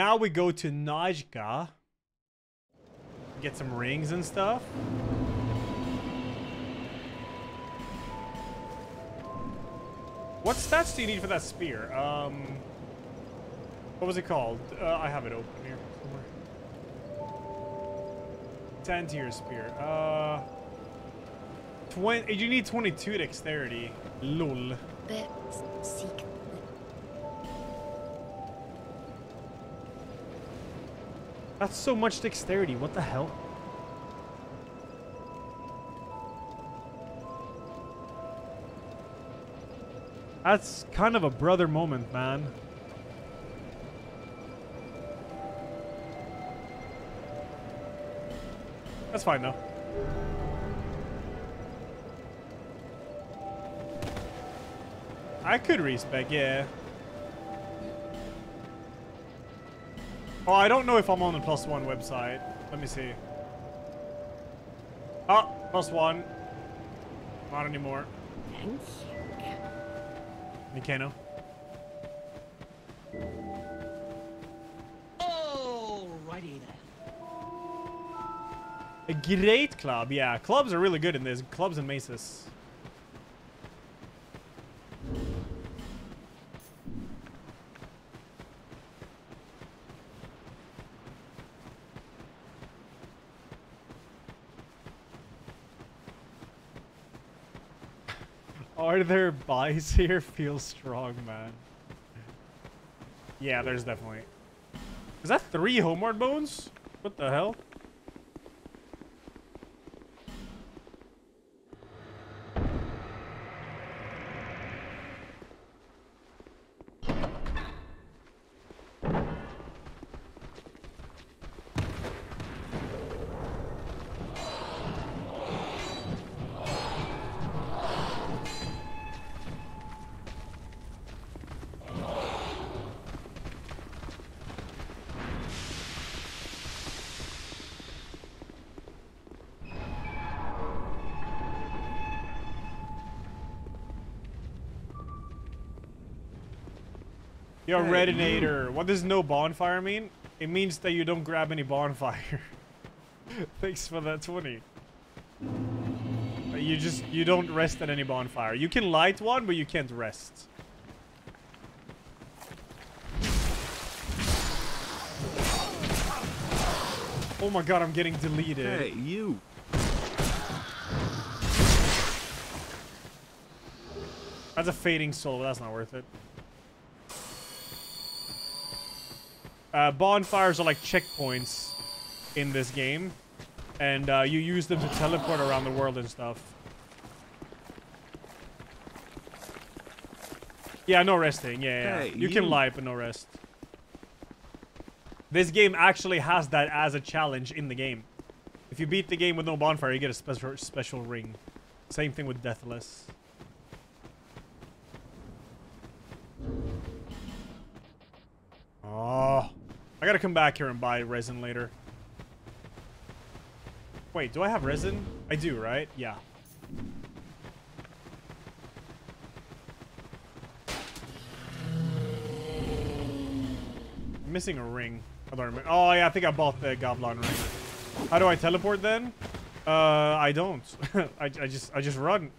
Now we go to Najka. Get some rings and stuff. What stats do you need for that spear? Um, what was it called? Uh, I have it open here somewhere. Santier spear. Uh, 20, you need 22 dexterity. Bit seek. That's so much dexterity. What the hell? That's kind of a brother moment, man. That's fine though. I could respec, yeah. Oh, I don't know if I'm on the plus one website. Let me see. Oh, plus one. Not anymore. Thank you. Mikano. Alrighty then. A great club. Yeah, clubs are really good in this. Clubs and maces. Are there here? Feel strong, man. Yeah, there's definitely. Is that three homeward bones? What the hell? Yo, Hey, Redinator. What does no bonfire mean? It means that you don't grab any bonfire. Thanks for that 20. Uh, You just, you don't rest at any bonfire. You can light one, but you can't rest. Oh my god, I'm getting deleted. Hey, you. That's a fading soul, but that's not worth it. Uh, bonfires are like checkpoints in this game. And uh, you use them to teleport around the world and stuff. Yeah, no resting. Yeah, yeah. Hey, you, can lie, but no rest. This game actually has that as a challenge in the game. If you beat the game with no bonfire, you get a special special ring. Same thing with Deathless. Gotta come back here and buy resin later. Wait, do I have resin? I do, right? Yeah. I'm missing a ring. Oh, yeah, I think I bought the Goblin ring. How do I teleport then? Uh, I don't. I, I just, I just run.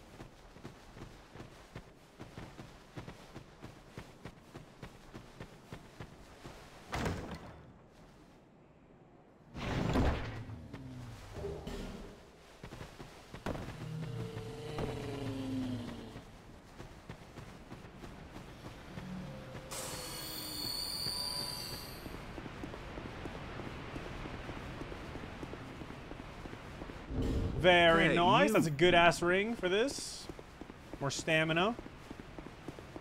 That's a good ass ring for this. More stamina.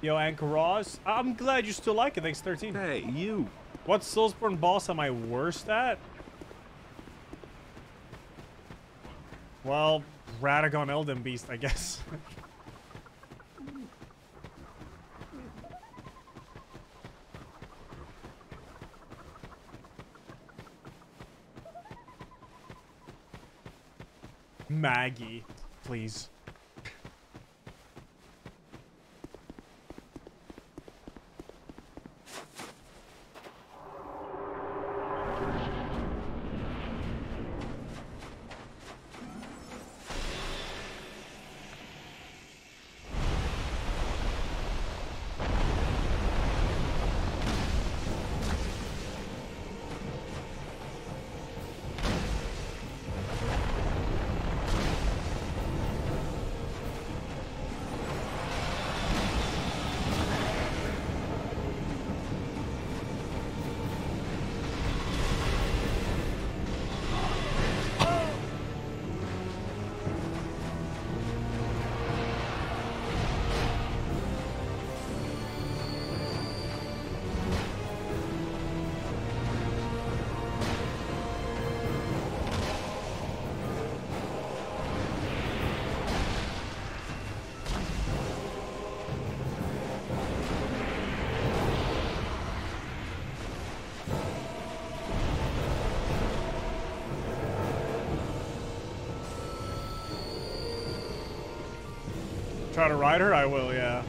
Yo, Anchor Ankaraz. I'm glad you still like it. Thanks, 13. Hey, you. What Soulsborne boss am I worst at? Well, Radagon Elden Beast, I guess. Maggie, please. Ride her? I will, yeah.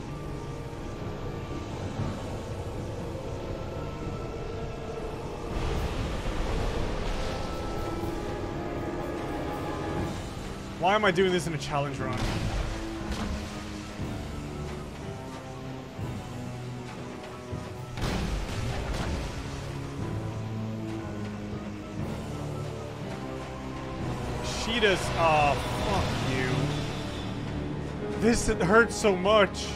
Why am I doing this in a challenge run? This hurts so much.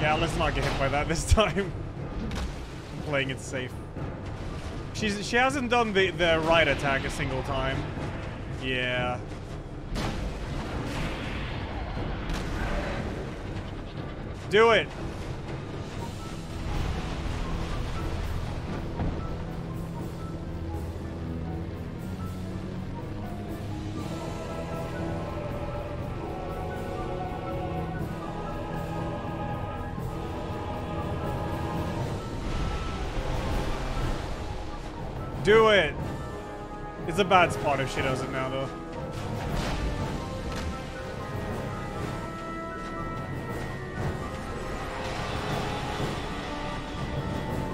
Yeah, let's not get hit by that this time. I'm playing it safe. She's she hasn't done the the right attack a single time. Yeah. Do it. Bad spot if she does it now, though.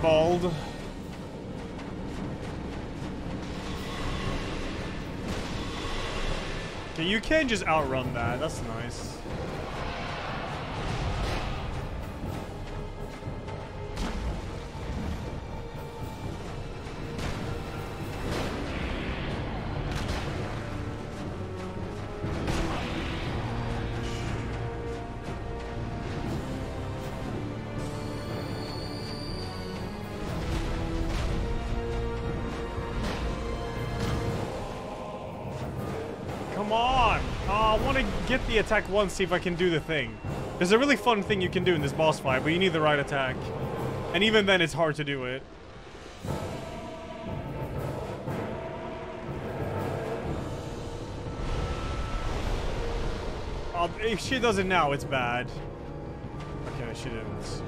Bald. Okay, you can just outrun that. That's nice. The attack once, see if I can do the thing. There's a really fun thing you can do in this boss fight, but you need the right attack. And even then, it's hard to do it. Oh, if she does it now, it's bad. Okay, she didn't.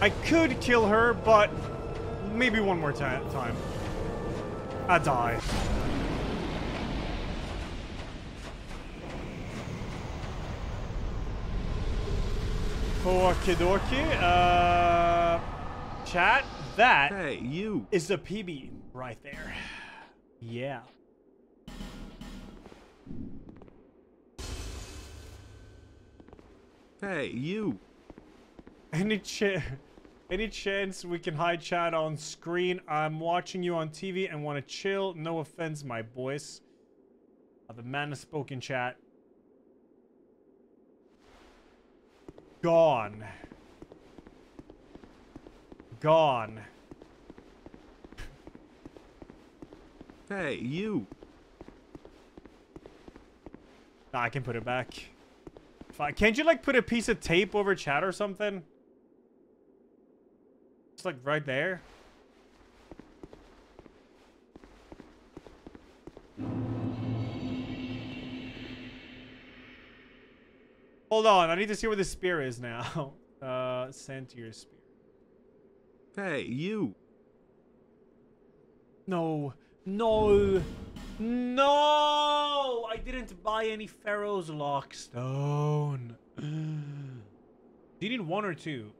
I could kill her, but maybe one more time. I die. Okie dokie. Uh, chat, that Hey, you. is a PB right there. Yeah. Hey, you. Any ch any chance we can hide chat on screen? I'm watching you on TV and want to chill. No offense, my boys. Uh, the man has spoken chat. Gone. Gone. Hey, you. Nah, I can put it back. Fine. Can't you like put a piece of tape over chat or something? It's, like right there. Hold on, I need to see where the spear is now. Uh, Santier spear. Hey, you. No, no, no! I didn't buy any Pharros' Lockstone. Do you need one or two?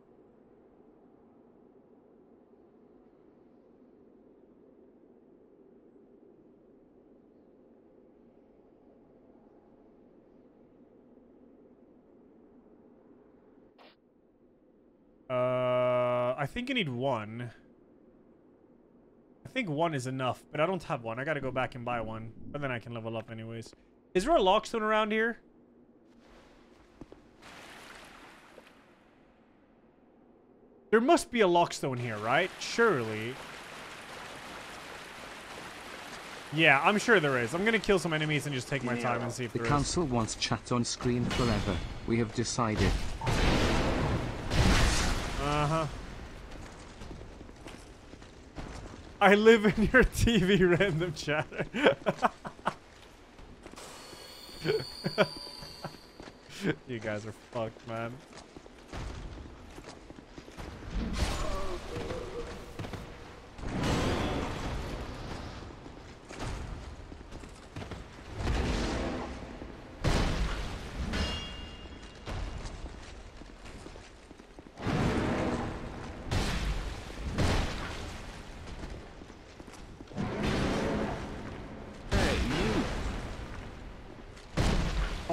Uh, I think you need one. I think one is enough, but I don't have one. I gotta go back and buy one. But then I can level up anyways. Is there a lockstone around here? There must be a lockstone here, right? Surely. Yeah, I'm sure there is. I'm gonna kill some enemies and just take my time and see if The there is. council wants chat on screen forever. We have decided. Uh-huh. I live in your TV random chatter. you guys are fucked, man.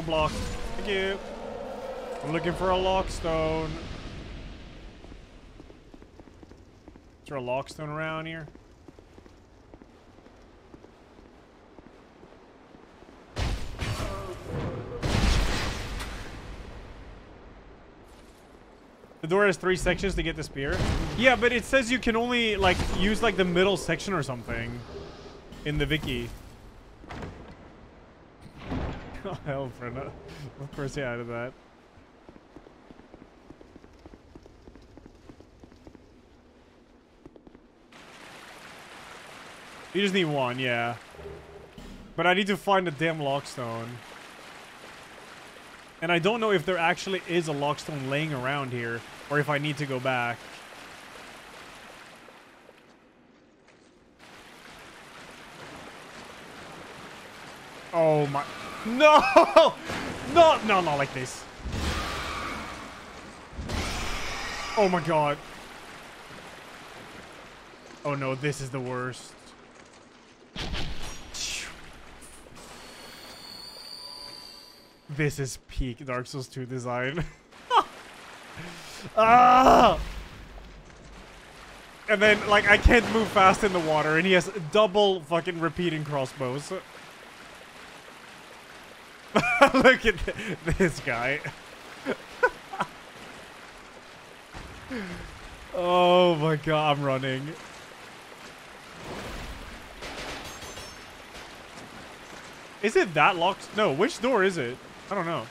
Block. Thank you. I'm looking for a lockstone. Is there a lockstone around here? The door has three sections to get the spear. Yeah, but it says you can only like use like the middle section or something in the wiki. Hell, Brenna. Of course, yeah, I did that. You just need one, yeah. But I need to find the damn lockstone. And I don't know if there actually is a lockstone laying around here, or if I need to go back. Oh my... No! No! No, not like this. Oh my god. Oh no, this is the worst. This is peak Dark Souls 2 design. ah! And then, like, I can't move fast in the water, and he has double fucking repeating crossbows. Look at th this guy. oh my god, I'm running. Is it that locked? No, which door is it? I don't know.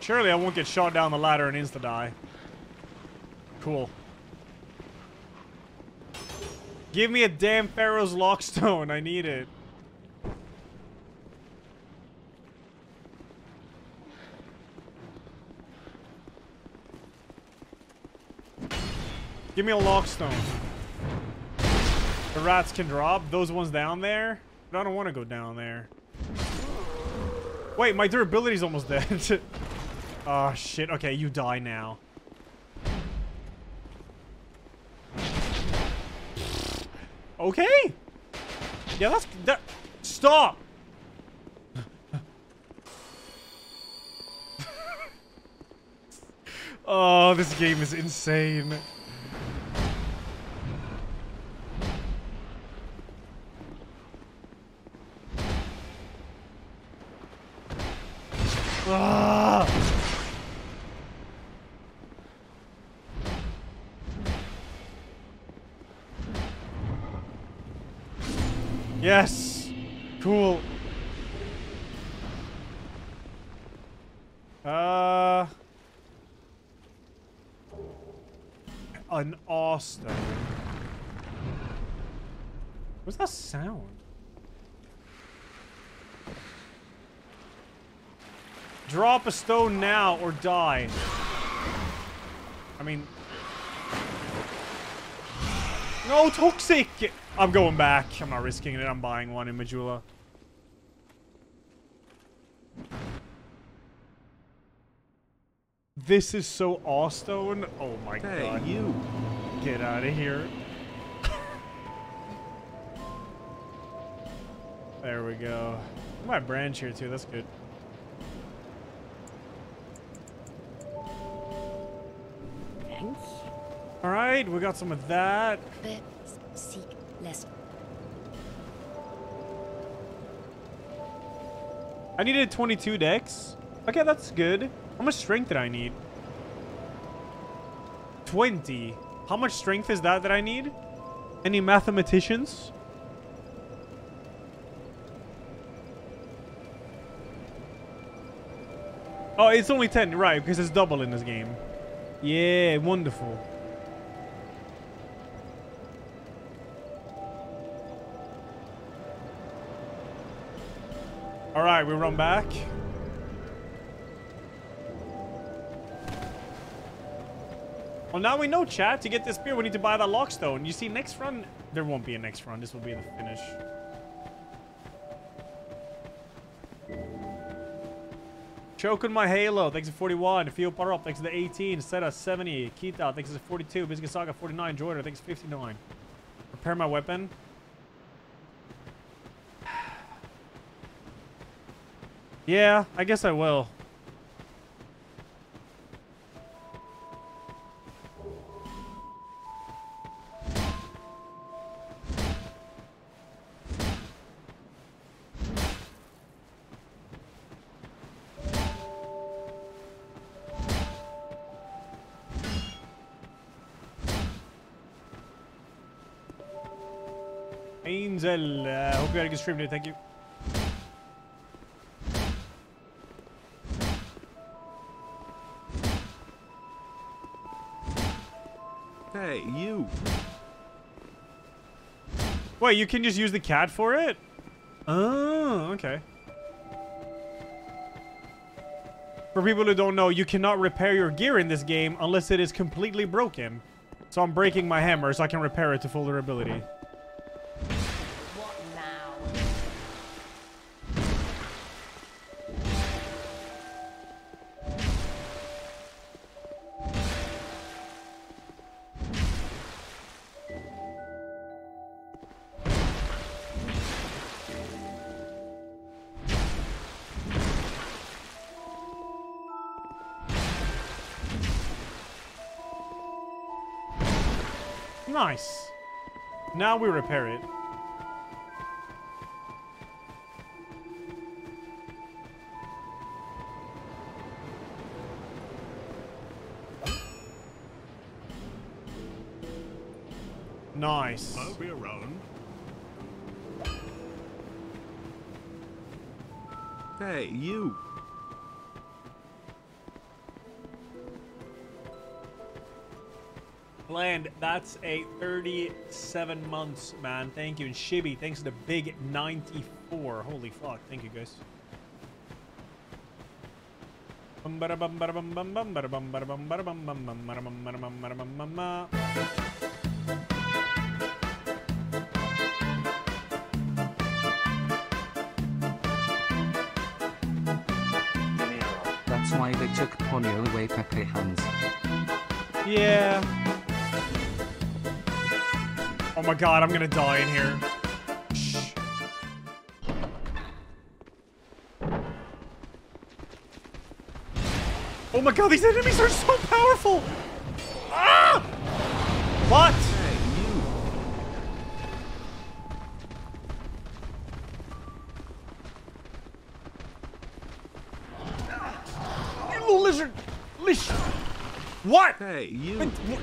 Surely I won't get shot down the ladder and insta-die. Cool. Give me a damn Pharros' Lockstone. I need it. Give me a Lockstone. The rats can drop. Those ones down there. But I don't want to go down there. Wait, my durability's almost dead. Oh, shit. Okay, you die now. Okay. Yeah, that's... That, stop! oh, this game is insane. An Austin. What's that sound? Drop a stone now or die. I mean... No, toxic! I'm going back. I'm not risking it. I'm buying one in Majula. This is so Awstone. Oh my Hey, god. you. Get out of here. there we go. My branch here too. That's good. Thanks. All right, we got some of that. Bit seek less. I needed 22 dex. Okay, that's good. How much strength did I need? 20. How much strength is that that I need? Any mathematicians? Oh, it's only 10, right, because it's double in this game. Yeah, wonderful. All right, we run back. Well, now we know, chat. To get this spear, we need to buy that lockstone. You see, next run, there won't be a next run. This will be the finish. Choking my Halo, thanks to 41. Feel Power Up, thanks to the 18. Seta, 70. Kita, thanks to 42. Biscuit 49. Jordan, thanks to 59. Repair my weapon. Yeah, I guess I will. Hope you had a good stream, dude. Thank you. Hey, you. Wait, you can just use the cat for it? Oh, okay. For people who don't know, you cannot repair your gear in this game unless it is completely broken. So I'm breaking my hammer so I can repair it to full durability. Now we repair it. Nice. I'll be around. Hey, you. Land, that's a 37 months, man. Thank you. And Shibby, thanks to the big 94. Holy fuck. Thank you, guys. That's why they took Ponyo away Pepe hands. Yeah. Oh my god, I'm gonna die in here. Shh. Oh my god, these enemies are so powerful! Ah! What? Hey, you. Little lizard! Lish! What? Hey, you. What?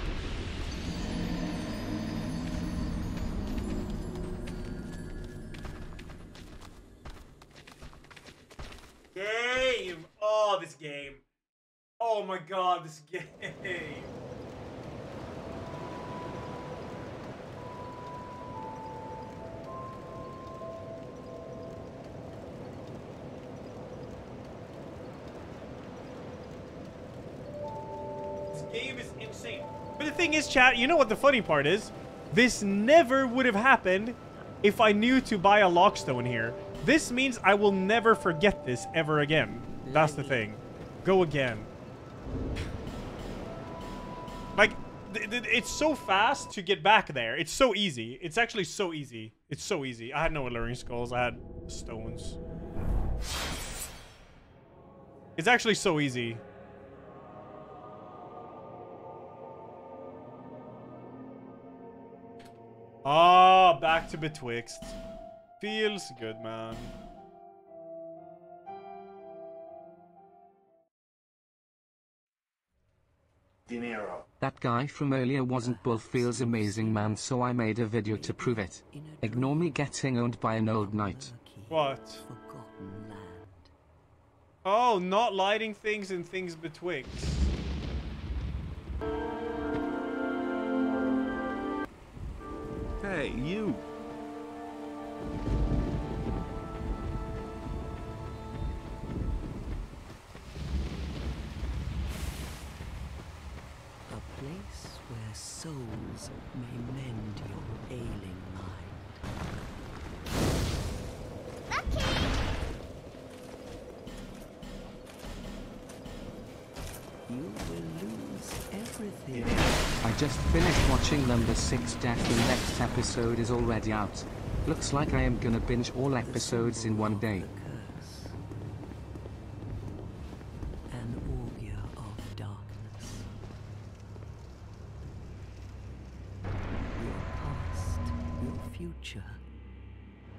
But the thing is, chat, you know what the funny part is? This never would have happened if I knew to buy a lockstone here. This means I will never forget this ever again. That's the thing. Go again. Like, it's so fast to get back there. It's so easy. It's actually so easy. It's so easy. I had no alluring skulls. I had stones. It's actually so easy. Ah, back to Betwixt. Feels good, man. Dinero. That guy from earlier wasn't Bull feels amazing man so I made a video to prove it. Ignore me getting owned by an old knight. What? Oh, not lighting things and things betwixt. Hey, you! A place where souls may mend your ailing mind. Lucky! You will lose everything. I just finished watching number 6 Death. The next episode is already out. Looks like I am gonna binge all episodes in one day. An augur of darkness. Your past, your future,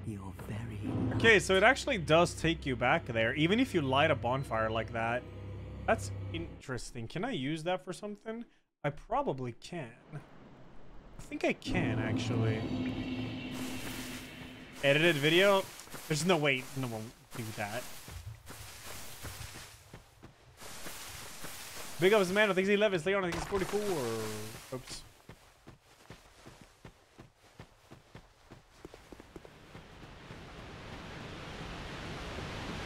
your very life. Okay, so it actually does take you back there, even if you light a bonfire like that. That's interesting. Can I use that for something? I probably can. I think I can, actually. Edited video? There's no way no one will do that. Big ups, man. I think he's 11. Leon, I think he's 44. Oops.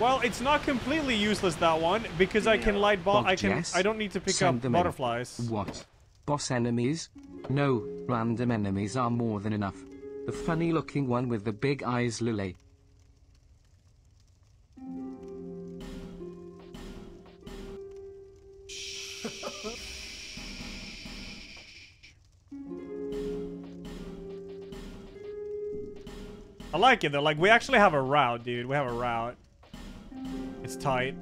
Well, it's not completely useless that one because I can light ball. Bot I can. Jess, I don't need to pick send up them in. butterflies. What? Boss enemies? No, random enemies are more than enough. The funny looking one with the big eyes Lily. I like it though. Like we actually have a route, dude. We have a route. It's tight.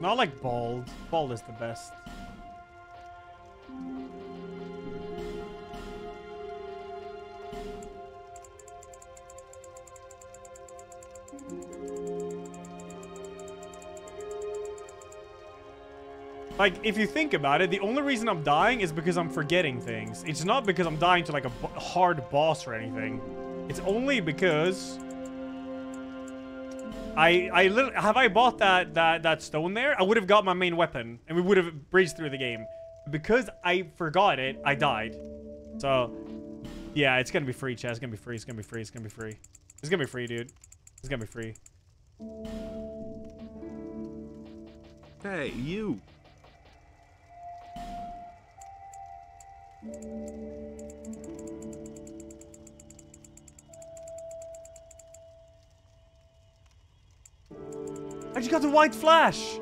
Not like bald. Bald is the best. Like, if you think about it, the only reason I'm dying is because I'm forgetting things. It's not because I'm dying to, like, a hard boss or anything. It's only because... I, I lit- have I bought that, that, that stone there, I would have got my main weapon, and we would have breezed through the game. Because I forgot it, I died. So, yeah, it's gonna be free, chat. It's gonna be free, it's gonna be free, it's gonna be free. It's gonna be free, dude. It's gonna be free. Hey, you. I just got the white flash!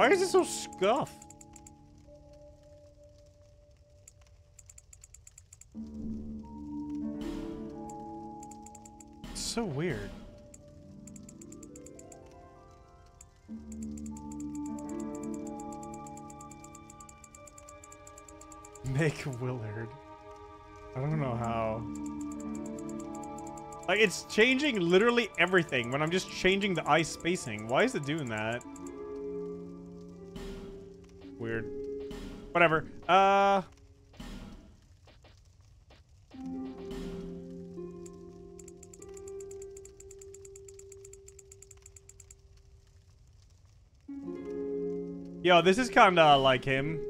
Why is it so scuffed? So weird. Make Willard. I don't know how. Like, it's changing literally everything when I'm just changing the eye spacing. Why is it doing that? Whatever. Uh... Yo, this is kinda like him.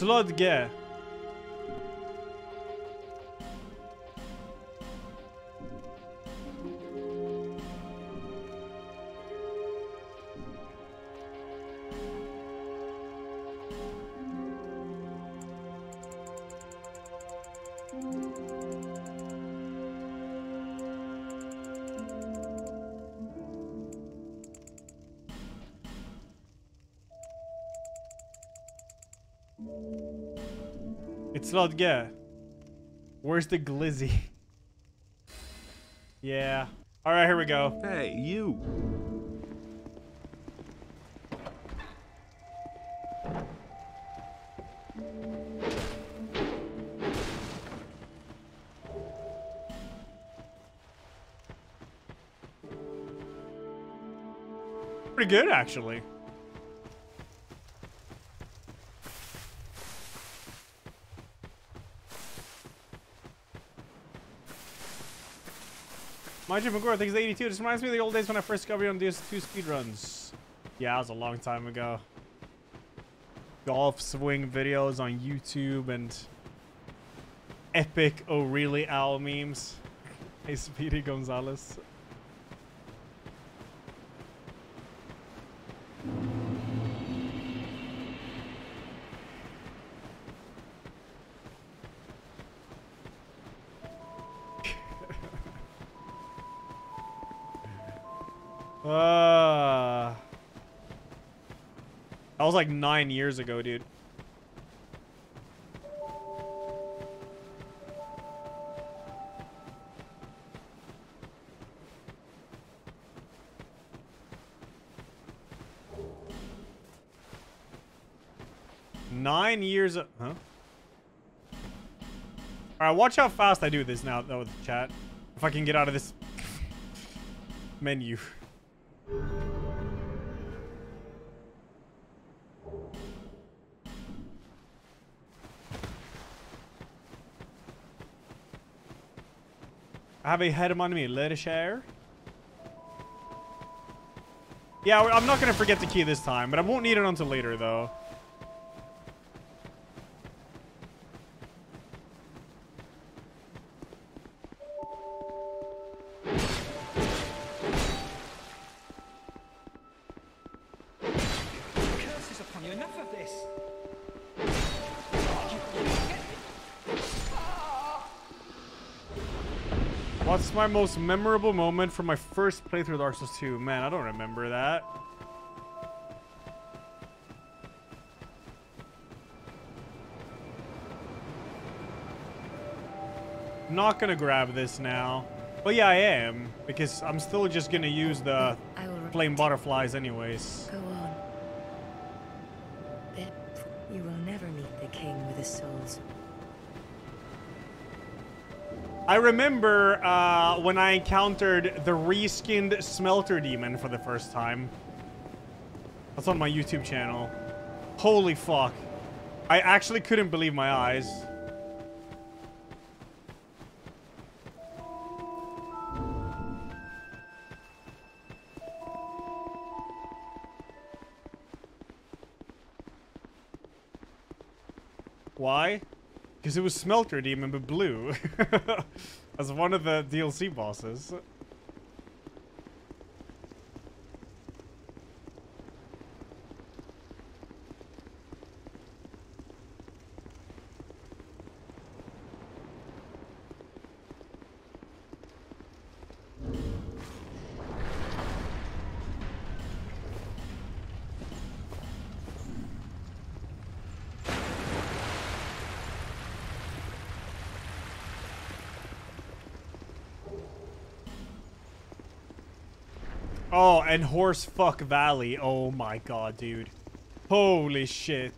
slot G. Svodka. Where's the glizzy? yeah. All right, here we go. Hey, you. Pretty good, actually. Jim McGraw, thanks 82. This reminds me of the old days when I first discovered on DS2 speedruns. Yeah, that was a long time ago. Golf swing videos on YouTube and epic really owl memes. Hey Speedy Gonzalez. Was like nine years ago, dude. Nine years. Huh? All right, watch how fast I do this now, though, chat. If I can get out of this menu. Have a head on me. Let a share. Yeah, I'm not going to forget the key this time, but I won't need it until later, though. My most memorable moment from my first playthrough of Dark Souls 2? Man, I don't remember that. Not gonna grab this now. But yeah, I am. Because I'm still just gonna use the flame butterflies anyways. I remember uh, when I encountered the reskinned Smelter Demon for the first time. That's on my YouTube channel. Holy fuck. I actually couldn't believe my eyes. Because it was Smelter Demon, but blue. As one of the DLC bosses. Oh, and Horse Fuck Valley. Oh my god, dude. Holy shit.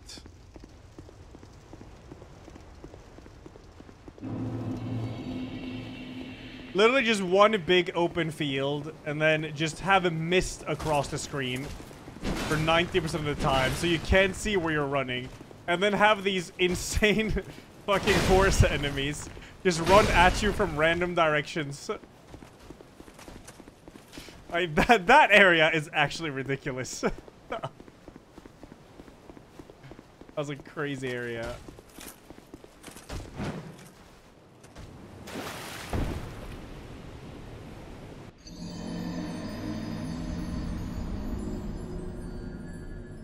Literally just one big open field, and then just have a mist across the screen for 90% of the time, so you can't see where you're running. And then have these insane fucking horse enemies just run at you from random directions. I, that, that area is actually ridiculous. that was a crazy area.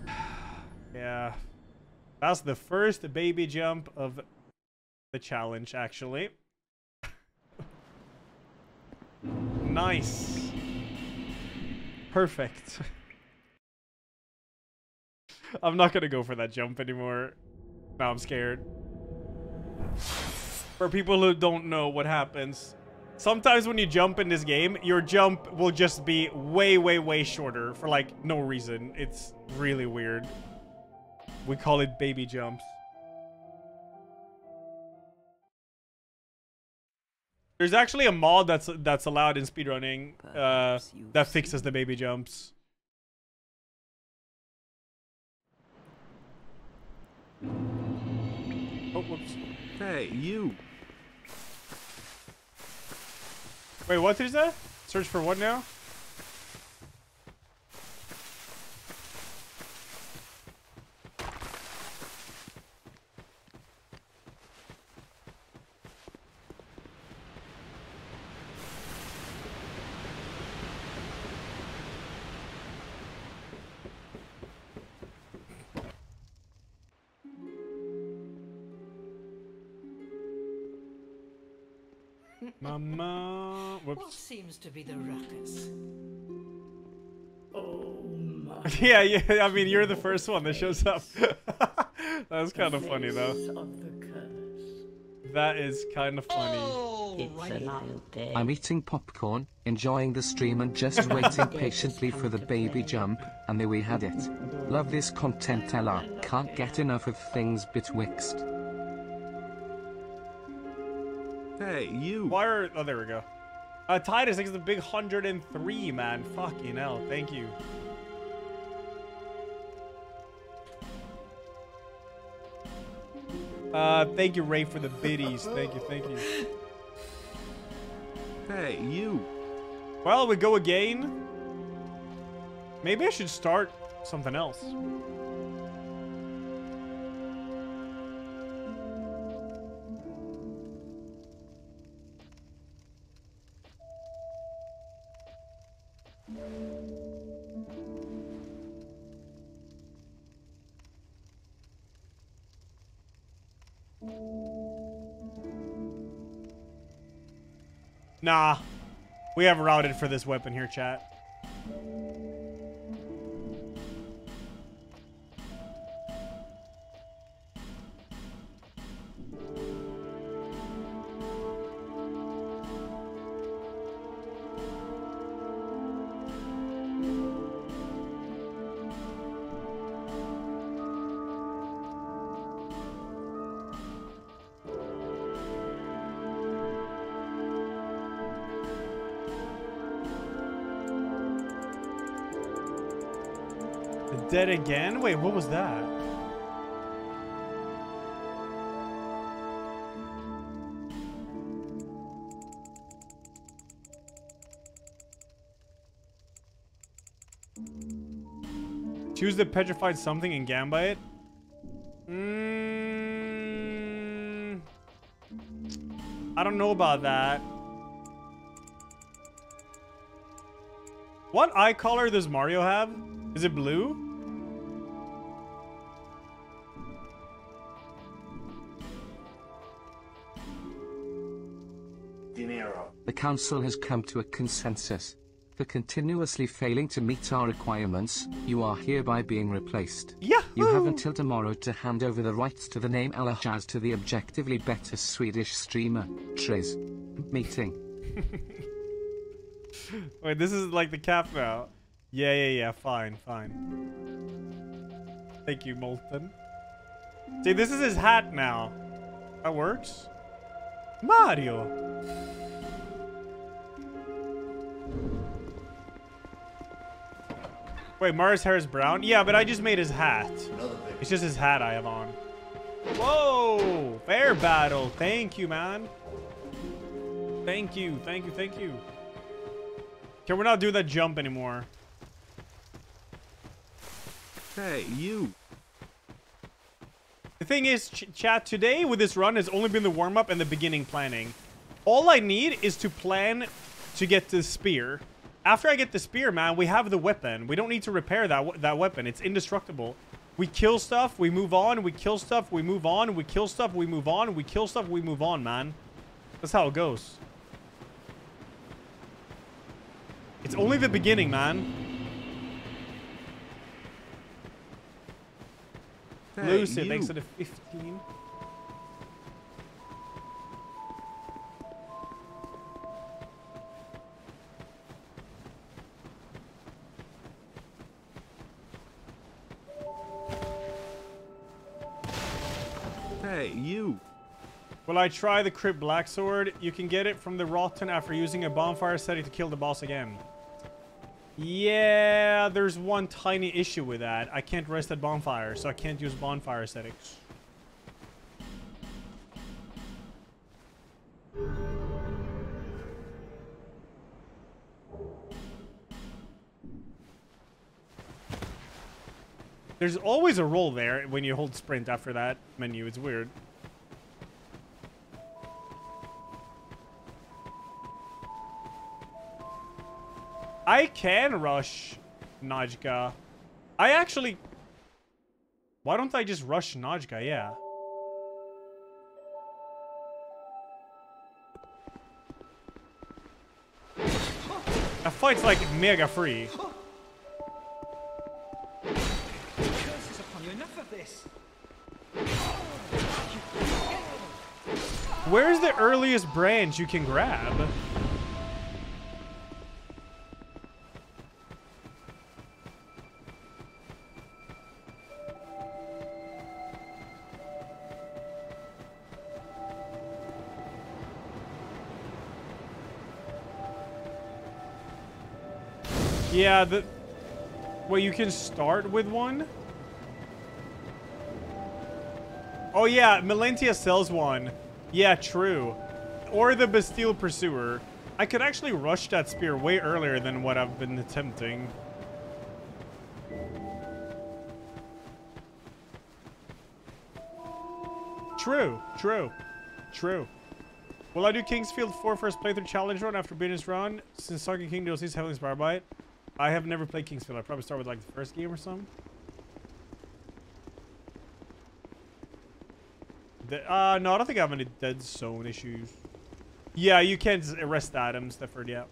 yeah. That's the first baby jump of the challenge, actually. nice. Perfect. I'm not gonna go for that jump anymore. Now I'm scared. For people who don't know what happens, sometimes when you jump in this game, your jump will just be way, way, way shorter for like no reason. It's really weird. We call it baby jumps. There's actually a mod that's that's allowed in speedrunning uh, that fixes the baby jumps. Oh, whoops. Hey, you. Wait, what is that? Search for what now? Seems to be the ruckus? Oh my. yeah, yeah. I mean, you're the first one that shows up. That's kind of funny, though. Of. That is kind of funny. Oh, it's a long day. I'm eating popcorn, enjoying the stream and just waiting patiently for the baby jump, and there we had it. Love this content Ella, can't get enough of things betwixt. Hey, you. Why are... Oh, there we go. Uh, Titus, thanks the big 103, man. Fucking hell. Thank you. Uh, thank you, Ray, for the biddies. Thank you, thank you. Hey, you. Well, we go again. Maybe I should start something else. Nah. We have routed for this weapon here, chat. Again? Wait, what was that? Choose the petrified something and Gambite? Mm, I don't know about that. What eye color does Mario have? Is it blue? Council has come to a consensus. For continuously failing to meet our requirements, you are hereby being replaced. Yeah. You have until tomorrow to hand over the rights to the name Elajjaz to the objectively better Swedish streamer, Triz. Meeting. Wait, this is like the cap now. Yeah, yeah, yeah. Fine, fine. Thank you, Molten. See, this is his hat now. That works. Mario. Wait, Mario's hair is brown? Yeah, but I just made his hat. It's just his hat I have on. Whoa! Fair battle. Thank you, man. Thank you, thank you, thank you. Okay, we're not doing that jump anymore. Hey, you. The thing is, ch chat, today with this run has only been the warm-up and the beginning planning. All I need is to plan to get the spear. After I get the spear, man, we have the weapon. We don't need to repair that, that weapon. It's indestructible. We kill stuff, we move on, we kill stuff, we move on, we kill stuff, we move on, we kill stuff, we move on, man. That's how it goes. It's only the beginning, man. Hey, Lucid, you. thanks for the 15. Hey, you. Will I try the Crypt Black Sword? You can get it from the Rotten after using a bonfire setting to kill the boss again. Yeah, there's one tiny issue with that. I can't rest at bonfire, so I can't use bonfire settings. There's always a roll there when you hold sprint after that menu. It's weird. I can rush Najka. I actually... Why don't I just rush Najka? Yeah. That fight's like mega free. This. Where's the earliest branch you can grab? Yeah, the... Well, you can start with one? Oh yeah, Melentia sells one. Yeah, true. Or the Bastille Pursuer. I could actually rush that spear way earlier than what I've been attempting. True, true, true. Will I do King's Field 4 first playthrough challenge run after beating this run? Since Sunken King DLC is heavily inspired by it. I have never played King's Field. I'd probably start with like the first game or something. Uh, no, I don't think I have any dead zone issues. Yeah, you can't arrest Adam, Stefford, yeah.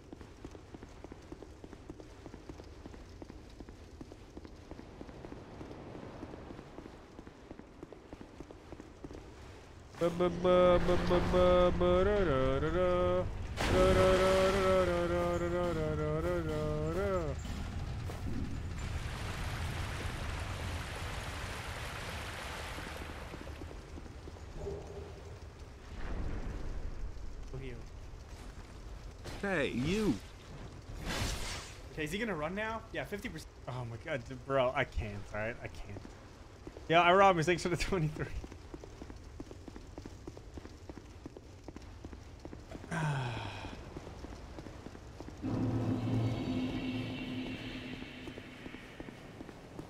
Hey, you. Okay, is he gonna run now? Yeah, 50%. Oh my god, bro, I can't, alright? I can't. Yeah, I robbed me. Thanks for the 23.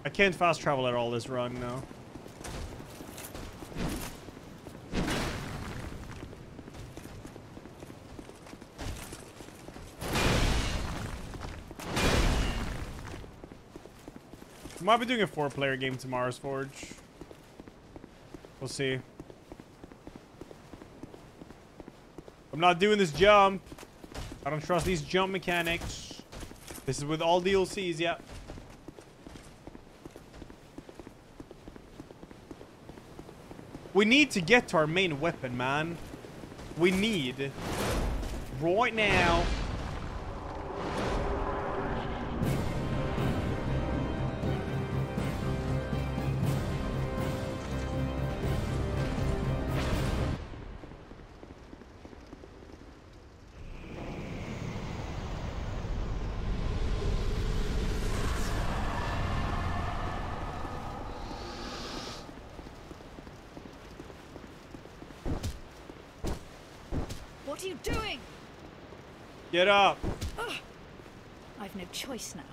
I can't fast travel at all this run, no. Might be doing a four-player game tomorrow's Forge. We'll see. I'm not doing this jump. I don't trust these jump mechanics. This is with all DLCs, yeah. We need to get to our main weapon, man. We need. Right now. Get up. Ugh. I've no choice now.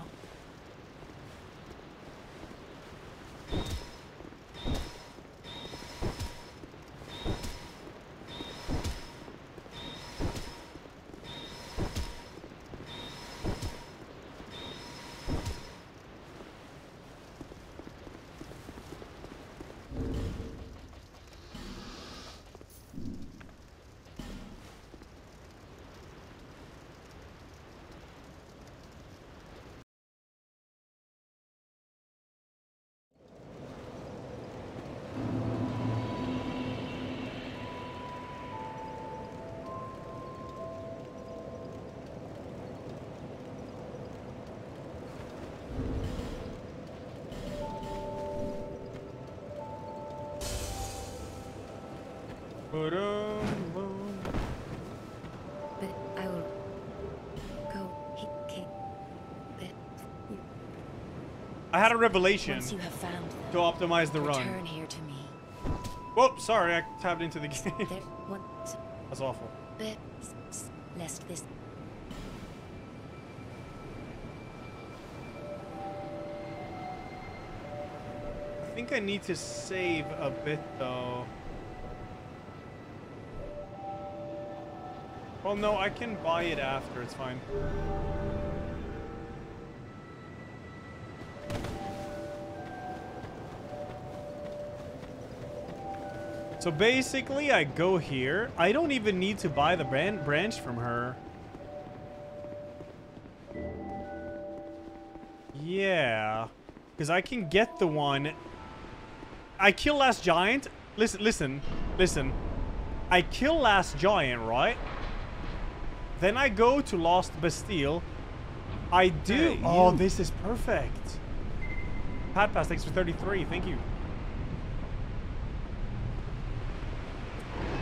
Had a revelation once you have found them, to optimize the run. return here to me. Whoops, sorry, I tabbed into the game. That's awful. But s- s- lest this. think I need to save a bit though. Well, no, I can buy it after. It's fine. So basically, I go here. I don't even need to buy the bran branch from her. Yeah. Because I can get the one. I kill last giant. Listen, listen, listen. I kill last giant, right? Then I go to Lost Bastille. I do. Hey, oh, this is perfect. Pat Pass, thanks for 33. Thank you.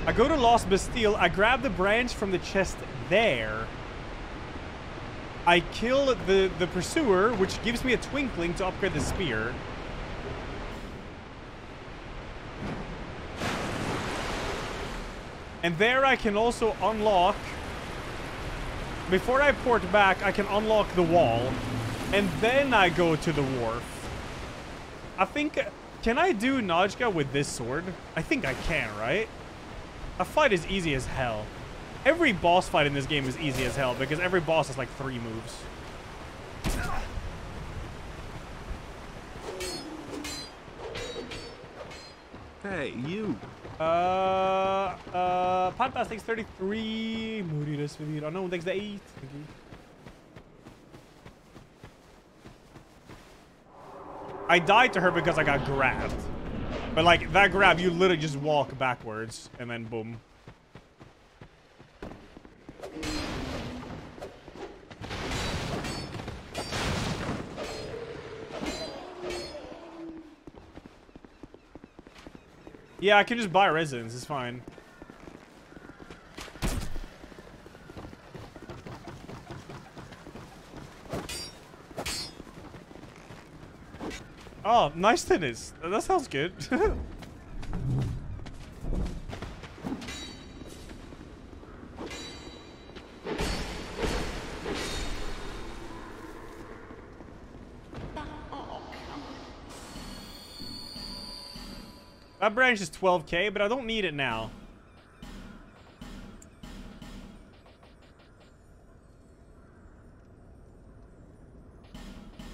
I go to Lost Bastille. I grab the branch from the chest there. I kill the, the pursuer, which gives me a twinkling to upgrade the spear. And there I can also unlock... Before I port back, I can unlock the wall. And then I go to the wharf. I think... Can I do Najka with this sword? I think I can, right? A fight is easy as hell. Every boss fight in this game is easy as hell because every boss has like three moves. Hey, you. Uh, uh, Podcast takes 33. Moody this video. Unknown takes the 8. Thank you. I died to her because I got grabbed. But like, that grab, you literally just walk backwards and then boom. Yeah, I can just buy residence. It's fine. Oh, nice tennis. That sounds good. That branch is 12k, but I don't need it now.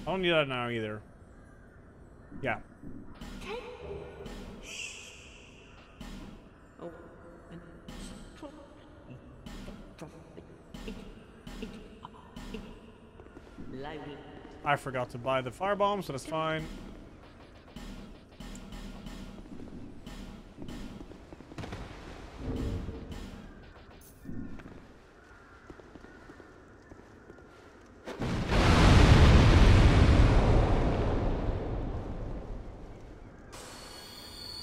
I don't need that now either. Yeah. Oh, I forgot to buy the firebomb, so that's fine.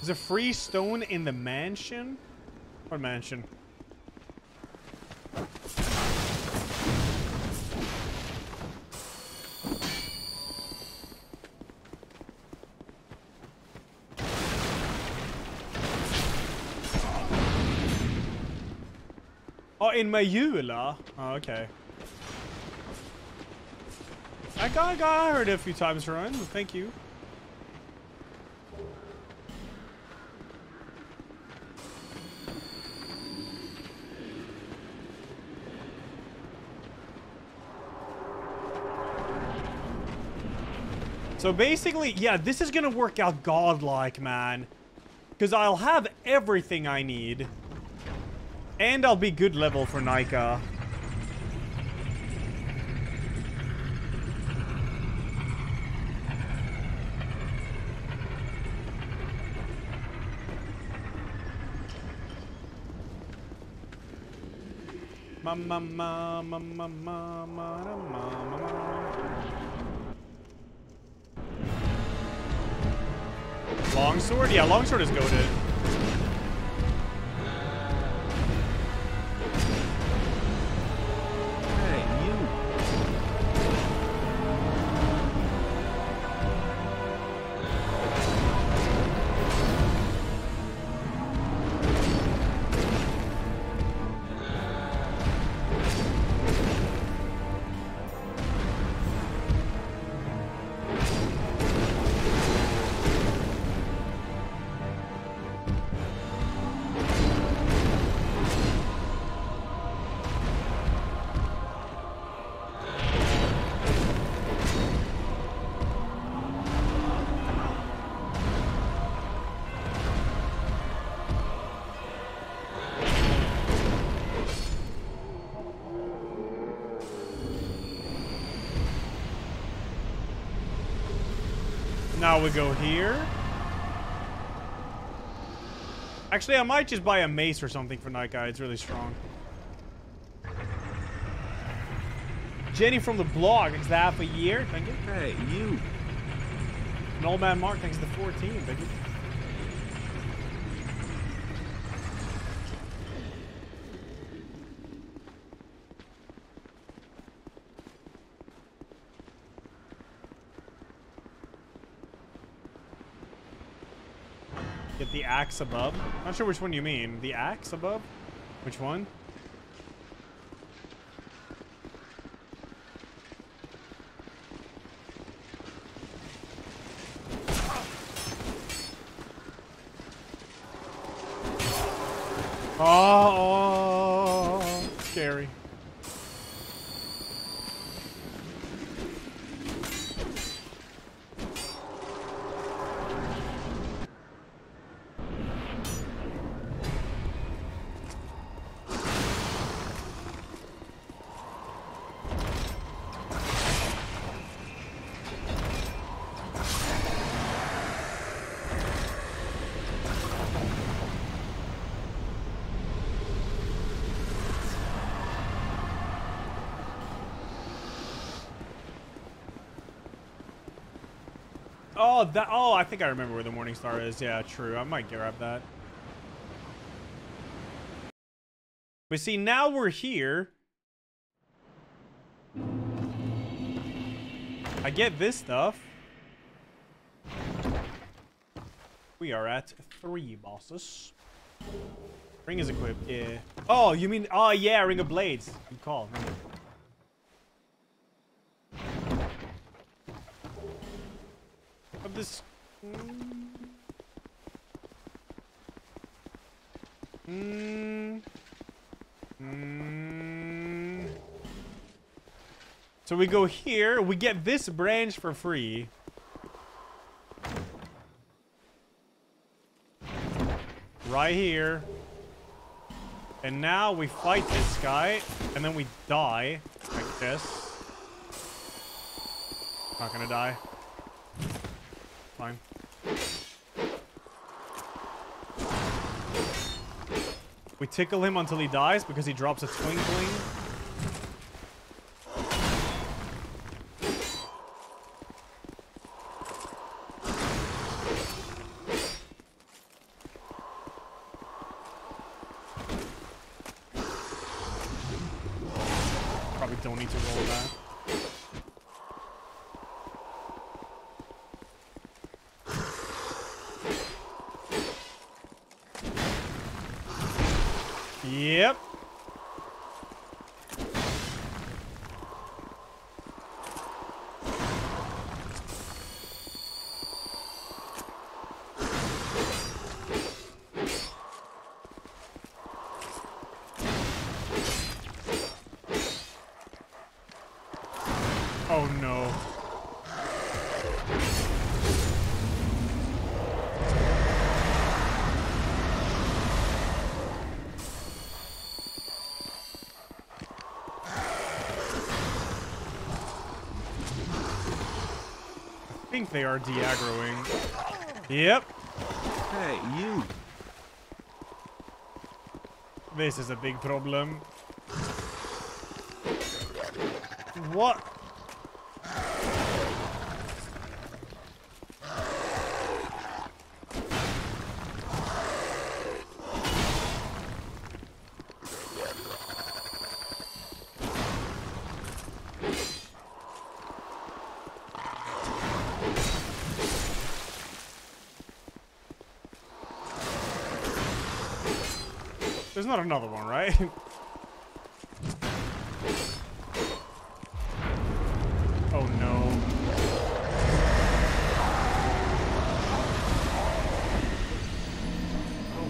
There's a free stone in the mansion? What mansion? Oh, in Majula? Oh, okay. I got, got heard a few times Ryan. Thank you. So basically, yeah, this is gonna work out godlike, man. Because I'll have everything I need. And I'll be good level for Najka. Mama, mama, mama, mama, mama, mama. Longsword? Yeah, longsword is goaded. Now we go here. Actually, I might just buy a mace or something for Night Guy. It's really strong. Jenny from the blog, thanks to half a year. Thank you. Hey, you. And old man Mark, thanks to 14. Thank you. Get the axe above. Not sure which one you mean. The axe above? Which one? Oh, that. Oh, I think I remember where the Morning Star is. Yeah, true. I might grab that. But see, now we're here. I get this stuff. We are at three bosses. Ring is equipped, yeah. Oh, you mean, oh yeah, Ring of Blades. Good call. Of this. Mm. Mm. So we go here, we get this branch for free. Right here. And now we fight this guy, and then we die, like this. Not gonna die. Fine. We tickle him until he dies because he drops a twinkling. Probably don't need to roll that. Yep. Oh no. I think they are de-aggroing. Yep. Hey, you. This is a big problem. What? There's not another one, right? oh no.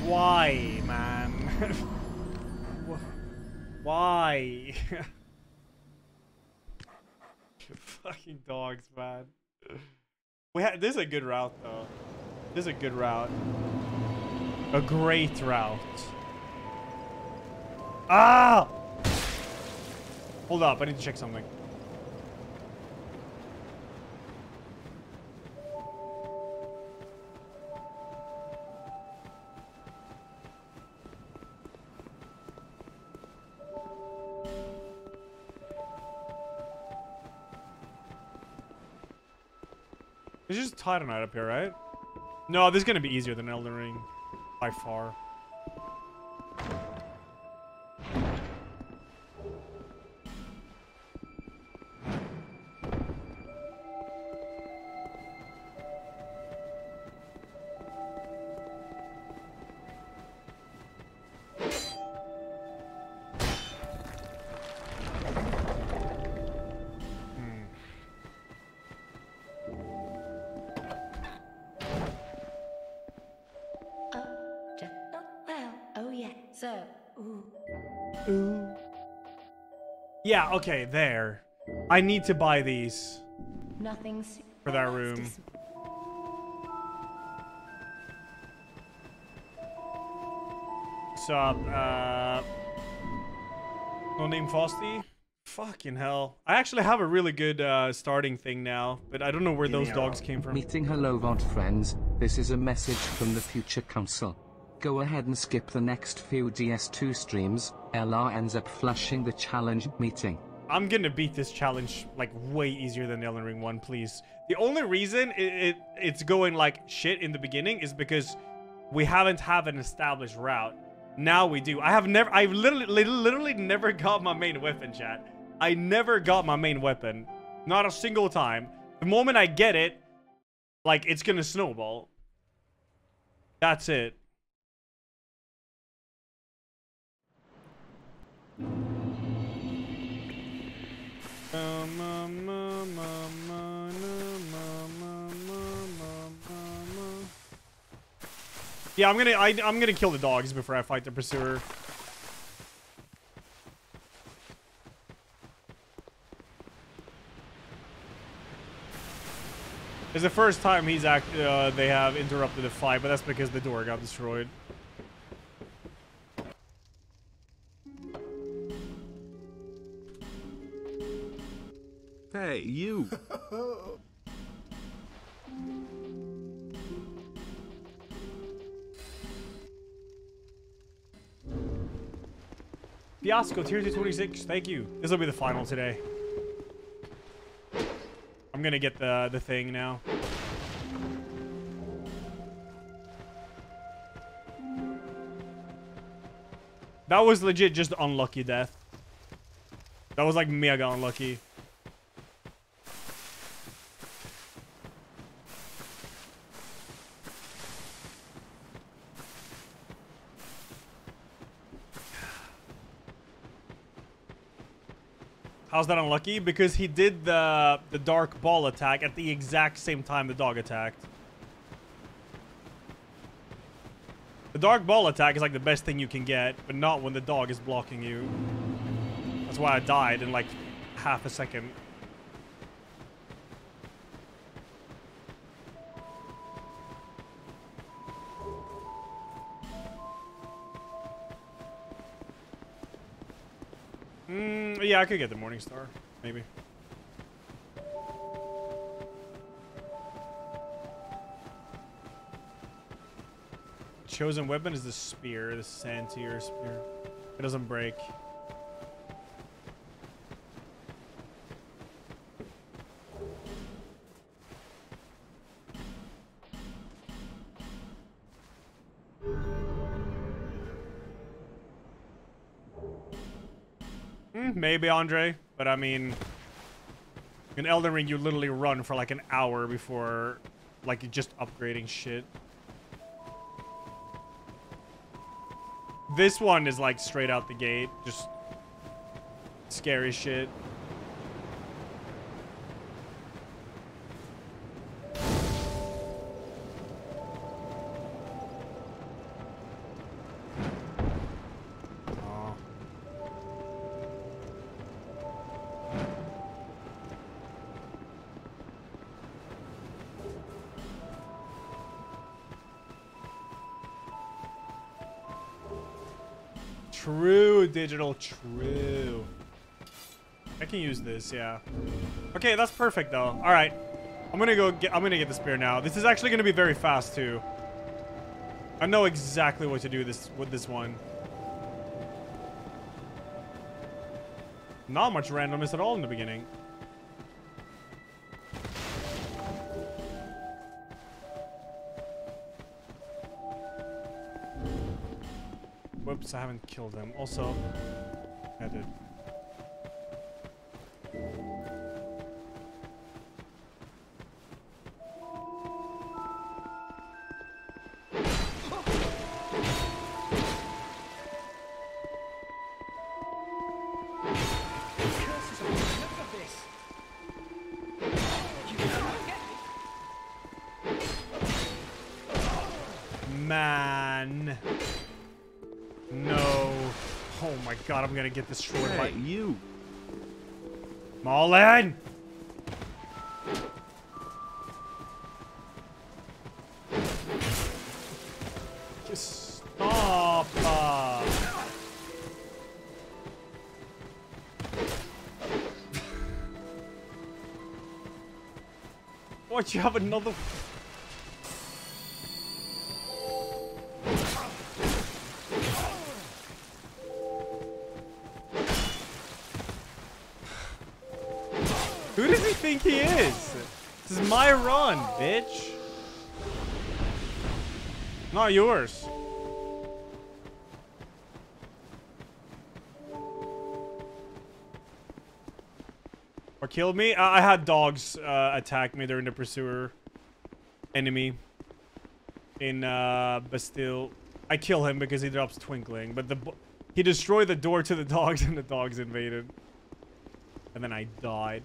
Why, man? Why? Fucking dogs, man. We had this is a good route though. This is a good route. A great route. Ah! Hold up, I need to check something. It's just Titanite up here, right? No, this is gonna be easier than Elden Ring. By far. Yeah, okay, there. I need to buy these Nothing's for that room. What's up, uh... No name Frosty? Fucking hell. I actually have a really good uh, starting thing now, but I don't know where those dogs came from. Meeting hello VOD friends, this is a message from the future council. Go ahead and skip the next few DS2 streams, LR ends up flushing the challenge meeting. I'm gonna beat this challenge like way easier than the Elden Ring one, please. The only reason it, it it's going like shit in the beginning is because we haven't have an established route. Now we do. I have never, I've literally, literally, literally never got my main weapon, chat. I never got my main weapon, not a single time. The moment I get it, like it's gonna snowball. That's it. Yeah, I'm gonna I, I'm gonna kill the dogs before I fight the pursuer. It's the first time he's act uh, they have interrupted the fight, but that's because the door got destroyed. Hey, you. Fiasco, tier 226, thank you. This will be the final today. I'm gonna get the, the thing now. That was legit just unlucky death. That was like mega unlucky. How's that unlucky? Because he did the the dark ball attack at the exact same time the dog attacked. The dark ball attack is like the best thing you can get, but not when the dog is blocking you. That's why I died in like half a second. Mm, yeah, I could get the Morning Star, maybe. Chosen weapon is the spear, the Santier spear. It doesn't break. Maybe, Andre. But I mean, in Elden Ring, you literally run for like an hour before, like, just upgrading shit. This one is like straight out the gate, just scary shit. Digital, true. I can use this, yeah. Okay, that's perfect though. All right, I'm gonna go get. I'm gonna get the spear now. This is actually gonna be very fast too. I know exactly what to do this with this one. Not much randomness at all in the beginning. I haven't killed them. Also, gonna get destroyed by you. Mullen! Just stop! uh. What, you have another... Yours. Or killed me? I, I had dogs uh, attack me during the pursuer enemy in uh, Bastille. I kill him because he drops twinkling, but the he destroyed the door to the dogs and the dogs invaded. And then I died.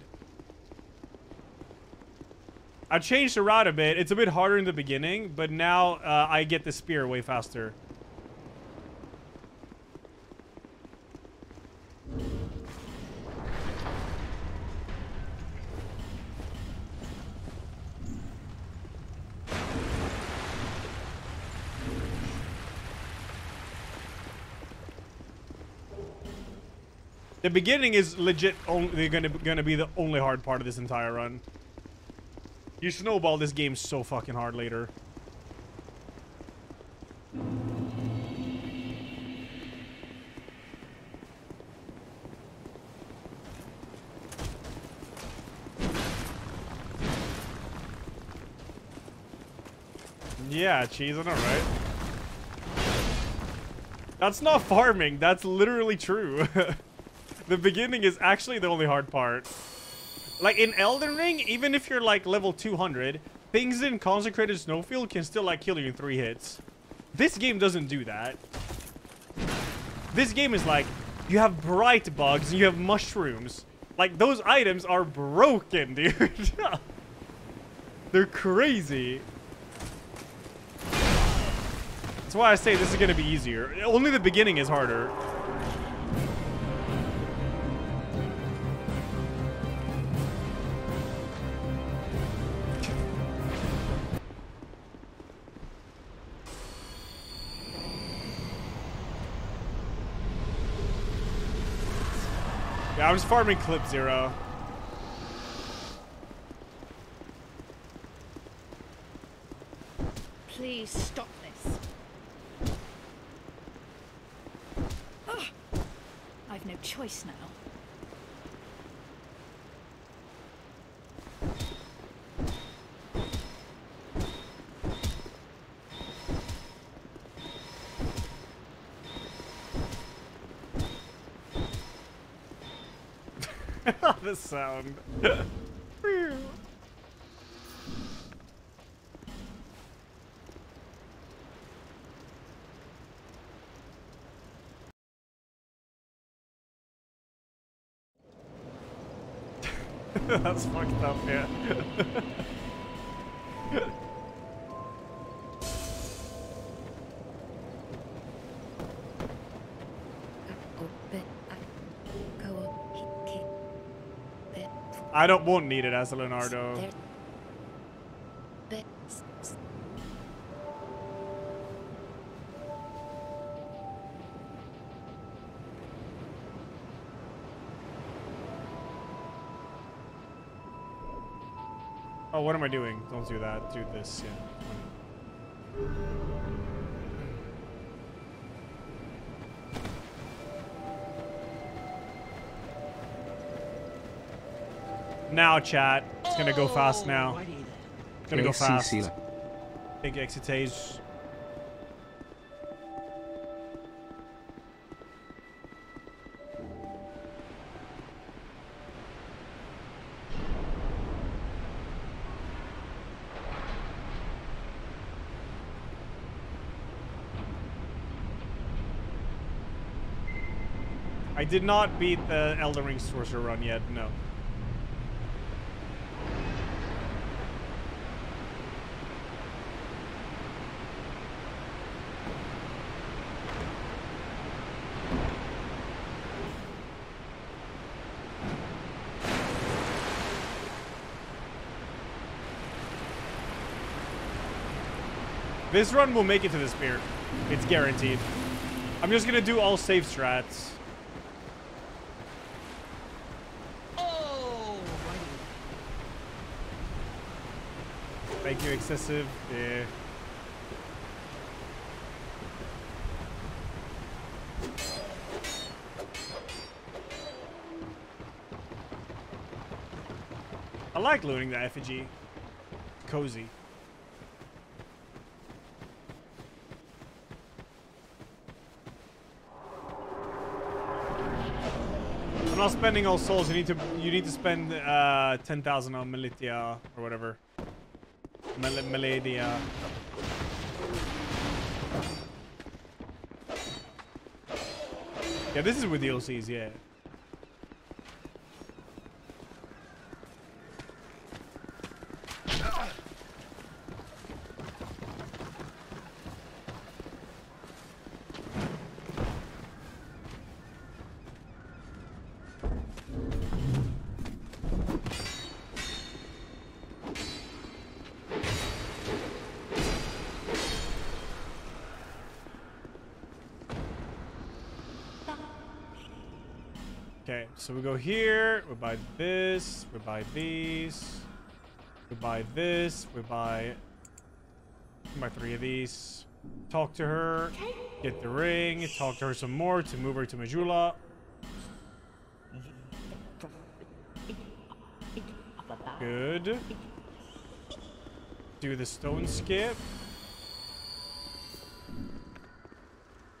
I changed the route a bit. It's a bit harder in the beginning, but now uh, I get the spear way faster. The beginning is legit only gonna gonna be the only hard part of this entire run. You snowball this game so fucking hard later. Yeah, cheese, I know, right? That's not farming. That's literally true. the beginning is actually the only hard part. Like in Elden Ring, even if you're like level 200, things in Consecrated Snowfield can still like kill you in three hits. This game doesn't do that. This game is like, you have bright bugs and you have mushrooms. Like those items are broken, dude. They're crazy. That's why I say this is gonna be easier. Only the beginning is harder. I'm just farming clip zero. Please stop this. Ah! I've no choice now. Sound. That's fucked up, yeah. I don't won't need it as a Leonardo. Oh, what am I doing? Don't do that. Do this, yeah. now, chat. It's gonna go fast now. It's gonna go fast. Big exit stage. I did not beat the Elden Ring Sorcerer run yet, no. This run will make it to the spear. It's guaranteed. I'm just gonna do all safe strats. Oh, Thank you, excessive. Yeah. I like looting the effigy. Cozy. Not spending all souls. You need to you need to spend uh, ten thousand on Militia or whatever. Mel Meladia. Yeah, this is with the DLCs, yeah. So we go here, we buy this, we buy these, we buy this, we buy, buy three of these. Talk to her, get the ring, talk to her some more to move her to Majula. Good. Do the stone skip.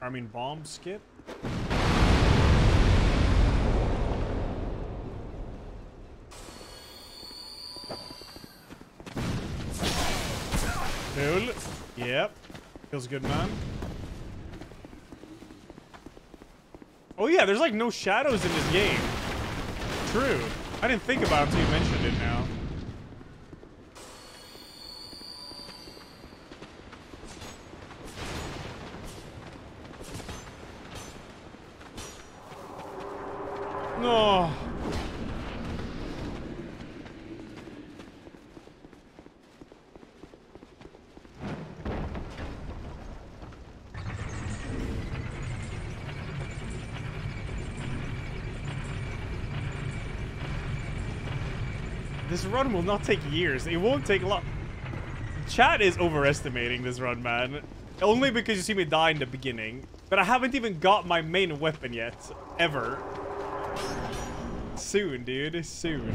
I mean bomb skip. Good, man. Oh yeah, there's like no shadows in this game. True. I didn't think about it until you mentioned it now. Run will not take years. It won't take a lot. Chat is overestimating this run, man. Only because you see me die in the beginning. But I haven't even got my main weapon yet. Ever. Soon, dude. Soon.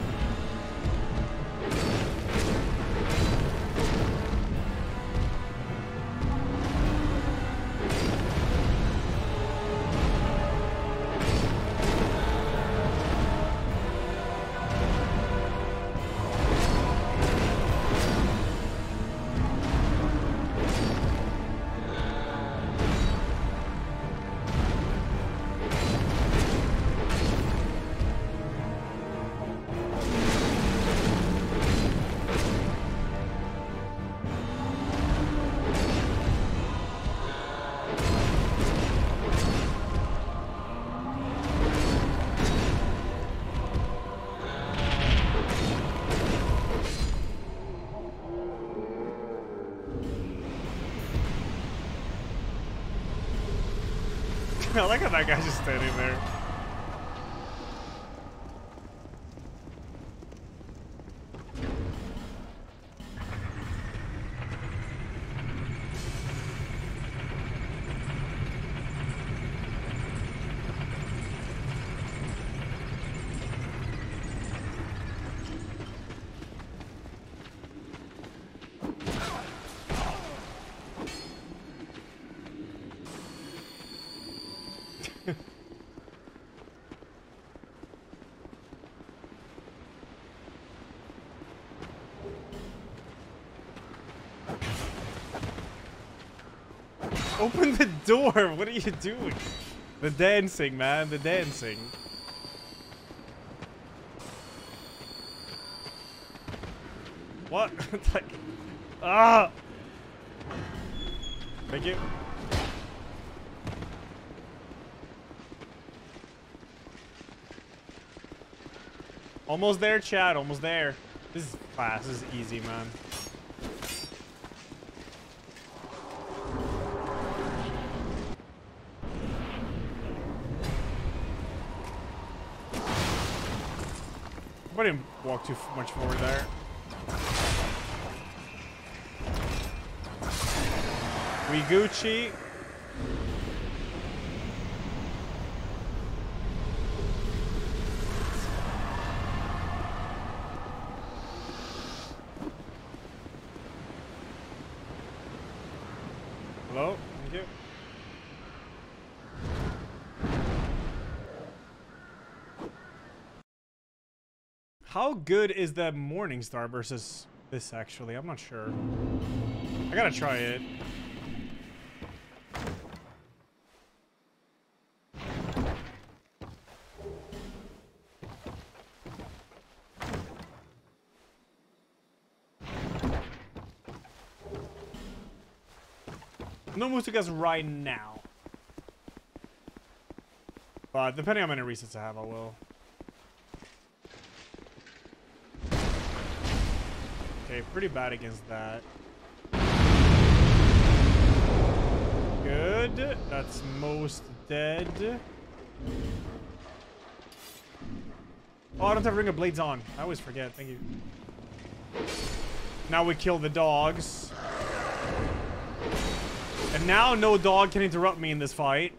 Open the door! What are you doing? The dancing, man. The dancing. What? Like, ah! Thank you. Almost there, Chad. Almost there. This is fast. This is easy, man. Walk too much forward there. We Gucci. Hello? Thank you. How good is the Morning Star versus this actually? I'm not sure. I gotta try it. No Musikas right now. But depending on how many resets I have, I will. Okay, pretty bad against that. Good. That's most dead. Oh, I don't have Ring of Blades on. I always forget. Thank you. Now we kill the dogs. And now no dog can interrupt me in this fight.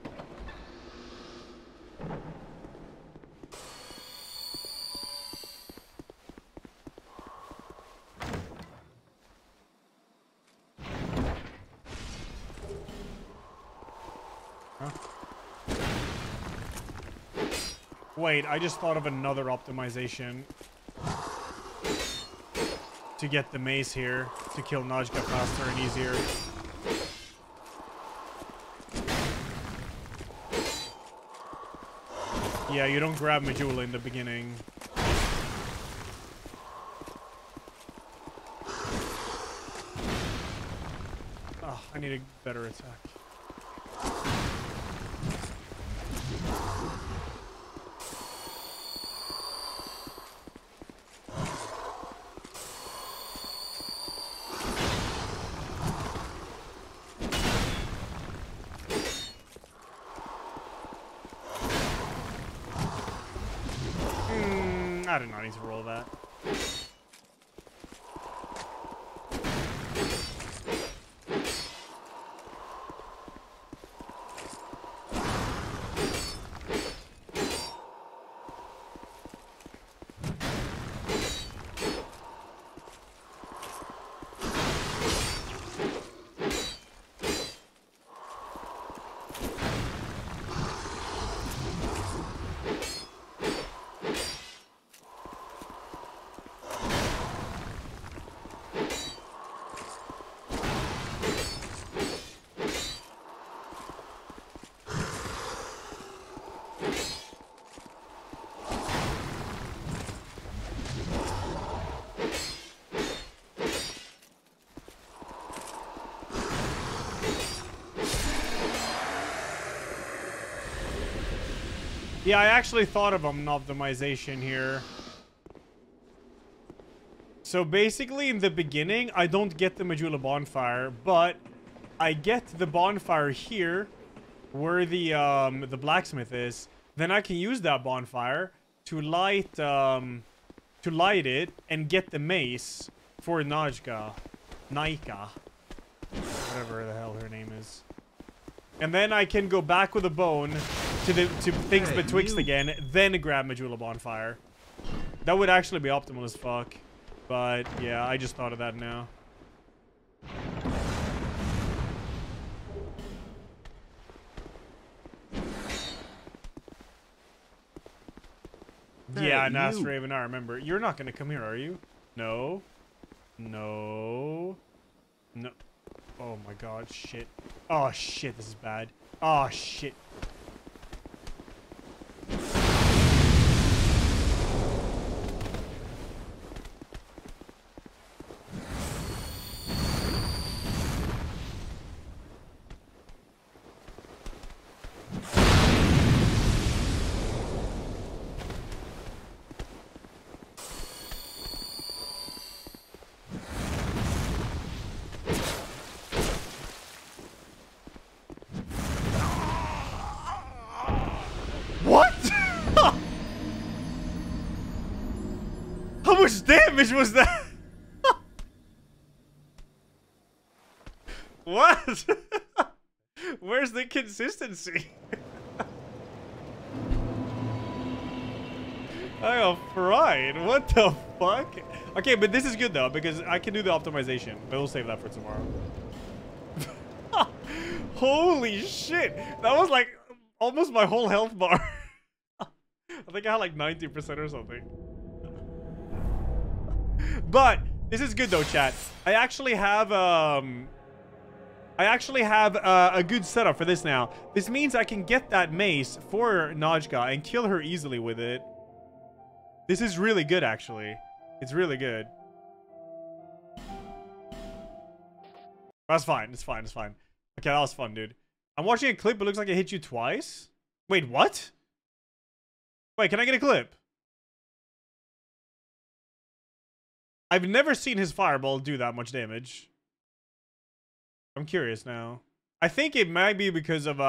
Wait, I just thought of another optimization to get the mace here to kill Najka faster and easier. Yeah, you don't grab Majula in the beginning. Oh, I need a better attack. Hmm, I did not need to roll that. Yeah, I actually thought of an optimization here. So basically, in the beginning, I don't get the Majula bonfire, but I get the bonfire here, where the um, the blacksmith is. Then I can use that bonfire to light um, to light it and get the mace for Najka, Naika, whatever the hell her name is. And then I can go back with a bone to the to things Hey, betwixt you- again, then grab Majula Bonfire. That would actually be optimal as fuck. But yeah, I just thought of that now. Hey, yeah, Nas. Raven, I remember. You're not gonna come here, are you? No. No. No. Oh my god, shit. Oh shit, this is bad. Oh shit. much damage was that? what? Where's the consistency? I am fried. What the fuck? Okay, but this is good though because I can do the optimization. But we'll save that for tomorrow. Holy shit! That was like almost my whole health bar. I think I had like 90% or something. But this is good though, chat. I actually have um I actually have uh, a good setup for this now. This means I can get that mace for Najka and kill her easily with it. This is really good, actually. It's really good. That's fine. It's fine. It's fine. Okay, that was fun, dude. I'm watching a clip. It looks like it hit you twice. Wait, what? Wait, can I get a clip? I've never seen his fireball do that much damage. I'm curious now. I think it might be because of uh,